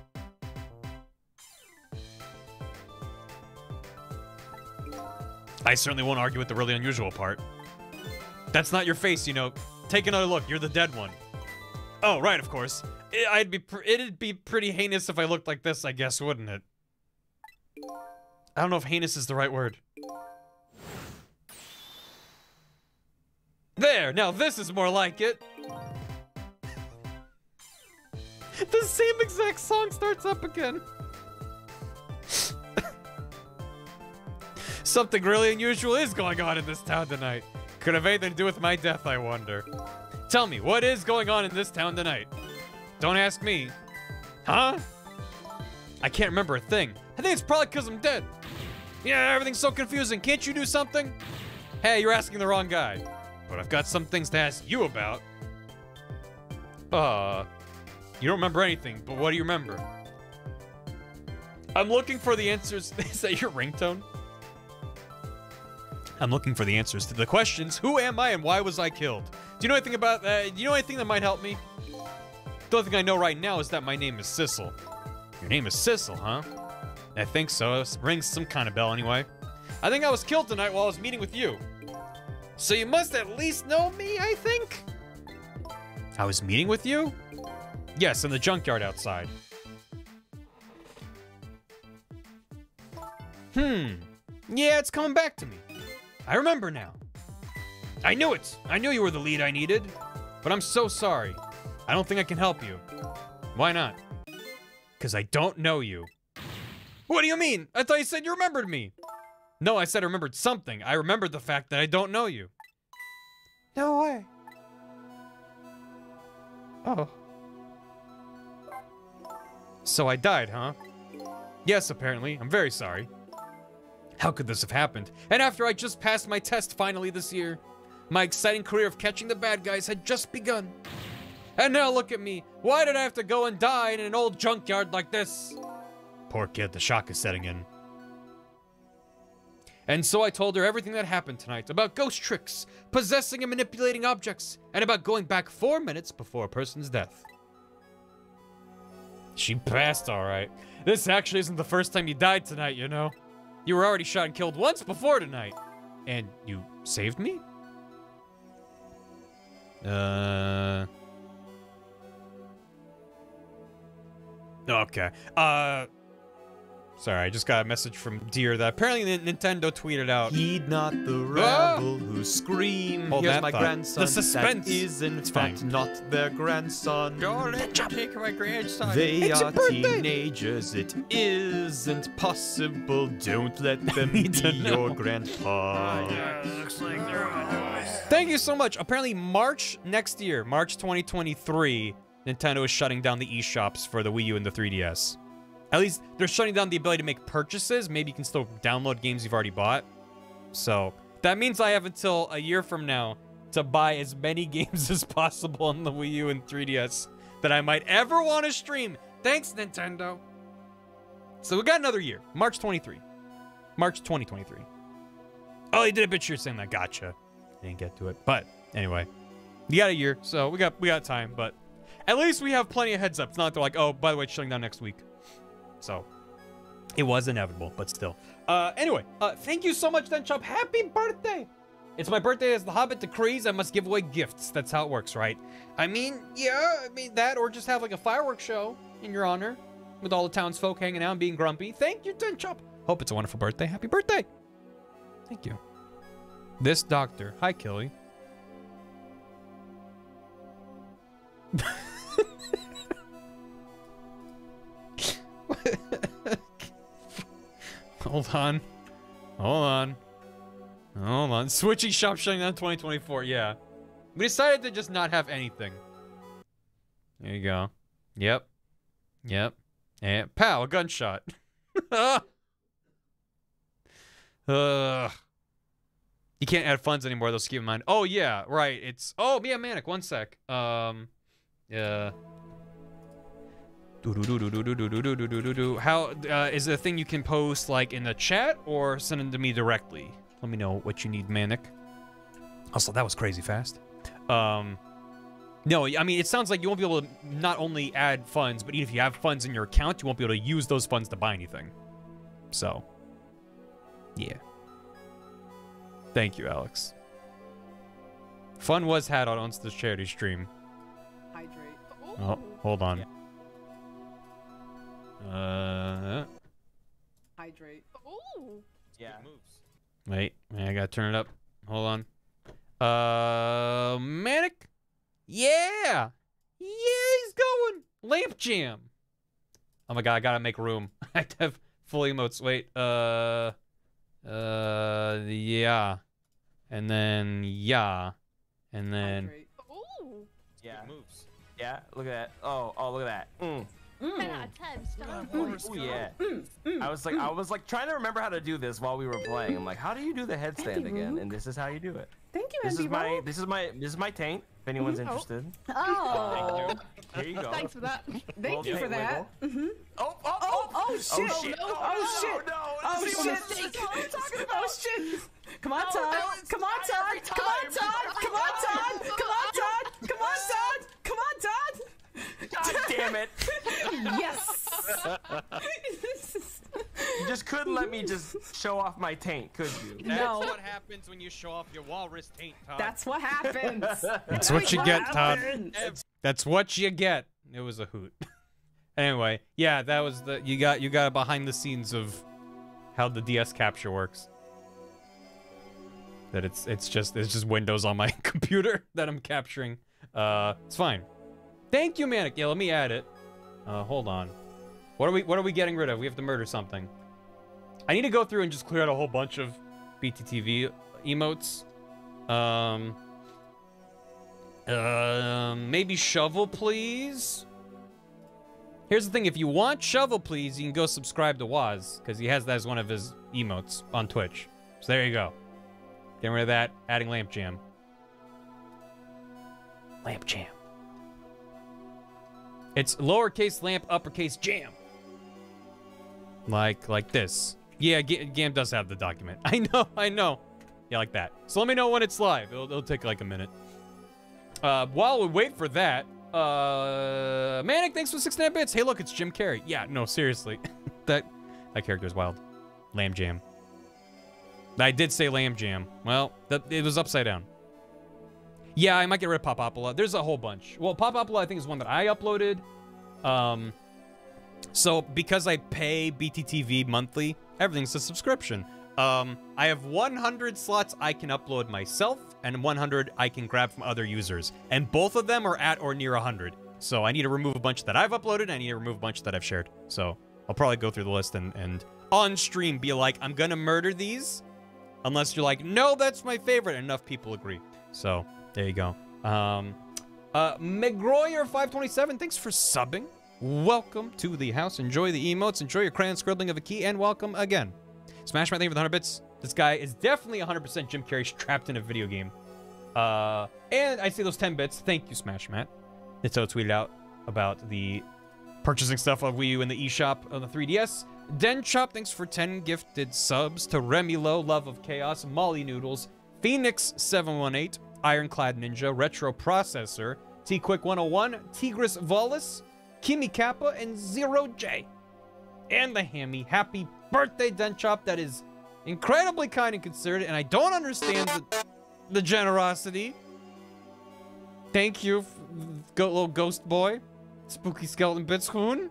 B: I certainly won't argue with the really unusual part. That's not your face, you know. Take another look. You're the dead one. Oh, right, of course. It, I'd be it'd be pretty heinous if I looked like this, I guess, wouldn't it? I don't know if heinous is the right word. There, now this is more like it. the same exact song starts up again. Something really unusual is going on in this town tonight. Could have anything to do with my death, I wonder. Tell me, what is going on in this town tonight? Don't ask me. Huh? I can't remember a thing. I think it's probably because I'm dead. Yeah, everything's so confusing. Can't you do something? Hey, you're asking the wrong guy. But I've got some things to ask you about. Uh, you don't remember anything, but what do you remember? I'm looking for the answers. Is that your ringtone? I'm looking for the answers to the questions. Who am I and why was I killed? Do you know anything about that? Do you know anything that might help me? The only thing I know right now is that my name is Sissel. Your name is Sissel, huh? I think so. It rings some kind of bell anyway. I think I was killed tonight while I was meeting with you. So you must at least know me, I think? I was meeting with you? Yes, in the junkyard outside. Hmm. Yeah, it's coming back to me. I remember now. I knew it. I knew you were the lead I needed. But I'm so sorry. I don't think I can help you. Why not? Because I don't know you. What do you mean? I thought you said you remembered me. No, I said I remembered something. I remembered the fact that I don't know you. No way. Oh. So I died, huh? Yes, apparently. I'm very sorry. How could this have happened? And after I just passed my test finally this year, my exciting career of catching the bad guys had just begun. And now look at me. Why did I have to go and die in an old junkyard like this? Poor kid, the shock is setting in. And so I told her everything that happened tonight about ghost tricks, possessing and manipulating objects, and about going back four minutes before a person's death. She passed all right. This actually isn't the first time you died tonight, you know. You were already shot and killed once before tonight. And you saved me? Uh... Okay. Uh... Sorry, I just got a message from Deer that apparently Nintendo tweeted out.
J: Heed not the
B: Ah!
J: rebel who scream.
B: Hold
J: Here's
B: that
J: my
B: thought.
J: grandson.
B: The suspense.
J: That is in
B: It's
J: fact
B: fine.
J: not their grandson.
B: Don't let me take my grandson.
J: They
B: It's
J: are
B: a birthday.
J: teenagers. It isn't possible. Don't let them be
B: need to know.
J: your grandpa.
B: Thank you so much. Apparently, March next year, March 2023, Nintendo is shutting down the eShops for the Wii U and the 3DS. At least they're shutting down the ability to make purchases. Maybe you can still download games you've already bought. So that means I have until a year from now to buy as many games as possible on the Wii U and 3DS that I might ever want to stream. Thanks, Nintendo. So we got another year, March 23. March 2023. Oh, he did a picture saying that. Gotcha. I Didn't get to it, but anyway, you got a year, so we got we got time. But at least we have plenty of heads up. It's not they're like, oh, by the way, it's shutting down next week. So it was inevitable, but still. Uh, anyway, uh, thank you so much, Denchop. Happy birthday! It's my birthday as the Hobbit decrees. I must give away gifts. That's how it works, right? I mean, yeah, I mean that, or just have like a fireworks show in your honor with all the townsfolk hanging out and being grumpy. Thank you, Denchop. Hope it's a wonderful birthday. Happy birthday! Thank you. This doctor. Hi, Killy. Hold on. Hold on. Hold on. Switching shop shutting down 2024. Yeah. We decided to just not have anything. There you go. Yep. Yep. And pow, a gunshot. Ugh. You can't add funds anymore, though, so keep in mind. Oh, yeah, right. It's... Oh, yeah, Manic, one sec. Um, yeah... Uh... How uh, is a thing you can post like in the chat or send it to me directly? Let me know what you need, Manic. Also, that was crazy fast. Um, no, I mean it sounds like you won't be able to not only add funds, but even if you have funds in your account, you won't be able to use those funds to buy anything. So, yeah. Thank you, Alex. Fun was had on On's charity stream.
K: Hydrate.
B: Oh, hold on. Uh,
K: Hydrate. Ooh.
J: Yeah.
B: wait, I gotta turn it up. Hold on. Uh, Manic? Yeah! Yeah, he's going! Lamp Jam. Oh my god, I gotta make room. I have to have full emotes. Wait, uh, uh, yeah, and then yeah, and then
K: Hydrate. Ooh.
L: Yeah.
B: moves.
L: Yeah. Look at that. Oh, oh, look at that. Mm. Mm.
M: 10 out of 10 stars.
L: Oh yeah. Mm. Mm, I was like, I was like trying to remember how to do this while we were playing. I'm like, how do you do the headstand again? And this is how you do it.
K: Thank you,
L: This is my,
K: Roll.
L: this is my, this is my taint. If anyone's mm-hmm. oh. interested.
M: Oh.
L: Here you go.
K: Thanks for that.
L: Little
K: Thank you for
L: taint
K: that.
L: wiggle. Mm-hmm. Oh, oh,
K: oh,
L: oh,
K: Oh, oh, oh shit!
L: oh shit!
K: Oh shit!
L: no!
K: Oh
L: This is
K: shit!
L: what- this is what I'm talking about.
K: Oh shit! Come on,
L: No,
K: Todd!
L: no, it's
K: Come on,
L: not every
K: Todd! Come on,
L: time.
K: Todd! Come on, Todd! Come on, Todd! Come on, Todd! Come on, Todd!
L: God damn it!
K: Yes!
L: You just couldn't let me just show off my taint, could you?
B: That's
K: No.
B: what happens when you show off your walrus taint, Todd.
K: That's what happens.
B: That's what you get, Todd. That's what you get. It was a hoot. anyway, yeah, that was the you got you got behind the scenes of how the DS capture works. That it's it's just it's just Windows on my computer that I'm capturing. Uh, it's fine. Thank you, Manic. Yeah, let me add it. Uh, hold on. What are we what are we getting rid of? We have to murder something. I need to go through and just clear out a whole bunch of BTTV emotes. Um. Um, maybe shovel, please. Here's the thing: if you want shovel, please, you can go subscribe to Waz because he has that as one of his emotes on Twitch. So there you go. Getting rid of that. Adding lamp jam. Lamp jam. It's lowercase lamp, uppercase jam. Like like this. Yeah, Ga- Gam does have the document. I know, I know. Yeah, like that. So let me know when it's live. It'll, it'll take like a minute. Uh, while we wait for that, uh, Manic, thanks for 69 bits. Hey, look, it's Jim Carrey. Yeah, no, seriously. that that character is wild. Lamb Jam. I did say Lamb Jam. Well, that, it was upside down. Yeah, I might get rid of Popopola. There's a whole bunch. Well, Popopola, I think, is one that I uploaded. Um, so because I pay BTTV monthly, everything's a subscription. Um, I have 100 slots I can upload myself, and 100 I can grab from other users, and both of them are at or near 100. So I need to remove a bunch that I've uploaded. I need to remove a bunch that I've shared. So I'll probably go through the list and and on stream be like, I'm gonna murder these, unless you're like, no, that's my favorite. Enough people agree. So there you go. Um, uh, McGroyer527, thanks for subbing. Welcome to the house. Enjoy the emotes. Enjoy your crayon scribbling of a key, and welcome again. Smash my you for the 100 bits. This guy is definitely 100% Jim Carrey trapped in a video game. Uh, and I see those 10 bits. Thank you, Smash Matt. Nito tweeted out about the purchasing stuff of Wii U in the eShop on the 3DS. Den Chop, thanks for 10 gifted subs to Remilo, Love of Chaos, Molly Noodles, Phoenix718, Ironclad Ninja, Retro Processor, T Quick 101, Tigris Volus, Kimi Kappa, and Zero J. And the Hammy. Happy birthday, Den Chop. That is incredibly kind and considerate, and I don't understand the, the generosity. Thank you, little ghost boy. Spooky skeleton bits hoon.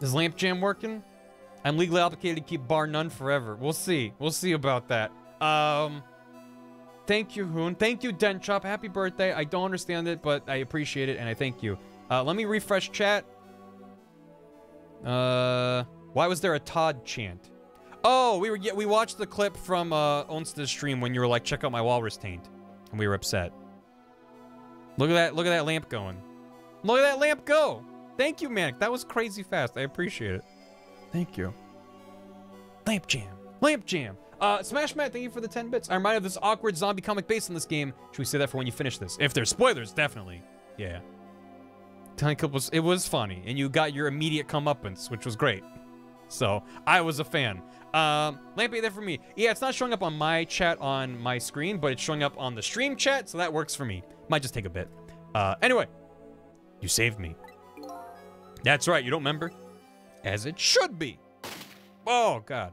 B: Is lamp jam working? I'm legally obligated to keep bar none forever. We'll see. We'll see about that. Um, thank you, Hoon. Thank you, Den Chop. Happy birthday. I don't understand it, but I appreciate it and I thank you. Uh, let me refresh chat. Uh, why was there a Todd chant? Oh, we were yeah, we watched the clip from uh Onsta's stream when you were like, check out my walrus taint, and we were upset. Look at that! Look at that lamp going. Look at that lamp go! Thank you, Manic. That was crazy fast. I appreciate it. Thank you. Lamp Jam. Lamp Jam. Uh, Smash Matt, thank you for the 10 bits. I'm reminded of this awkward zombie comic based on this game. Should we say that for when you finish this? If there's spoilers, definitely. Yeah. Tiny was it was funny, and you got your immediate comeuppance, which was great. So I was a fan. Um, Lampy there for me. Yeah, it's not showing up on my chat on my screen, but it's showing up on the stream chat, so that works for me. Might just take a bit. Uh, anyway, you saved me. That's right, you don't remember? As it should be. Oh God.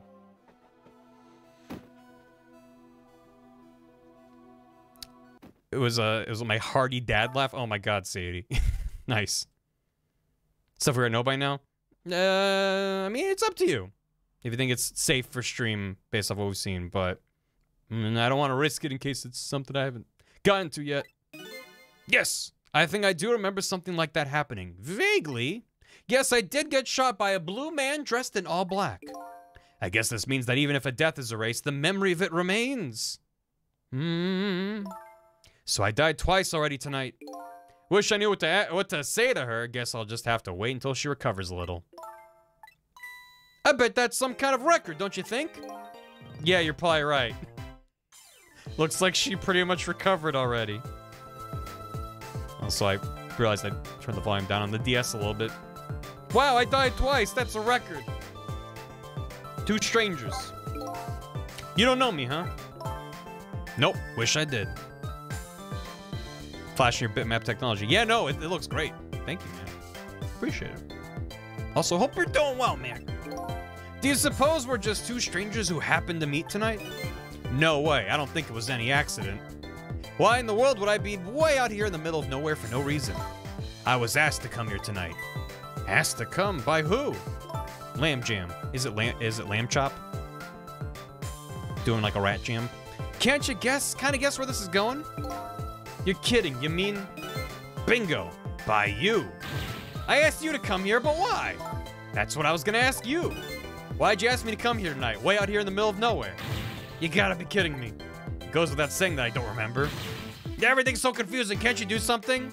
B: It was uh, it was my hearty dad laugh. Oh my God, Sadie. nice. Stuff we already know by now. Uh, I mean, it's up to you if you think it's safe for stream based off what we've seen, but mm, I don't want to risk it in case it's something I haven't gotten to yet. Yes, I think I do remember something like that happening. Vaguely. Yes, I did get shot by a blue man dressed in all black. I guess this means that even if a death is erased, the memory of it remains. Hmm. So I died twice already tonight. Wish I knew what to what to say to her. Guess I'll just have to wait until she recovers a little. I bet that's some kind of record, don't you think? Yeah, you're probably right. Looks like she pretty much recovered already. Also, I realized I turned the volume down on the DS a little bit. Wow, I died twice. That's a record. Two strangers. You don't know me, huh? Nope. Wish I did. Flashing your bitmap technology. Yeah, no, it, it looks great. Thank you, man. Appreciate it. Also, hope you're doing well, man. Do you suppose we're just two strangers who happened to meet tonight? No way. I don't think it was any accident. Why in the world would I be way out here in the middle of nowhere for no reason? I was asked to come here tonight. Asked to come by who? Lamb Jam. Is it lamb? Is it Lamb Chop? Doing like a rat jam? Can't you guess? Kind of guess where this is going? You're kidding. You mean? Bingo. By you. I asked you to come here, but why? That's what I was gonna ask you. Why'd you ask me to come here tonight, way out here in the middle of nowhere? You gotta be kidding me. It Goes without saying that I don't remember. Everything's so confusing. Can't you do something?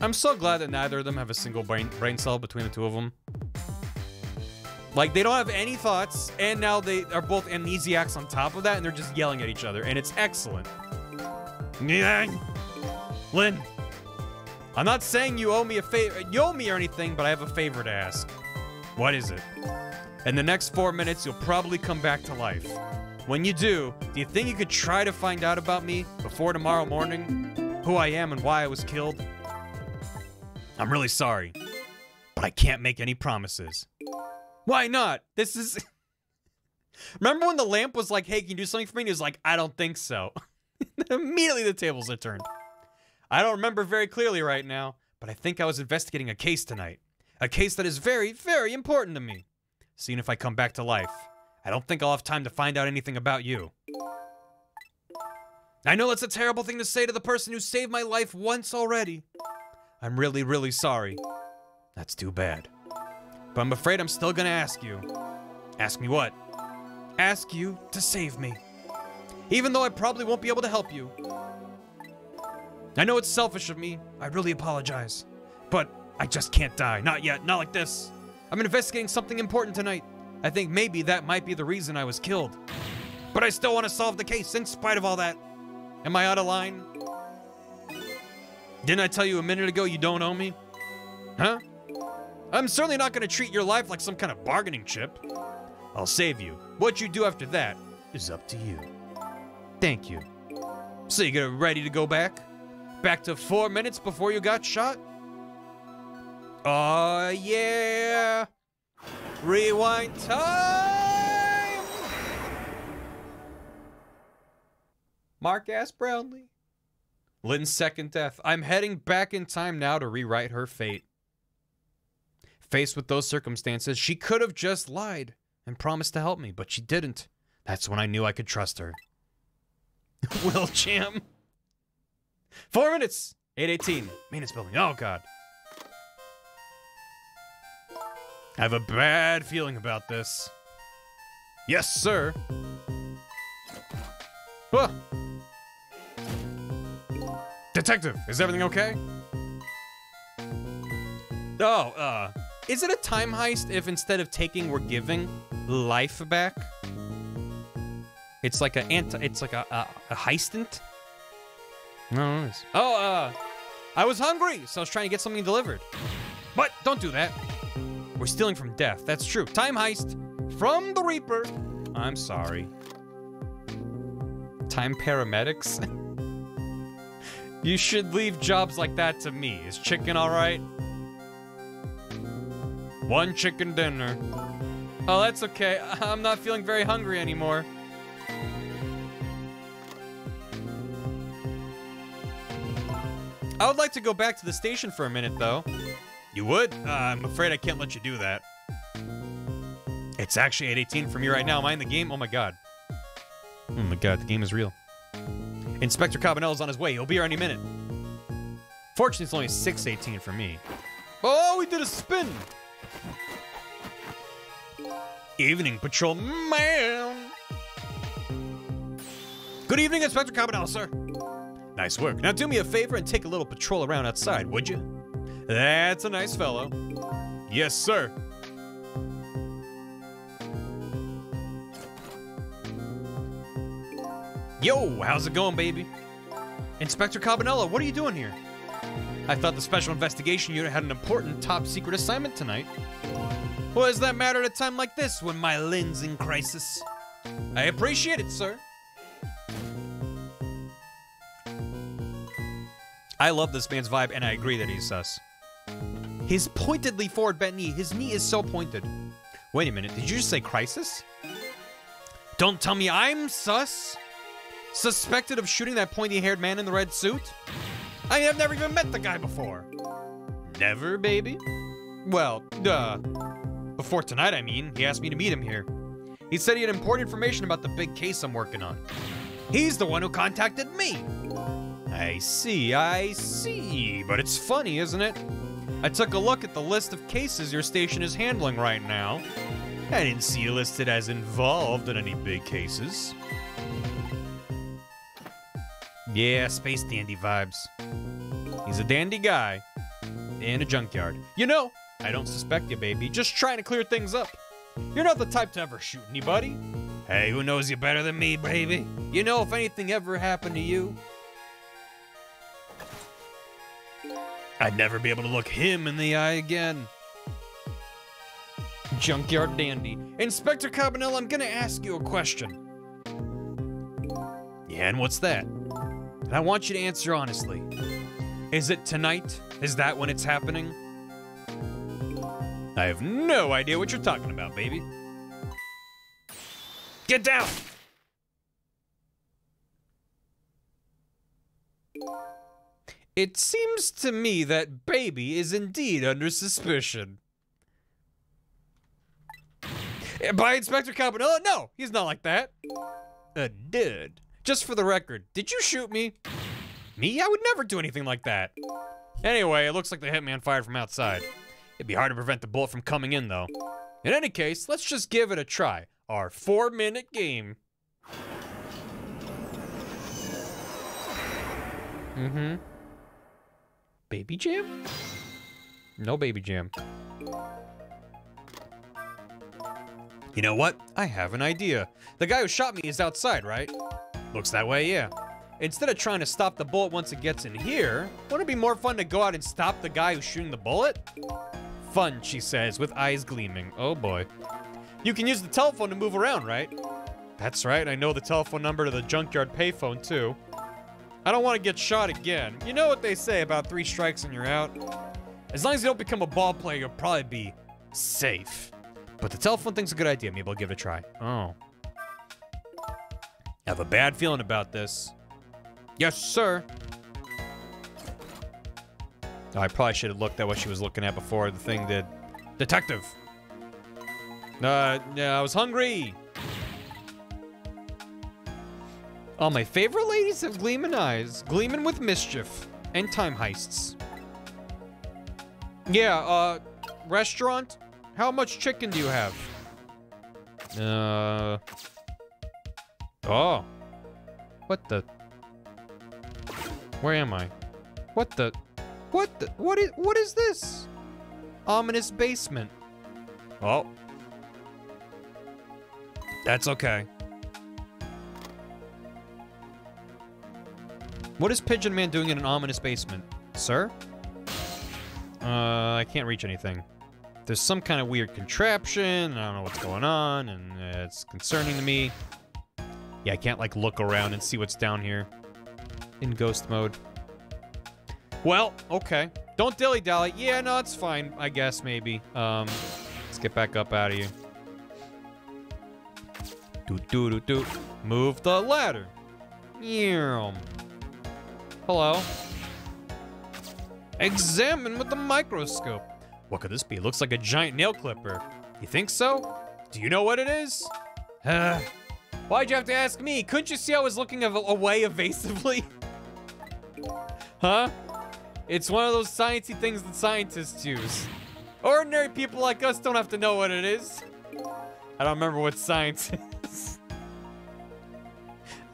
B: I'm so glad that neither of them have a single brain brain cell between the two of them. Like they don't have any thoughts, and now they are both amnesiacs on top of that, and they're just yelling at each other, and it's excellent. Lynne, I'm not saying you owe me a favor, you owe me or anything, but I have a favor to ask. What is it? In the next four minutes, you'll probably come back to life. When you do, do you think you could try to find out about me before tomorrow morning? Who I am and why I was killed? I'm really sorry, but I can't make any promises. Why not? This is. Remember when the lamp was like, hey, can you do something for me? And he was like, I don't think so. Immediately the tables are turned. I don't remember very clearly right now, but I think I was investigating a case tonight. A case that is very, very important to me. Seeing if I come back to life. I don't think I'll have time to find out anything about you. I know that's a terrible thing to say to the person who saved my life once already. I'm really, really sorry. That's too bad. But I'm afraid I'm still gonna ask you. Ask me what? Ask you to save me. Even though I probably won't be able to help you. I know it's selfish of me. I really apologize. But I just can't die. Not yet. Not like this. I'm investigating something important tonight. I think maybe that might be the reason I was killed. But I still want to solve the case in spite of all that. Am I out of line? Didn't I tell you a minute ago you don't owe me? Huh? I'm certainly not going to treat your life like some kind of bargaining chip. I'll save you. What you do after that is up to you. Thank you. So you get ready to go back? Back to four minutes before you got shot? Oh, yeah. Rewind time! Mark S. Brownlee. Lynne's second death. I'm heading back in time now to rewrite her fate. Faced with those circumstances, she could have just lied and promised to help me, but she didn't. That's when I knew I could trust her. Will Jam. Four minutes. 818. Maintenance building. Oh, God. I have a bad feeling about this. Yes, sir. Ah. Detective, is everything okay? Oh, uh, is it a time heist if instead of taking, we're giving life back? It's like a anti, it's like a, a, a heistant? No, it is. Oh, uh, I was hungry, so I was trying to get something delivered. But don't do that. We're stealing from death. That's true. Time heist from the Reaper. I'm sorry. Time paramedics? you should leave jobs like that to me. Is chicken alright? One chicken dinner. Oh, that's okay. I'm not feeling very hungry anymore. I would like to go back to the station for a minute, though. You would? Uh, I'm afraid I can't let you do that. It's actually 818 for me right now. Am I in the game? Oh my god. Oh my god, the game is real. Inspector Cabanela is on his way. He'll be here any minute. Fortunately, it's only 618 for me. Oh, we did a spin! Evening patrol man! Good evening, Inspector Cabanela, sir. Nice work. Now do me a favor and take a little patrol around outside, would you? That's a nice fellow. Yes, sir. Yo, how's it going, baby? Inspector Cabanela, what are you doing here? I thought the Special Investigation Unit had an important top secret assignment tonight. What does that matter at a time like this when my Lynne's in crisis? I appreciate it, sir. I love this man's vibe, and I agree that he's sus. His pointedly forward bent knee, his knee is so pointed. Wait a minute, did you just say crisis? Don't tell me I'm sus? Suspected of shooting that pointy haired man in the red suit? I have never even met the guy before. Never, baby? Well, duh. Before tonight, I mean, he asked me to meet him here. He said he had important information about the big case I'm working on. He's the one who contacted me. I see, I see. But it's funny, isn't it? I took a look at the list of cases your station is handling right now. I didn't see you listed as involved in any big cases. Yeah, space dandy vibes. He's a dandy guy. In a junkyard. You know, I don't suspect you, baby. Just trying to clear things up. You're not the type to ever shoot anybody. Hey, who knows you better than me, baby? You know, if anything ever happened to you, I'd never be able to look him in the eye again. Junkyard Dandy. Inspector Cabanela, I'm gonna ask you a question. Yeah, and what's that? And I want you to answer honestly. Is it tonight? Is that when it's happening? I have no idea what you're talking about, baby. Get down! It seems to me that Baby is indeed under suspicion. Eh, By Inspector Cabanela? No, he's not like that. Uh, dude. Just for the record, did you shoot me? Me? I would never do anything like that. Anyway, it looks like the hitman fired from outside. It'd be hard to prevent the bullet from coming in, though. In any case, let's just give it a try. Our four minute game. Mm hmm. Baby jam? No baby jam. You know what? I have an idea. The guy who shot me is outside, right? Looks that way, yeah. Instead of trying to stop the bullet once it gets in here, wouldn't it be more fun to go out and stop the guy who's shooting the bullet? Fun, she says, with eyes gleaming. Oh boy. You can use the telephone to move around, right? That's right, I know the telephone number to the junkyard payphone, too. I don't want to get shot again. You know what they say about three strikes and you're out? As long as you don't become a ball player, you'll probably be safe. But the telephone thing's a good idea. Maybe I'll give it a try. Oh. I have a bad feeling about this. Yes, sir. Oh, I probably should have looked at what she was looking at before the thing did. Detective. Uh, yeah, I was hungry. All my favorite ladies have gleaming eyes, gleaming with mischief and time heists. Yeah, uh, restaurant? How much chicken do you have? Uh. Oh. What the? Where am I? What the? What the? What is? What is this? Ominous basement. Oh. That's okay. What is Pigeon Man doing in an ominous basement? Sir? Uh, I can't reach anything. There's some kind of weird contraption. I don't know what's going on, and uh, it's concerning to me. Yeah, I can't, like, look around and see what's down here. In ghost mode. Well, okay. Don't dilly-dally. Yeah, no, it's fine, I guess, maybe. Um, let's get back up out of here. Do do do do. Move the ladder. Yeah. Hello. Examine with the microscope. What could this be? Looks like a giant nail clipper. You think so? Do you know what it is? Uh, why'd you have to ask me? Couldn't you see I was looking away evasively? huh? It's one of those sciencey things that scientists use. Ordinary people like us don't have to know what it is. I don't remember what science is.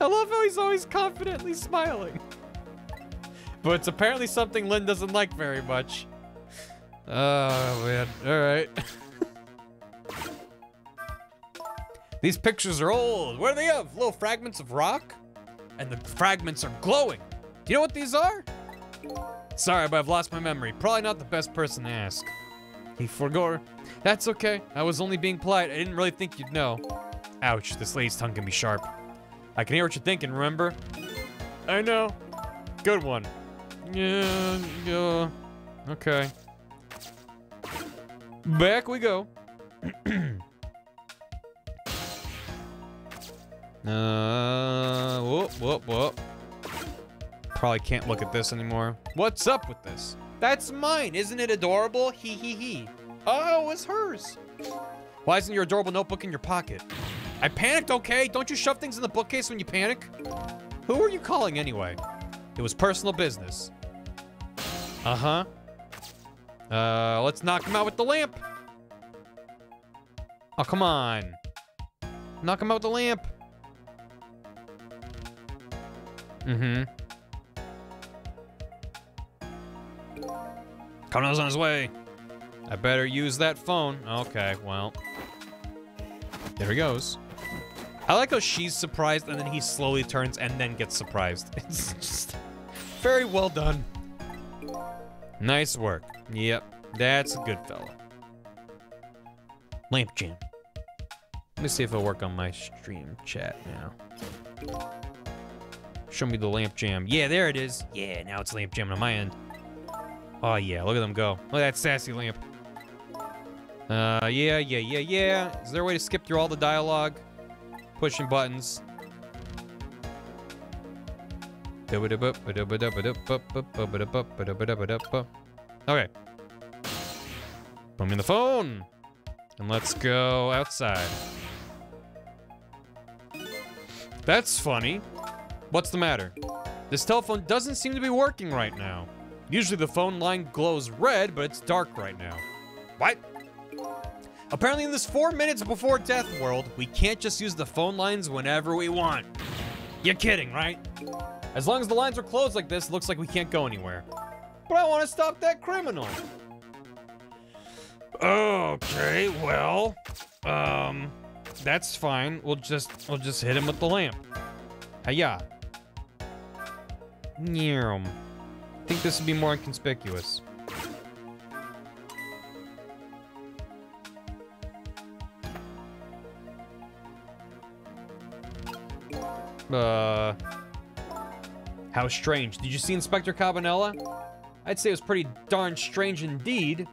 B: I love how he's always confidently smiling. But it's apparently something Lynne doesn't like very much. Oh, man. All right. These pictures are old. What are they of? Little fragments of rock? And the fragments are glowing. Do you know what these are? Sorry, but I've lost my memory. Probably not the best person to ask. He forgot. That's okay. I was only being polite. I didn't really think you'd know. Ouch, this lady's tongue can be sharp. I can hear what you're thinking, remember? I know. Good one. Yeah, yeah. Okay. Back we go. uh, whoop, whoop, whoop. Probably can't look at this anymore. What's up with this? That's mine. Isn't it adorable? Hee hee hee. Oh, it's hers. Why isn't your adorable notebook in your pocket? I panicked, okay? Don't you shove things in the bookcase when you panic? Who are you calling anyway? It was personal business. Uh-huh. Uh, let's knock him out with the lamp. Oh, come on. Knock him out with the lamp. Mm-hmm. Connell's on his way. I better use that phone. Okay, well. There he goes. I like how she's surprised and then he slowly turns and then gets surprised. It's just very well done. Nice work. Yep, that's a good fella. Lamp jam. Let me see if it'll work on my stream chat now. Show me the lamp jam. Yeah, there it is. Yeah, now it's lamp jamming on my end. Oh yeah, look at them go. Look at that sassy lamp. Uh, yeah, yeah, yeah, yeah. Is there a way to skip through all the dialogue? Pushing buttons. Okay. Put me in the phone. And let's go outside. That's funny. What's the matter? This telephone doesn't seem to be working right now. Usually the phone line glows red, but it's dark right now. What? Apparently in this four minutes before death world, we can't just use the phone lines whenever we want. You're kidding, right? As long as the lines are closed like this, it looks like we can't go anywhere. But I want to stop that criminal. Okay, well, um, that's fine. We'll just, we'll just hit him with the lamp. Hiya. Nyam. I think this would be more inconspicuous. Uh, how strange. Did you see Inspector Cabanela? I'd say it was pretty darn strange indeed.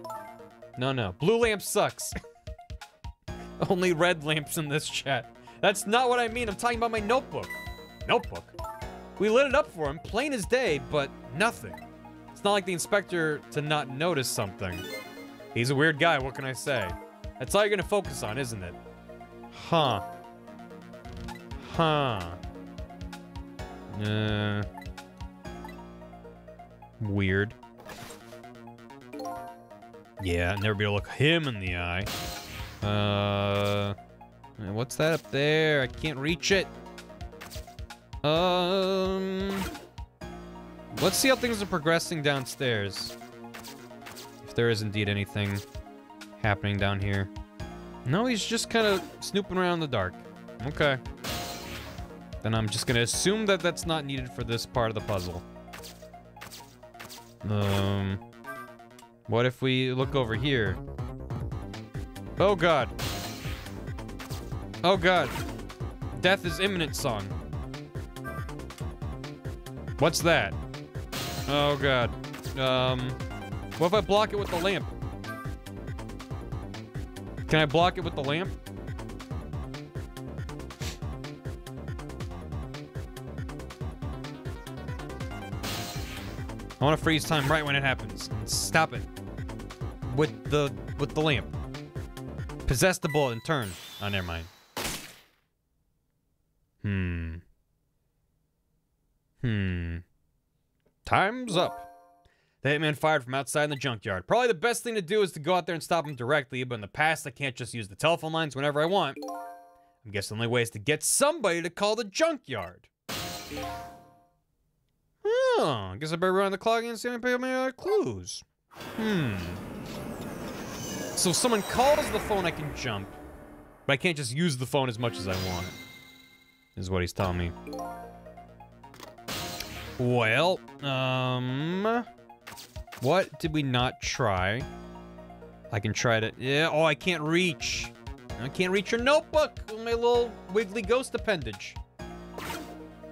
B: No, no. Blue lamp sucks. Only red lamps in this chat. That's not what I mean. I'm talking about my notebook. Notebook? We lit it up for him, plain as day, but nothing. It's not like the inspector to not notice something. He's a weird guy, what can I say? That's all you're gonna focus on, isn't it? Huh. Huh. Uh. Weird. Yeah, never be able to look him in the eye. Uh, what's that up there? I can't reach it. Um, let's see how things are progressing downstairs. If there is indeed anything happening down here. No, he's just kind of snooping around in the dark. Okay. Then I'm just gonna assume that that's not needed for this part of the puzzle. Um, what if we look over here? Oh god. Oh god. Death is imminent song. What's that? Oh god. Um, what if I block it with the lamp? Can I block it with the lamp? I want to freeze time right when it happens. Stop it. With the with the lamp. Possess the bullet and turn. Oh, never mind. Hmm. Hmm. Time's up. The hitman fired from outside in the junkyard. Probably the best thing to do is to go out there and stop him directly, but in the past, I can't just use the telephone lines whenever I want. I guess the only way is to get somebody to call the junkyard. Oh, I guess I better run the clock and see if I pick up any clues. Hmm. So if someone calls the phone, I can jump. But I can't just use the phone as much as I want. Is what he's telling me. Well, um... What did we not try? I can try to... Yeah, oh, I can't reach. I can't reach your notebook with my little wiggly ghost appendage.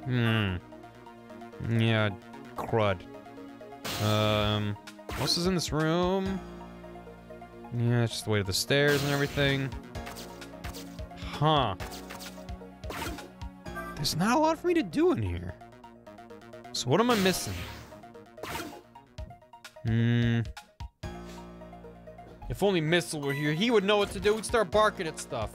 B: Hmm. Yeah, crud. Um, what else is in this room? Yeah, it's just the way to the stairs and everything. Huh. There's not a lot for me to do in here. So what am I missing? Hmm. If only Missile were here, he would know what to do. He'd start barking at stuff.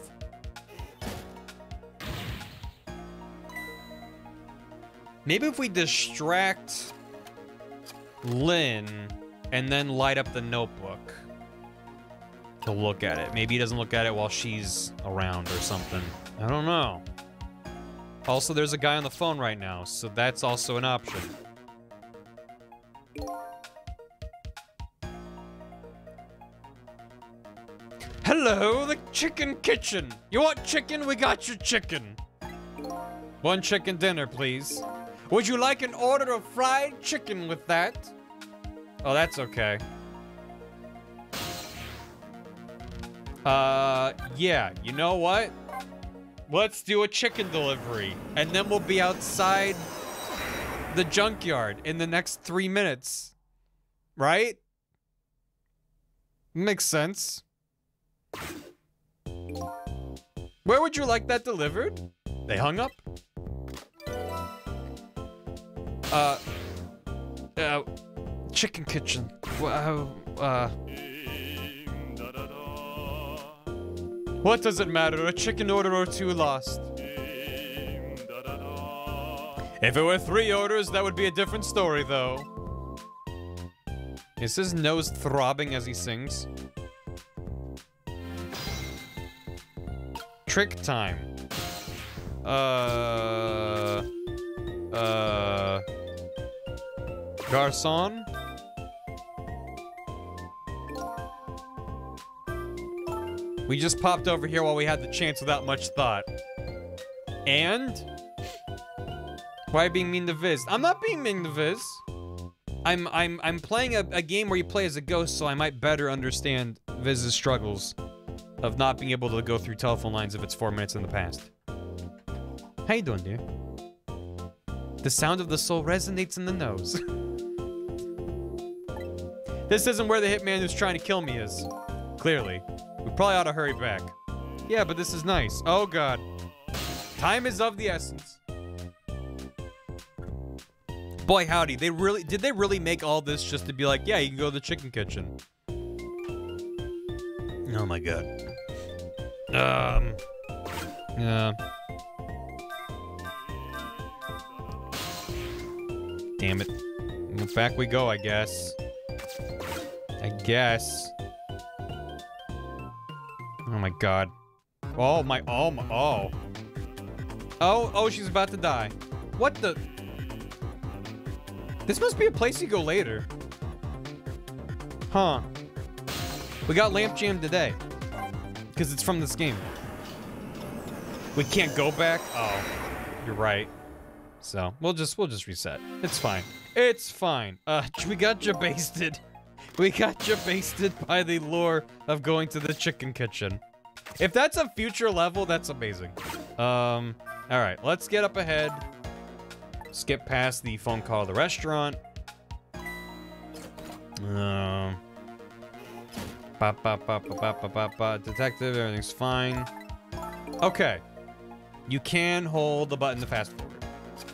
B: Maybe if we distract Lynne and then light up the notebook to look at it. Maybe he doesn't look at it while she's around or something. I don't know. Also, there's a guy on the phone right now, so that's also an option. Hello, the chicken kitchen. You want chicken? We got your chicken. One chicken dinner, please. Would you like an order of fried chicken with that? Oh, that's okay. Uh, yeah, you know what? Let's do a chicken delivery, and then we'll be outside the junkyard in the next three minutes. Right? Makes sense. Where would you like that delivered? They hung up? Uh, uh, chicken kitchen. Wow, uh. What does it matter? A chicken order or two lost. If it were three orders, that would be a different story, though. Is his nose throbbing as he sings? Trick time. Uh... Uh... Garçon? We just popped over here while we had the chance without much thought. And? Why being mean to Viz? I'm not being mean to Viz. I'm I'm I'm playing a, a game where you play as a ghost, so I might better understand Viz's struggles of not being able to go through telephone lines if it's four minutes in the past. How you doing, dear? The sound of the soul resonates in the nose. this isn't where the hitman who's trying to kill me is. Clearly. We probably ought to hurry back. Yeah, but this is nice. Oh, God. Time is of the essence. Boy, howdy. They really... Did they really make all this just to be like, yeah, you can go to the chicken kitchen? Oh, my God. Um... Yeah. Damn it. Back we go, I guess. I guess. Oh my god. Oh my, oh my, oh. Oh, oh, she's about to die. What the? This must be a place you go later. Huh. We got Lamp Jam today. Because it's from this game. We can't go back? Oh, you're right. So, we'll just, we'll just reset. It's fine. It's fine. Uh, we got you basted. We got you basted by the lure of going to the chicken kitchen. If that's a future level, that's amazing. Um, all right, let's get up ahead. Skip past the phone call at the restaurant. Um, ba, ba, ba, ba, ba, ba, ba, ba. Detective, everything's fine. Okay. You can hold the button to fast forward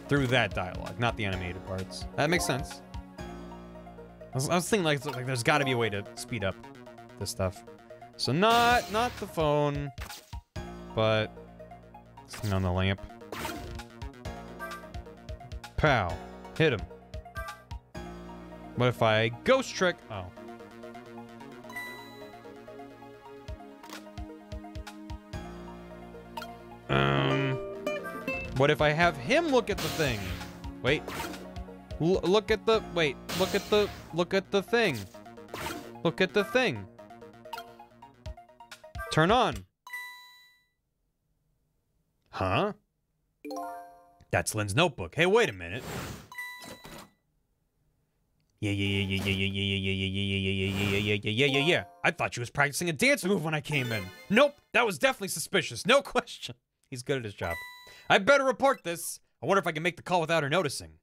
B: through that dialogue, not the animated parts. That makes sense. I was, I was thinking like, like there's got to be a way to speed up this stuff. So not not the phone, but something on the lamp. Pow. Hit him. What if I ghost trick? Oh. What if I have him look at the thing? Wait. L look at the. Wait. Look at the. Look at the thing. Look at the thing. Turn on. Huh? That's Lynne's notebook. Hey, wait a minute. Yeah, yeah, yeah, yeah, yeah, yeah, yeah, yeah, yeah, yeah, yeah, yeah, yeah, yeah, yeah, yeah, yeah, yeah. I thought she was practicing a dance move when I came in. Nope, that was definitely suspicious. No question. He's good at his job. I better report this. I wonder if I can make the call without her noticing.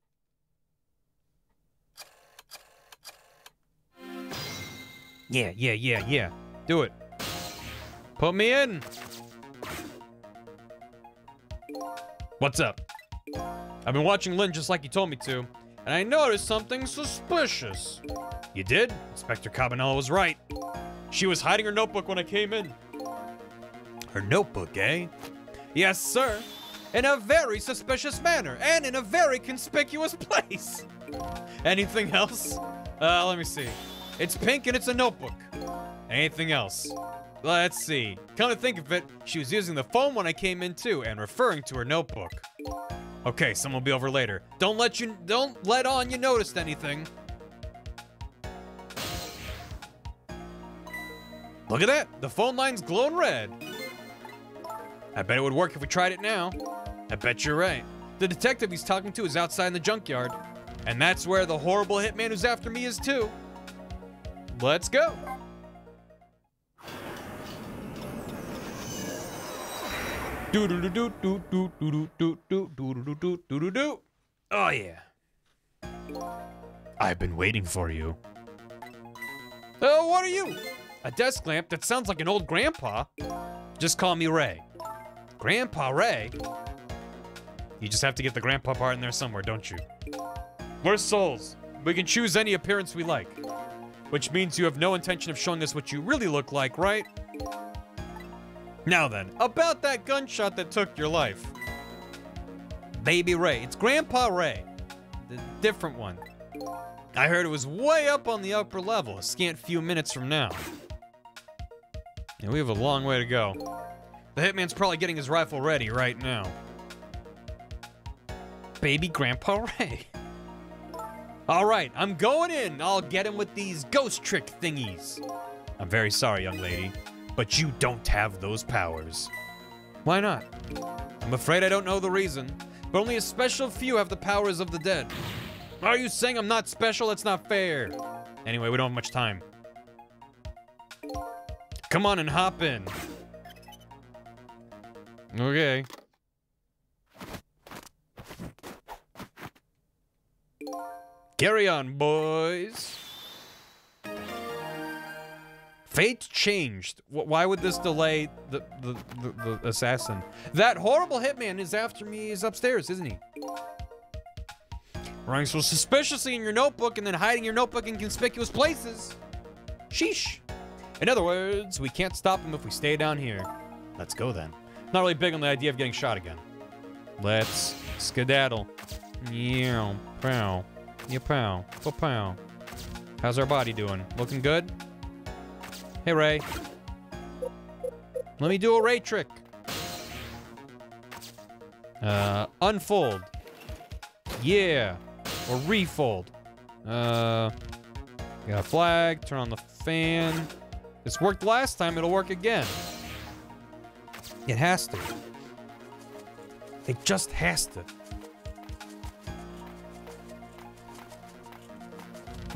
B: Yeah, yeah, yeah, yeah. Do it. Put me in. What's up? I've been watching Lynne just like you told me to, and I noticed something suspicious. You did? Inspector Cabanela was right. She was hiding her notebook when I came in. Her notebook, eh? Yes, sir. In a very suspicious manner, and in a very conspicuous place. Anything else? Uh, let me see. It's pink and it's a notebook. Anything else? Let's see. Come to think of it, she was using the phone when I came in too, and referring to her notebook. Okay, someone will be over later. Don't let you don't let on you noticed anything. Look at that! The phone line's glowing red. I bet it would work if we tried it now. I bet you're right. The detective he's talking to is outside in the junkyard. And that's where the horrible hitman who's after me is too. Let's go. Do do do do do do do do do do do do do do do. Oh yeah. I've been waiting for you. Oh, what are you? A desk lamp that sounds like an old grandpa. Just call me Ray. Grandpa Ray? You just have to get the grandpa part in there somewhere, don't you? We're souls. We can choose any appearance we like. Which means you have no intention of showing us what you really look like, right? Now then, about that gunshot that took your life. Baby Ray. It's Grandpa Ray. The different one. I heard it was way up on the upper level, a scant few minutes from now. And we have a long way to go. The hitman's probably getting his rifle ready right now. Baby Grandpa Ray. All right, I'm going in. I'll get him with these ghost trick thingies. I'm very sorry, young lady, but you don't have those powers. Why not? I'm afraid I don't know the reason, but only a special few have the powers of the dead. Are you saying I'm not special? That's not fair. Anyway, we don't have much time. Come on and hop in. Okay. Carry on, boys. Fate changed. Why would this delay the, the, the, the assassin? That horrible hitman is after me. He's upstairs, isn't he? Running so suspiciously in your notebook and then hiding your notebook in conspicuous places. Sheesh. In other words, we can't stop him if we stay down here. Let's go then. Not really big on the idea of getting shot again. Let's skedaddle. Yeah, pow. Yeah, pow. Pow, pow. How's our body doing? Looking good? Hey, Ray. Let me do a Ray trick. Uh, unfold. Yeah. Or refold. Uh, got a flag. Turn on the fan. This worked last time. It'll work again. It has to. It just has to.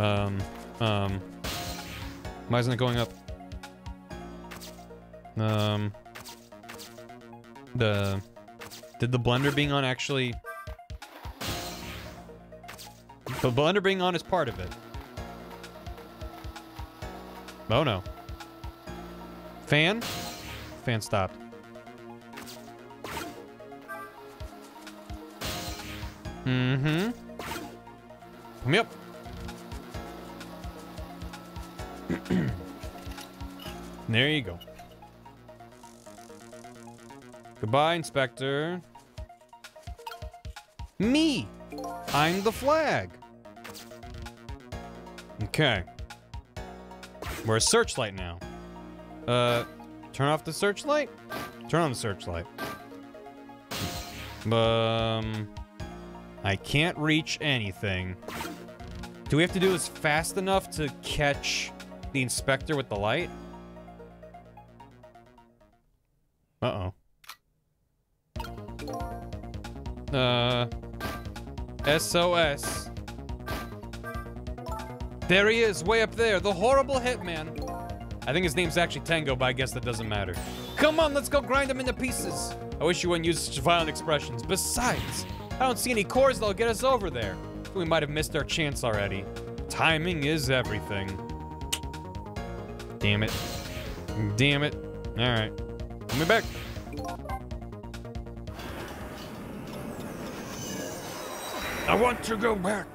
B: Um, um. Why isn't it going up? Um. The. Did the blender being on actually. The blender being on is part of it. Oh no. Fan? Fan stopped. Mm-hmm. Put me up. there you go. Goodbye, Inspector. Me! I'm the flag. Okay. We're a searchlight now. Uh, turn off the searchlight? Turn on the searchlight. Um, I can't reach anything. Do we have to do this fast enough to catch the inspector with the light? Uh-oh. Uh, SOS. There he is, way up there, the horrible hitman. I think his name's actually Tengo, but I guess that doesn't matter. Come on, let's go grind him into pieces. I wish you wouldn't use such violent expressions. Besides, I don't see any cores that'll get us over there. We might have missed our chance already. Timing is everything. Damn it. Damn it. Alright. Come me back. I want to go back.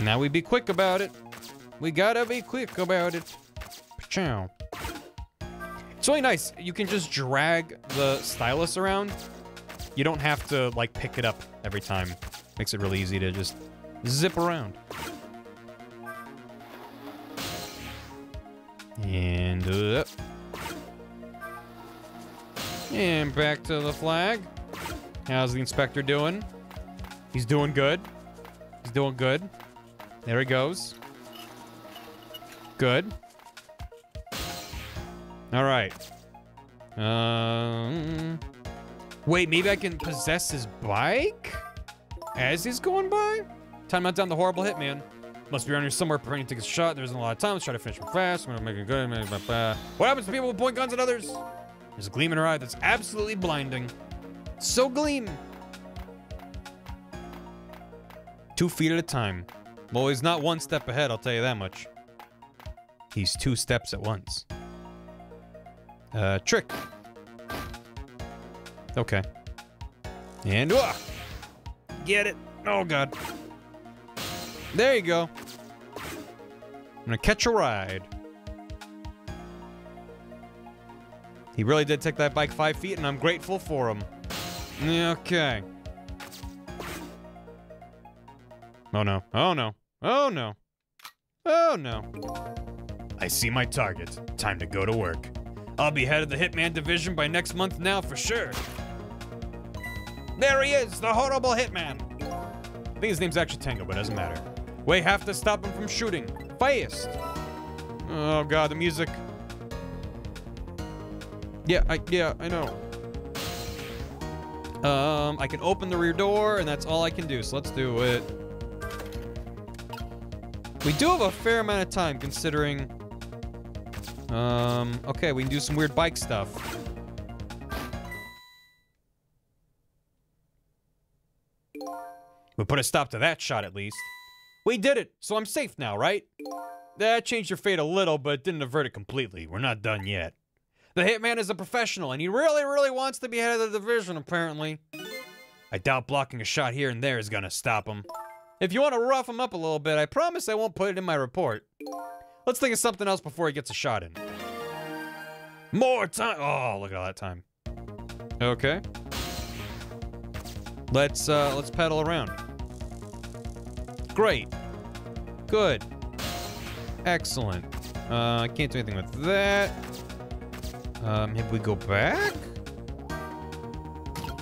B: Now we be quick about it. We gotta be quick about it. Chow. It's really nice. You can just drag the stylus around. You don't have to like pick it up every time. Makes it really easy to just zip around. And up. And back to the flag. How's the inspector doing? He's doing good. He's doing good. There he goes. Good. All right. Um. Wait, maybe I can possess his bike as he's going by. Time out down the horrible hitman. Must be around here somewhere preparing to take a shot. There isn't a lot of time. Let's try to finish him fast. I'm gonna make it good. What happens to people who point guns at others? There's a gleam in her eye that's absolutely blinding. So gleam. Two feet at a time. Well, he's not one step ahead, I'll tell you that much. He's two steps at once. Uh, trick. Okay. And, uh, get it. Oh, God. There you go. I'm gonna catch a ride. He really did take that bike five feet, and I'm grateful for him. Okay. Oh no. Oh no. Oh no. Oh no. I see my target. Time to go to work. I'll be head of the Hitman division by next month now for sure. There he is, the horrible Hitman. I think his name's actually Tengo, but it doesn't matter. We have to stop him from shooting. Fast. Oh god, the music. Yeah, I yeah, I know. Um, I can open the rear door, and that's all I can do, so let's do it. We do have a fair amount of time, considering... Um, okay, we can do some weird bike stuff. We put a stop to that shot, at least. We did it, so I'm safe now, right? That changed your fate a little, but didn't avert it completely. We're not done yet. The Hitman is a professional, and he really, really wants to be head of the division, apparently. I doubt blocking a shot here and there is gonna stop him. If you want to rough him up a little bit, I promise I won't put it in my report. Let's think of something else before he gets a shot in. More time! Oh, look at all that time. Okay. Let's, uh, let's pedal around. Great. Good. Excellent. Uh, I can't do anything with that. Um, if we go back?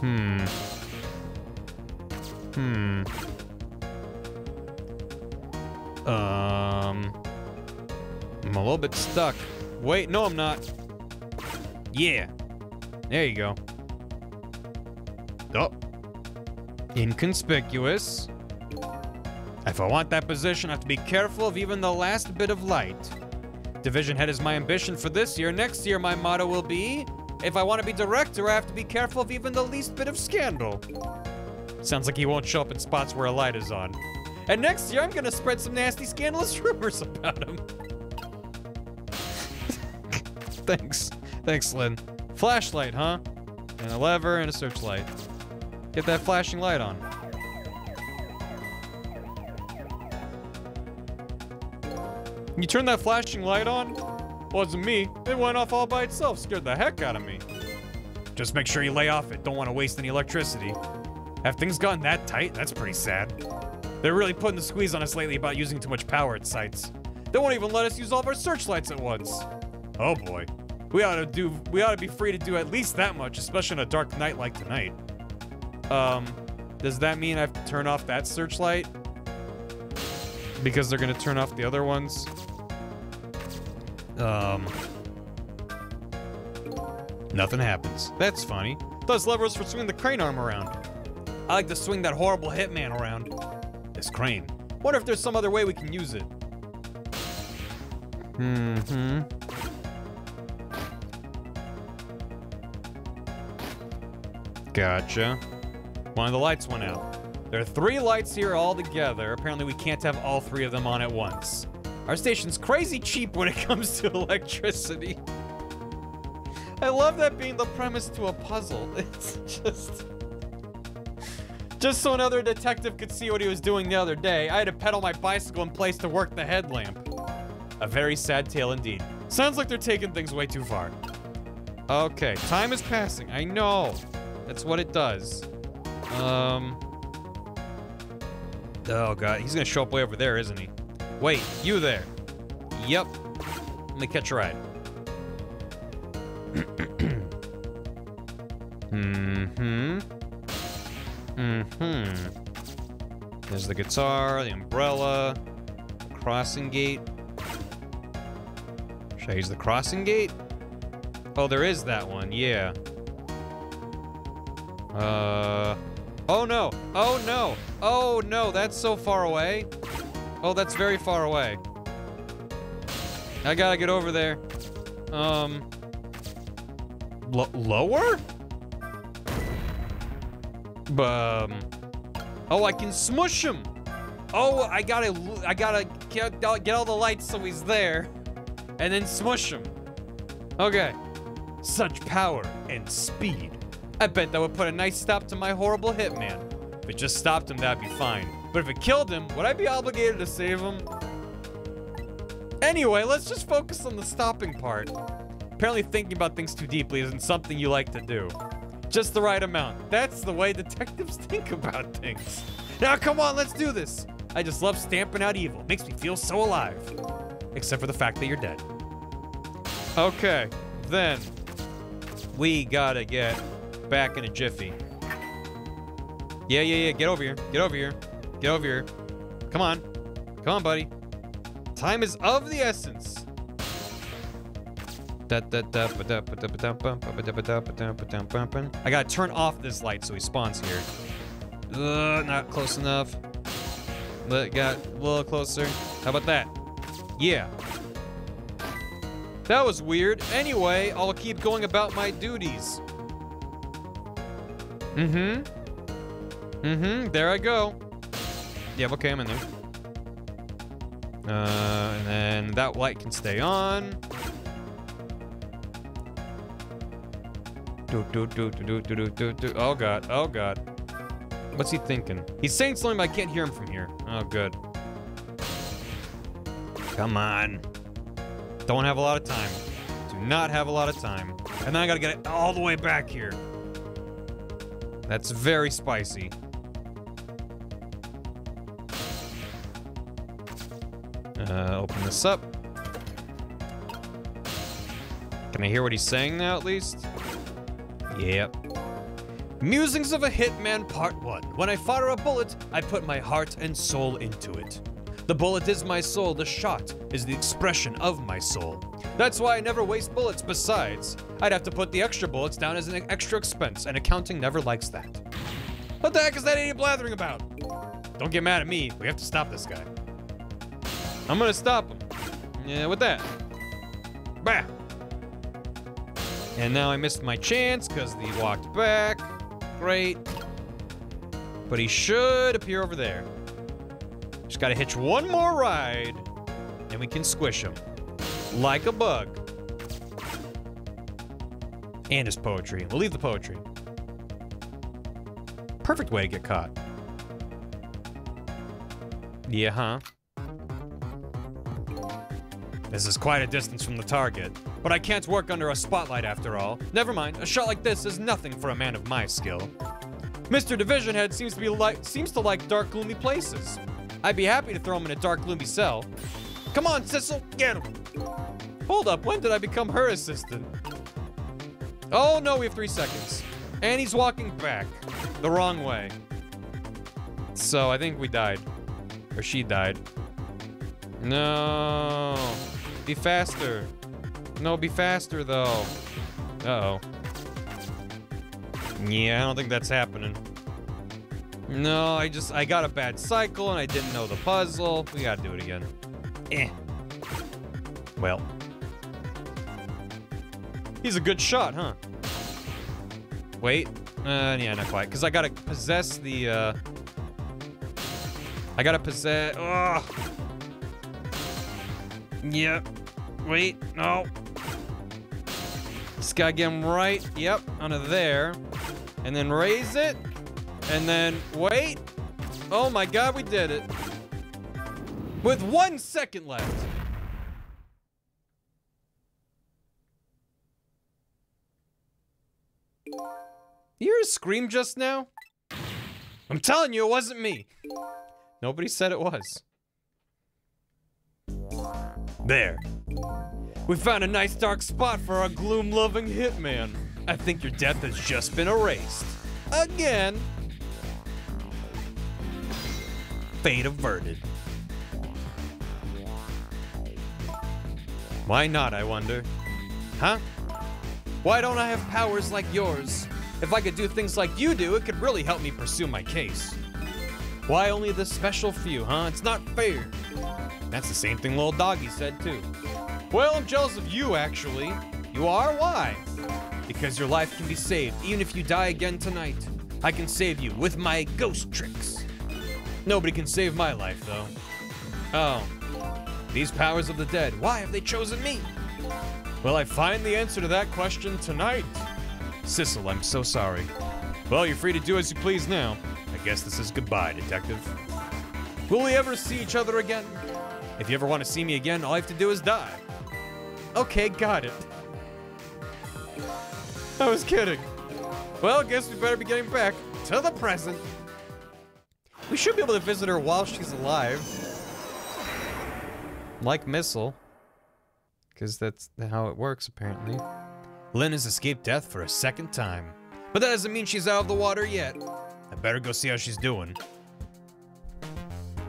B: Hmm. Hmm. Um. I'm a little bit stuck. Wait, no, I'm not. Yeah. There you go. Oh. Inconspicuous. If I want that position, I have to be careful of even the last bit of light. Division head is my ambition for this year. Next year, my motto will be, if I want to be director, I have to be careful of even the least bit of scandal. Sounds like he won't show up in spots where a light is on. And next year, I'm gonna spread some nasty, scandalous rumors about him. Thanks. Thanks, Lynne. Flashlight, huh? And a lever and a searchlight. Get that flashing light on. You turn that flashing light on? Wasn't me. It went off all by itself. Scared the heck out of me. Just make sure you lay off it. Don't want to waste any electricity. Have things gotten that tight? That's pretty sad. They're really putting the squeeze on us lately about using too much power at sites. They won't even let us use all of our searchlights at once. Oh boy. We ought to do we ought to be free to do at least that much, especially on a dark night like tonight. Um, does that mean I have to turn off that searchlight? Because they're gonna turn off the other ones? Um Nothing happens. That's funny. Those levers for swinging the crane arm around. I like to swing that horrible hitman around. This crane. Wonder if there's some other way we can use it. Hmm. Gotcha. One of the lights went out. There are three lights here all together. Apparently we can't have all three of them on at once. Our station's crazy cheap when it comes to electricity. I love that being the premise to a puzzle. It's just... Just so another detective could see what he was doing the other day, I had to pedal my bicycle in place to work the headlamp. A very sad tale indeed. Sounds like they're taking things way too far. Okay, time is passing. I know. That's what it does. Um... Oh god, he's gonna show up way over there, isn't he? Wait, you there. Yep. Let me catch a ride. mm-hmm. Mm-hmm. There's the guitar, the umbrella, crossing gate. Should I use the crossing gate? Oh, there is that one, yeah. Uh... Oh no! Oh no! Oh no, that's so far away. Oh, that's very far away. I gotta get over there. Um... Lower? Um... Oh, I can smush him! Oh, I gotta, I gotta get, get all the lights so he's there. And then smush him. Okay. Such power and speed. I bet that would put a nice stop to my horrible hitman. If it just stopped him, that'd be fine. But if it killed him, would I be obligated to save him? Anyway, let's just focus on the stopping part. Apparently thinking about things too deeply isn't something you like to do. Just the right amount. That's the way detectives think about things. Now come on, let's do this. I just love stamping out evil. Makes me feel so alive. Except for the fact that you're dead. Okay, then we gotta get back in a jiffy. Yeah, yeah, yeah, get over here. Get over here. Get over here. Come on. Come on, buddy. Time is of the essence. I gotta turn off this light so he spawns here. Not close enough. But got a little closer. How about that? Yeah. That was weird. Anyway, I'll keep going about my duties. Mm-hmm. Mm-hmm. There I go. Yeah, okay, I'm in there. Uh, and then that light can stay on. Do, do, do, do, do, do, do, do. Oh, God. Oh, God. What's he thinking? He's saying something, but I can't hear him from here. Oh, good. Come on. Don't have a lot of time. Do not have a lot of time. And then I gotta get it all the way back here. That's very spicy. Uh, open this up. Can I hear what he's saying now, at least? Yep. Musings of a Hitman Part 1. When I fire a bullet, I put my heart and soul into it. The bullet is my soul, the shot is the expression of my soul. That's why I never waste bullets. Besides, I'd have to put the extra bullets down as an extra expense, and accounting never likes that. What the heck is that idiot blathering about? Don't get mad at me. We have to stop this guy. I'm gonna stop him. Yeah, with that. Bah! And now I missed my chance because he walked back. Great. But he should appear over there. Just gotta hitch one more ride, and we can squish him. Like a bug. And his poetry. We'll leave the poetry. Perfect way to get caught. Yeah, huh? This is quite a distance from the target, but I can't work under a spotlight after all. Never mind, a shot like this is nothing for a man of my skill. Mr. Division Head seems to be like seems to like dark, gloomy places. I'd be happy to throw him in a dark, gloomy cell. Come on, Sissel, get him. Hold up, when did I become her assistant? Oh no, we have three seconds. And he's walking back the wrong way. So I think we died. Or she died. No. Be faster. No, be faster though. Uh-oh. Yeah, I don't think that's happening. No, I just, I got a bad cycle and I didn't know the puzzle. We gotta do it again. Eh. Well. He's a good shot, huh? Wait. Uh, yeah, not quite. Because I gotta possess the, uh... I gotta possess... Ugh. Yep. Wait, no. Just gotta get him right, yep, onto there. And then raise it. And then, wait. Oh my god, we did it. With one second left. You hear a scream just now? I'm telling you, it wasn't me. Nobody said it was. There. We found a nice dark spot for our gloom-loving hitman. I think your death has just been erased. Again. Fate averted. Why not, I wonder? Huh? Why don't I have powers like yours? If I could do things like you do, it could really help me pursue my case. Why only the special few, huh? It's not fair. That's the same thing little doggy said too. Well, I'm jealous of you, actually. You are? Why? Because your life can be saved, even if you die again tonight. I can save you with my ghost tricks. Nobody can save my life, though. Oh. These powers of the dead, why have they chosen me? Will I find the answer to that question tonight? Sissel, I'm so sorry. Well, you're free to do as you please now. I guess this is goodbye, detective. Will we ever see each other again? If you ever want to see me again, all I have to do is die. Okay, got it. I was kidding. Well, guess we better be getting back to the present. We should be able to visit her while she's alive. Like Missile. Because that's how it works, apparently. Lynne has escaped death for a second time. But that doesn't mean she's out of the water yet. I better go see how she's doing.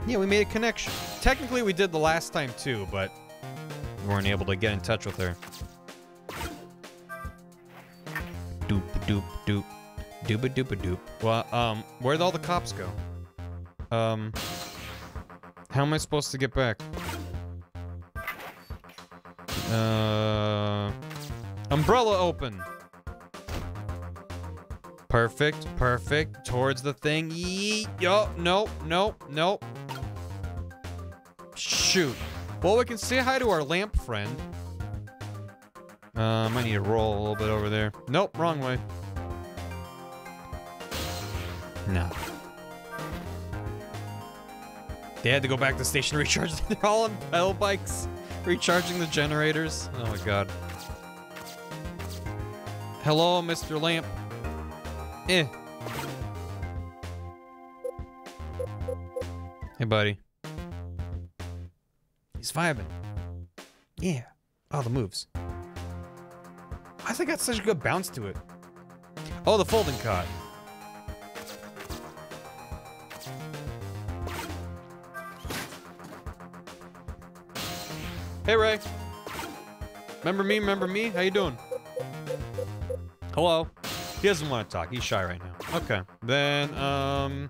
B: Yeah, we made a connection. Technically, we did the last time too, but we weren't able to get in touch with her. Doop doop doop. Dooba dooba doop. Well, um, where'd all the cops go? Um, how am I supposed to get back? Uh, umbrella open. Perfect, perfect. Towards the thing. Yeet. Yo, nope, nope, nope. Shoot. Well, we can say hi to our lamp friend. Um, I need to roll a little bit over there. Nope, wrong way. No. They had to go back to the station to recharge. They're all on pedal bikes, recharging the generators. Oh my god. Hello, Mr. Lamp. Eh. Hey, buddy. He's vibing. Yeah. Oh, the moves. Why they got such a good bounce to it? Oh, the folding cot. Hey, Ray. Remember me? Remember me? How you doing? Hello. He doesn't want to talk. He's shy right now. Okay. Then, um...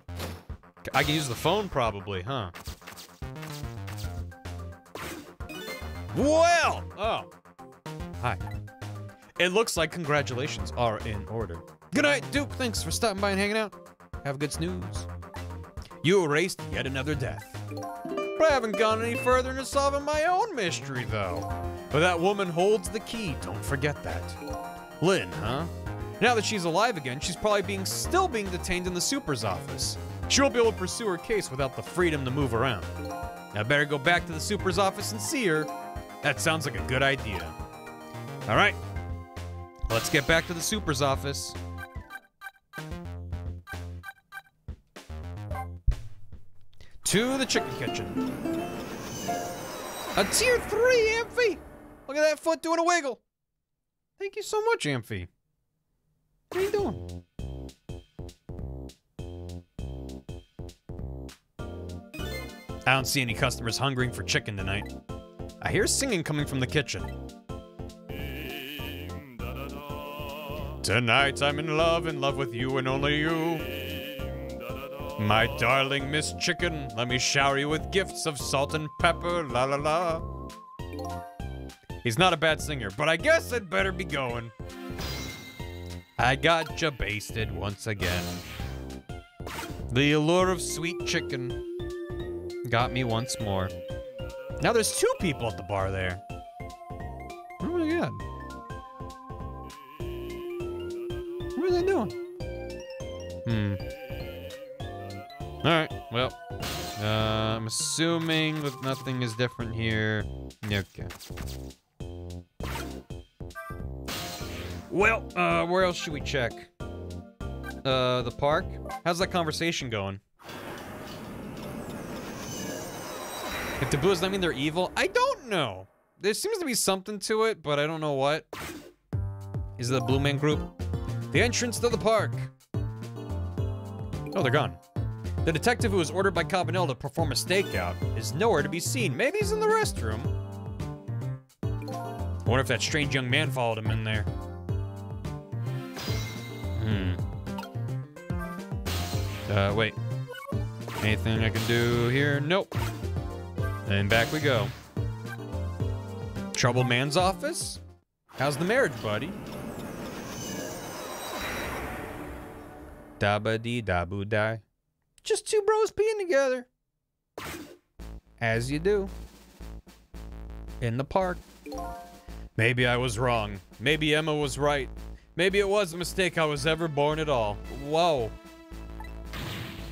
B: I can use the phone probably, huh? Well! Oh. Hi. It looks like congratulations are in order. Good night, Duke. Thanks for stopping by and hanging out. Have a good snooze. You erased yet another death. I haven't gone any further into solving my own mystery, though. But that woman holds the key. Don't forget that. Lynne, huh? Now that she's alive again, she's probably being still being detained in the super's office. She won't be able to pursue her case without the freedom to move around. I better go back to the super's office and see her. That sounds like a good idea. All right, let's get back to the super's office. To the chicken kitchen. A tier three, Amphi. Look at that foot doing a wiggle. Thank you so much, Amphi. What are you doing? I don't see any customers hungering for chicken tonight. I hear singing coming from the kitchen. Tonight I'm in love, in love with you and only you. My darling Miss Chicken, let me shower you with gifts of salt and pepper, la la la. He's not a bad singer, but I guess I'd better be going. I got ya basted once again. The allure of sweet chicken got me once more. Now there's two people at the bar there. Oh my god. What are they doing? Hmm. Alright, well. Uh, I'm assuming that nothing is different here. Okay. Well, uh, where else should we check? Uh, the park? How's that conversation going? If the Blues, I mean they're evil? I don't know. There seems to be something to it, but I don't know what. Is it the Blue Man Group? The entrance to the park. Oh, they're gone. The detective who was ordered by Cabanela to perform a stakeout is nowhere to be seen. Maybe he's in the restroom. I wonder if that strange young man followed him in there. Hmm. Uh, wait. Anything I can do here? Nope. And back we go. Trouble man's office? How's the marriage, buddy? Dabba dee dabu die. Just two bros being together. As you do. In the park. Maybe I was wrong. Maybe Emma was right. Maybe it was a mistake I was ever born at all. Whoa.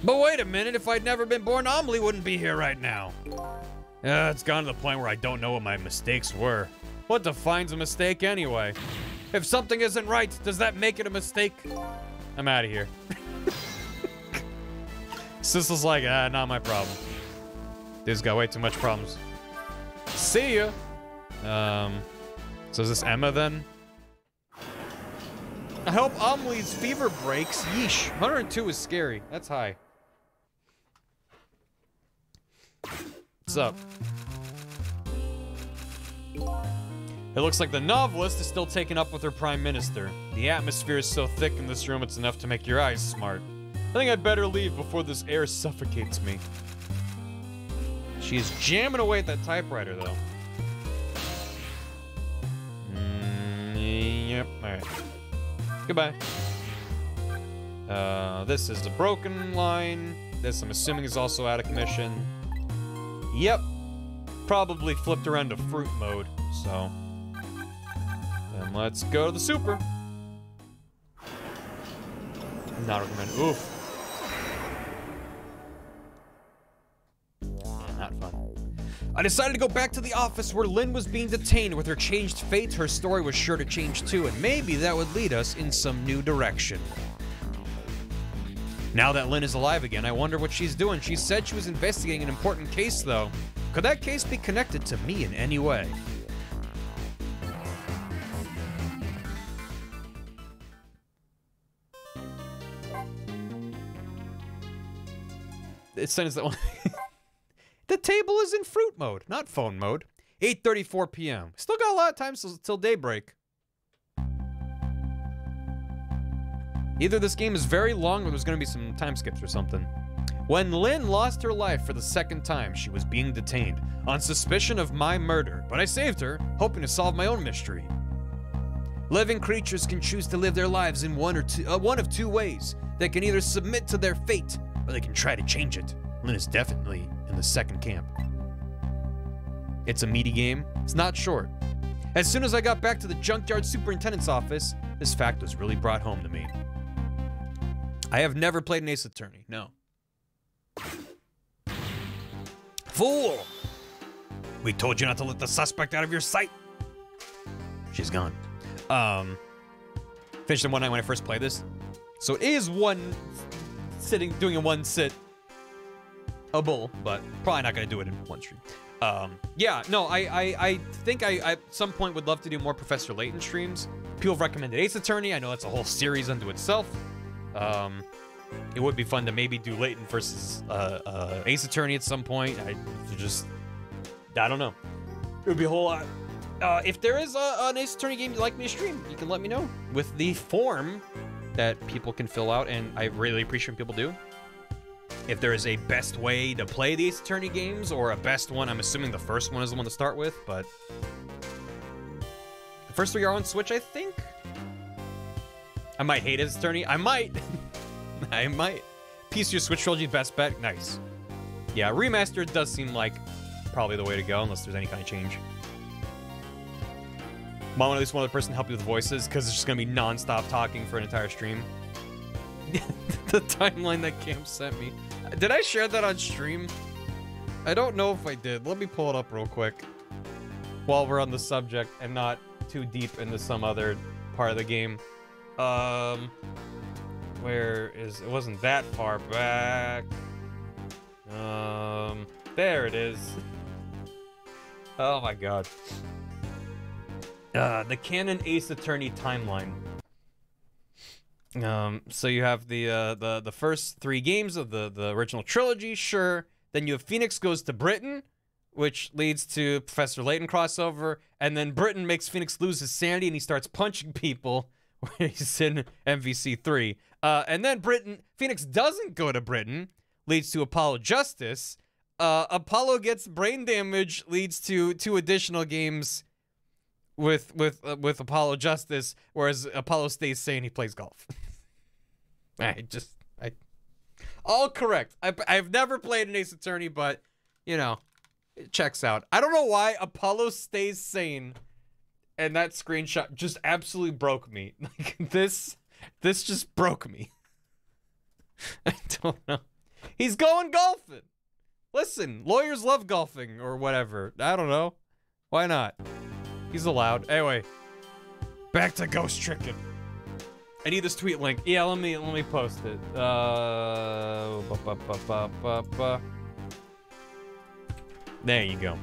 B: But wait a minute, if I'd never been born, Amelie wouldn't be here right now. Uh, it's gone to the point where I don't know what my mistakes were. What defines a mistake anyway? If something isn't right, does that make it a mistake? I'm out of here. Sister's like, ah, not my problem. Dude's got way too much problems. See ya. Um, so is this Emma then? I hope Amelie's fever breaks. Yeesh. 102 is scary. That's high. What's up? It looks like the novelist is still taken up with her prime minister. The atmosphere is so thick in this room it's enough to make your eyes smart. I think I'd better leave before this air suffocates me. She's jamming away at that typewriter, though. Mm, yep, alright. Goodbye. Uh, this is a broken line. This, I'm assuming, is also out of commission. Yep. Probably flipped around to fruit mode, so. Then let's go to the super. Not recommend. Oof. Not fun. I decided to go back to the office where Lynne was being detained. With her changed fate, her story was sure to change too, and maybe that would lead us in some new direction. Now that Lynne is alive again, I wonder what she's doing. She said she was investigating an important case, though. Could that case be connected to me in any way? It says that one. the table is in fruit mode, not phone mode. 8:34 p.m. Still got a lot of time till, daybreak. Either this game is very long or there's going to be some time skips or something. When Lynne lost her life for the second time, she was being detained on suspicion of my murder, but I saved her, hoping to solve my own mystery. Living creatures can choose to live their lives in one or two, uh, one of two ways. They can either submit to their fate, or they can try to change it. Lynne is definitely in the second camp. It's a meaty game. It's not short. As soon as I got back to the junkyard superintendent's office, this fact was really brought home to me. I have never played an Ace Attorney, no. Fool! We told you not to let the suspect out of your sight. She's gone. Um, finished in one night when I first played this. So it is one sitting, doing a one sit a bull, but probably not gonna do it in one stream. Um, yeah, no, I, I, I think I, I at some point would love to do more Professor Layton streams. People have recommended Ace Attorney. I know that's a whole series unto itself. Um, it would be fun to maybe do Layton versus uh, uh, Ace Attorney at some point. I just, I don't know. It would be a whole lot. Uh, if there is a, an Ace Attorney game you'd like me to stream, you can let me know with the form that people can fill out, and I really appreciate when people do. If there is a best way to play the Ace Attorney games, or a best one, I'm assuming the first one is the one to start with, but the first three are on Switch, I think. I might hate Ace Attorney. I might. I might. Piece your Switch trilogy best bet. Nice. Yeah, remastered does seem like probably the way to go, unless there's any kind of change. Want at least one other person to help you with voices, because it's just gonna be non-stop talking for an entire stream. the timeline that Cam sent me. Did I share that on stream? I don't know if I did. Let me pull it up real quick. While we're on the subject and not too deep into some other part of the game. Um, where is it? Wasn't that far back. Um, there it is. Oh my god. Uh, the Canon Ace Attorney timeline. Um, so you have the uh, the the first three games of the the original trilogy, sure. Then you have Phoenix goes to Britain, which leads to Professor Layton crossover, and then Britain makes Phoenix lose his sanity and he starts punching people when he's in MVC three. Uh, and then Britain Phoenix doesn't go to Britain, leads to Apollo Justice. Uh, Apollo gets brain damage, leads to two additional games with with uh, with Apollo Justice, whereas Apollo stays sane. He plays golf. I just I all correct. I I've never played an Ace Attorney, but you know, it checks out. I don't know why Apollo stays sane, and that screenshot just absolutely broke me. Like this, this just broke me. I don't know. He's going golfing. Listen, lawyers love golfing or whatever. I don't know. Why not? He's allowed. Anyway, back to Ghost Tricking. I need this tweet link. Yeah, let me let me post it. Uh. There you go.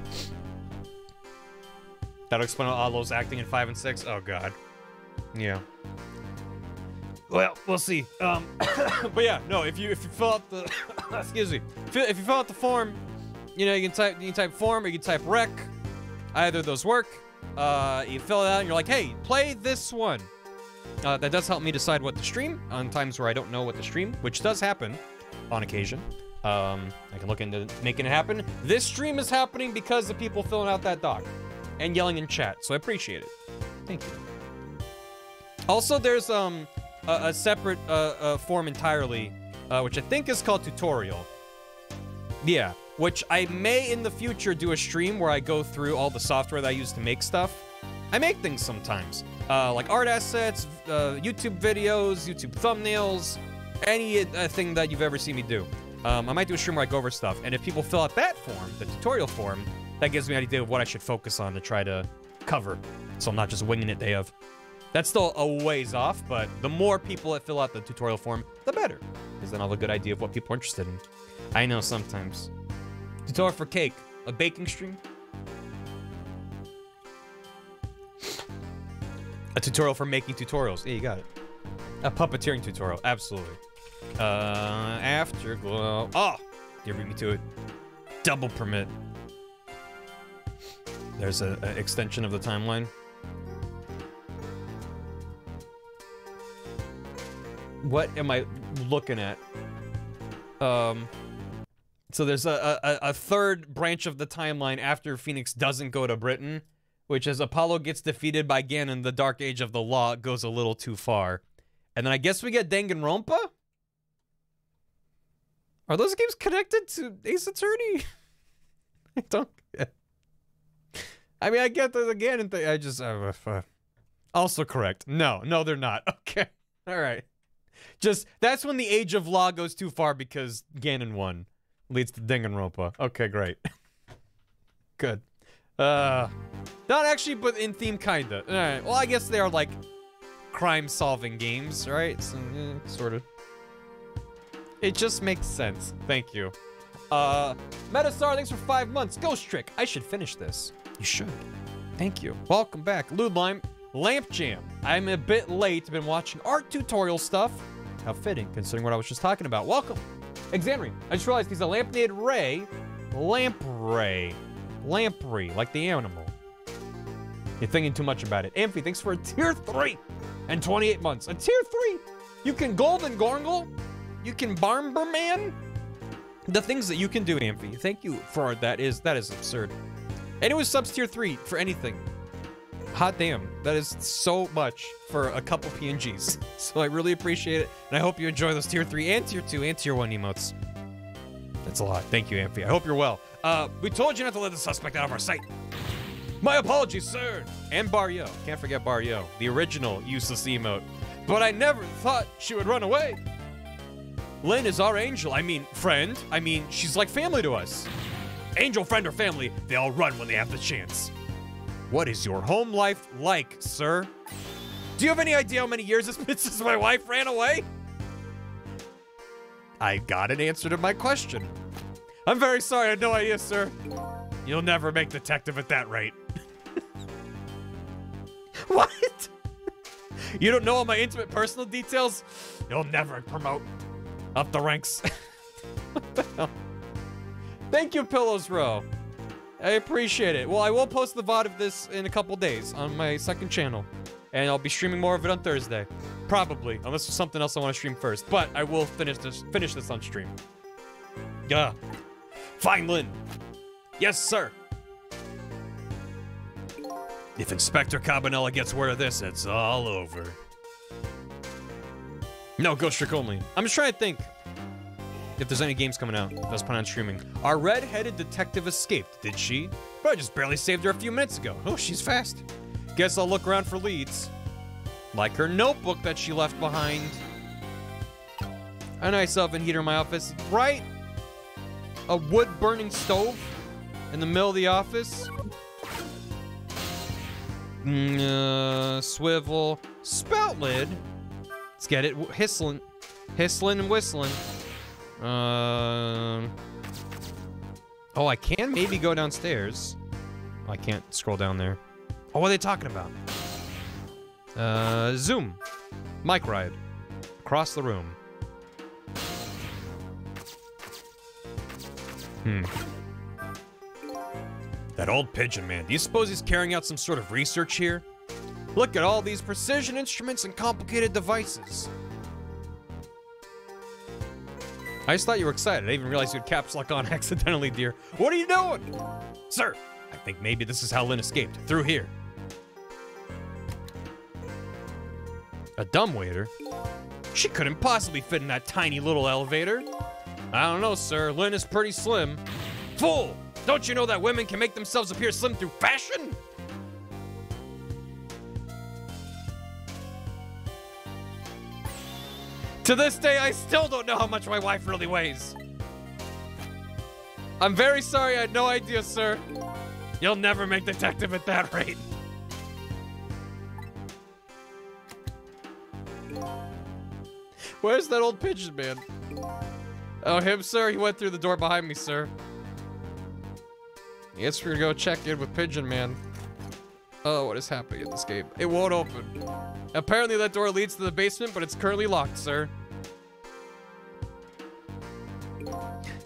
B: That'll explain Alo's acting in five and six. Oh god. Yeah. Well, we'll see. Um, but yeah, no. If you if you fill out the excuse me, if you, fill out the form, you know you can type you can type form or you can type rec. Either those work. Uh, you fill it out and you're like, hey, play this one. Uh, that does help me decide what to stream on times where I don't know what to stream, which does happen on occasion. Um, I can look into making it happen. This stream is happening because of people filling out that doc and yelling in chat, so I appreciate it. Thank you. Also, there's um a, a separate uh, uh, form entirely, uh, which I think is called tutorial. Yeah, which I may in the future do a stream where I go through all the software that I use to make stuff. I make things sometimes, uh, like art assets, uh, YouTube videos, YouTube thumbnails, anything that you've ever seen me do. Um, I might do a stream where I go over stuff, and if people fill out that form, the tutorial form, that gives me an idea of what I should focus on to try to cover, so I'm not just winging it day of. That's still a ways off, but the more people that fill out the tutorial form, the better, because then I'll have a good idea of what people are interested in. I know sometimes. Tutorial for cake, a baking stream. A tutorial for making tutorials. Yeah, you got it. A puppeteering tutorial, absolutely. Uh, Afterglow. Oh, you beat me to it. Double permit. There's a, a extension of the timeline. What am I looking at? Um, so there's a, a, a third branch of the timeline after Phoenix doesn't go to Britain, which as Apollo gets defeated by Ganon, the Dark Age of the Law goes a little too far. And then I guess we get Danganronpa? Are those games connected to Ace Attorney? I don't get I mean, I get the Ganon thing. I just... Uh, uh, also correct. No, no, they're not. Okay. All right. Just, that's when the Age of Law goes too far because Ganon won. Leads to Danganronpa. Okay, great. Good. Uh, not actually, but in theme, kinda. All right. Well, I guess they are like crime-solving games, right? So, eh, sort of. It just makes sense. Thank you. Uh, Metasar, thanks for five months. Ghost Trick, I should finish this. You should. Thank you. Welcome back. Lude Lime, Lamp Jam. I'm a bit late. Been watching art tutorial stuff. How fitting, considering what I was just talking about. Welcome. Exandry, I just realized he's a lampnated ray. Lamprey. Lamprey, like the animal. You're thinking too much about it. Amphi, thanks for a tier 3 and 28 months. A tier 3? You can Golden Gorgle? You can Barmberman? The things that you can do, Amphi. Thank you for that is that is absurd. Was subs tier 3 for anything. Hot damn, that is so much for a couple PNGs. So I really appreciate it, and I hope you enjoy those tier 3 and tier 2 and tier 1 emotes. That's a lot. Thank you, Amphi. I hope you're well. Uh, we told you not to let the suspect out of our sight. My apologies, sir. And Barrio. Can't forget Barrio, the original useless emote. But I never thought she would run away. Lynne is our angel. I mean, friend. I mean, she's like family to us. Angel, friend, or family, they all run when they have the chance. What is your home life like, sir? Do you have any idea how many years it's been since my wife ran away? I got an answer to my question. I'm very sorry, I had no idea, sir. You'll never make detective at that rate. what? You don't know all my intimate personal details? You'll never promote up the ranks. Thank you, Pillows Row. I appreciate it. Well, I will post the VOD of this in a couple days on my second channel. And I'll be streaming more of it on Thursday. Probably, unless there's something else I want to stream first. But I will finish this finish this on stream. Yeah. Fine, Lynne. Yes, sir. If Inspector Cabanela gets word of this, it's all over. No, Ghost Trick only. I'm just trying to think if there's any games coming out that's planning on streaming. Our red-headed detective escaped, did she? But I just barely saved her a few minutes ago. Oh, she's fast. Guess I'll look around for leads. Like her notebook that she left behind. A nice oven heater in my office, right? A wood-burning stove in the middle of the office. Mm, uh, swivel, spout lid. Let's get it. Whistling, hissling and whistling. Um. oh, I can maybe go downstairs. Oh, I can't scroll down there. Oh, what are they talking about? Uh, zoom. Mic ride. Across the room. Hmm. That old pigeon man. Do you suppose he's carrying out some sort of research here? Look at all these precision instruments and complicated devices. I just thought you were excited. I didn't even realized you had caps lock on accidentally, dear. What are you doing? Sir, I think maybe this is how Lynne escaped. Through here. A dumb waiter? She couldn't possibly fit in that tiny little elevator. I don't know, sir. Lynne is pretty slim. Fool! Don't you know that women can make themselves appear slim through fashion? To this day, I still don't know how much my wife really weighs. I'm very sorry, I had no idea, sir. You'll never make detective at that rate. Where's that old pigeon man? Oh, him, sir? He went through the door behind me, sir. Guess we're gonna go check in with Pigeon Man. Oh, what is happening in this game? It won't open. Apparently that door leads to the basement, but it's currently locked, sir.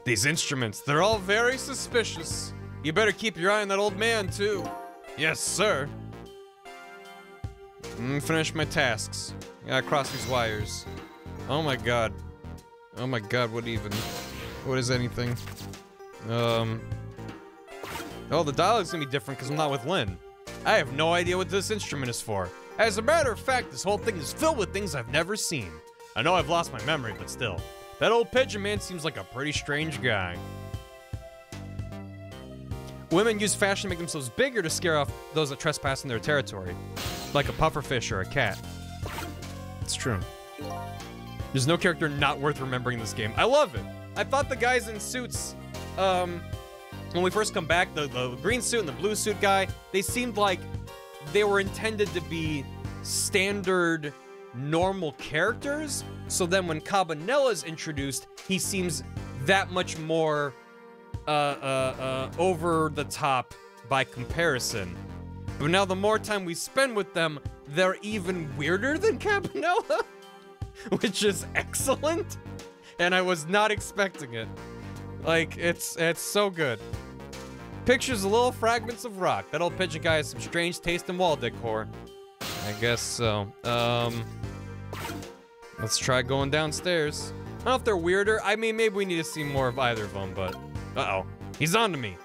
B: These instruments, they're all very suspicious. You better keep your eye on that old man, too. Yes, sir. Mm, finish my tasks. I Gotta cross these wires. Oh my god. Oh my god, what even? What is anything? Um... Oh, the dialogue's gonna be different because I'm not with Lynne. I have no idea what this instrument is for. As a matter of fact, this whole thing is filled with things I've never seen. I know I've lost my memory, but still. That old pigeon man seems like a pretty strange guy. Women use fashion to make themselves bigger to scare off those that trespass in their territory. Like a pufferfish or a cat. It's true. There's no character not worth remembering this game. I love it. I thought the guys in suits, um, when we first come back, the, the green suit and the blue suit guy, they seemed like they were intended to be standard normal characters. So then when Cabanela's introduced, he seems that much more uh, uh, uh, over the top by comparison. But now the more time we spend with them, they're even weirder than Cabanela, which is excellent. And I was not expecting it. Like it's it's so good. Pictures of little fragments of rock. That old pigeon guy has some strange taste in wall decor. I guess so. Um, let's try going downstairs. I don't know if they're weirder. I mean, maybe we need to see more of either of them, but uh-oh. He's on to me.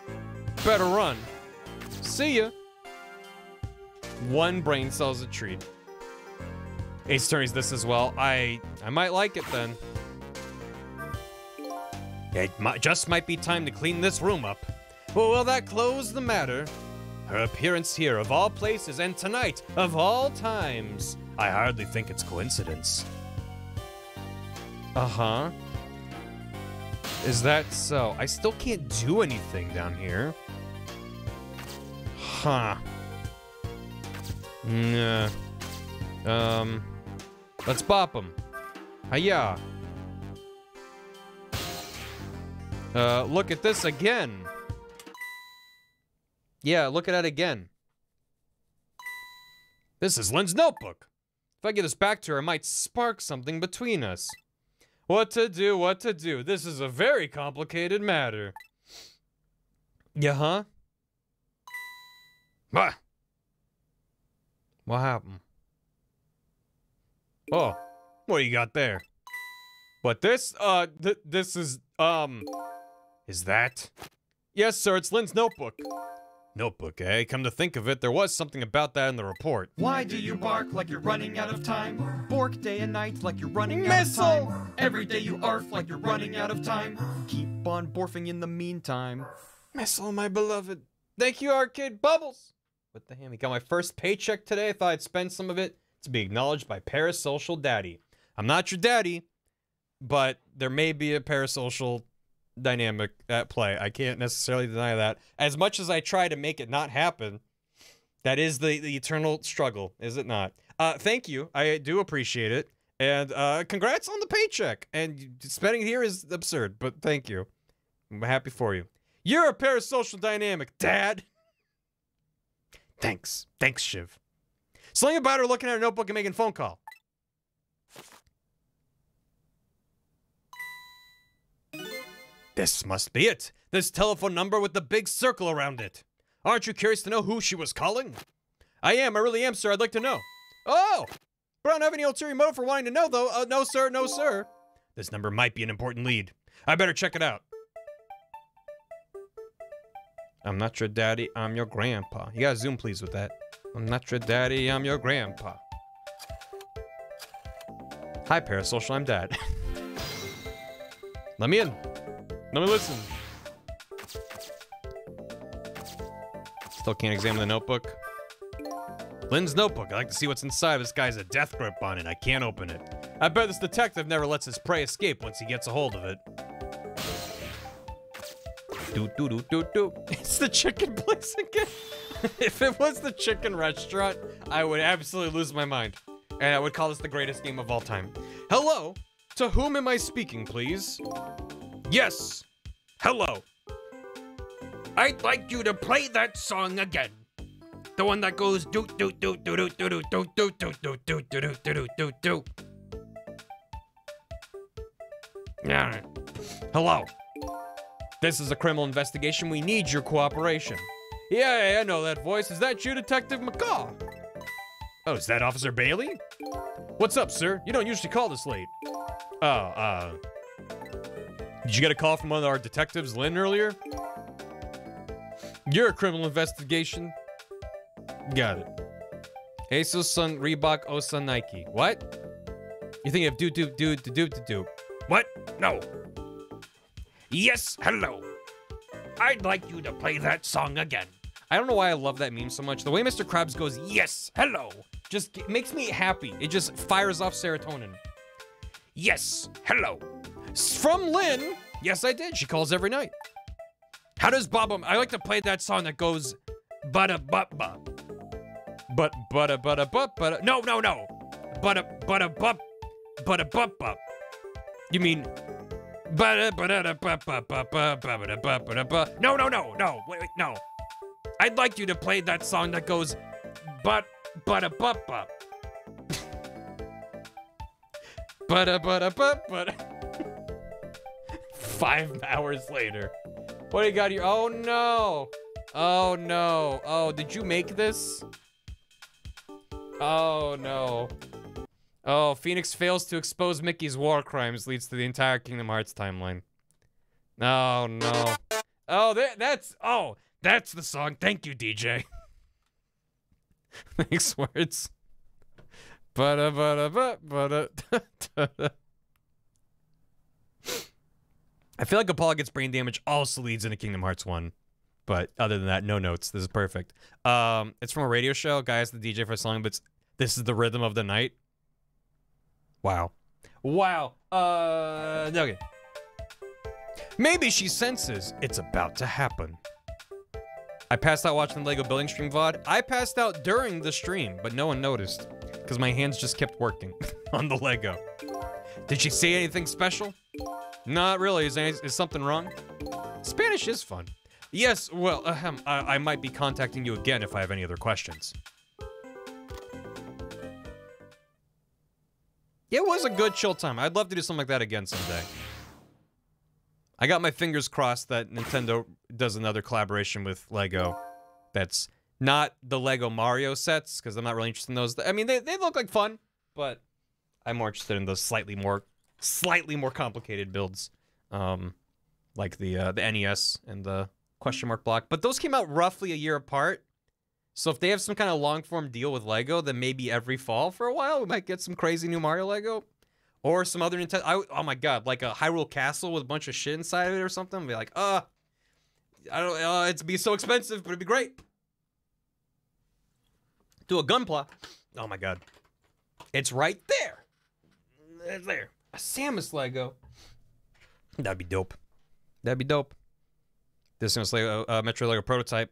B: Better run. See ya. One brain cell's a treat. Ace Attorney's this as well. I I might like it then. It just might be time to clean this room up. Well, will that close the matter? Her appearance here, of all places, and tonight, of all times. I hardly think it's coincidence. Uh huh. Is that so? I still can't do anything down here. Huh. Nah. Um. Let's bop him. Hiya. Uh, look at this again. Yeah, look at that again. This is Lynne's notebook. If I get this back to her, it might spark something between us. What to do, what to do. This is a very complicated matter. Yeah, huh? What? What happened? Oh, what you got there? But this? Uh, th this is, um, is that? Yes, sir, it's Lynne's notebook. Notebook, eh? Come to think of it, there was something about that in the report.
N: Why do you bark like you're running out of time? Bork day and night like you're running
B: Missile!
N: out of time. Every day you arf like you're running out of time. Keep on borfing in the meantime.
B: Missile, my beloved. Thank you, Arcade Bubbles. What the hammy? Got my first paycheck today. I thought I'd spend some of it to be acknowledged by Parasocial Daddy. I'm not your daddy, but there may be a parasocial dynamic at play. I can't necessarily deny that. As much as I try to make it not happen, that is the, the eternal struggle, is it not? Uh, thank you. I do appreciate it. And uh, congrats on the paycheck. And spending here is absurd, but thank you. I'm happy for you. You're a parasocial dynamic, Dad. Thanks. Thanks, Shiv. Sling about her looking at her notebook and making phone call. This must be it. This telephone number with the big circle around it. Aren't you curious to know who she was calling? I am. I really am, sir. I'd like to know. Oh! But I don't have any ulterior motive for wanting to know, though. Uh, no, sir. No, sir. This number might be an important lead. I better check it out. I'm not your daddy. I'm your grandpa. You gotta zoom, please, with that. I'm not your daddy. I'm your grandpa. Hi, Parasocial. I'm dad. Let me in. Let me listen. Still can't examine the notebook. Lynne's notebook. I'd like to see what's inside. This guy's a death grip on it. I can't open it. I bet this detective never lets his prey escape once he gets a hold of it. Do do do do do. It's the chicken place again. if it was the chicken restaurant, I would absolutely lose my mind. And I would call this the greatest game of all time. Hello? To whom am I speaking, please? Yes. Hello.
O: I'd like you to play that song again. The one that goes do do do do do do do do do do do do do do do do do.
B: Yeah. Hello. This is a criminal investigation. We need your cooperation. Yeah, yeah, I know that voice. Is that you, Detective McCaw? Oh, is that Officer Bailey? What's up, sir? You don't usually call this late. Oh, uh. Did you get a call from one of our detectives, Lynne, earlier? You're a criminal investigation. Got it. Asos Sun Reebok Osa Nike. What? You think of do do do do do do do.
O: What? No. Yes, hello. I'd like you to play that song again.
B: I don't know why I love that meme so much. The way Mr. Krabs goes, yes, hello, just makes me happy. It just fires off serotonin.
O: Yes, hello.
B: From Lynne. Yes, I did. She calls every night.
O: How does Bob? I like to play that song that goes, butt butt.
B: But, but, uh, but, uh, but, but, uh,
O: No, no, no. Butta butta bup, butta bup bup.
B: you mean
P: Ba-da-ba-da-da-ba-ba-ba-ba-ba-da-ba-ba-da-ba. No, no, no, no. Wait, wait, no. I'd like you to play that song that goes, but, but a but but.
B: But uh, but uh, but but. Five hours later, what do you got here? Oh no! Oh no! Oh, did you make this? Oh no! Oh, Phoenix fails to expose Mickey's war crimes, leads to the entire Kingdom Hearts timeline. Oh no! Oh, that, that's oh,
P: That's the song. Thank you, DJ.
B: Thanks, words. But I feel like Apollo gets brain damage also leads into Kingdom Hearts 1. But other than that, no notes. This is perfect. Um, it's from a radio show. Guy has the DJ for a song, but this is the rhythm of the night. Wow. Wow. Uh, okay. Maybe she senses it's about to happen. I passed out watching the Lego building stream VOD. I passed out during the stream, but no one noticed because my hands just kept working on the Lego. Did she say anything special? Not really. Is, is something wrong? Spanish is fun. Yes, well, ahem, I, I might be contacting you again if I have any other questions. It was a good chill time. I'd love to do something like that again someday. I got my fingers crossed that Nintendo does another collaboration with Lego that's not the Lego Mario sets, because I'm not really interested in those. I mean, they, they look like fun, but I'm more interested in those slightly more slightly more complicated builds. Um, like the uh, the NES and the question mark block. But those came out roughly a year apart. So if they have some kind of long form deal with Lego, then maybe every fall for a while we might get some crazy new Mario Lego. Or some other Nintendo. I, oh my god, like a Hyrule Castle with a bunch of shit inside of it or something. I'd be like, uh, I don't. Uh, it'd be so expensive, but it'd be great. Do a gunpla. Oh my god, it's right there. It's there. A Samus Lego. That'd be dope. That'd be dope. This is Lego uh, Metro Lego prototype.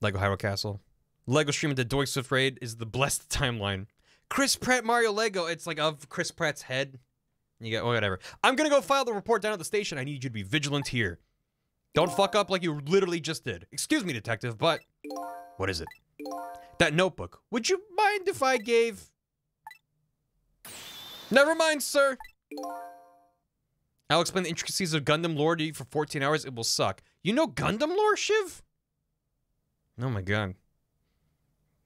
B: Lego Hyrule Castle. Lego streaming to Doink Swift Raid is the blessed timeline. Chris Pratt Mario Lego. It's like of Chris Pratt's head. You get whatever. I'm gonna go file the report down at the station. I need you to be vigilant here. Don't fuck up like you literally just did. Excuse me, detective, but what is it? That notebook. Would you mind if I gave? Never mind, sir. I'll explain the intricacies of Gundam lore to you for 14 hours. It will suck. You know Gundam lore, Shiv? Oh my god.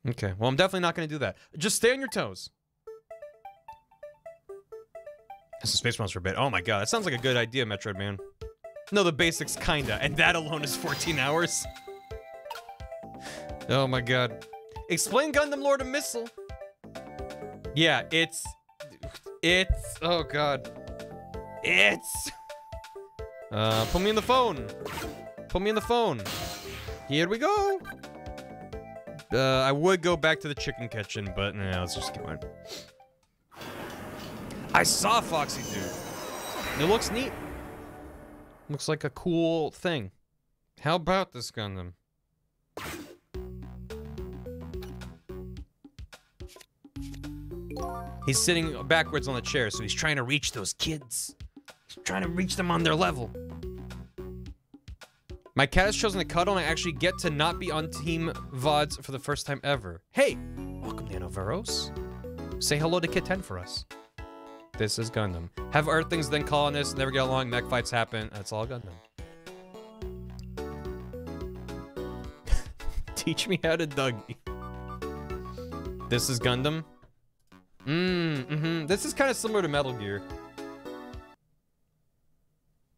B: Okay, well, I'm definitely not going to do that. Just stay on your toes. That's a Space Monster bit. Oh my god, that sounds like a good idea, Metroid Man. No, the basics, kinda. And that alone is 14 hours. Oh my god. Explain Gundam lore to Missile. Yeah, it's... It's... Oh god. It's... Uh, put me in the phone. Put me in the phone. Here we go. Uh, I would go back to the chicken kitchen, but no, let's just keep going. I saw Foxy Dude. It looks neat. Looks like a cool thing. How about this Gundam? He's sitting backwards on the chair, so he's trying to reach those kids. He's trying to reach them on their level. My cat has chosen to cuddle, and I actually get to not be on Team VODs for the first time ever. Hey, welcome, Nanoveros. Say hello to Kit 10 for us. This is Gundam. Have Earthlings, then colonists, never get along, mech fights happen. That's all Gundam. Teach me how to Dougie. This is Gundam. Mmm, mm-hmm. This is kind of similar to Metal Gear.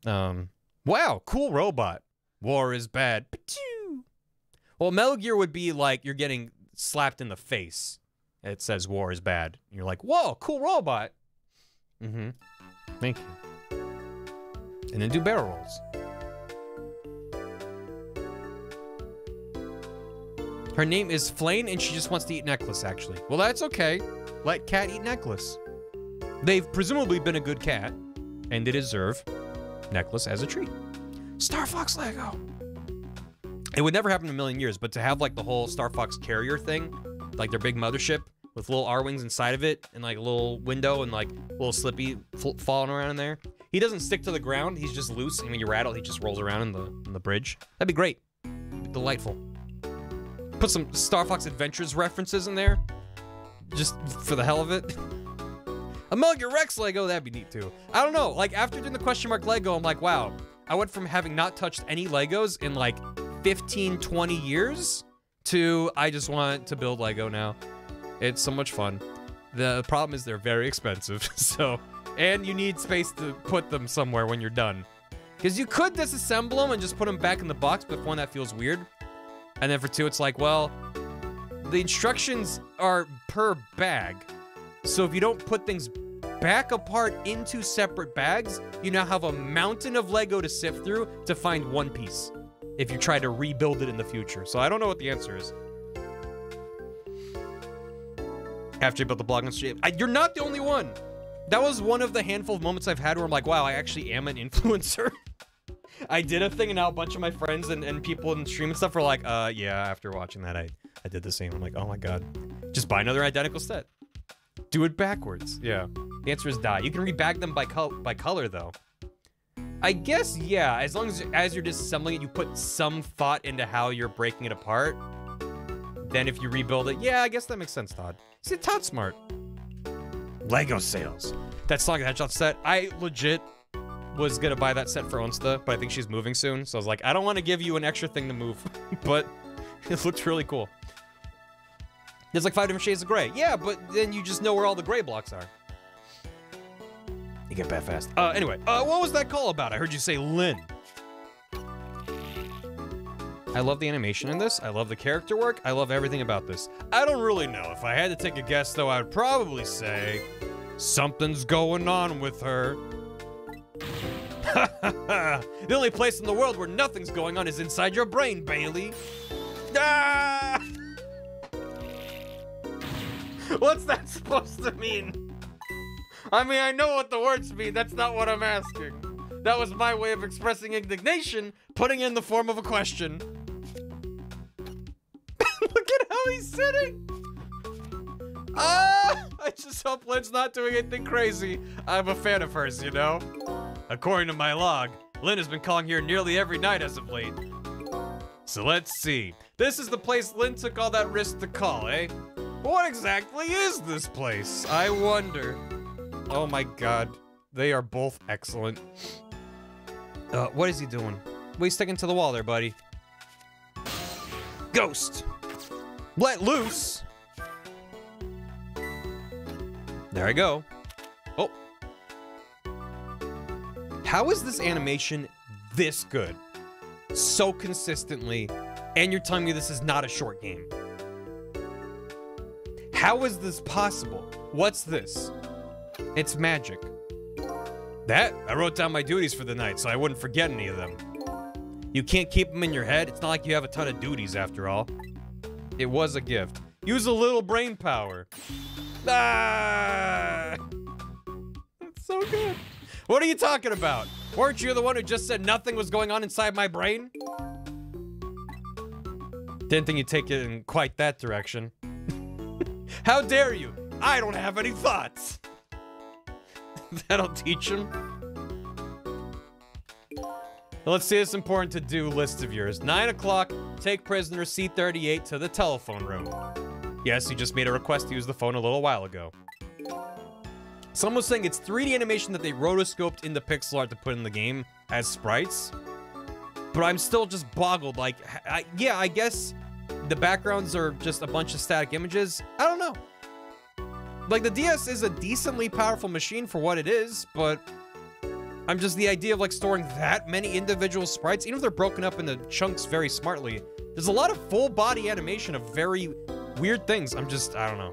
B: Um, wow, cool robot. War is bad. Well, Metal Gear would be like you're getting slapped in the face. It says war is bad. And you're like, whoa, cool robot. Mm-hmm. Thank you. And then do barrel rolls. Her name is Flane, and she just wants to eat necklace, actually. Well, that's okay. Let cat eat necklace. They've presumably been a good cat, and they deserve necklace as a treat. Star Fox Lego. It would never happen in a million years, but to have like the whole Star Fox carrier thing, like their big mothership with little Arwings inside of it, and like a little window and like little Slippy falling around in there. he doesn't stick to the ground. He's just loose, and when you rattle, he just rolls around in the in the bridge. That'd be great. Delightful. Put some Star Fox Adventures references in there, just for the hell of it. A Gear Rex Lego, that'd be neat too. I don't know. Like after doing the question mark Lego, I'm like, wow. I went from having not touched any Legos in like 15, 20 years to I just want to build Lego now. It's so much fun. The problem is they're very expensive. So, and you need space to put them somewhere when you're done. Because you could disassemble them and just put them back in the box, but for one, that feels weird. And then for two, it's like, well, the instructions are per bag. So if you don't put things back apart into separate bags, you now have a mountain of Lego to sift through to find one piece if you try to rebuild it in the future. So I don't know what the answer is. After you built the blog on stream, I, you're not the only one. That was one of the handful of moments I've had where I'm like, wow, I actually am an influencer. I did a thing and now a bunch of my friends and, and people in stream and stuff were like, uh, yeah, after watching that, I, I did the same. I'm like, oh my god. Just buy another identical set. Do it backwards. Yeah. The answer is die. You can rebag them by, col by color, though. I guess, yeah, as long as as you're disassembling it, you put some thought into how you're breaking it apart. Then if you rebuild it, yeah, I guess that makes sense, Todd. See, Todd's smart. Lego sales. That Sonic the Hedgehog set, I legit was gonna buy that set for Onsta, but I think she's moving soon, so I was like, I don't want to give you an extra thing to move, but it looks really cool. There's like five different shades of gray. Yeah, but then you just know where all the gray blocks are. You get bad fast. Uh, anyway, uh, what was that call about? I heard you say Lynne. I love the animation in this. I love the character work. I love everything about this. I don't really know. If I had to take a guess, though, I would probably say something's going on with her. the only place in the world where nothing's going on is inside your brain, Bailey. Ah! What's that supposed to mean? I mean, I know what the words mean. That's not what I'm asking. That was my way of expressing indignation, putting in the form of a question. Look at how he's sitting. Ah! I just hope Lynne's not doing anything crazy. I'm a fan of hers, you know? According to my log, Lynne has been calling here nearly every night as of late. So let's see. This is the place Lynne took all that risk to call, eh? What exactly is this place? I wonder. Oh my god. They are both excellent. Uh, what is he doing? You sticking to the wall there, buddy? Ghost! Let loose! There I go. Oh. How is this animation this good? So consistently, and you're telling me this is not a short game. How is this possible? What's this? It's magic. That? I wrote down my duties for the night so I wouldn't forget any of them. You can't keep them in your head. It's not like you have a ton of duties after all. It was a gift. Use a little brain power. Ah! That's so good. What are you talking about? Weren't you the one who just said nothing was going on inside my brain? Didn't think you'd take it in quite that direction. How dare you? I don't have any thoughts. That'll teach him. Let's see this important to do list of yours. 9 o'clock, take prisoner C38 to the telephone room. Yes, you just made a request to use the phone a little while ago. Someone was saying it's 3D animation that they rotoscoped into pixel art to put in the game as sprites. But I'm still just boggled. Like, I, yeah, I guess the backgrounds are just a bunch of static images. I don't know. Like, the DS is a decently powerful machine for what it is, but I'm just the idea of like storing that many individual sprites, even if they're broken up into chunks very smartly. There's a lot of full body animation of very weird things. I'm just, I don't know.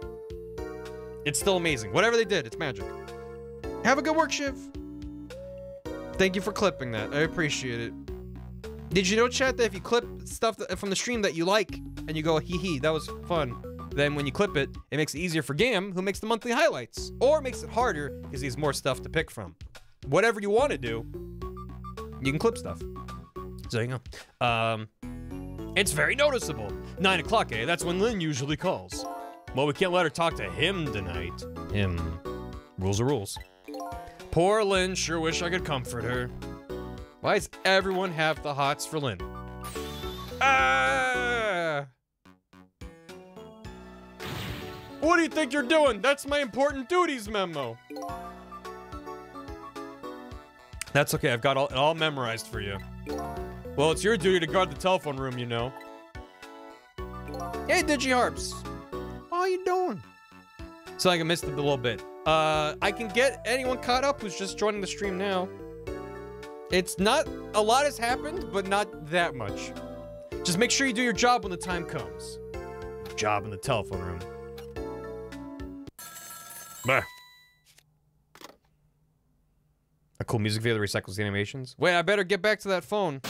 B: It's still amazing. Whatever they did, it's magic. Have a good work, Shiv. Thank you for clipping that. I appreciate it. Did you know, chat, that if you clip stuff from the stream that you like and you go, hee hee, that was fun, then when you clip it, it makes it easier for Gam, who makes the monthly highlights, or makes it harder because he has more stuff to pick from. Whatever you want to do, you can clip stuff. So there you go. Um, it's very noticeable. Nine o'clock, eh? That's when Lynne usually calls. Well, we can't let her talk to him tonight. Him. Rules are rules. Poor Lynne, sure wish I could comfort her. Why does everyone have the hots for Lynne? Ah! What do you think you're doing? That's my important duties memo. That's okay, I've got all, it all memorized for you. Well, it's your duty to guard the telephone room, you know. Hey, Digiharps. How you doing? So I missed it a little bit. Uh, I can get anyone caught up who's just joining the stream now. It's not, a lot has happened, but not that much. Just make sure you do your job when the time comes. Job in the telephone room. Bah. A cool music video that recycles the animations. Wait, I better get back to that phone.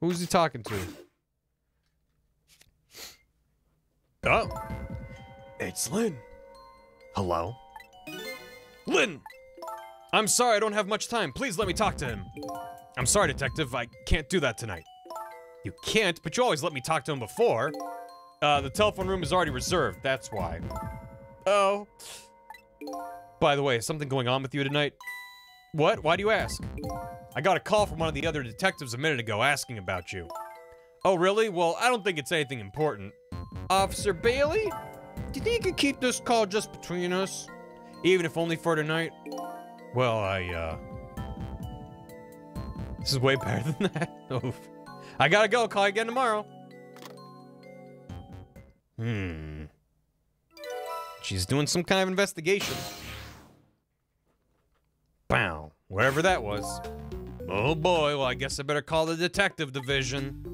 B: Who's he talking to? Oh. It's Lynne. Hello? Lynne! I'm sorry, I don't have much time. Please let me talk to him. I'm sorry, Detective. I can't do that tonight. You can't, but you always let me talk to him before. Uh, the telephone room is already reserved. That's why. Oh. By the way, is something going on with you tonight? What? Why do you ask? I got a call from one of the other detectives a minute ago asking about you. Oh, really? Well, I don't think it's anything important. Officer Bailey? Do you think you could keep this call just between us? Even if only for tonight? Well, I, uh... This is way better than that. Oof. I gotta go. Call you again tomorrow. Hmm. She's doing some kind of investigation. Bow. Wherever that was. Oh boy, well, I guess I better call the detective division.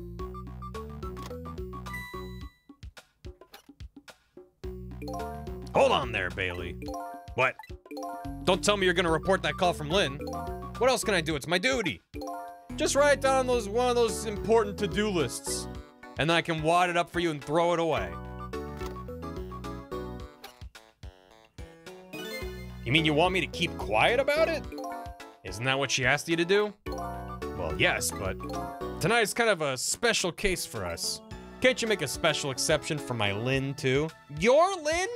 B: Hold on there, Bailey. What? Don't tell me you're gonna report that call from Lynne. What else can I do? It's my duty. Just write down those one of those important to-do lists. And then I can wad it up for you and throw it away. You mean you want me to keep quiet about it? Isn't that what she asked you to do? Well, yes, but tonight's kind of a special case for us. Can't you make a special exception for my Lynne, too? Your Lynne?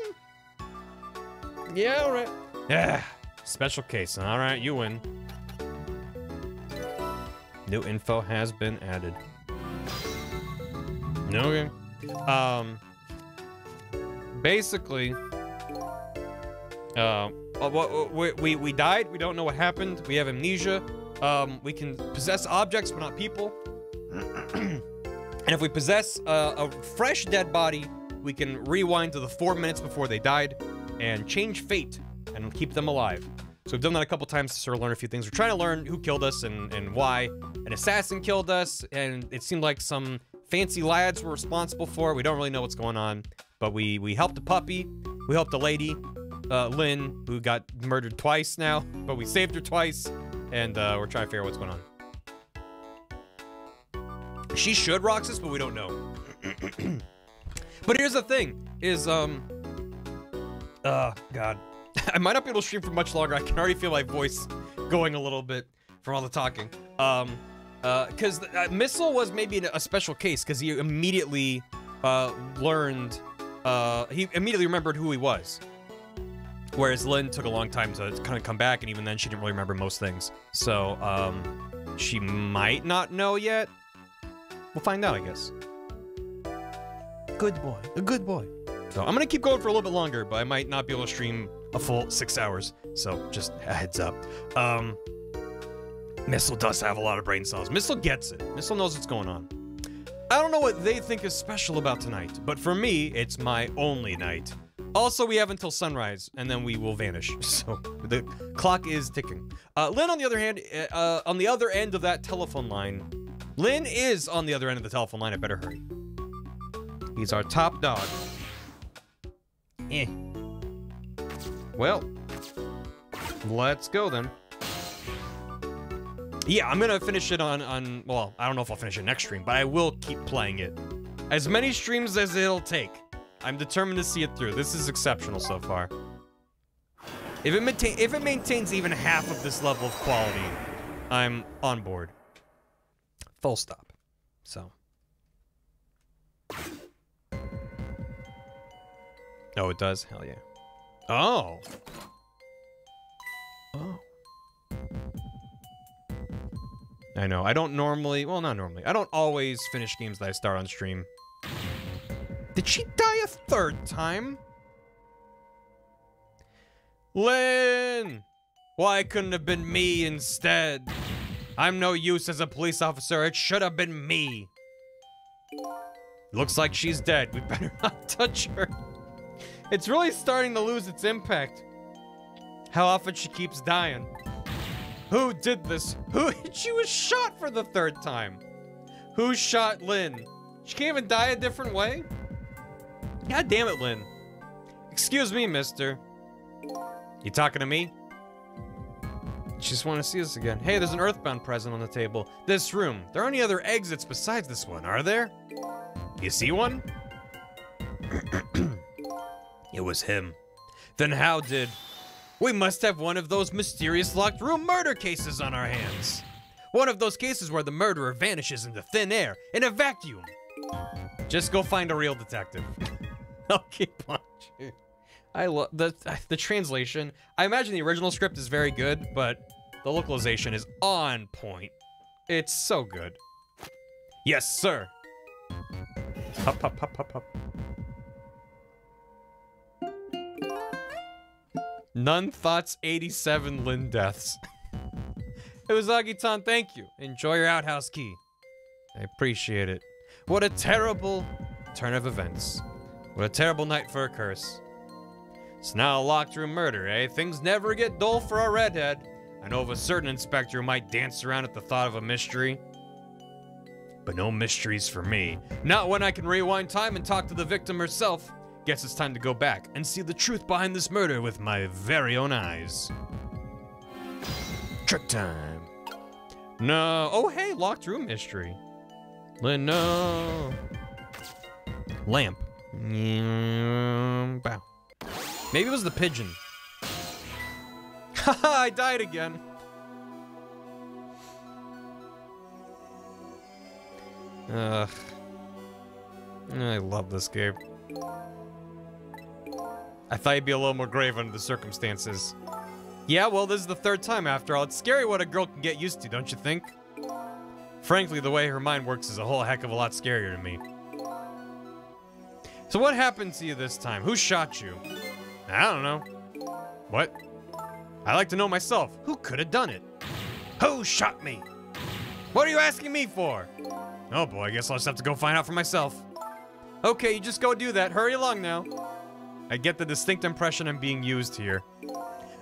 B: Yeah, alright. Yeah, special case. Alright, you win. New info has been added. Okay. Um. Basically, uh, uh, wha- we, we we died. We don't know what happened. We have amnesia. Um, we can possess objects, but not people. and if we possess uh, a fresh dead body, we can rewind to the four minutes before they died and change fate and keep them alive. So we've done that a couple times to sort of learn a few things. We're trying to learn who killed us and, and why. An assassin killed us, and it seemed like some fancy lads were responsible for it. We don't really know what's going on, but we we helped a puppy. We helped a lady, uh, Lynne, who got murdered twice now, but we saved her twice, and uh, we're trying to figure out what's going on. She should Roxas, but we don't know. but here's the thing: is um, uh, God, I might not be able to stream for much longer. I can already feel my voice going a little bit from all the talking. Um, uh, because uh, Missile was maybe a special case because he immediately uh learned, uh, he immediately remembered who he was. Whereas Lynne took a long time to kind of come back, and even then she didn't really remember most things. So, um, she might not know yet. We'll find out, I guess. Good boy. A good boy. So I'm gonna keep going for a little bit longer, but I might not be able to stream a full six hours. So just a heads up. Um, Missile does have a lot of brain cells. Missile gets it. Missile knows what's going on. I don't know what they think is special about tonight, but for me, it's my only night. Also, we have until sunrise, and then we will vanish. So the clock is ticking. Uh, Lynne, on the other hand, uh, uh, on the other end of that telephone line, Lynne is on the other end of the telephone line. I better hurry. He's our top dog. Eh. Well, let's go then. Yeah, I'm gonna finish it on on. Well, I don't know if I'll finish it next stream, but I will keep playing it. As many streams as it'll take. I'm determined to see it through. This is exceptional so far. If it maintain, if it maintains even half of this level of quality, I'm on board. Full stop. So. Oh, it does? Hell yeah. Oh! Oh. I know. I don't normally... Well, not normally. I don't always finish games that I start on stream. Did she die a third time? Lynne! Why couldn't it have been me instead? I'm no use as a police officer. It should have been me. Looks like she's dead. We better not touch her. It's really starting to lose its impact. How often she keeps dying. Who did this? Who? She was shot for the third time. Who shot Lynne? She can't even die a different way? God damn it, Lynne. Excuse me, mister. You talking to me? Just want to see us again. Hey, there's an Earthbound present on the table. This room. There aren't any other exits besides this one, are there? You see one? it was him. Then how did... We must have one of those mysterious locked room murder cases on our hands. One of those cases where the murderer vanishes into thin air in a vacuum. Just go find a real detective. I'll keep watching. I love the the translation. I imagine the original script is very good, but the localization is on point. It's so good. Yes, sir. Hup, hup, hup, hup, hup. None thoughts 87 Lynne deaths. it was Agitan, thank you. Enjoy your outhouse key. I appreciate it. What a terrible turn of events. What a terrible night for a curse. It's now a locked room murder, eh? Things never get dull for a redhead. I know of a certain inspector who might dance around at the thought of a mystery. But no mysteries for me. Not when I can rewind time and talk to the victim herself. Guess it's time to go back and see the truth behind this murder with my very own eyes. Trick time. No. Oh, hey, locked room mystery. Lynne, no. Lamp. Bow. Maybe it was the pigeon. Haha, I died again. Ugh. I love this game. I thought you'd be a little more grave under the circumstances. Yeah, well, this is the third time after all. It's scary what a girl can get used to, don't you think? Frankly, the way her mind works is a whole heck of a lot scarier to me. So what happened to you this time? Who shot you? I don't know. What? I like to know myself. Who could have done it? Who shot me? What are you asking me for? Oh boy, I guess I'll just have to go find out for myself. Okay, you just go do that. Hurry along now. I get the distinct impression I'm being used here.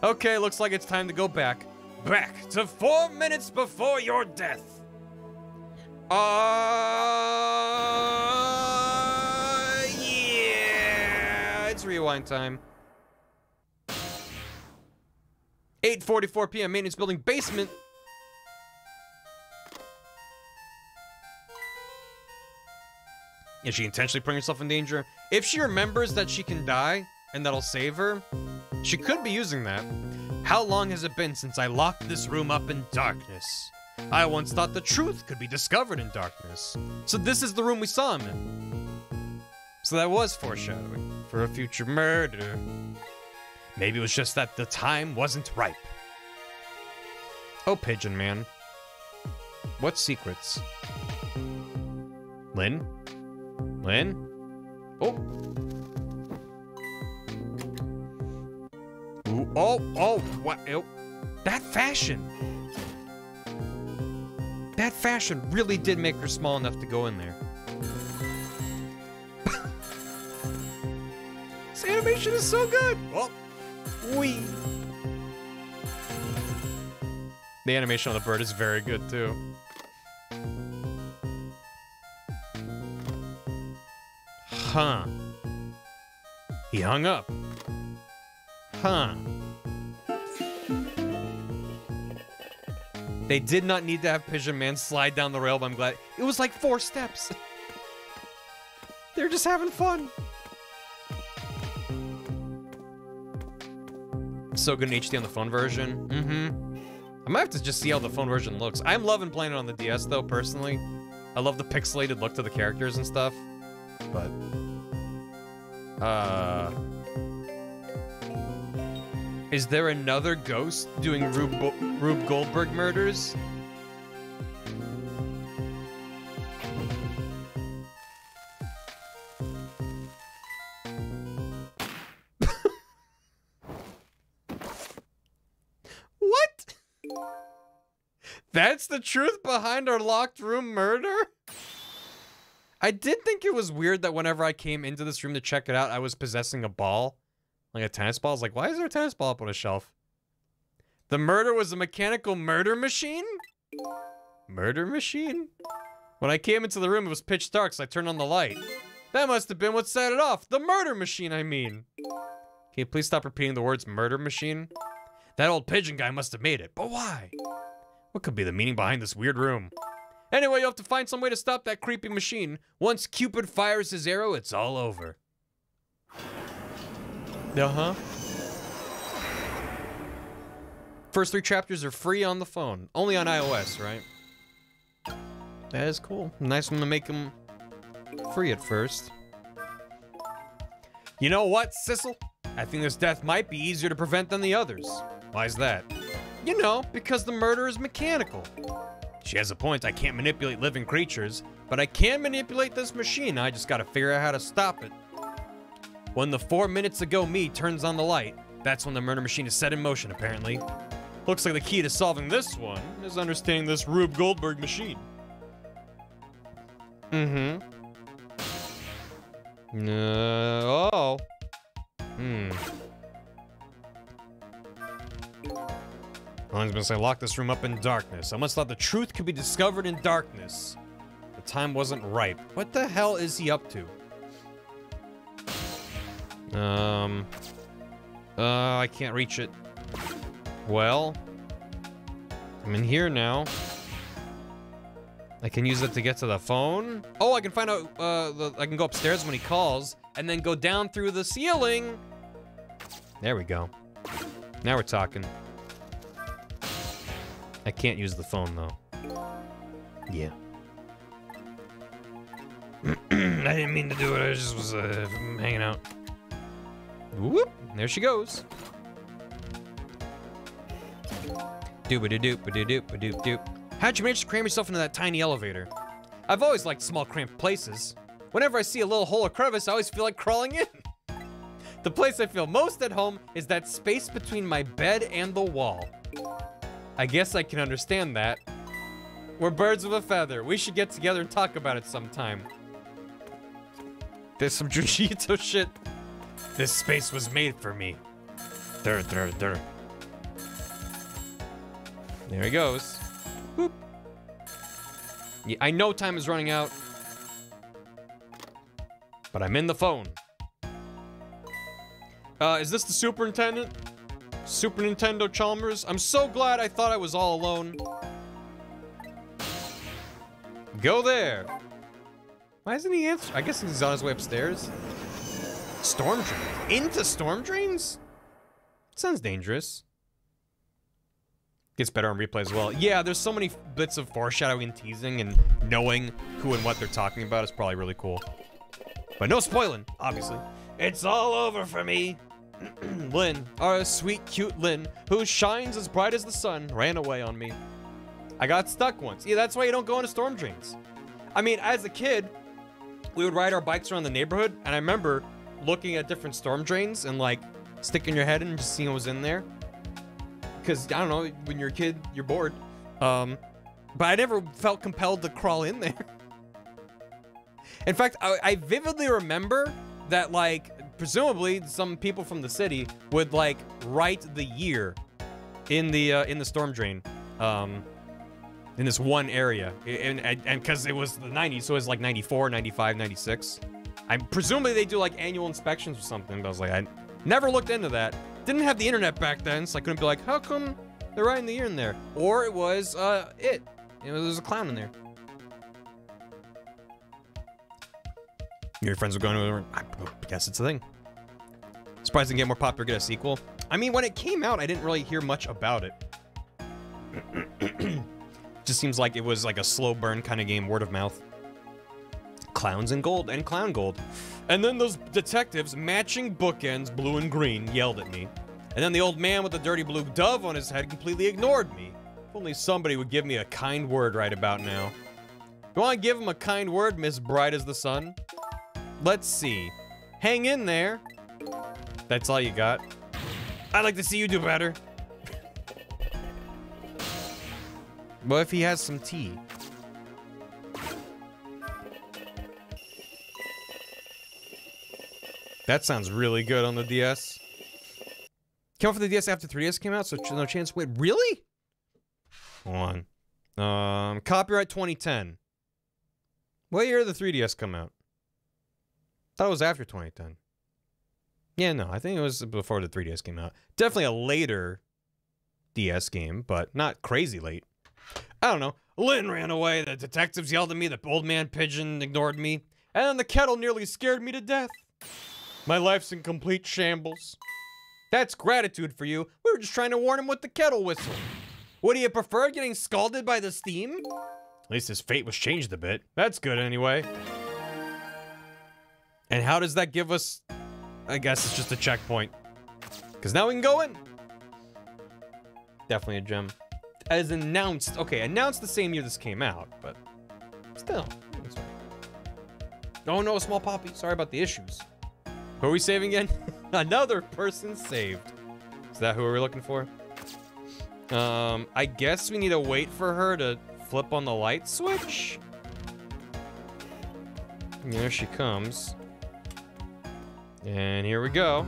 B: Okay, looks like it's time to go back. Back to four minutes before your death. Uh, yeah, it's rewind time. 8:44 p.m. Maintenance building basement. Is she intentionally putting herself in danger? If she remembers that she can die and that'll save her, she could be using that. How long has it been since I locked this room up in darkness? I once thought the truth could be discovered in darkness. So this is the room we saw him in. So that was foreshadowing for a future murder. Maybe it was just that the time wasn't ripe. Oh, Pigeon Man. What secrets? Lynne? Lynne? Oh. Ooh, oh, oh, what? Oh. That fashion. That fashion really did make her small enough to go in there. this animation is so good. Oh, wee. The animation on the bird is very good too. Huh. He hung up. Huh. They did not need to have Pigeon Man slide down the rail, but I'm glad. It was like four steps. They're just having fun. So good in HD on the phone version. Mm-hmm. I might have to just see how the phone version looks. I'm loving playing it on the DS, though, personally. I love the pixelated look to the characters and stuff. But uh Is there another ghost doing Rube, Rube Goldberg murders? That's the truth behind our locked room murder? I did think it was weird that whenever I came into this room to check it out, I was possessing a ball. Like a tennis ball. I was like, why is there a tennis ball up on a shelf? The murder was a mechanical murder machine? Murder machine? When I came into the room, it was pitch dark, so I turned on the light. That must have been what set it off. The murder machine, I mean. Can you please stop repeating the words murder machine? That old pigeon guy must have made it, but why? What could be the meaning behind this weird room? Anyway, you'll have to find some way to stop that creepy machine. Once Cupid fires his arrow, it's all over. Uh-huh. First three chapters are free on the phone. Only on iOS, right? That is cool. Nice one to make them free at first. You know what, Sissel? I think this death might be easier to prevent than the others. Why's that? You know, because the murder is mechanical. She has a point, I can't manipulate living creatures, but I can manipulate this machine, I just gotta figure out how to stop it. When the four minutes ago me turns on the light, that's when the murder machine is set in motion, apparently. Looks like the key to solving this one is understanding this Rube Goldberg machine. Mm-hmm. No. oh. Hmm. Long's been saying, lock this room up in darkness. I must thought the truth could be discovered in darkness. The time wasn't ripe. What the hell is he up to? Um. Uh, I can't reach it. Well. I'm in here now. I can use it to get to the phone. Oh, I can find out, uh, the, I can go upstairs when he calls and then go down through the ceiling. There we go. Now we're talking. I can't use the phone though. Yeah. I didn't mean to do it. I just was uh, hanging out. Whoop! There she goes. Doop a doop a doop doop doop doop. How'd you manage to cram yourself into that tiny elevator? I've always liked small cramped places. Whenever I see a little hole or crevice, I always feel like crawling in. The place I feel most at home is that space between my bed and the wall. I guess I can understand that. We're birds of a feather. We should get together and talk about it sometime. There's some Jujutsu shit. This space was made for me. Dur, dur, dur. There he goes. Boop. Yeah, I know time is running out. But I'm in the phone. Uh, is this the superintendent? Super Nintendo Chalmers? I'm so glad I thought I was all alone. Go there. Why isn't he answering? I guess he's on his way upstairs. Storm drains? Into storm drains? Sounds dangerous. Gets better on replay as well. Yeah, there's so many bits of foreshadowing and teasing and knowing who and what they're talking about is probably really cool. But no spoiling, obviously. It's all over for me. Lynne, our sweet, cute Lynn, who shines as bright as the sun, ran away on me. I got stuck once. Yeah, that's why you don't go into storm drains. I mean, as a kid, we would ride our bikes around the neighborhood, and I remember looking at different storm drains and like sticking your head in and just seeing what was in there. Because I don't know, when you're a kid, you're bored. Um, but I never felt compelled to crawl in there. In fact, I, I vividly remember that like presumably some people from the city would like write the year in the uh, in the storm drain um in this one area. And and because it was the 90s so it was like 94 95 96 i presumably they do like annual inspections or something but i was like i never looked into that. Didn't have the internet back then so i couldn't be like how come they're writing the year in there? Or it was uh it. You know, there's a clown in there Your friends were going to. I guess it's a thing. Surprised didn't get more popular, get a sequel. I mean, when it came out, I didn't really hear much about it. Just seems like it was like a slow burn kind of game, word of mouth. Clowns and gold and clown gold. And then those detectives, matching bookends, blue and green, yelled at me. And then the old man with the dirty blue dove on his head completely ignored me. If only somebody would give me a kind word right about now. You want to give him a kind word, Miss Bright as the Sun? Let's see. Hang in there. That's all you got. I'd like to see you do better. What if he has some tea? That sounds really good on the DS. Came out for the DS after 3DS came out, so no chance. Wait, really? Hold on. Um, copyright 2010. What year did the 3DS come out? Thought it was after 2010. Yeah, no, I think it was before the 3DS came out. Definitely a later DS game, but not crazy late. I don't know. Lynne ran away. The detectives yelled at me. The old man pigeon ignored me. And then the kettle nearly scared me to death. My life's in complete shambles. That's gratitude for you. We were just trying to warn him with the kettle whistle. Would he have preferred getting scalded by the steam? At least his fate was changed a bit. That's good anyway. And how does that give us? I guess it's just a checkpoint. Because now we can go in. Definitely a gem. As announced. Okay, announced the same year this came out, but still. Oh no, small poppy. Sorry about the issues. Who are we saving again? Another person saved. Is that who we're looking for? Um, I guess we need to wait for her to flip on the light switch. There she comes. And here we go.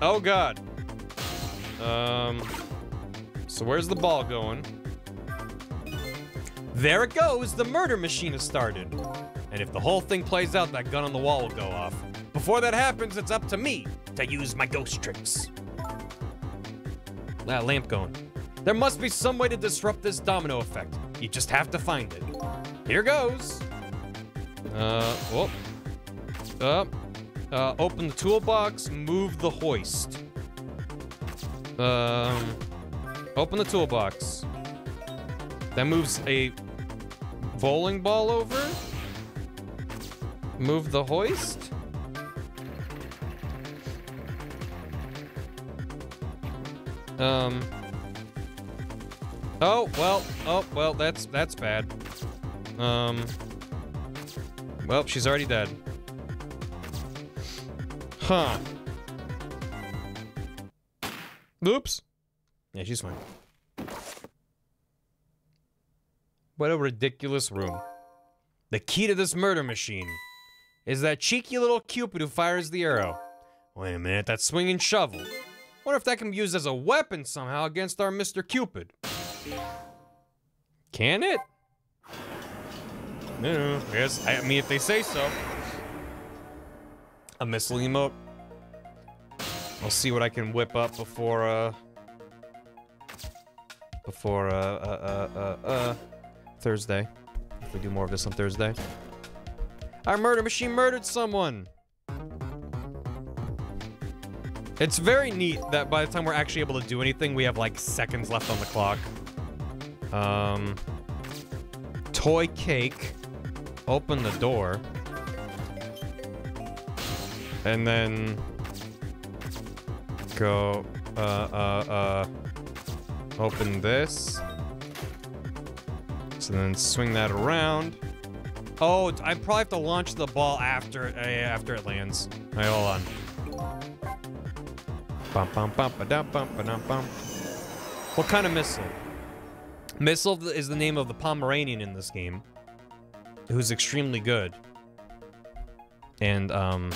B: Oh god. Um, so where's the ball going? There it goes. The murder machine has started. And if the whole thing plays out, that gun on the wall will go off. Before that happens, it's up to me to use my ghost tricks. That lamp going. There must be some way to disrupt this domino effect. You just have to find it. Here goes. Uh, oh. Uh, uh, open the toolbox, move the hoist. Um, open the toolbox. That moves a bowling ball over. Move the hoist. Um. Oh well. Oh well. That's that's bad. Um. Well, she's already dead. Huh. Oops. Yeah, she's fine. What a ridiculous room. The key to this murder machine is that cheeky little Cupid who fires the arrow. Wait a minute, that swinging shovel. Wonder if that can be used as a weapon somehow against our Mr. Cupid. Can it? No, guess. I mean, if they say so. A missile emote. I'll see what I can whip up before, uh... Before, uh, uh, uh, uh, uh, Thursday. If we do more of this on Thursday. Our murder machine murdered someone! It's very neat that by the time we're actually able to do anything, we have like seconds left on the clock. Um, toy cake. Open the door. And then go, uh, uh, uh, open this. So then swing that around. Oh, I probably have to launch the ball after, uh, after it lands. All right, hold on. Bum, bum, bum, ba-dum, bum, ba-dum, bum. What kind of missile? Missile is the name of the Pomeranian in this game, who's extremely good. And, um,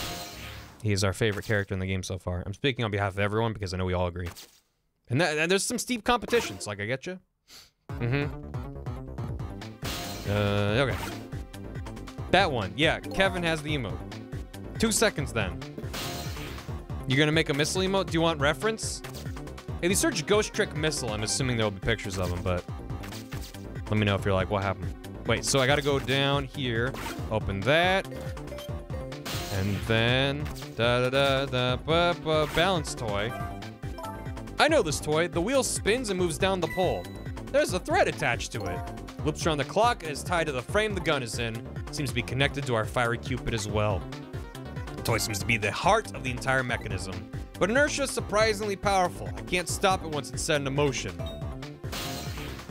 B: he is our favorite character in the game so far. I'm speaking on behalf of everyone because I know we all agree. And, that, and there's some steep competitions, like I get you. Mm-hmm. Uh, okay. That one, yeah, Kevin has the emote. Two seconds then. You're gonna make a missile emote? Do you want reference? If you search Ghost Trick Missile, I'm assuming there'll be pictures of them, but let me know if you're like, what happened? Wait, so I gotta go down here, open that, and then da da da da ba, ba, balance toy. I know this toy. The wheel spins and moves down the pole. There's a thread attached to it. Loops around the clock and is tied to the frame the gun is in. Seems to be connected to our fiery cupid as well. The toy seems to be the heart of the entire mechanism. But inertia is surprisingly powerful. I can't stop it once it's set into motion.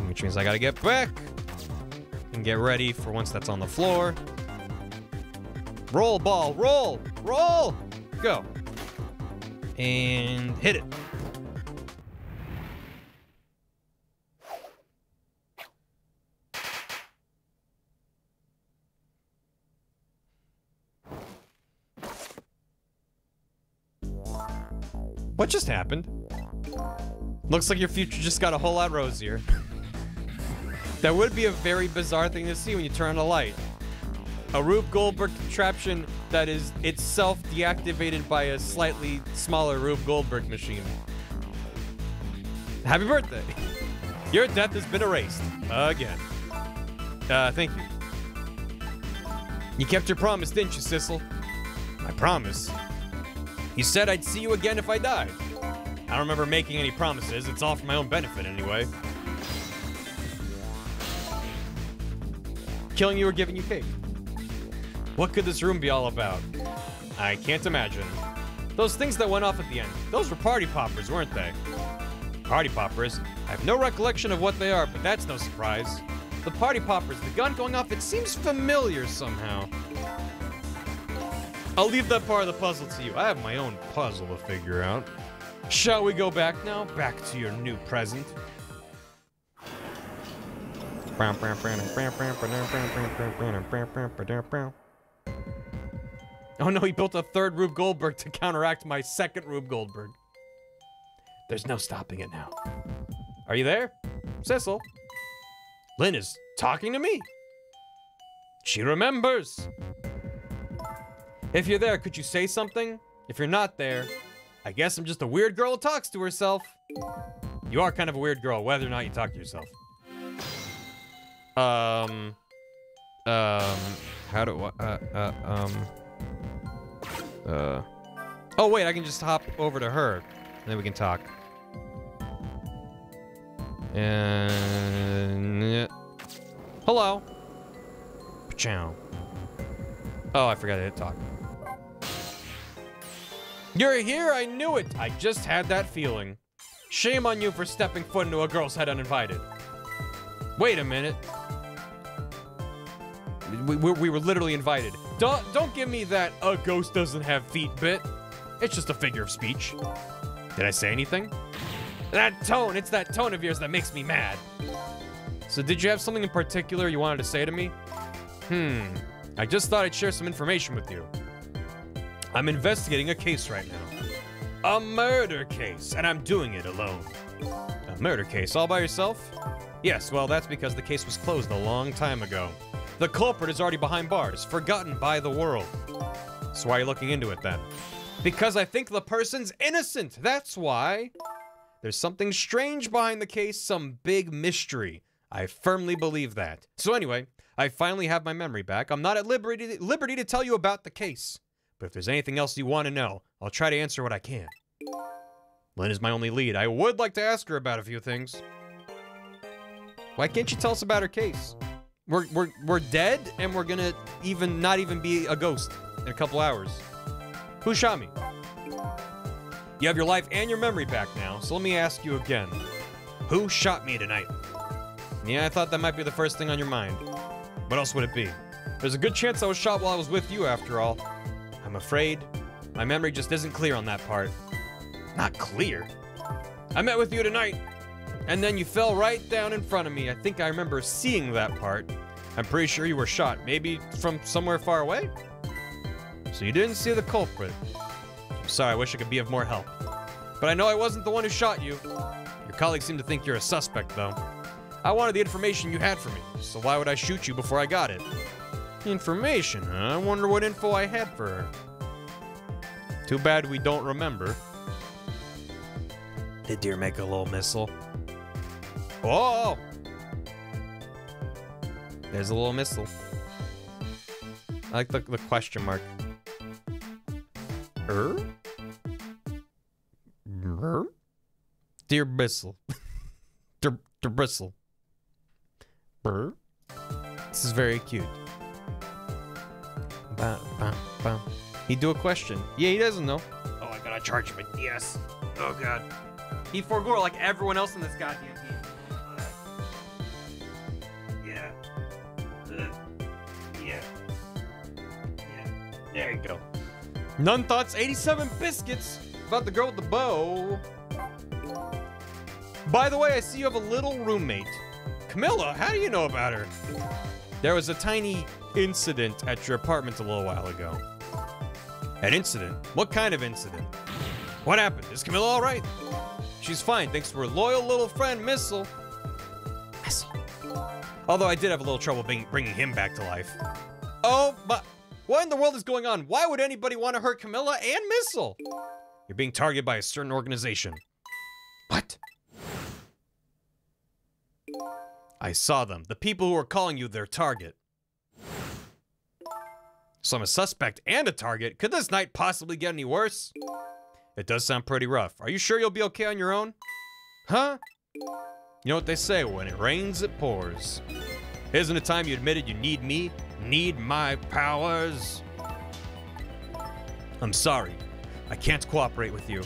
B: Which means I gotta get back and get ready for once that's on the floor. Roll, ball, roll, roll. Go. And hit it. What just happened? Looks like your future just got a whole lot rosier. that would be a very bizarre thing to see when you turn on the light. A Rube Goldberg contraption that is itself deactivated by a slightly smaller Rube Goldberg machine. Happy birthday! Your death has been erased. Again. Uh, thank you. You kept your promise, didn't you, Sissel? My promise? You said I'd see you again if I died. I don't remember making any promises. It's all for my own benefit, anyway. Killing you or giving you cake? What could this room be all about? I can't imagine. Those things that went off at the end, those were party poppers, weren't they? Party poppers? I have no recollection of what they are, but that's no surprise. The party poppers, the gun going off, it seems familiar somehow. I'll leave that part of the puzzle to you. I have my own puzzle to figure out. Shall we go back now? Back to your new present. Oh no, he built a third Rube Goldberg to counteract my second Rube Goldberg. There's no stopping it now. Are you there? Sissel? Lynne is talking to me. She remembers. If you're there, could you say something? If you're not there, I guess I'm just a weird girl who talks to herself. You are kind of a weird girl, whether or not you talk to yourself. Um. Um. How do I. Uh, uh, um. Uh. Oh, wait, I can just hop over to her. And then we can talk. And. Hello. Chow. Oh, I forgot to hit talk. You're here? I knew it. I just had that feeling. Shame on you for stepping foot into a girl's head uninvited. Wait a minute. We, we, we were literally invited. Don't, don't give me that a ghost doesn't have feet bit. It's just a figure of speech. Did I say anything? That tone, it's that tone of yours that makes me mad. So did you have something in particular you wanted to say to me? Hmm, I just thought I'd share some information with you. I'm investigating a case right now. A murder case, and I'm doing it alone. A murder case all by yourself? Yes, well, that's because the case was closed a long time ago. The culprit is already behind bars, forgotten by the world. So why are you looking into it then? Because I think the person's innocent, that's why. There's something strange behind the case, some big mystery. I firmly believe that. So anyway, I finally have my memory back. I'm not at liberty, liberty to tell you about the case. But if there's anything else you want to know, I'll try to answer what I can. Lynne is my only lead. I would like to ask her about a few things. Why can't you tell us about her case? We're, we're, we're dead, and we're gonna even not even be a ghost in a couple hours. Who shot me? You have your life and your memory back now, so let me ask you again. Who shot me tonight? Yeah, I thought that might be the first thing on your mind. What else would it be? There's a good chance I was shot while I was with you, after all. I'm afraid my memory just isn't clear on that part. Not clear? I met with you tonight, and then you fell right down in front of me. I think I remember seeing that part. I'm pretty sure you were shot, maybe from somewhere far away? So you didn't see the culprit. I'm sorry, I wish I could be of more help. But I know I wasn't the one who shot you. Your colleagues seem to think you're a suspect, though. I wanted the information you had for me, so why would I shoot you before I got it? Information, huh? I wonder what info I had for her. Too bad we don't remember. Did deer make a little missile? Oh! There's a little missile. I like the, the question mark. Er? Er? Deer bristle. Der, der bristle. Brr. This is very cute. Ba, ba, ba. He do a question. Yeah, he doesn't know. Oh, I gotta charge him. DS. Oh god. He forgore like everyone else in this goddamn There you go. None thoughts 87 biscuits about the girl with the bow. By the way, I see you have a little roommate. Kamila, how do you know about her? There was a tiny incident at your apartment a little while ago. An incident? What kind of incident? What happened? Is Kamila all right? She's fine, thanks to her loyal little friend, Missile. Missile. Although I did have a little trouble bringing him back to life. Oh, but what in the world is going on? Why would anybody want to hurt Kamila and Missile? You're being targeted by a certain organization. What? I saw them. The people who are calling you their target. So I'm a suspect and a target. Could this night possibly get any worse? It does sound pretty rough. Are you sure you'll be okay on your own? Huh? You know what they say, when it rains, it pours. Isn't it time you admitted you need me? Need my powers? I'm sorry. I can't cooperate with you.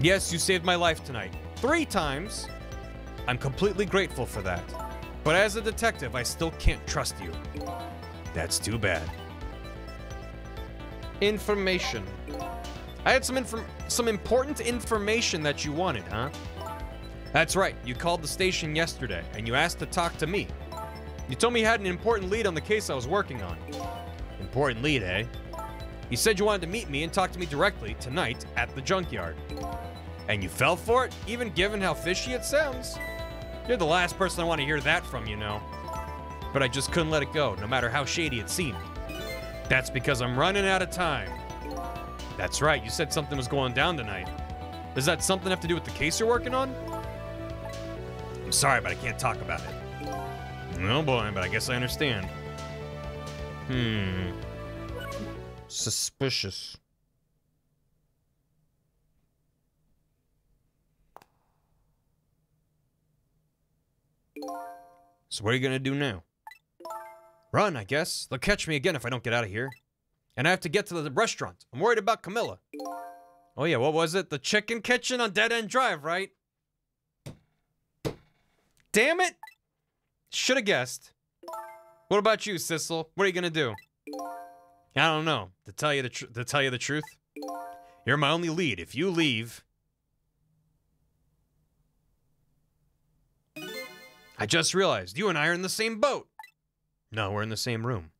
B: Yes, you saved my life tonight. Three times. I'm completely grateful for that. But as a detective, I still can't trust you. That's too bad. Information. I had some inform some important information that you wanted, huh? That's right. You called the station yesterday and you asked to talk to me. You told me you had an important lead on the case I was working on. Important lead, eh? You said you wanted to meet me and talk to me directly tonight at the junkyard. And you fell for it, even given how fishy it sounds. You're the last person I want to hear that from, you know. But I just couldn't let it go, no matter how shady it seemed. That's because I'm running out of time. That's right, you said something was going down tonight. Does that something have to do with the case you're working on? I'm sorry, but I can't talk about it. Oh boy, but I guess I understand. Hmm. Suspicious. So what are you gonna do now? Run, I guess. They'll catch me again if I don't get out of here. And I have to get to the restaurant. I'm worried about Kamila. Oh yeah, what was it? The chicken kitchen on Dead End Drive, right? Damn it! Should have guessed. What about you, Sissel? What are you gonna do? I don't know. To tell you the to tell you the truth, you're my only lead. If you leave, I just realized you and I are in the same boat. No, we're in the same room.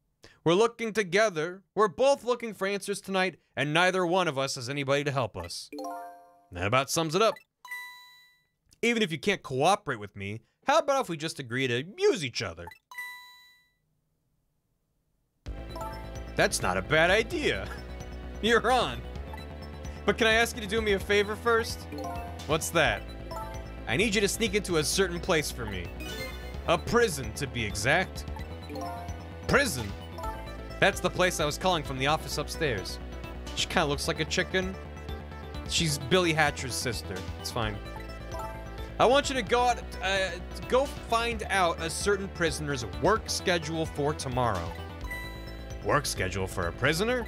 B: We're looking together. We're both looking for answers tonight, and neither one of us has anybody to help us. That about sums it up. Even if you can't cooperate with me, how about if we just agree to use each other? That's not a bad idea. You're on. But can I ask you to do me a favor first? What's that? I need you to sneak into a certain place for me. A prison, to be exact. Prison? That's the place I was calling from the office upstairs. She kind of looks like a chicken. She's Billy Hatcher's sister. It's fine. I want you to go out, uh, go find out a certain prisoner's work schedule for tomorrow. Work schedule for a prisoner?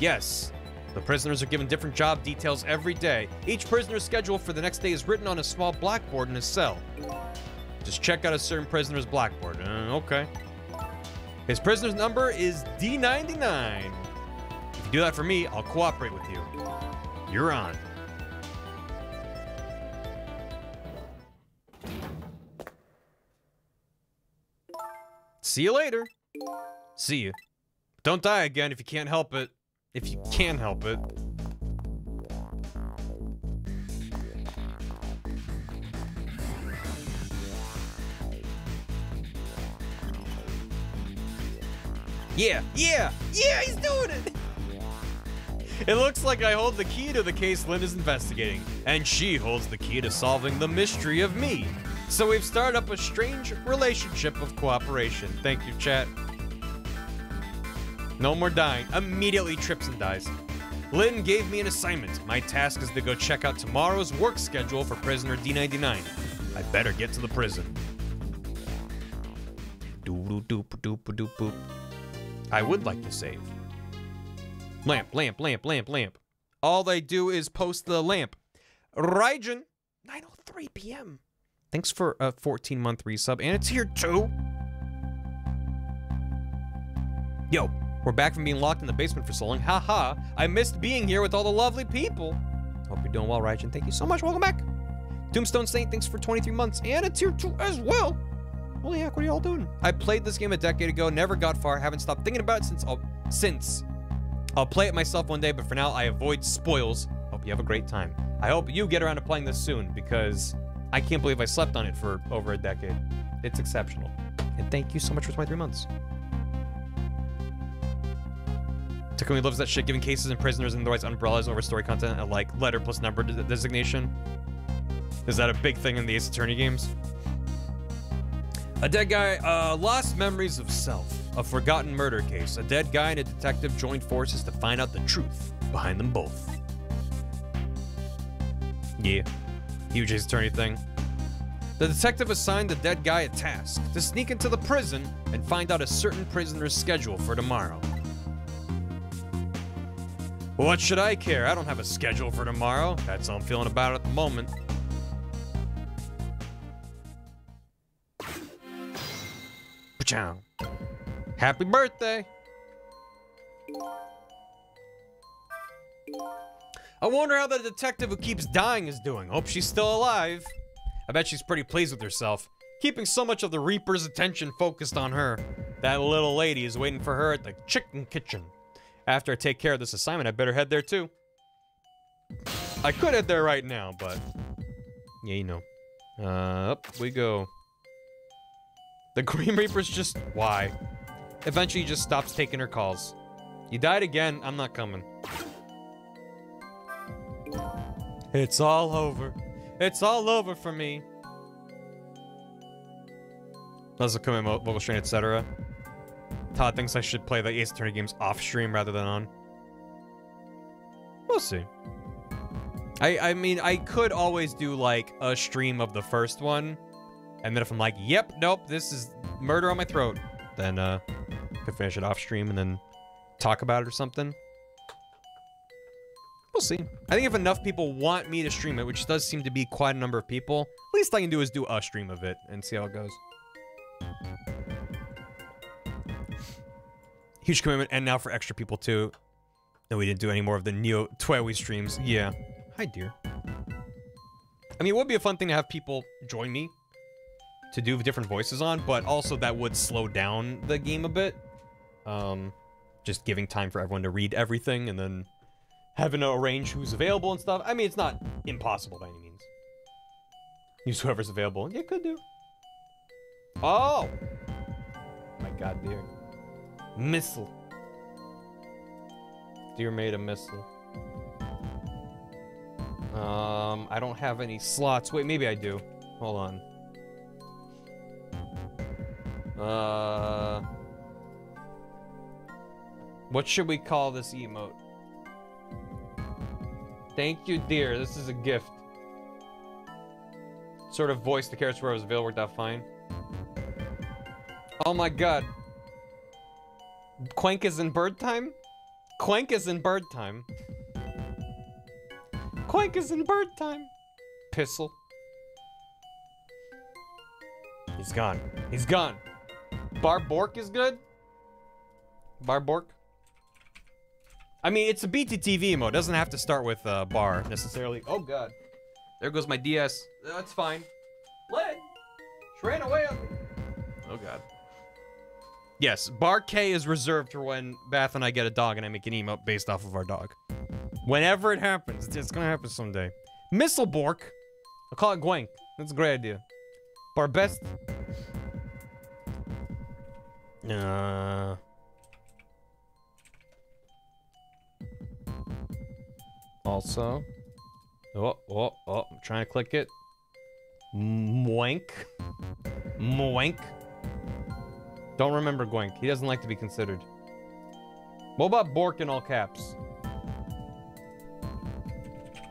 B: Yes. The prisoners are given different job details every day. Each prisoner's schedule for the next day is written on a small blackboard in his cell. Just check out a certain prisoner's blackboard. Uh, okay. His prisoner's number is D99. If you do that for me, I'll cooperate with you. You're on. See you later. See you. Don't die again if you can't help it. If you can help it. Yeah, yeah, yeah, he's doing it! It looks like I hold the key to the case Lynne is investigating, and she holds the key to solving the mystery of me. So we've started up a strange relationship of cooperation. Thank you, chat. No more dying. Immediately trips and dies. Lynne gave me an assignment. My task is to go check out tomorrow's work schedule for prisoner D99. I better get to the prison. I would like to save. Lamp, lamp, lamp, lamp, lamp. All they do is post the lamp. Raijin, 9:03 p.m. Thanks for a 14 month resub, and it's here too. Yo, we're back from being locked in the basement for so long. Haha, I missed being here with all the lovely people. Hope you're doing well, Raijin. Thank you so much. Welcome back. Tombstone Saint, thanks for 23 months, and it's here too as well. Holy heck, what are y'all doing? I played this game a decade ago, never got far, haven't stopped thinking about it since. Oh, since. I'll play it myself one day, but for now, I avoid spoils. Hope you have a great time. I hope you get around to playing this soon because I can't believe I slept on it for over a decade. It's exceptional. And thank you so much for 23 months. Takumi loves that shit, giving cases and prisoners and otherwise umbrellas over story content and like letter plus number de- designation. Is that a big thing in the Ace Attorney games? A dead guy, uh, lost memories of self. A forgotten murder case. A dead guy and a detective joined forces to find out the truth behind them both. Yeah. Ace Attorney thing. The detective assigned the dead guy a task to sneak into the prison and find out a certain prisoner's schedule for tomorrow. What should I care? I don't have a schedule for tomorrow. That's how I'm feeling about it at the moment. Pachow. Happy birthday! I wonder how the detective who keeps dying is doing. Hope she's still alive. I bet she's pretty pleased with herself, keeping so much of the Reaper's attention focused on her. That little lady is waiting for her at the chicken kitchen. After I take care of this assignment, I better head there too. I could head there right now, but... Yeah, you know. Uh, up we go. The Green Reaper's just... Why? Eventually, he just stops taking her calls. You died again, I'm not coming. It's all over. It's all over for me. Let's come in vocal strain, etc. Todd thinks I should play the Ace Attorney games off stream rather than on. We'll see. I I mean I could always do like a stream of the first one, and then if I'm like, yep, nope, this is murder on my throat, then uh, could finish it off stream and then talk about it or something. We'll see. I think if enough people want me to stream it, which does seem to be quite a number of people, at least I can do is do a stream of it and see how it goes. Huge commitment, and now for extra people too. No, we didn't do any more of the Neo TWEWY streams. Yeah. Hi, dear. I mean, it would be a fun thing to have people join me to do different voices on, but also that would slow down the game a bit. Um, just giving time for everyone to read everything and then having to arrange who's available and stuff. I mean, it's not impossible by any means. Use whoever's available. Yeah, could do. Oh! My god, dear. Missile. Dear made a missile. Um, I don't have any slots. Wait, maybe I do. Hold on. Uh... What should we call this emote? Thank you, dear. This is a gift. Sort of voice the character where it was available worked out fine. Oh my god. Quank is in bird time? Quank is in bird time. Quank is in bird time. Pissel. He's gone. He's gone. Barbork is good? Barbork? I mean, it's a BTTV mode. It doesn't have to start with uh, bar necessarily. Oh god. There goes my DS. That's fine. Leg. She ran away. Oh god. Yes, bar K is reserved for when Bath and I get a dog and I make an emote based off of our dog. Whenever it happens, it's gonna happen someday. Missilebork. I'll call it Gwank. That's a great idea. Barbest. Uh. Also. Oh, oh, oh, I'm trying to click it. Moink. Moink. Don't remember Gwank. He doesn't like to be considered. What about Bork in all caps?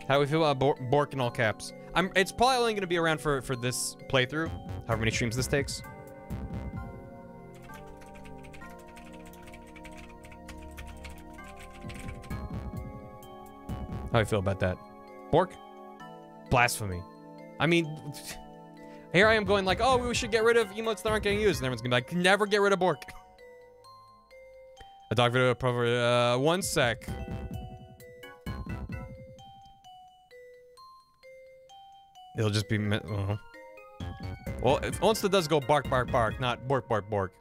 B: How do we feel about Bor Bork in all caps? I'm. It's probably only going to be around for for this playthrough, however many streams this takes. How you feel about that? Bork? Blasphemy. I mean, here I am going like, oh, we should get rid of emotes that aren't getting used. And everyone's gonna be like, never get rid of Bork. A dog video uh, one sec. It'll just be, uh -huh. well, if Onsta does go bark, bark, bark, not bork, bark, bork.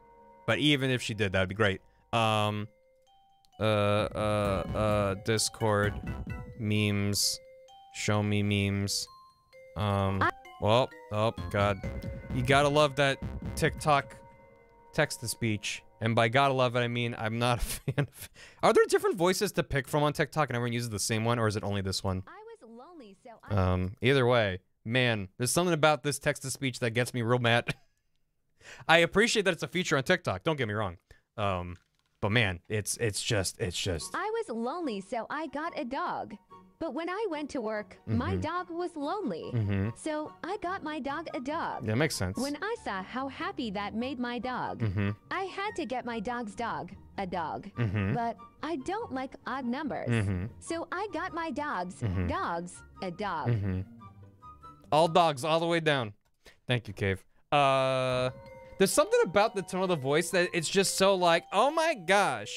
B: But even if she did, that'd be great. Um, uh, uh, uh, Discord, memes, show me memes. Um, well, oh god, you gotta love that TikTok text to speech. And by gotta love it, I mean I'm not a fan of. Are there different voices to pick from on TikTok, and everyone uses the same one, or is it only this one?
M: I was lonely, so
B: Um, either way, man, there's something about this text to speech that gets me real mad. I appreciate that it's a feature on TikTok. Don't get me wrong. Um, but man, it's it's just it's just
M: I was lonely, so I got a dog. But when I went to work, my
B: Mhm.
M: dog was lonely.
B: Mhm.
M: So I got my dog a dog.
B: That makes sense.
M: When I saw how happy that made my dog,
B: Mhm.
M: I had to get my dog's dog a dog.
B: Mhm.
M: But I don't like odd numbers.
B: Mhm.
M: So I got my dog's dogs a dog.
B: Mm-hmm. All dogs, all the way down. Thank you, Cave. Uh, there's something about the tone of the voice that it's just so like, oh my gosh.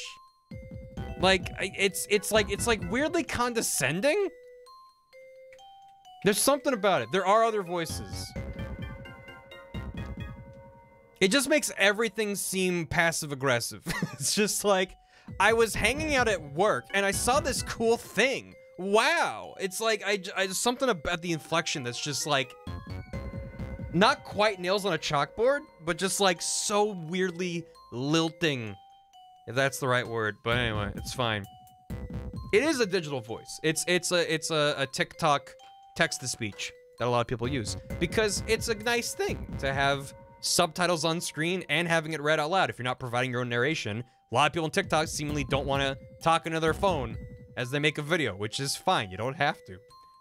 B: Like it's it's like it's like weirdly condescending. There's something about it. There are other voices. It just makes everything seem passive aggressive. it's just like I was hanging out at work and I saw this cool thing. Wow. It's like I, I- something about the inflection that's just like not quite nails on a chalkboard, but just like so weirdly lilting. If that's the right word. But anyway, it's fine. It is a digital voice. It's it's a it's a, a TikTok text to speech that a lot of people use because it's a nice thing to have subtitles on screen and having it read out loud. If you're not providing your own narration, a lot of people on TikTok seemingly don't want to talk into their phone as they make a video, which is fine. You don't have to.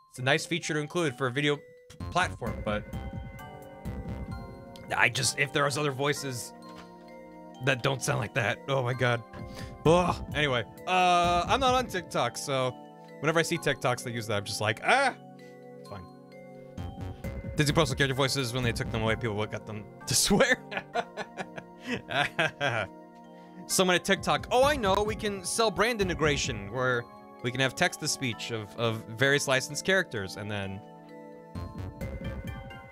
B: It's a nice feature to include for a video platform, but I just if there are other voices that don't sound like that. Oh my god. Oh, anyway, uh, I'm not on TikTok, so whenever I see TikToks that use that, I'm just like, ah, it's fine. Disney postal character voices when they took them away, people at them to swear. Someone at TikTok, oh, I know, we can sell brand integration where we can have text to speech of, of various licensed characters, and then.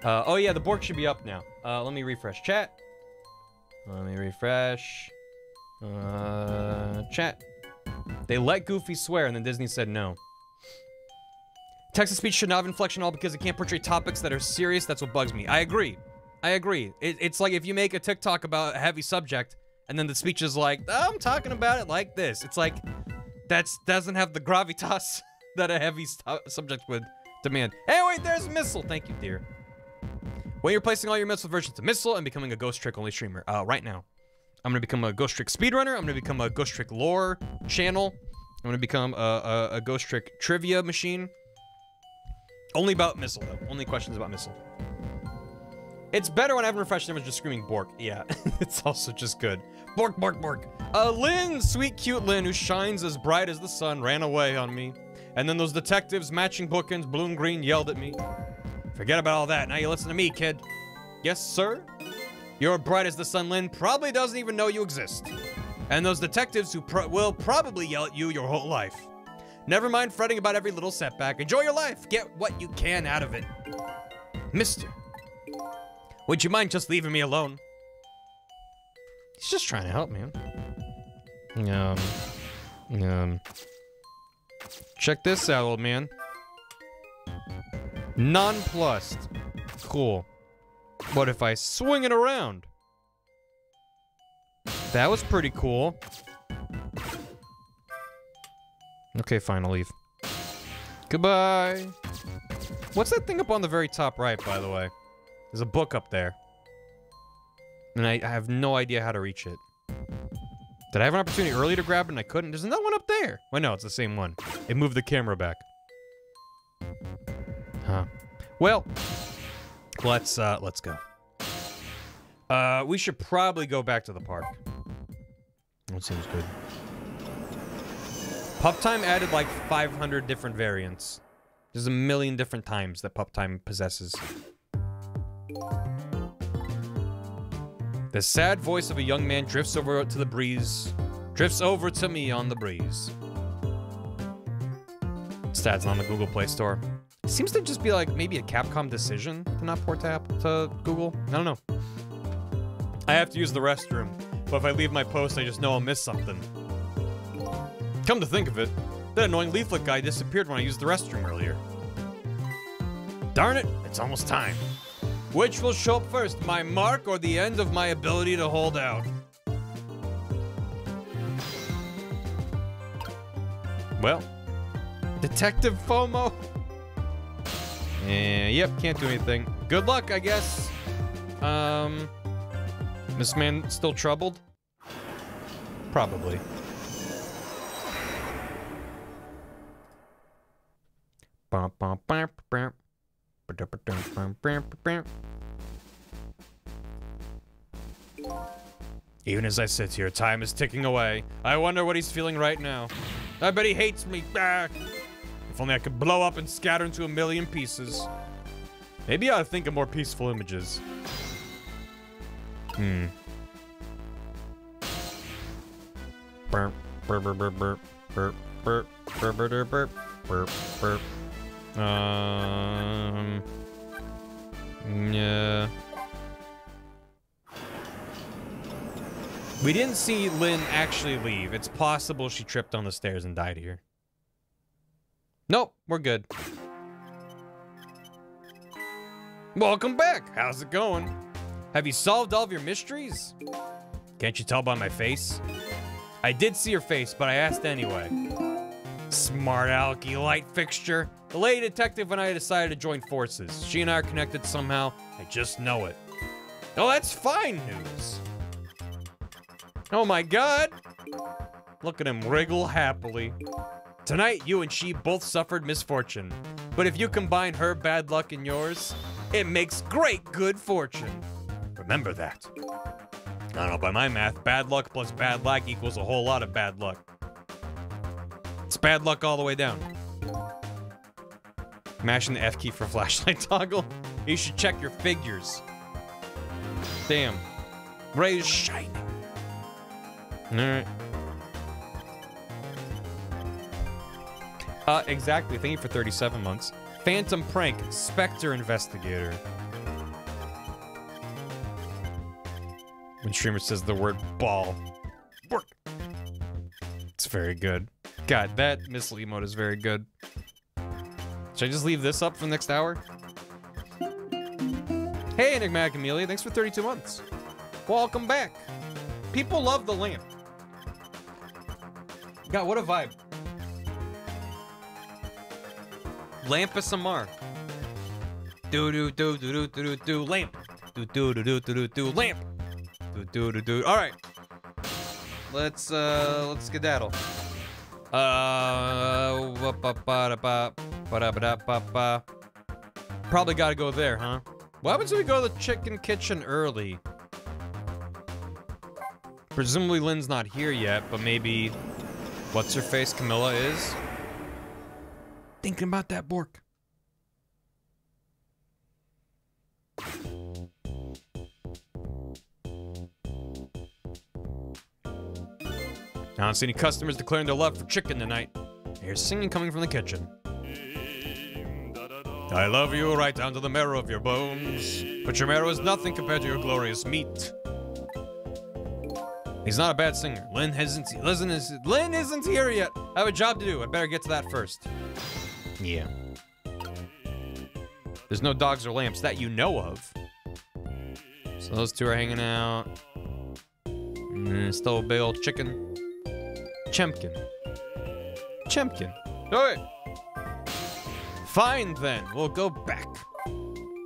B: Uh, oh, yeah, the Borg should be up now. Uh, let me refresh chat. Let me refresh. Uh, chat. They let Goofy swear, and then Disney said no. Text speech should not have inflection at all because it can't portray topics that are serious. That's what bugs me. I agree. I agree. It, it's like if you make a TikTok about a heavy subject, and then the speech is like, "I'm talking about it like this." It's like that's doesn't have the gravitas that a heavy subject would demand. Hey, wait, there's Missile. Thank you, dear. When you're placing all your Missile versions to Missile and becoming a Ghost Trick only streamer, uh, right now, I'm gonna become a Ghost Trick speedrunner. I'm gonna become a Ghost Trick lore channel. I'm gonna become a, a, a Ghost Trick trivia machine. Only about Missile, though. Only questions about Missile. It's better when I haven't refreshed was just screaming Bork. Yeah, it's also just good. Bork, Bork, Bork. Uh, Lynne, sweet, cute Lynne, who shines as bright as the sun, ran away on me. And then those detectives matching bookends, blue and green, yelled at me. Forget about all that. Now you listen to me, kid. Yes, sir? You're bright as the sun, Lynne, probably doesn't even know you exist. And those detectives who pro- will probably yell at you your whole life. Never mind fretting about every little setback. Enjoy your life. Get what you can out of it. Mister, would you mind just leaving me alone? He's just trying to help, man. Um, um, check this out, old man. Nonplussed. Cool. What if I swing it around? That was pretty cool. Okay, fine, I'll leave. Goodbye. What's that thing up on the very top right, by the way? There's a book up there. And I, I have no idea how to reach it. Did I have an opportunity early to grab it and I couldn't? There's another one up there. Well, no, it's the same one. It moved the camera back. Huh. Well, let's uh let's go. Uh we should probably go back to the park. That seems good. Pup Time added like 500 different variants. There's a million different times that Pup Time possesses. The sad voice of a young man drifts over to the breeze. Drifts over to me on the breeze. Stats on the Google Play Store. Seems to just be like maybe a Capcom decision to not port to, app to Google. I don't know. I have to use the restroom, but if I leave my post, I just know I'll miss something. Come to think of it, that annoying leaflet guy disappeared when I used the restroom earlier. Darn it, it's almost time. Which will show up first, my mark or the end of my ability to hold out? Well, Detective FOMO? Eh, yep, can't do anything. Good luck, I guess. Um, this man still troubled? Probably. Even as I sit here, time is ticking away. I wonder what he's feeling right now. I bet he hates me. Ah. If only I could blow up and scatter into a million pieces. Maybe I ought to think of more peaceful images. Hmm. Burp, burp, burp, burp, burp, burp, burp, burp, burp, burp, burp, burp. Um. Yeah. We didn't see Lynne actually leave. It's possible she tripped on the stairs and died here. Nope, we're good. Welcome back. How's it going? Have you solved all of your mysteries? Can't you tell by my face? I did see your face, but I asked anyway. Smart alecky light fixture. The lady detective and I decided to join forces. She and I are connected somehow. I just know it. Oh, that's fine news. Oh my god. Look at him wriggle happily. Tonight, you and she both suffered misfortune. But if you combine her bad luck and yours, it makes great good fortune. Remember that. I don't know, by my math, bad luck plus bad luck equals a whole lot of bad luck. It's bad luck all the way down. Mashing the F key for flashlight toggle. You should check your figures. Damn. Ray is shining. Alright. Uh, exactly. Thank you for 37 months. Phantom Prank, Spectre Investigator. When streamer says the word ball. Work. It's very good. God, that missile emote is very good. Should I just leave this up for the next hour? Hey, Enigmatic Amelia, thanks for 32 months. Welcome back. People love the lamp. God, what a vibe. Lampus Amar. Do do do do do do do do lamp. Do do do do do do do lamp. Do do do do. All right. Let's uh let's skedaddle. Uh Probably gotta go there, huh? What happens if we go to the chicken kitchen early? Presumably Lynne's not here yet, but maybe what's her face Kamila is? Thinking about that Bork. I don't see any customers declaring their love for chicken tonight. Here's singing coming from the kitchen. I love you right down to the marrow of your bones, but your marrow is nothing compared to your glorious meat. He's not a bad singer. Lynne isn't. Lynne, is, Lynne isn't here yet. I have a job to do. I better get to that first. Yeah. There's no dogs or lamps that you know of. So those two are hanging out. Mm, and still a big old chicken. Chempkin. Chempkin. Alright. Fine then. We'll go back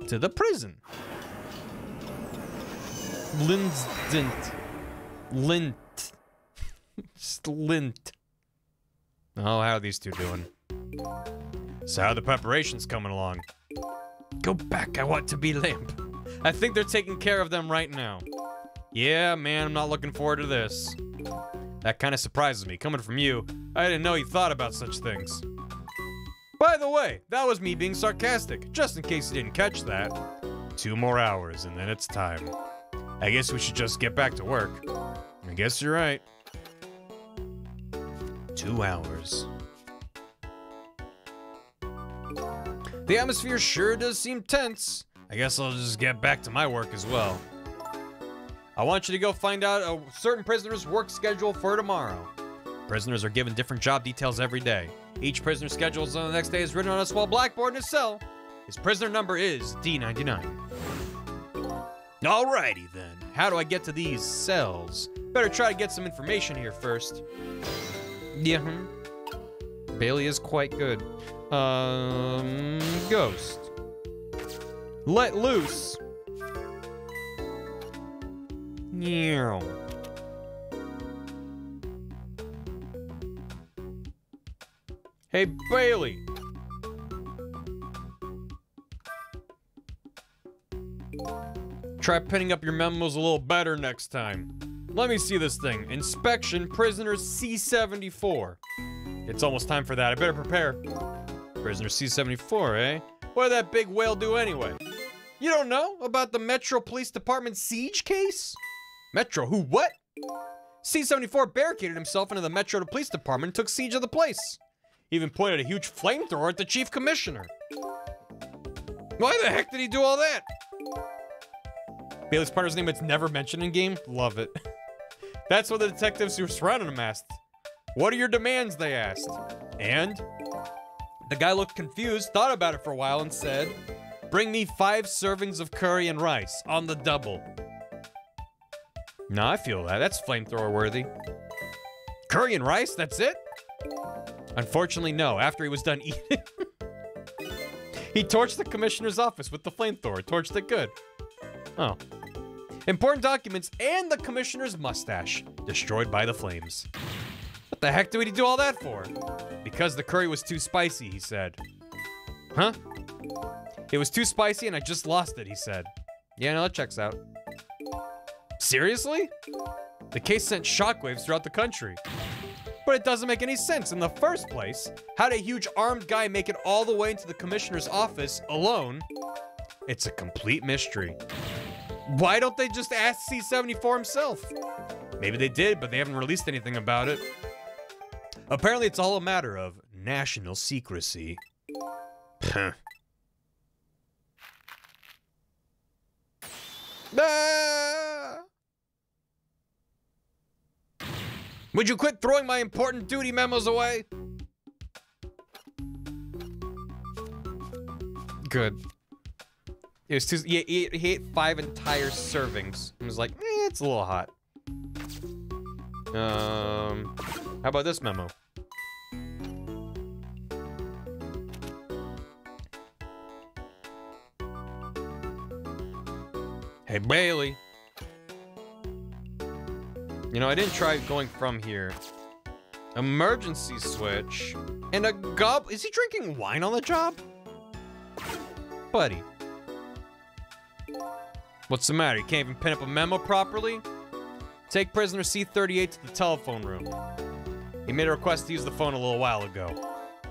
B: to the prison. Linsdent. Lint. Just lint. Oh, how are these two doing? So how are the preparations coming along? Go back, I want to be limp. I think they're taking care of them right now. Yeah, man, I'm not looking forward to this. That kind of surprises me. Coming from you, I didn't know you thought about such things. By the way, that was me being sarcastic, just in case you didn't catch that. Two more hours, and then it's time. I guess we should just get back to work. I guess you're right. Two hours. The atmosphere sure does seem tense. I guess I'll just get back to my work as well. I want you to go find out a certain prisoner's work schedule for tomorrow. Prisoners are given different job details every day. Each prisoner's schedule on the next day is written on a small blackboard in his cell. His prisoner number is D99. Alrighty then. How do I get to these cells? Better try to get some information here first. Yeah. hmm. Bailey is quite good. Um, ghost. Let loose. Meow. Hey, Bailey. Try pinning up your memos a little better next time. Let me see this thing. Inspection Prisoner C-74. It's almost time for that. I better prepare. Prisoner C-74, eh? What did that big whale do anyway? You don't know about the Metro Police Department siege case? Metro who what? C-74 barricaded himself into the Metro Police Department and took siege of the place. He even pointed a huge flamethrower at the Chief Commissioner. Why the heck did he do all that? Bailey's partner's name that's never mentioned in game? Love it. That's what the detectives who surrounded him asked. What are your demands, they asked. And? The guy looked confused, thought about it for a while, and said, Bring me five servings of curry and rice on the double. No, I feel that. That's flamethrower worthy. Curry and rice? That's it? Unfortunately, no. After he was done eating, he torched the commissioner's office with the flamethrower. Torched it good. Oh. Important documents and the commissioner's mustache destroyed by the flames. What the heck did he do all that for? Because the curry was too spicy, he said. Huh? It was too spicy and I just lost it, he said. Yeah, no, that checks out. Seriously? The case sent shockwaves throughout the country. But it doesn't make any sense in the first place. How did a huge armed guy make it all the way into the commissioner's office alone? It's a complete mystery. Why don't they just ask C74 himself? Maybe they did, but they haven't released anything about it. Apparently, it's all a matter of national secrecy. Ah! Would you quit throwing my important duty memos away? Good. It was too. He, he, he ate five entire servings. I was like, eh, it's a little hot. Um, how about this memo? Hey Bailey. You know, I didn't try going from here. Emergency switch and a gob. Is he drinking wine on the job? Buddy. What's the matter? You can't even pin up a memo properly? Take prisoner C38 to the telephone room. He made a request to use the phone a little while ago.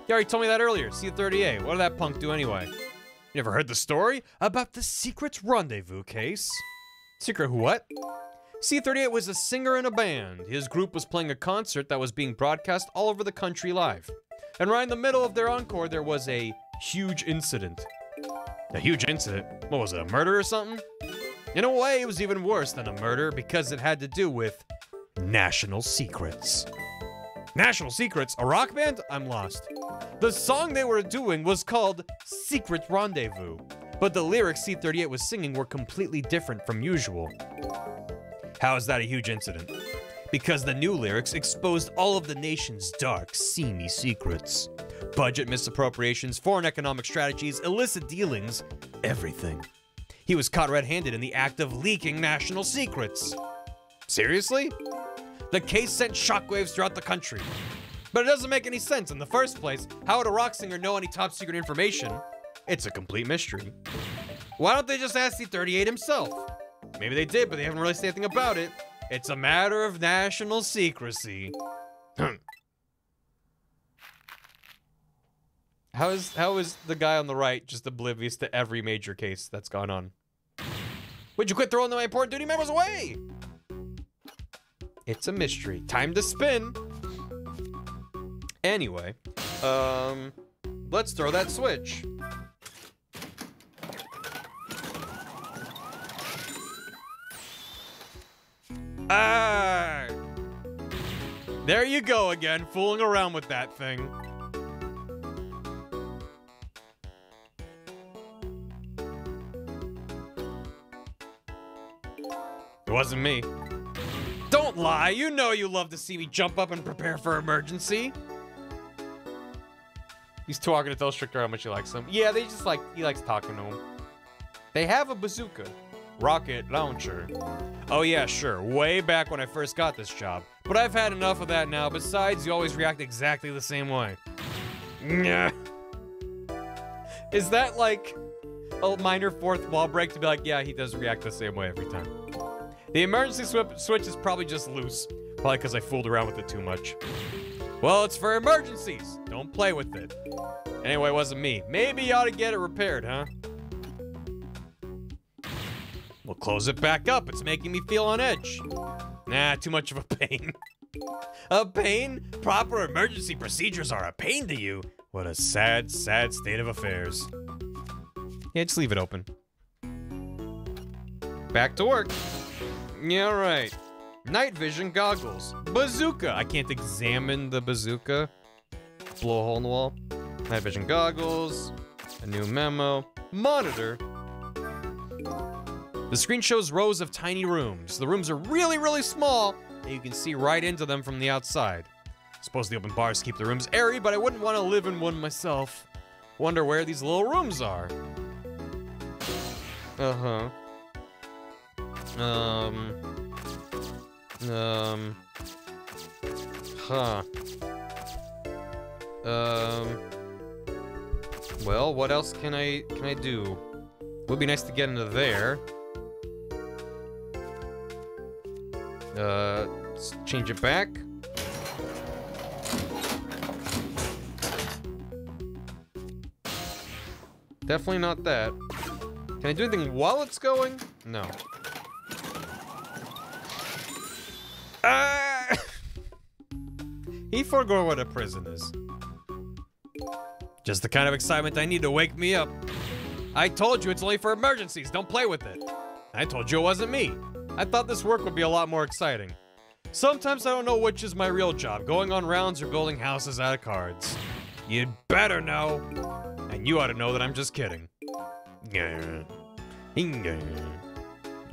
B: You already told me that earlier. C38. What did that punk do anyway? You ever heard the story about the secret rendezvous case? Secret what? C38 was a singer in a band. His group was playing a concert that was being broadcast all over the country live. And right in the middle of their encore, there was a huge incident. A huge incident? What was it, a murder or something? In a way, it was even worse than a murder because it had to do with national secrets. National Secrets? A rock band? I'm lost. The song they were doing was called Secret Rendezvous, but the lyrics C38 was singing were completely different from usual. How is that a huge incident? Because the new lyrics exposed all of the nation's dark, seamy secrets. Budget misappropriations, foreign economic strategies, illicit dealings, everything. He was caught red handed in the act of leaking national secrets. Seriously? The case sent shockwaves throughout the country. But it doesn't make any sense in the first place. How would a rock singer know any top secret information? It's a complete mystery. Why don't they just ask C38 himself? Maybe they did, but they haven't really said anything about it. It's a matter of national secrecy. how is how is the guy on the right just oblivious to every major case that's gone on? Would you quit throwing my important duty members away? It's a mystery. Time to spin. Anyway, um, let's throw that switch. Ah! There you go again, fooling around with that thing. It wasn't me. Don't lie, you know you love to see me jump up and prepare for emergency. He's talking to tell Stricter how much he likes him. Yeah, they just like, he likes talking to him. They have a bazooka. Rocket launcher. Oh yeah, sure, way back when I first got this job. But I've had enough of that now. Besides, you always react exactly the same way. Nyah. Is that like a minor fourth wall break to be like, yeah, he does react the same way every time? The emergency swi- switch is probably just loose. Probably because I fooled around with it too much. Well, it's for emergencies. Don't play with it. Anyway, it wasn't me. Maybe you ought to get it repaired, huh? We'll close it back up. It's making me feel on edge. Nah, too much of a pain. a pain? Proper emergency procedures are a pain to you. What a sad, sad state of affairs. Yeah, just leave it open. Back to work. Yeah, right. Night vision goggles. Bazooka. I can't examine the bazooka. Blow a hole in the wall. Night vision goggles. A new memo. Monitor. The screen shows rows of tiny rooms. The rooms are really, really small, and you can see right into them from the outside. Suppose the open bars keep the rooms airy, but I wouldn't want to live in one myself. Wonder where these little rooms are. Uh-huh. Um. Um. Huh. Um. Well, what else can I can I do? Would be nice to get into there. Uh, let's change it back. Definitely not that. Can I do anything while it's going? No. Ah! he forgot what a prison is. Just the kind of excitement I need to wake me up. I told you it's only for emergencies. Don't play with it. I told you it wasn't me. I thought this work would be a lot more exciting. Sometimes I don't know which is my real job, going on rounds or building houses out of cards. You'd better know. And you ought to know that I'm just kidding.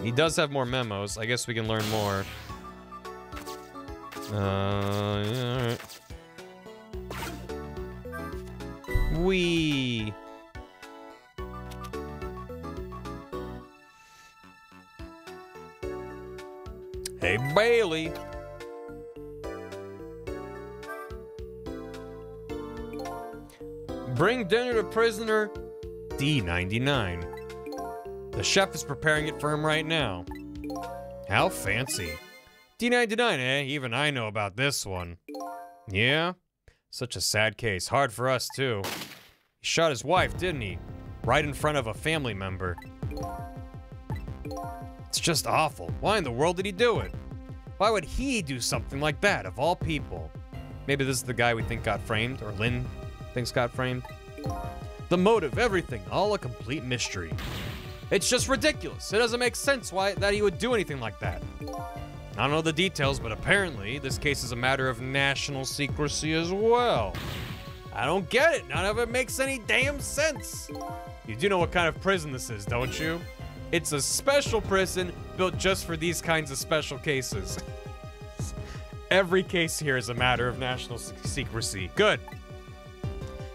B: He does have more memos. I guess we can learn more. Uh, yeah, alright. Wee. Hey, Bailey. Bring dinner to prisoner D99. The chef is preparing it for him right now. How fancy. D99, eh? Even I know about this one. Yeah? Such a sad case. Hard for us, too. He shot his wife, didn't he? Right in front of a family member. It's just awful. Why in the world did he do it? Why would he do something like that, of all people? Maybe this is the guy we think got framed, or Lynne thinks got framed. The motive, everything, all a complete mystery. It's just ridiculous. It doesn't make sense why that he would do anything like that. I don't know the details, but apparently this case is a matter of national secrecy as well. I don't get it. None of it makes any damn sense. You do know what kind of prison this is, don't you? It's a special prison built just for these kinds of special cases. Every case here is a matter of national secrecy. Good.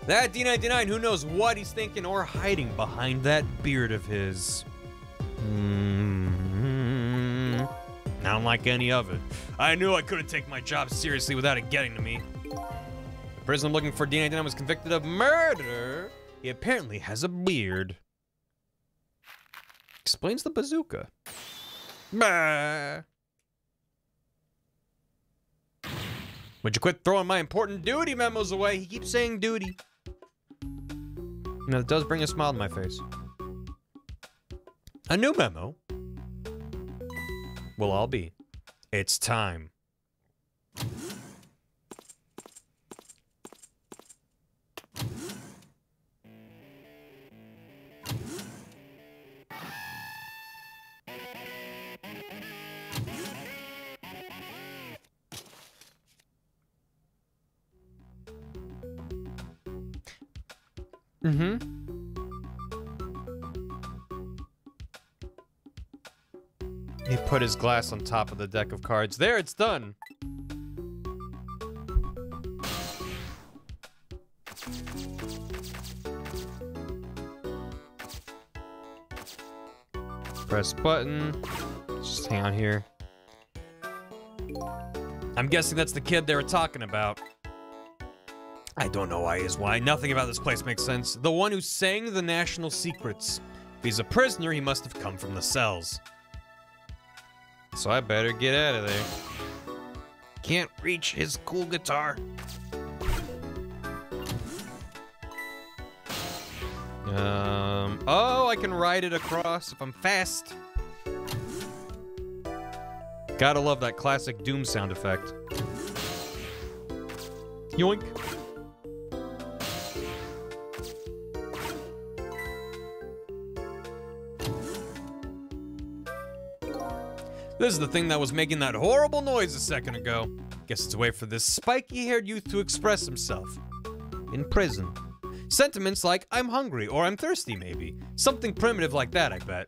B: That D99, who knows what he's thinking or hiding behind that beard of his. Hmm. I don't like any of it. I knew I couldn't take my job seriously without it getting to me. The person looking for D99 was convicted of murder. He apparently has a beard. Explains the bazooka. Bah. Would you quit throwing my important duty memos away? He keeps saying duty. Now, it does bring a smile to my face. A new memo We'll all be. It's time. Mm-hmm. He put his glass on top of the deck of cards. There, it's done. Press button. Just hang on here. I'm guessing that's the kid they were talking about. I don't know why is why. Nothing about this place makes sense. The one who sang the national secrets. If he's a prisoner, he must have come from the cells. So I better get out of there. Can't reach his cool guitar. Um, oh, I can ride it across if I'm fast. Gotta love that classic Doom sound effect. Yoink. This is the thing that was making that horrible noise a second ago. Guess it's a way for this spiky-haired youth to express himself. In prison. Sentiments like, I'm hungry, or I'm thirsty, maybe. Something primitive like that, I bet.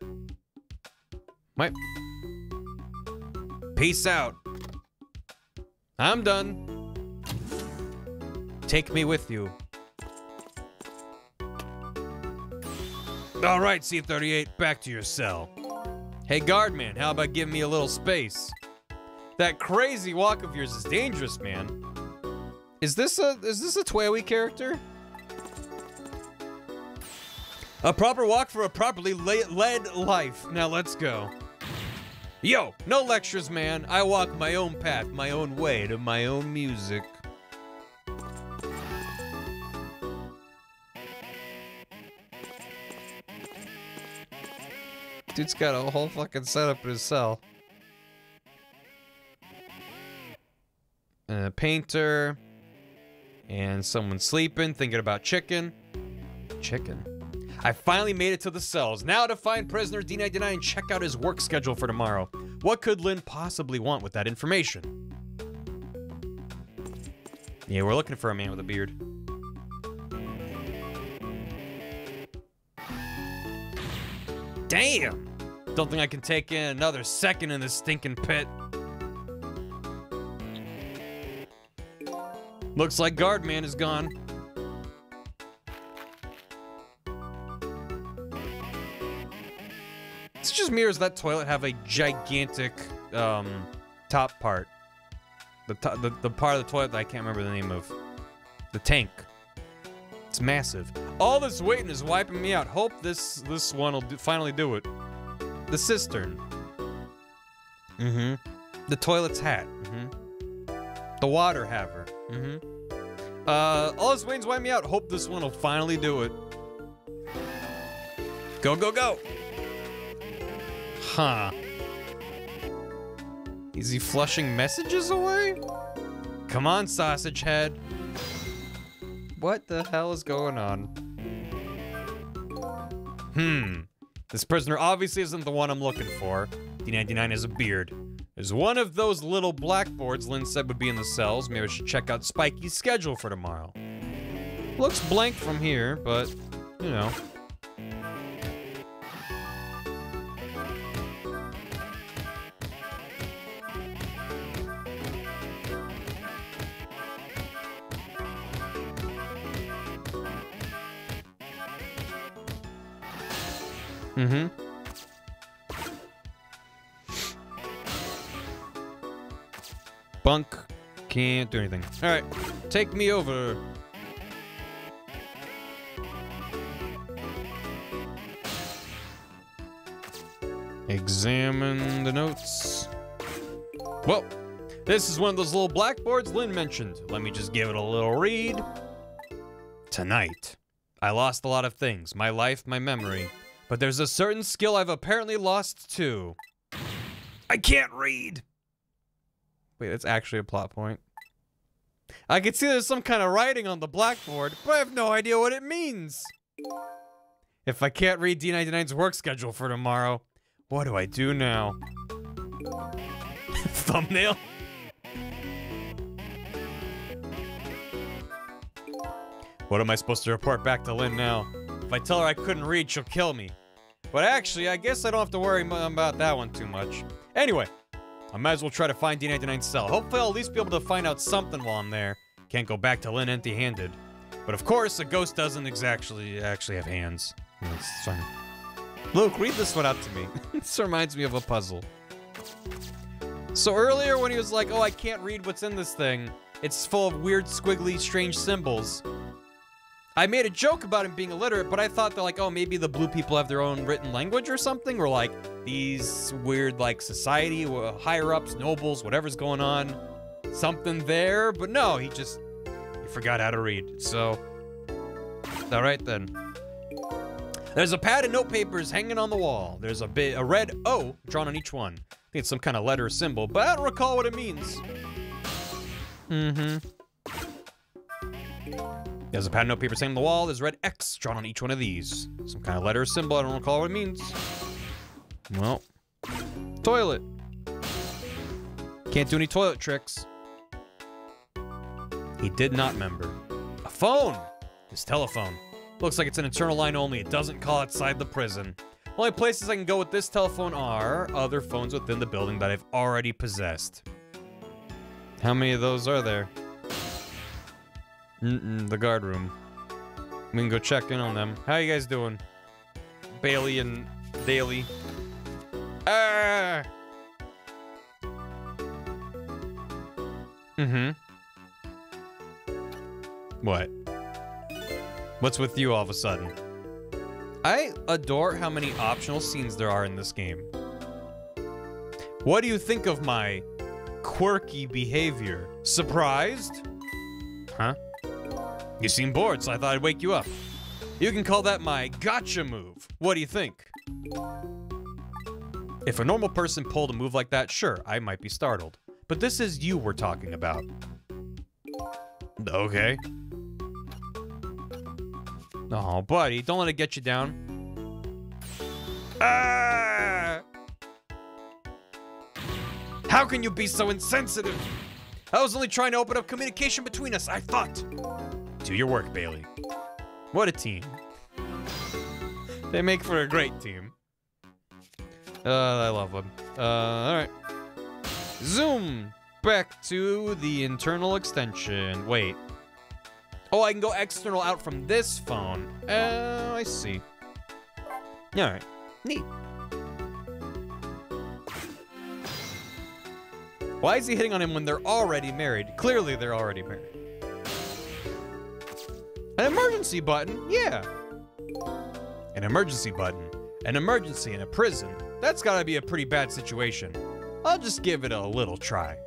B: What? Peace out. I'm done. Take me with you. All right, C-38, back to your cell. Hey, guardman, how about giving me a little space? That crazy walk of yours is dangerous, man. Is this a is this a TWEWY character? A proper walk for a properly led life. Now let's go. Yo, no lectures, man. I walk my own path, my own way to my own music. Dude's got a whole fucking setup in his cell. And a painter. And someone sleeping, thinking about chicken. Chicken. I finally made it to the cells. Now to find prisoner D99 and check out his work schedule for tomorrow. What could Lynne possibly want with that information? Yeah, we're looking for a man with a beard. Damn! Don't think I can take in another second in this stinking pit. Looks like Guardman is gone. It's just me or does that toilet have a gigantic um, top part? The, to the, the part of the toilet that I can't remember the name of. The tank. It's massive. All this waiting is wiping me out. Hope this this one will do, finally do it. The cistern. Mm-hmm. The toilet's hat. Mm-hmm. The water haver. Mm-hmm. Uh, all this waiting's wiping me out. Hope this one will finally do it. Go, go, go! Huh. Is he flushing messages away? Come on, sausage head. What the hell is going on? Hmm. This prisoner obviously isn't the one I'm looking for. D99 has a beard. There's one of those little blackboards Lynne said would be in the cells. Maybe I should check out Spiky's schedule for tomorrow. Looks blank from here, but, you know. Mm-hmm. Bunk can't do anything. All right, take me over. Examine the notes. Well, this is one of those little blackboards Lynne mentioned. Let me just give it a little read. Tonight, I lost a lot of things. My life, my memory. But there's a certain skill I've apparently lost too. I can't read. Wait, that's actually a plot point. I can see there's some kind of writing on the blackboard, but I have no idea what it means. If I can't read D99's work schedule for tomorrow, what do I do now? Thumbnail? What am I supposed to report back to Lynne now? If I tell her I couldn't read, she'll kill me. But actually, I guess I don't have to worry about that one too much. Anyway, I might as well try to find D99's cell. Hopefully, I'll at least be able to find out something while I'm there. Can't go back to Lynne empty-handed. But of course, a ghost doesn't exactly actually have hands. It's. Luke, read this one out to me. this reminds me of a puzzle. So earlier when he was like, oh, I can't read what's in this thing, it's full of weird, squiggly, strange symbols. I made a joke about him being illiterate, but I thought they're like, oh, maybe the blue people have their own written language or something, or like these weird, like, society, uh, higher ups, nobles, whatever's going on, something there. But no, he just, he forgot how to read. So, all right then. There's a pad of note papers hanging on the wall. There's a bit, a red O drawn on each one. I think it's some kind of letter or symbol, but I don't recall what it means. Mm-hmm. There's a pad of note papers hanging on the wall. There's red X drawn on each one of these. Some kind of letter or symbol. I don't recall what it means. Well, toilet. Can't do any toilet tricks. He did not remember. A phone! His telephone. Looks like it's an internal line only. It doesn't call outside the prison. Only places I can go with this telephone are other phones within the building that I've already possessed. How many of those are there? Mm-mm, the guard room. We can go check in on them. How you guys doing? Bailey and Daly. Ah! Mm-hmm. What? What's with you all of a sudden? I adore how many optional scenes there are in this game. What do you think of my quirky behavior? Surprised? Huh? You seem bored, so I thought I'd wake you up. You can call that my gotcha move. What do you think? If a normal person pulled a move like that, sure, I might be startled. But this is you we're talking about. Okay. Oh, buddy, don't let it get you down. Ah! How can you be so insensitive? I was only trying to open up communication between us, I thought. Do your work, Bailey. What a team. They make for a great team. Uh, I love them. Uh, alright. Zoom! Back to the internal extension. Wait. Oh, I can go external out from this phone. Oh, I see. Alright. Neat. Why is he hitting on him when they're already married? Clearly, they're already married. An emergency button? Yeah. An emergency button. An emergency in a prison. That's gotta be a pretty bad situation. I'll just give it a little try.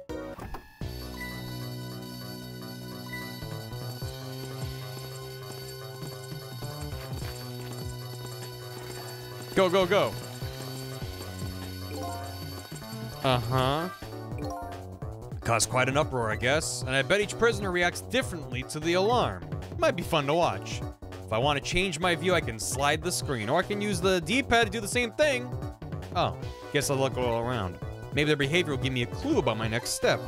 B: Go, go, go. Uh-huh. Caused quite an uproar, I guess, and I bet each prisoner reacts differently to the alarm. Might be fun to watch. If I want to change my view, I can slide the screen, or I can use the D-pad to do the same thing. Oh, guess I'll look all around. Maybe their behavior will give me a clue about my next step.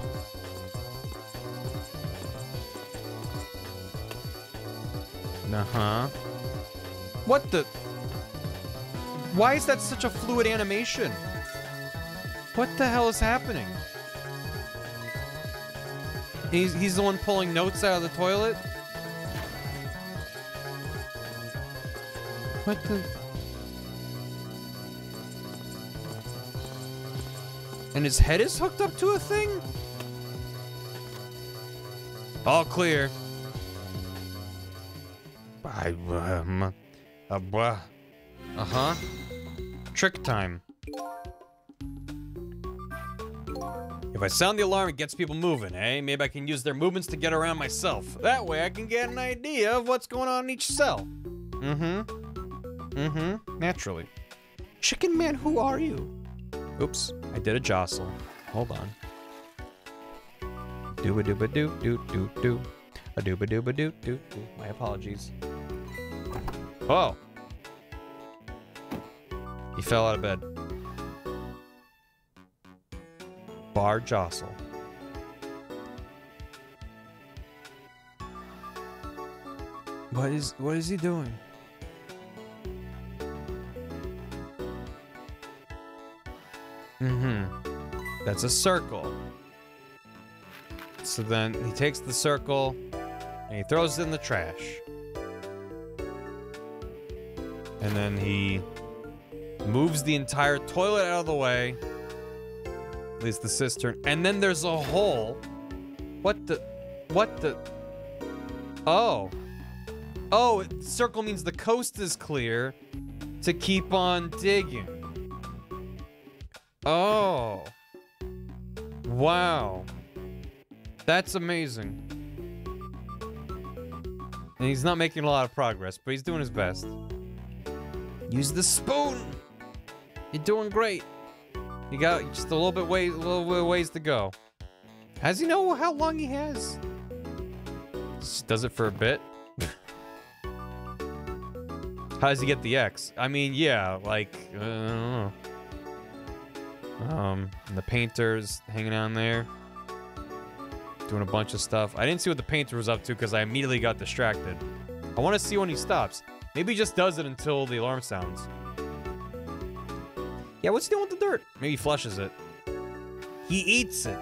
B: Uh-huh. What the? Why is that such a fluid animation? What the hell is happening? He's, he's the one pulling notes out of the toilet? What the? And his head is hooked up to a thing? All clear. I, um, uh, uh, uh-huh. Trick time. If I sound the alarm, it gets people moving, eh? Maybe I can use their movements to get around myself. That way I can get an idea of what's going on in each cell. Mm-hmm. Mm-hmm. Naturally. Chicken Man, who are you? Oops, I did a jostle. Hold on. Dooba dooba doo doo doo doo. A dooba dooba doo doo doo. My apologies. Oh. He fell out of bed. Bar jostle. What is what is he doing? Mm-hmm. That's a circle. So then he takes the circle and he throws it in the trash. And then he moves the entire toilet out of the way. At least the cistern. And then there's a hole. What the what the Oh. Oh, circle means the coast is clear to keep on digging. Oh. Wow. That's amazing. And he's not making a lot of progress, but he's doing his best. Use the spoon. You're doing great. You got just a little bit way, a little bit ways to go. Has he know how long he has? Does it for a bit. how does he get the X? I mean, yeah, like uh. Um, and the painter's hanging on there, doing a bunch of stuff. I didn't see what the painter was up to because I immediately got distracted. I want to see when he stops. Maybe he just does it until the alarm sounds. Yeah, what's he doing with the dirt? Maybe he flushes it. He eats it.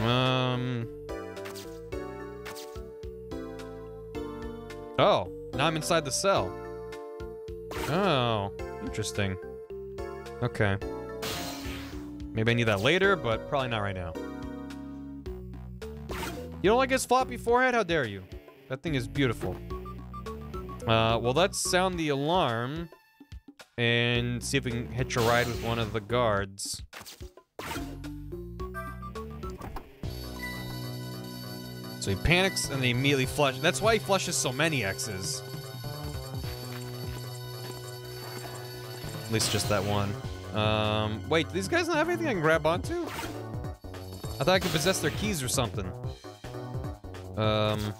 B: Um. Oh, now I'm inside the cell. Oh, interesting. Okay. Maybe I need that later, but probably not right now. You don't like his floppy forehead? How dare you? That thing is beautiful. Uh, well, let's sound the alarm and see if we can hitch a ride with one of the guards. So he panics and they immediately flush. That's why he flushes so many X's. At least just that one. Um, wait, these guys don't have anything I can grab onto? I thought I could possess their keys or something. Um.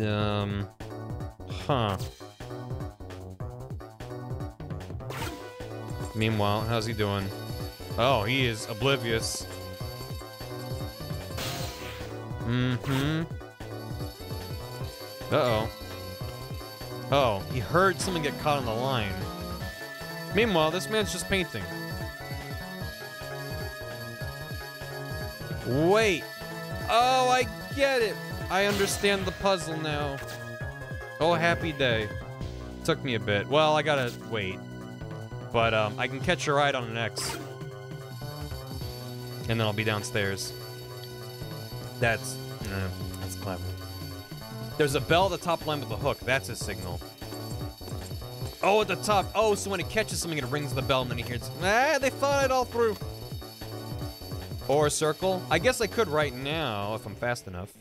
B: Um. Huh. Meanwhile, how's he doing? Oh, he is oblivious. Mm-hmm. Uh-oh. Oh, he heard someone get caught on the line. Meanwhile, this man's just painting. Wait. Oh, I get it. I understand the puzzle now. Oh, happy day. Took me a bit. Well, I gotta wait. But um, I can catch a ride on an X. And then I'll be downstairs. That's, that's clever. There's a bell at the top line with a hook. That's a signal. Oh, at the top. Oh, so when it catches something, it rings the bell, and then he hears, ah, they thought it all through. Or a circle. I guess I could right now if I'm fast enough.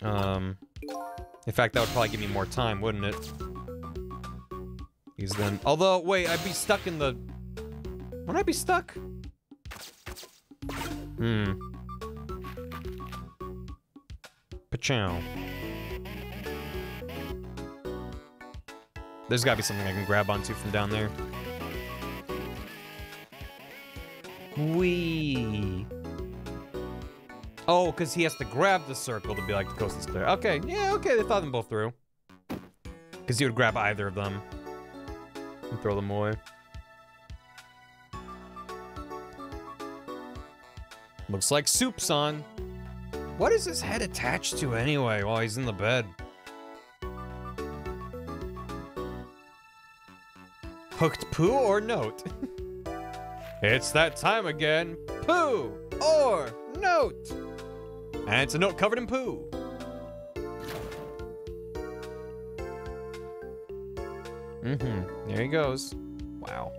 B: Um, in fact, that would probably give me more time, wouldn't it? Because then, although, wait, I'd be stuck in the. Would I be stuck? Hmm. Pachow. There's gotta be something I can grab onto from down there. Wee. Oh, because he has to grab the circle to be like the coast is clear. Okay, yeah, okay, they thought them both through. Because he would grab either of them and throw them away. Looks like soup's on. What is his head attached to anyway while he's in the bed? Hooked poo or note? it's that time again. Poo or note. And it's a note covered in poo. Mm-hmm. There he goes. Wow.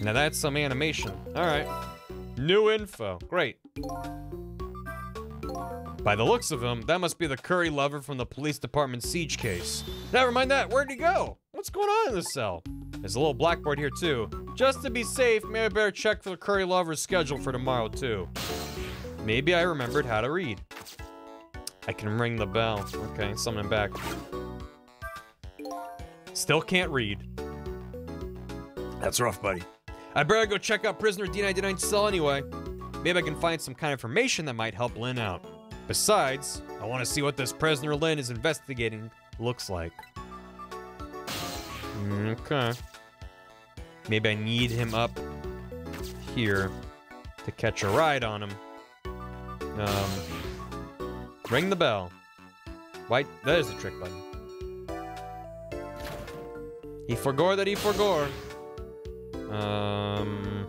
B: Now that's some animation. All right. New info. Great. By the looks of him, that must be the Curry lover from the police department siege case. Never mind that. Where'd he go? What's going on in this cell? There's a little blackboard here too. Just to be safe, maybe I better check for the Curry lover's schedule for tomorrow too. Maybe I remembered how to read. I can ring the bell. Okay, summon him back. Still can't read. That's rough, buddy. I better go check out prisoner D99's cell anyway. Maybe I can find some kind of information that might help Lynne out. Besides, I want to see what this prisoner Lynne is investigating looks like. Okay. Maybe I need him up here to catch a ride on him. Um, ring the bell. Why? There's a trick button. He forgore that he forgore. Um,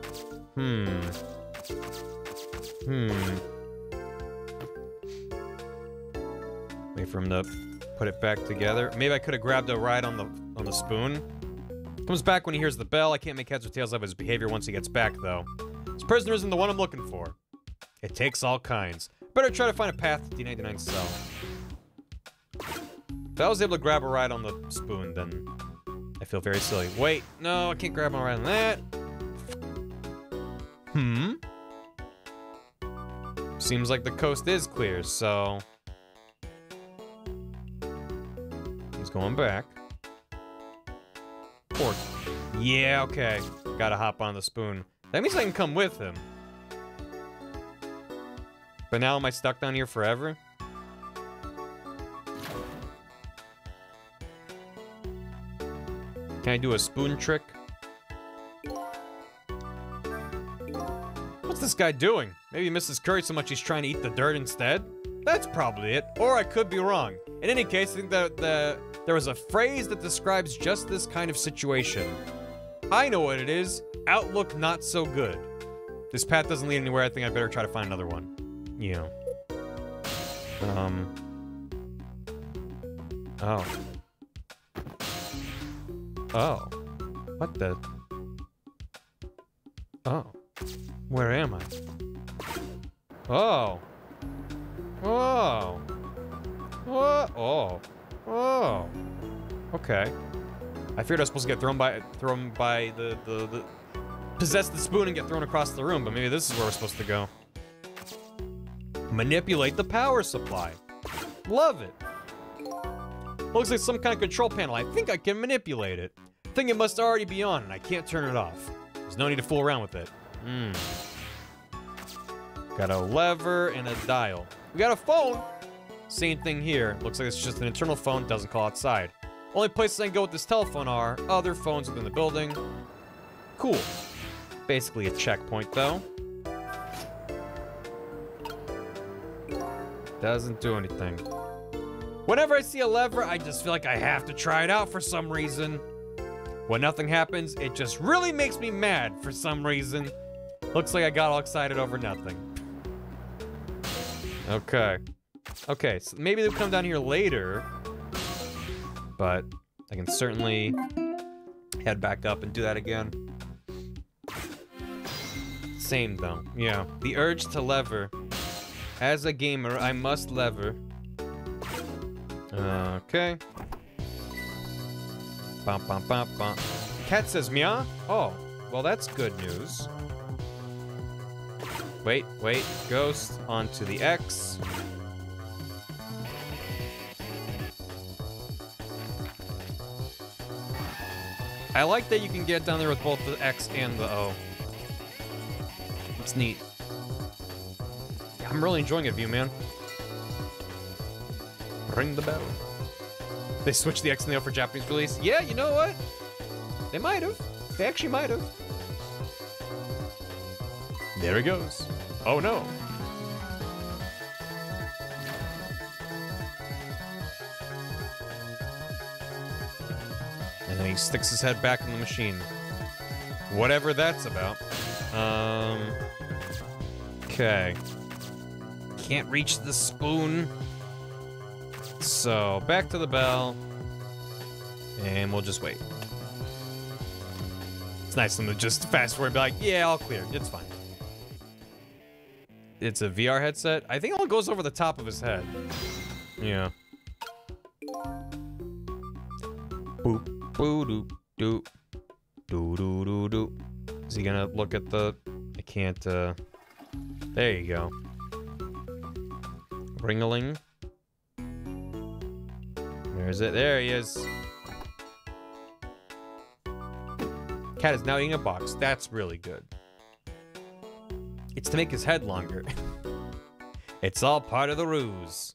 B: hmm. Hmm. Wait for him to put it back together. Maybe I could have grabbed a ride on the on the spoon. Comes back when he hears the bell. I can't make heads or tails of his behavior once he gets back, though. This prisoner isn't the one I'm looking for. It takes all kinds. Better try to find a path to D99 cell. If I was able to grab a ride on the spoon, then I feel very silly. Wait, no, I can't grab a ride on that. Hmm? Seems like the coast is clear, so... He's going back. Port. Yeah, okay. Gotta hop on the spoon. That means I can come with him. But now am I stuck down here forever? Can I do a spoon trick? What's this guy doing? Maybe he misses curry so much he's trying to eat the dirt instead? That's probably it. Or I could be wrong. In any case, I think that the, there was a phrase that describes just this kind of situation. I know what it is. Outlook not so good. This path doesn't lead anywhere. I think I better try to find another one. You know. Um. Oh. Oh. What the? Oh. Where am I? Oh. Oh. What? Oh. Oh. Okay. I feared I was supposed to get thrown by thrown by the, the the possess the spoon and get thrown across the room, but maybe this is where we're supposed to go. Manipulate the power supply. Love it. Looks like some kind of control panel. I think I can manipulate it. Think it must already be on, and I can't turn it off. There's no need to fool around with it. Hmm. Got a lever and a dial. We got a phone. Same thing here. Looks like it's just an internal phone, doesn't call outside. Only places I can go with this telephone are other phones within the building. Cool. Basically a checkpoint, though. Doesn't do anything. Whenever I see a lever, I just feel like I have to try it out for some reason. When nothing happens, it just really makes me mad for some reason. Looks like I got all excited over nothing. Okay. Okay, so maybe they'll come down here later. But I can certainly head back up and do that again. Same though, yeah. The urge to lever. As a gamer, I must lever. Okay. Bum, bum, bum, bum. Cat says meow? Oh, well that's good news. Wait, wait, ghost onto the X. I like that you can get down there with both the X and the O. It's neat. Yeah, I'm really enjoying it, View Man. Ring the bell. They switched the X and the O for Japanese release. Yeah, you know what? They might have. They actually might have. There he goes. Oh no. And he sticks his head back in the machine. Whatever that's about. Um. Okay. Can't reach the spoon. So, back to the bell. And we'll just wait. It's nice of them to just fast forward and be like, yeah, all clear. It's fine. It's a VR headset. I think it all goes over the top of his head. Yeah. Boop. Is he gonna look at the... I can't, uh... There you go. Ringling. Where is it? There he is. Cat is now eating a box. That's really good. It's to make his head longer. it's all part of the ruse.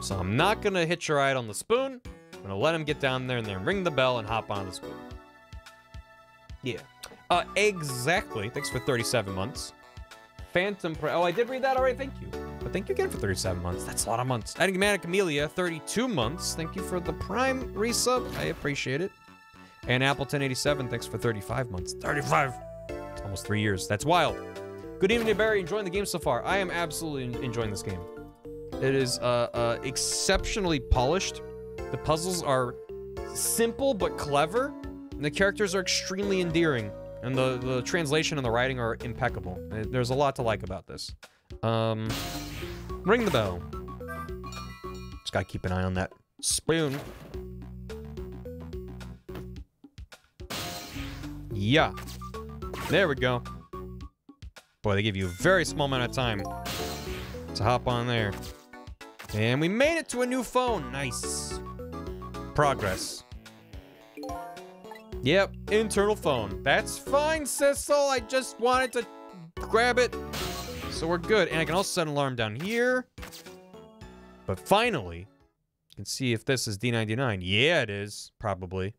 B: So I'm not gonna hitch a ride on the spoon. I'm gonna let him get down there and then ring the bell and hop on the spoon. Yeah. Uh, exactly. Thanks for 37 months. Phantom Pri- Oh, I did read that already. Thank you. But thank you again for 37 months. That's a lot of months. Enigmatic Amelia, 32 months. Thank you for the Prime resub. I appreciate it. And Apple 1087, thanks for 35 months. 35. It's almost three years. That's wild. Good evening, Barry. Enjoying the game so far. I am absolutely enjoying this game. It is uh, uh, exceptionally polished. The puzzles are simple but clever, and the characters are extremely endearing. And the, the translation and the writing are impeccable. There's a lot to like about this. Um, ring the bell. Just gotta keep an eye on that spoon. Yeah. There we go. Boy, they give you a very small amount of time to hop on there. And we made it to a new phone. Nice. Progress. Yep, internal phone. That's fine, Sissel. I just wanted to grab it. So we're good. And I can also set an alarm down here. But finally, you can see if this is D99. Yeah, it is. Probably.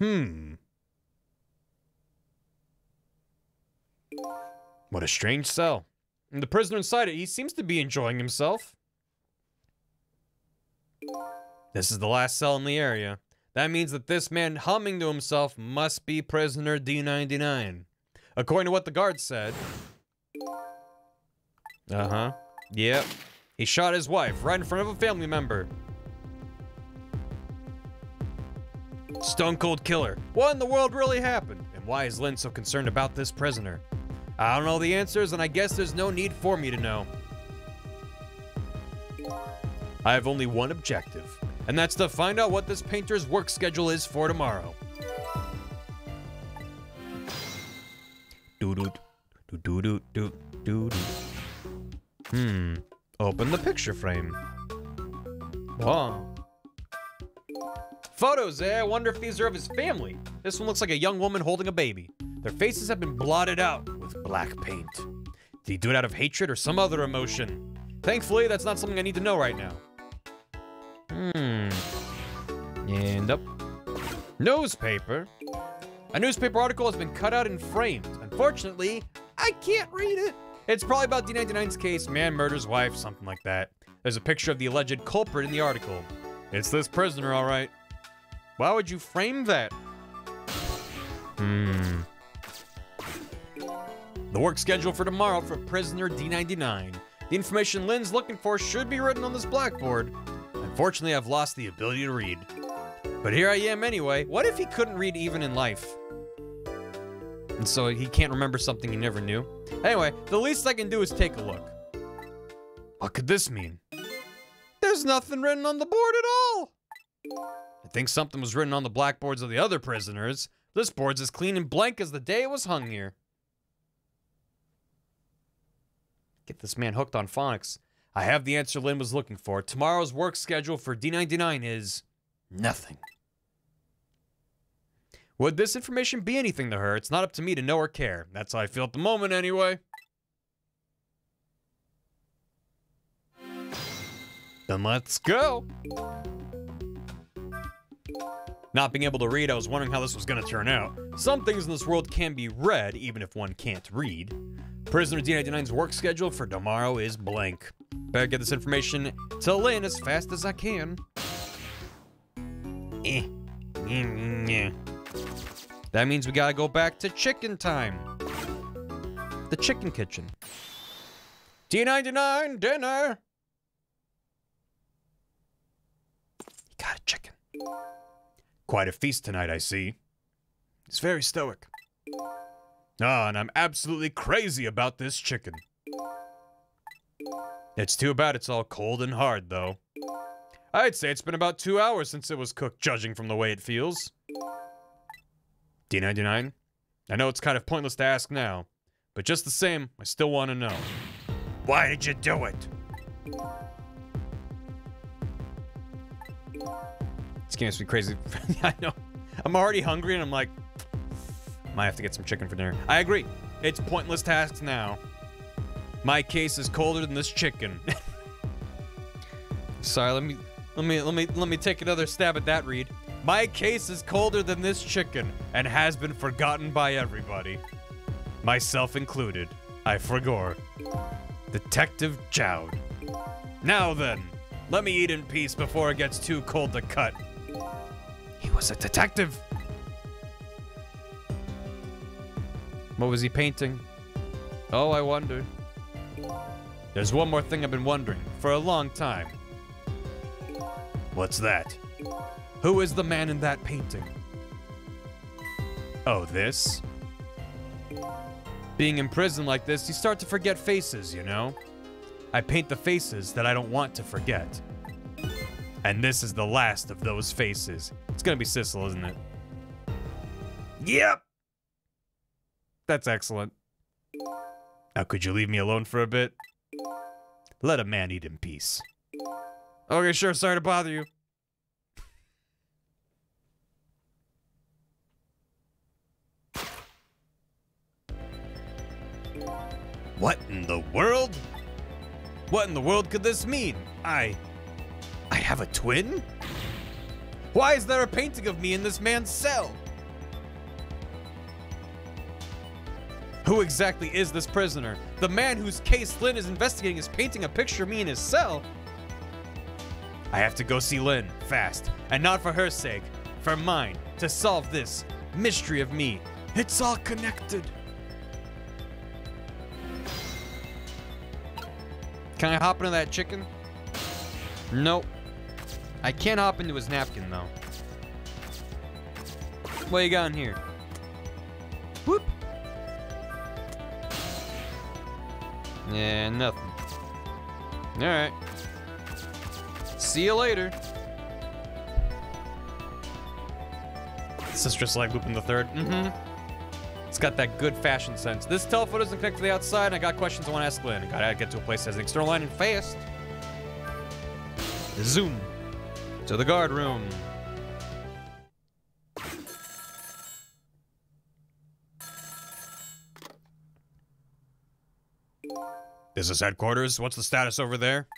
B: Hmm. What a strange cell. And the prisoner inside it, he seems to be enjoying himself. This is the last cell in the area. That means that this man humming to himself must be prisoner D99. According to what the guard said. Uh huh. Yep. He shot his wife right in front of a family member. Stone Cold Killer. What in the world really happened? And why is Lynne so concerned about this prisoner? I don't know the answers, and I guess there's no need for me to know. I have only one objective, and that's to find out what this painter's work schedule is for tomorrow. Hmm. Open the picture frame. Wow. Photos, eh? I wonder if these are of his family. This one looks like a young woman holding a baby. Their faces have been blotted out with black paint. Did he do it out of hatred or some other emotion? Thankfully, that's not something I need to know right now. Hmm. And up. Newspaper. A newspaper article has been cut out and framed. Unfortunately, I can't read it. It's probably about D99's case, man murders wife, something like that. There's a picture of the alleged culprit in the article. It's this prisoner, all right. Why would you frame that? Hmm. The work schedule for tomorrow for prisoner D99. The information Lynne's looking for should be written on this blackboard. Unfortunately, I've lost the ability to read. But here I am anyway. What if he couldn't read even in life? And so he can't remember something he never knew? Anyway, the least I can do is take a look. What could this mean? There's nothing written on the board at all. I think something was written on the blackboards of the other prisoners. This board's as clean and blank as the day it was hung here. Get this man hooked on phonics. I have the answer Lynne was looking for. Tomorrow's work schedule for D99 is nothing. Would this information be anything to her? It's not up to me to know or care. That's how I feel at the moment, anyway. Then let's go. Not being able to read, I was wondering how this was going to turn out. Some things in this world can be read, even if one can't read. Prisoner D99's work schedule for tomorrow is blank. Better get this information to Lynne as fast as I can. Eh. Mm. That means we gotta go back to chicken time. The chicken kitchen. D99 dinner! He got a chicken. Quite a feast tonight, I see. He's very stoic. Ah, and I'm absolutely crazy about this chicken. It's too bad it's all cold and hard, though. I'd say it's been about two hours since it was cooked, judging from the way it feels. D99? I know it's kind of pointless to ask now, but just the same, I still want to know. Why did you do it? This game's been crazy. I know. I'm already hungry and I'm like, Might have to get some chicken for dinner. I agree. It's pointless tasks now. My case is colder than this chicken. Sorry, let me let me let me let me take another stab at that read. My case is colder than this chicken and has been forgotten by everybody. Myself included. I forgore. Detective Jowd. Now then, let me eat in peace before it gets too cold to cut. Was a detective. What was he painting? Oh, I wonder. There's one more thing I've been wondering for a long time. What's that? Who is the man in that painting? Oh, this? Being in prison like this, you start to forget faces, you know? I paint the faces that I don't want to forget. And this is the last of those faces. It's gonna be Sissel, isn't it? Yep! That's excellent. Now, could you leave me alone for a bit? Let a man eat in peace. Okay, sure. Sorry to bother you. What in the world? What in the world could this mean? I. I have a twin? Why is there a painting of me in this man's cell? Who exactly is this prisoner? The man whose case Lynne is investigating is painting a picture of me in his cell. I have to go see Lynne, fast. And not for her sake, for mine, to solve this mystery of me. It's all connected. Can I hop into that chicken? Nope. I can't hop into his napkin, though. What you got in here? Whoop. Yeah, nothing. Alright. See you later. This is just like Lupin the Third. Mm-hmm. It's got that good fashion sense. This telephone doesn't connect to the outside, and I got questions I want to ask Lynne. Gotta get to a place that has an external line and fast. Zoom. To the guard room. This is headquarters. What's the status over there?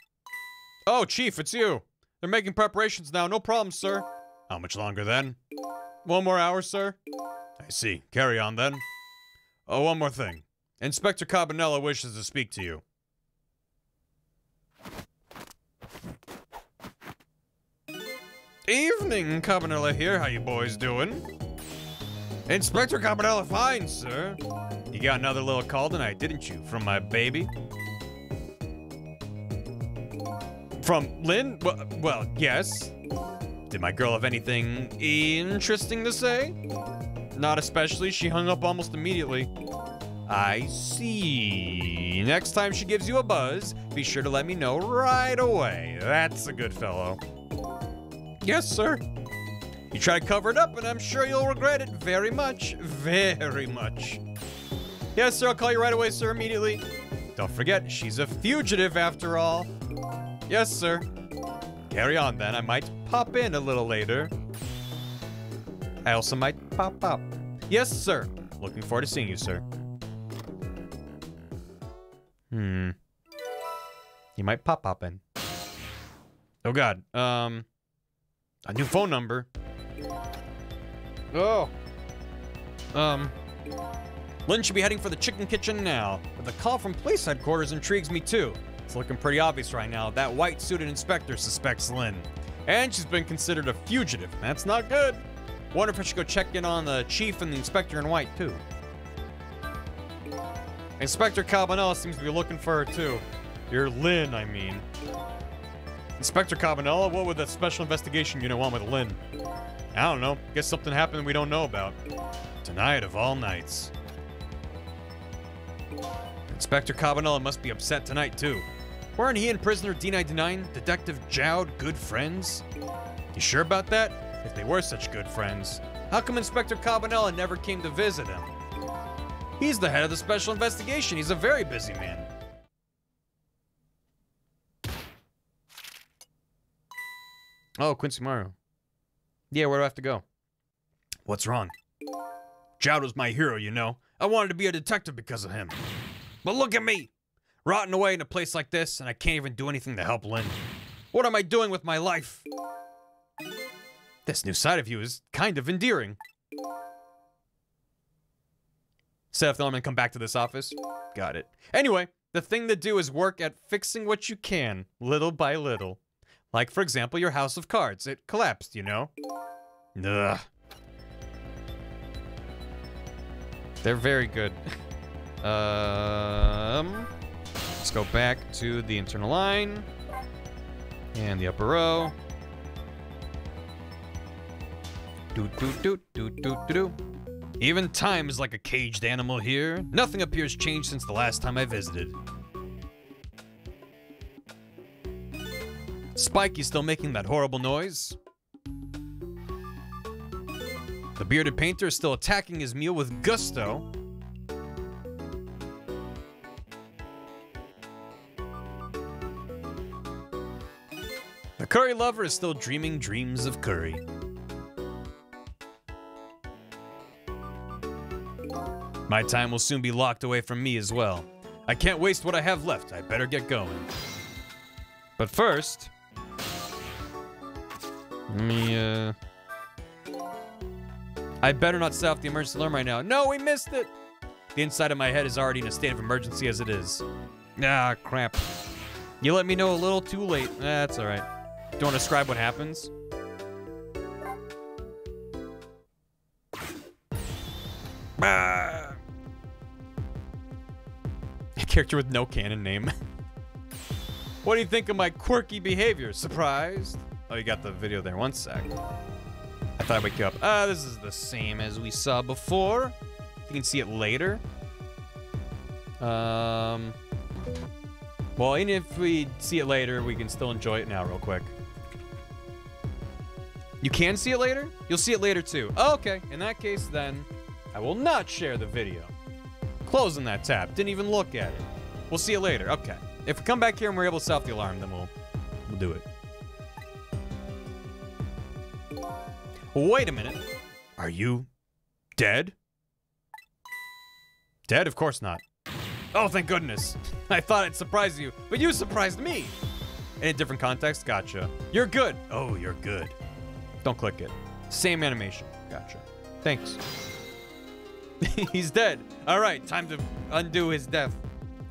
B: Oh, Chief, it's you. They're making preparations now. No problem, sir. How much longer then? One more hour, sir. I see. Carry on then. Oh, one more thing. Inspector Cabanela wishes to speak to you. Evening, Cabanela here. How you boys doing? Inspector Cabanela, fine, sir. You got another little call tonight, didn't you? From my baby? From Lynne? Well, well, yes. Did my girl have anything interesting to say? Not especially. She hung up almost immediately. I see. Next time she gives you a buzz, be sure to let me know right away. That's a good fellow. Yes, sir. You try to cover it up, and I'm sure you'll regret it very much. Very much. Yes, sir. I'll call you right away, sir, immediately. Don't forget, she's a fugitive after all. Yes, sir. Carry on then. I might pop in a little later. I also might pop up. Yes, sir. Looking forward to seeing you, sir. Hmm. You might pop up in. Oh god. Um a new phone number. Oh. Um Lynne should be heading for the chicken kitchen now. But the call from police headquarters intrigues me too. It's looking pretty obvious right now. That white suited inspector suspects Lynne. And she's been considered a fugitive. That's not good. Wonder if I should go check in on the chief and the inspector in white too. Inspector Cabanela seems to be looking for her too. You're Lynne, I mean. Inspector Cabanela, what would that special investigation unit want with Lynne? I don't know. Guess something happened we don't know about. Tonight of all nights. Inspector Cabanela must be upset tonight too. Weren't he and prisoner D99, Detective Jowd, good friends? You sure about that? If they were such good friends, how come Inspector Cabanela never came to visit him? He's the head of the special investigation. He's a very busy man. Oh, Quincy Morrow. Yeah, where do I have to go? What's wrong? Jowd was my hero, you know. I wanted to be a detective because of him. But look at me, rotting away in a place like this, and I can't even do anything to help Lynne. What am I doing with my life? This new side of you is kind of endearing. Seth Ellerman, come back to this office. Got it. Anyway, the thing to do is work at fixing what you can, little by little. Like, for example, your house of cards. It collapsed, you know? Ugh. They're very good. um, let's go back to the internal line and the upper row. Doot doot doot doot doot doot. Even time is like a caged animal here. Nothing appears changed since the last time I visited. Spike, you still making that horrible noise? The bearded painter is still attacking his meal with gusto. The curry lover is still dreaming dreams of curry. My time will soon be locked away from me as well. I can't waste what I have left. I better get going. But first, me, uh... I better not set off the emergency alarm right now. No, we missed it! The inside of my head is already in a state of emergency as it is. Ah, crap. You let me know a little too late. That's alright. Do you want to describe what happens? Ah. A character with no canon name. what do you think of my quirky behavior? Surprised? Oh, you got the video there. One sec. I thought I'd wake you up. Uh, this is the same as we saw before. You can see it later. Um, well, even if we see it later, we can still enjoy it now real quick. You can see it later? You'll see it later too. Oh, okay, in that case then, I will not share the video. Closing that tab, didn't even look at it. We'll see it later, okay. If we come back here and we're able to set the alarm, then we'll, we'll do it. Wait a minute. Are you dead? Dead? Of course not. Oh, thank goodness. I thought I'd surprise you, but you surprised me. In a different context, gotcha. You're good. Oh, you're good. Don't click it. Same animation. Gotcha. Thanks. He's dead. All right, time to undo his death.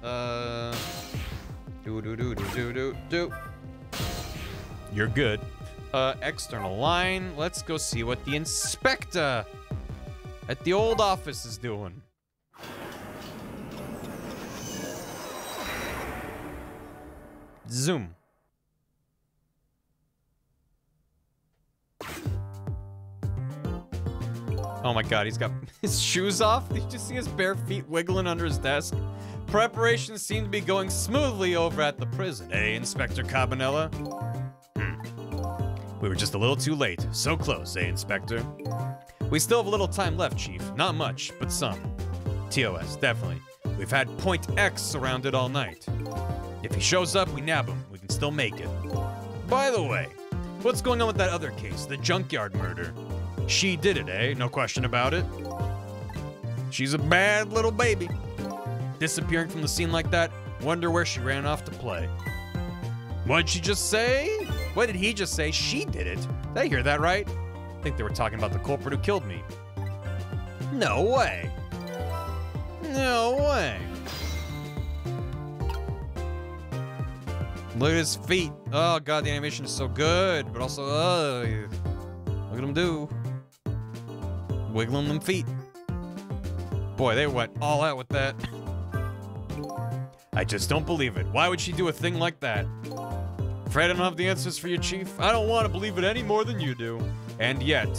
B: Uh, do do do do do do do. You're good. Uh, external line. Let's go see what the inspector at the old office is doing. Zoom. Oh my god, he's got his shoes off. Did you just see his bare feet wiggling under his desk? Preparations seem to be going smoothly over at the prison, eh, Inspector Cabanela? We were just a little too late. So close, eh, Inspector? We still have a little time left, Chief. Not much, but some. TOS, definitely. We've had Point X surrounded all night. If he shows up, we nab him. We can still make it. By the way, what's going on with that other case, the junkyard murder? She did it, eh? No question about it. She's a bad little baby. Disappearing from the scene like that, wonder where she ran off to play. What'd she just say? What did he just say? She did it. Did I hear that right? I think they were talking about the culprit who killed me. No way. No way. Look at his feet. Oh god, the animation is so good, but also, uh, look at him do. Wiggling them feet. Boy, they went all out with that. I just don't believe it. Why would she do a thing like that? Afraid I don't have the answers for you, Chief. I don't want to believe it any more than you do. And yet,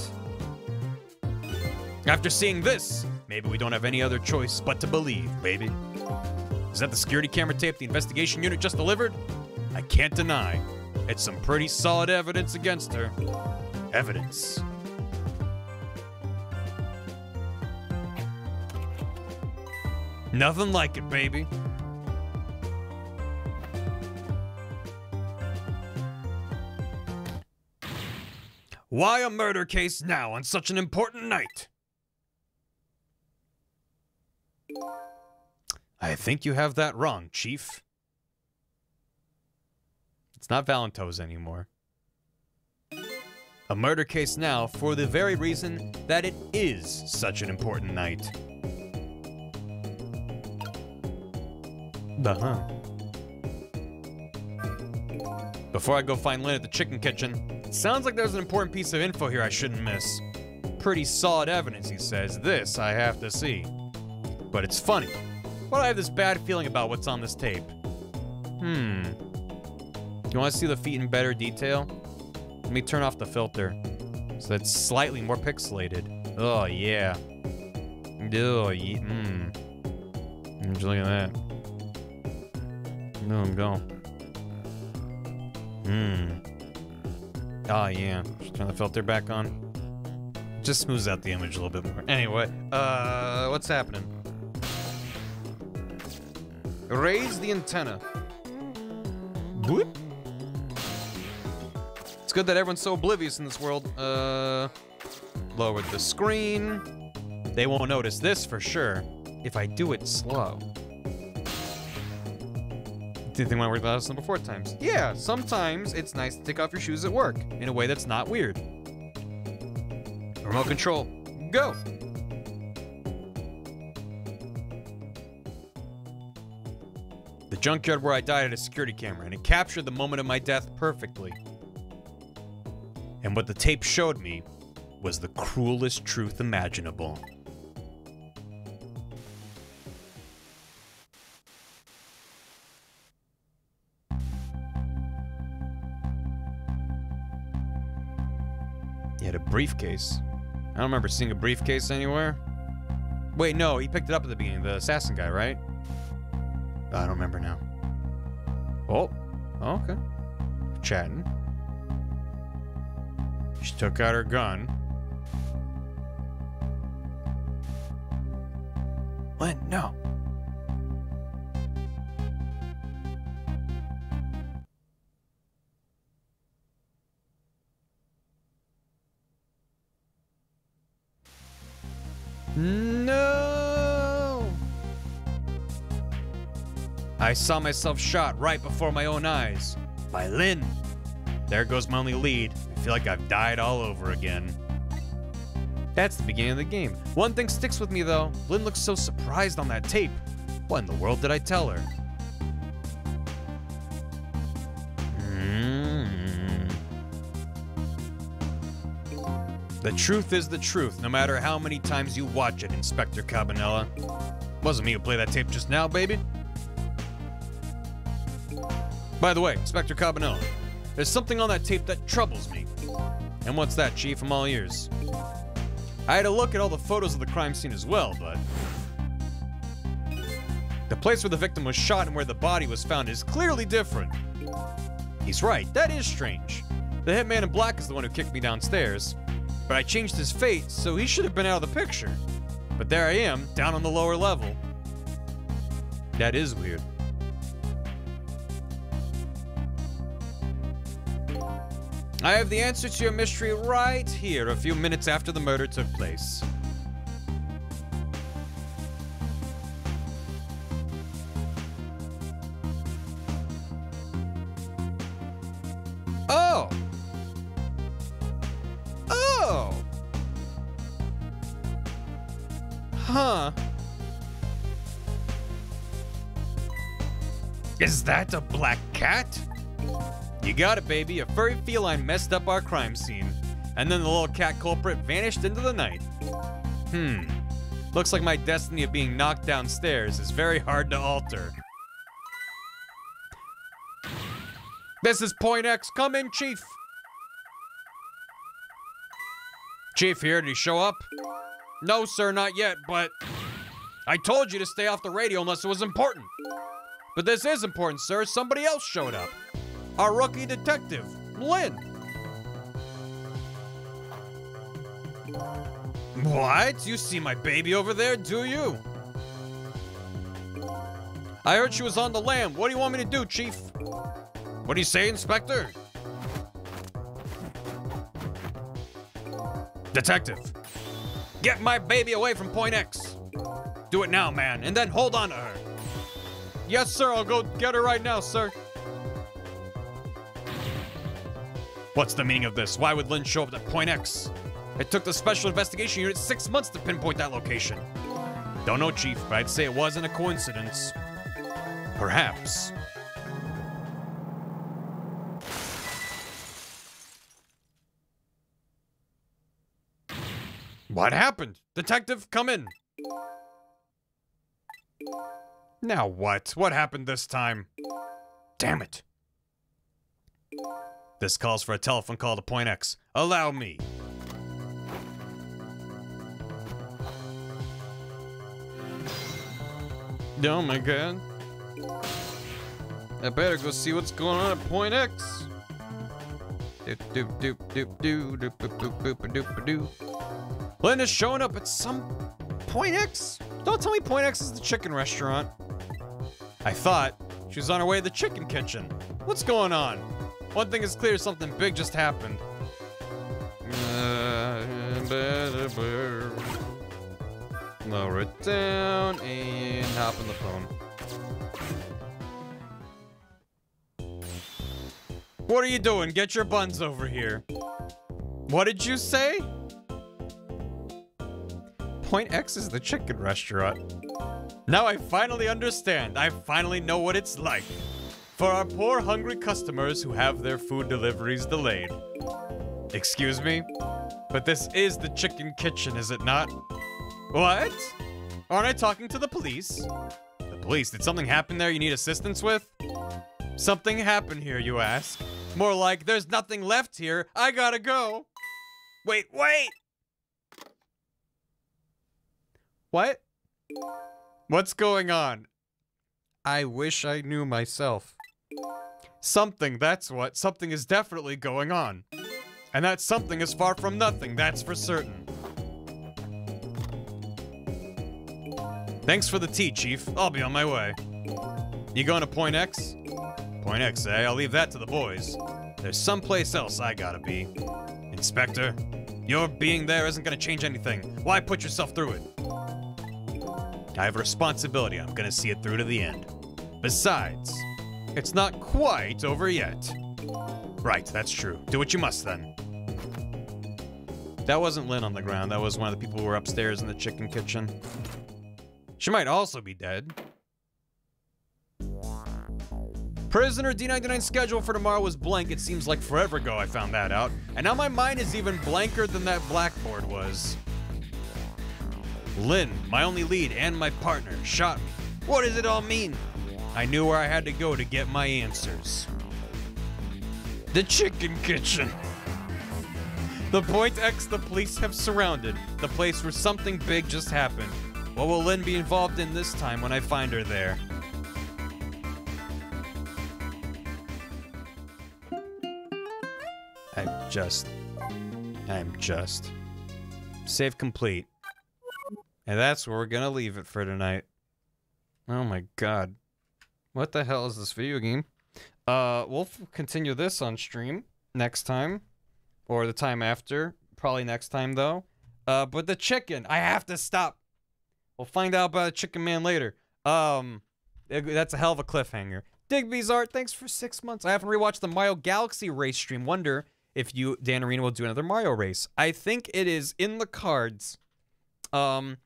B: after seeing this, maybe we don't have any other choice but to believe, baby. Is that the security camera tape the investigation unit just delivered? I can't deny. It's some pretty solid evidence against her. Evidence. Nothing like it, baby. Why a murder case now on such an important night? I think you have that wrong, Chief. It's not Valento's anymore. A murder case now for the very reason that it is such an important night. Uh-huh. Before I go find Lynne at the chicken kitchen, it sounds like there's an important piece of info here I shouldn't miss. Pretty solid evidence, he says. This I have to see. But it's funny. But I have this bad feeling about what's on this tape. Hmm. You want to see the feet in better detail? Let me turn off the filter. So it's slightly more pixelated. Oh, yeah. Oh, yeah. Mmm. Just look at that. No, go. Hmm. Oh, yeah. Just turn the filter back on. Just smooths out the image a little bit more. Anyway, uh, what's happening? Raise the antenna. Whoop. It's good that everyone's so oblivious in this world. Uh, lower the screen. They won't notice this for sure if I do it slow. Did want to work about this before times? Yeah, sometimes it's nice to take off your shoes at work in a way that's not weird. Remote control, go! The junkyard where I died had a security camera, and it captured the moment of my death perfectly. And what the tape showed me was the cruelest truth imaginable. A briefcase. I don't remember seeing a briefcase anywhere. Wait, no, he picked it up at the beginning, the assassin guy, right? I don't remember now. Oh, okay. Chatting. She took out her gun. Lynne, no. No! I saw myself shot right before my own eyes. By Lynne. There goes my only lead. I feel like I've died all over again. That's the beginning of the game. One thing sticks with me though. Lynne looks so surprised on that tape. What in the world did I tell her? Mm. The truth is the truth, no matter how many times you watch it, Inspector Cabanela. Wasn't me who played that tape just now, baby. By the way, Inspector Cabanela, there's something on that tape that troubles me. And what's that, Chief? I'm all ears. I had a look at all the photos of the crime scene as well, but... The place where the victim was shot and where the body was found is clearly different. He's right, that is strange. The hitman in black is the one who kicked me downstairs. But I changed his fate, so he should have been out of the picture. But there I am, down on the lower level. That is weird. I have the answer to your mystery right here, a few minutes after the murder took place. Oh! Is that a black cat? You got it, baby. A furry feline messed up our crime scene. And then the little cat culprit vanished into the night. Hmm. Looks like my destiny of being knocked downstairs is very hard to alter. This is Point X. Come in, Chief. Chief here. Did he show up? No, sir, not yet, but I told you to stay off the radio unless it was important. But this is important, sir. Somebody else showed up. Our rookie detective, Lynne. What? You see my baby over there, do you? I heard she was on the lam. What do you want me to do, Chief? What do you say, Inspector? Detective. Get my baby away from Point X. Do it now, man, and then hold on to her. Yes, sir. I'll go get her right now, sir. What's the meaning of this? Why would Lynne show up at Point X? It took the Special Investigation Unit six months to pinpoint that location. Don't know, Chief, but I'd say it wasn't a coincidence. Perhaps. What happened? Detective, come in. Now what? What happened this time? Damn it. This calls for a telephone call to Point X. Allow me. Oh my god. I better go see what's going on at Point X. Lynne is showing up at some Point X? Don't tell me Point X is the chicken restaurant. I thought she was on her way to the chicken kitchen. What's going on? One thing is clear, something big just happened. Uh, lower it down and hop on the phone. What are you doing? Get your buns over here. What did you say? Point X is the chicken restaurant. Now I finally understand. I finally know what it's like. For our poor hungry customers who have their food deliveries delayed. Excuse me? But this is the chicken kitchen, is it not? What? Aren't I talking to the police? The police? Did something happen there you need assistance with? Something happened here, you ask? More like, there's nothing left here. I gotta go. Wait, wait! What? What's going on? I wish I knew myself. Something, that's what. Something is definitely going on. And that something is far from nothing, that's for certain. Thanks for the tea, Chief. I'll be on my way. You going to Point X? Point X, eh? I'll leave that to the boys. There's someplace else I gotta be. Inspector, your being there isn't gonna change anything. Why put yourself through it? I have a responsibility. I'm gonna see it through to the end. Besides, it's not quite over yet. Right, that's true. Do what you must then. That wasn't Lynne on the ground. That was one of the people who were upstairs in the chicken kitchen. She might also be dead. Prisoner D99 schedule for tomorrow was blank. It seems like forever ago I found that out. And now my mind is even blanker than that blackboard was. Lynne, my only lead and my partner, shot me. What does it all mean? I knew where I had to go to get my answers. The chicken kitchen. The Point X the police have surrounded, the place where something big just happened. What will Lynne be involved in this time when I find her there? I'm just. I'm just. Save complete. And that's where we're gonna leave it for tonight. Oh my god. What the hell is this video game? Uh, we'll continue this on stream next time. Or the time after. Probably next time, though. Uh, but the chicken, I have to stop. We'll find out about the Chicken Man later. Um, that's a hell of a cliffhanger. Digby's art, thanks for six months. I haven't rewatched the Mario Galaxy race stream. Wonder if you, Dan Arena, will do another Mario race. I think it is in the cards. Um,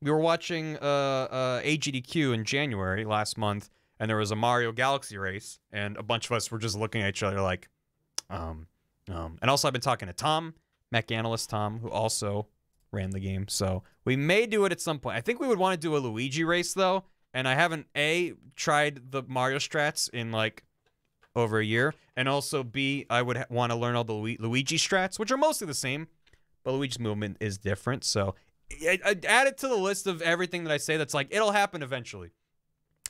B: we were watching uh, uh, AGDQ in January last month, and there was a Mario Galaxy race, and a bunch of us were just looking at each other like, um, um. And also, I've been talking to Tom, mech analyst Tom, who also ran the game. So we may do it at some point. I think we would want to do a Luigi race though, and I haven't a tried the Mario strats in like over a year, and also b I would want to learn all the Lu- Luigi strats, which are mostly the same, but Luigi's movement is different. So Add it to the list of everything that I say. That's like it'll happen eventually,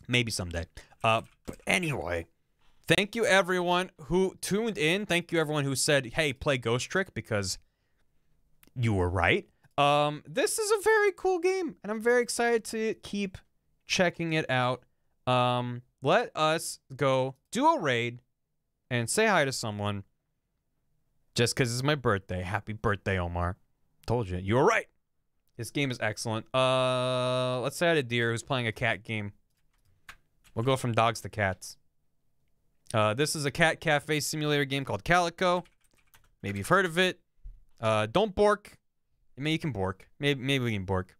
B: maybe someday. Uh, but anyway. Thank you everyone who tuned in. Thank you everyone who said, "Hey, play Ghost Trick" because you were right. Um, this is a very cool game, and I'm very excited to keep checking it out. Um, let us go do a raid and say hi to someone just because it's my birthday. Happy birthday, Omar. Told you. You were right. This game is excellent. Uh, let's say I had a deer who's playing a cat game. We'll go from dogs to cats. Uh, this is a cat cafe simulator game called Calico. Maybe you've heard of it. Uh, don't bork. Maybe you can bork. Maybe maybe we can bork.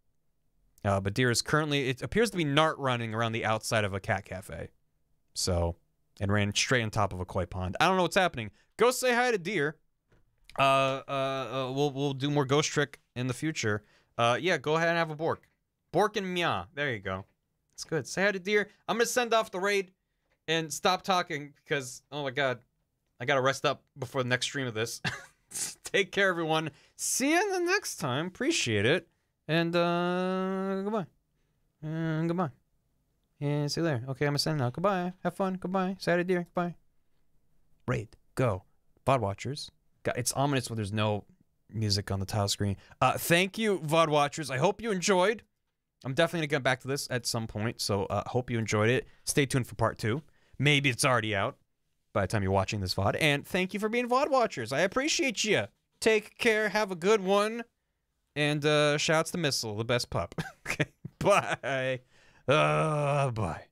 B: Uh, but deer is currently it appears to be nart running around the outside of a cat cafe. So and ran straight on top of a koi pond. I don't know what's happening. Go say hi to deer. Uh, uh, uh we'll we'll do more ghost trick in the future. Uh, yeah, go ahead and have a bork. Bork and Mia. There you go. It's good. Say hi to deer. I'm gonna send off the raid and stop talking because oh my god, I gotta rest up before the next stream of this. Take care, everyone. See you in the next time. Appreciate it. And uh, goodbye. And goodbye. And see you later. Okay, I'm gonna send now. Goodbye. Have fun. Goodbye. Say hi to deer. Goodbye. Raid. Go. VOD watchers. It's ominous when there's no music on the tile screen. Uh, thank you, VOD watchers. I hope you enjoyed. I'm definitely gonna get back to this at some point, so uh, hope you enjoyed it. Stay tuned for part two. Maybe it's already out by the time you're watching this VOD. And thank you for being VOD watchers. I appreciate you. Take care. Have a good one. And uh, shouts to Missile, the best pup. okay. Bye. Uh, bye.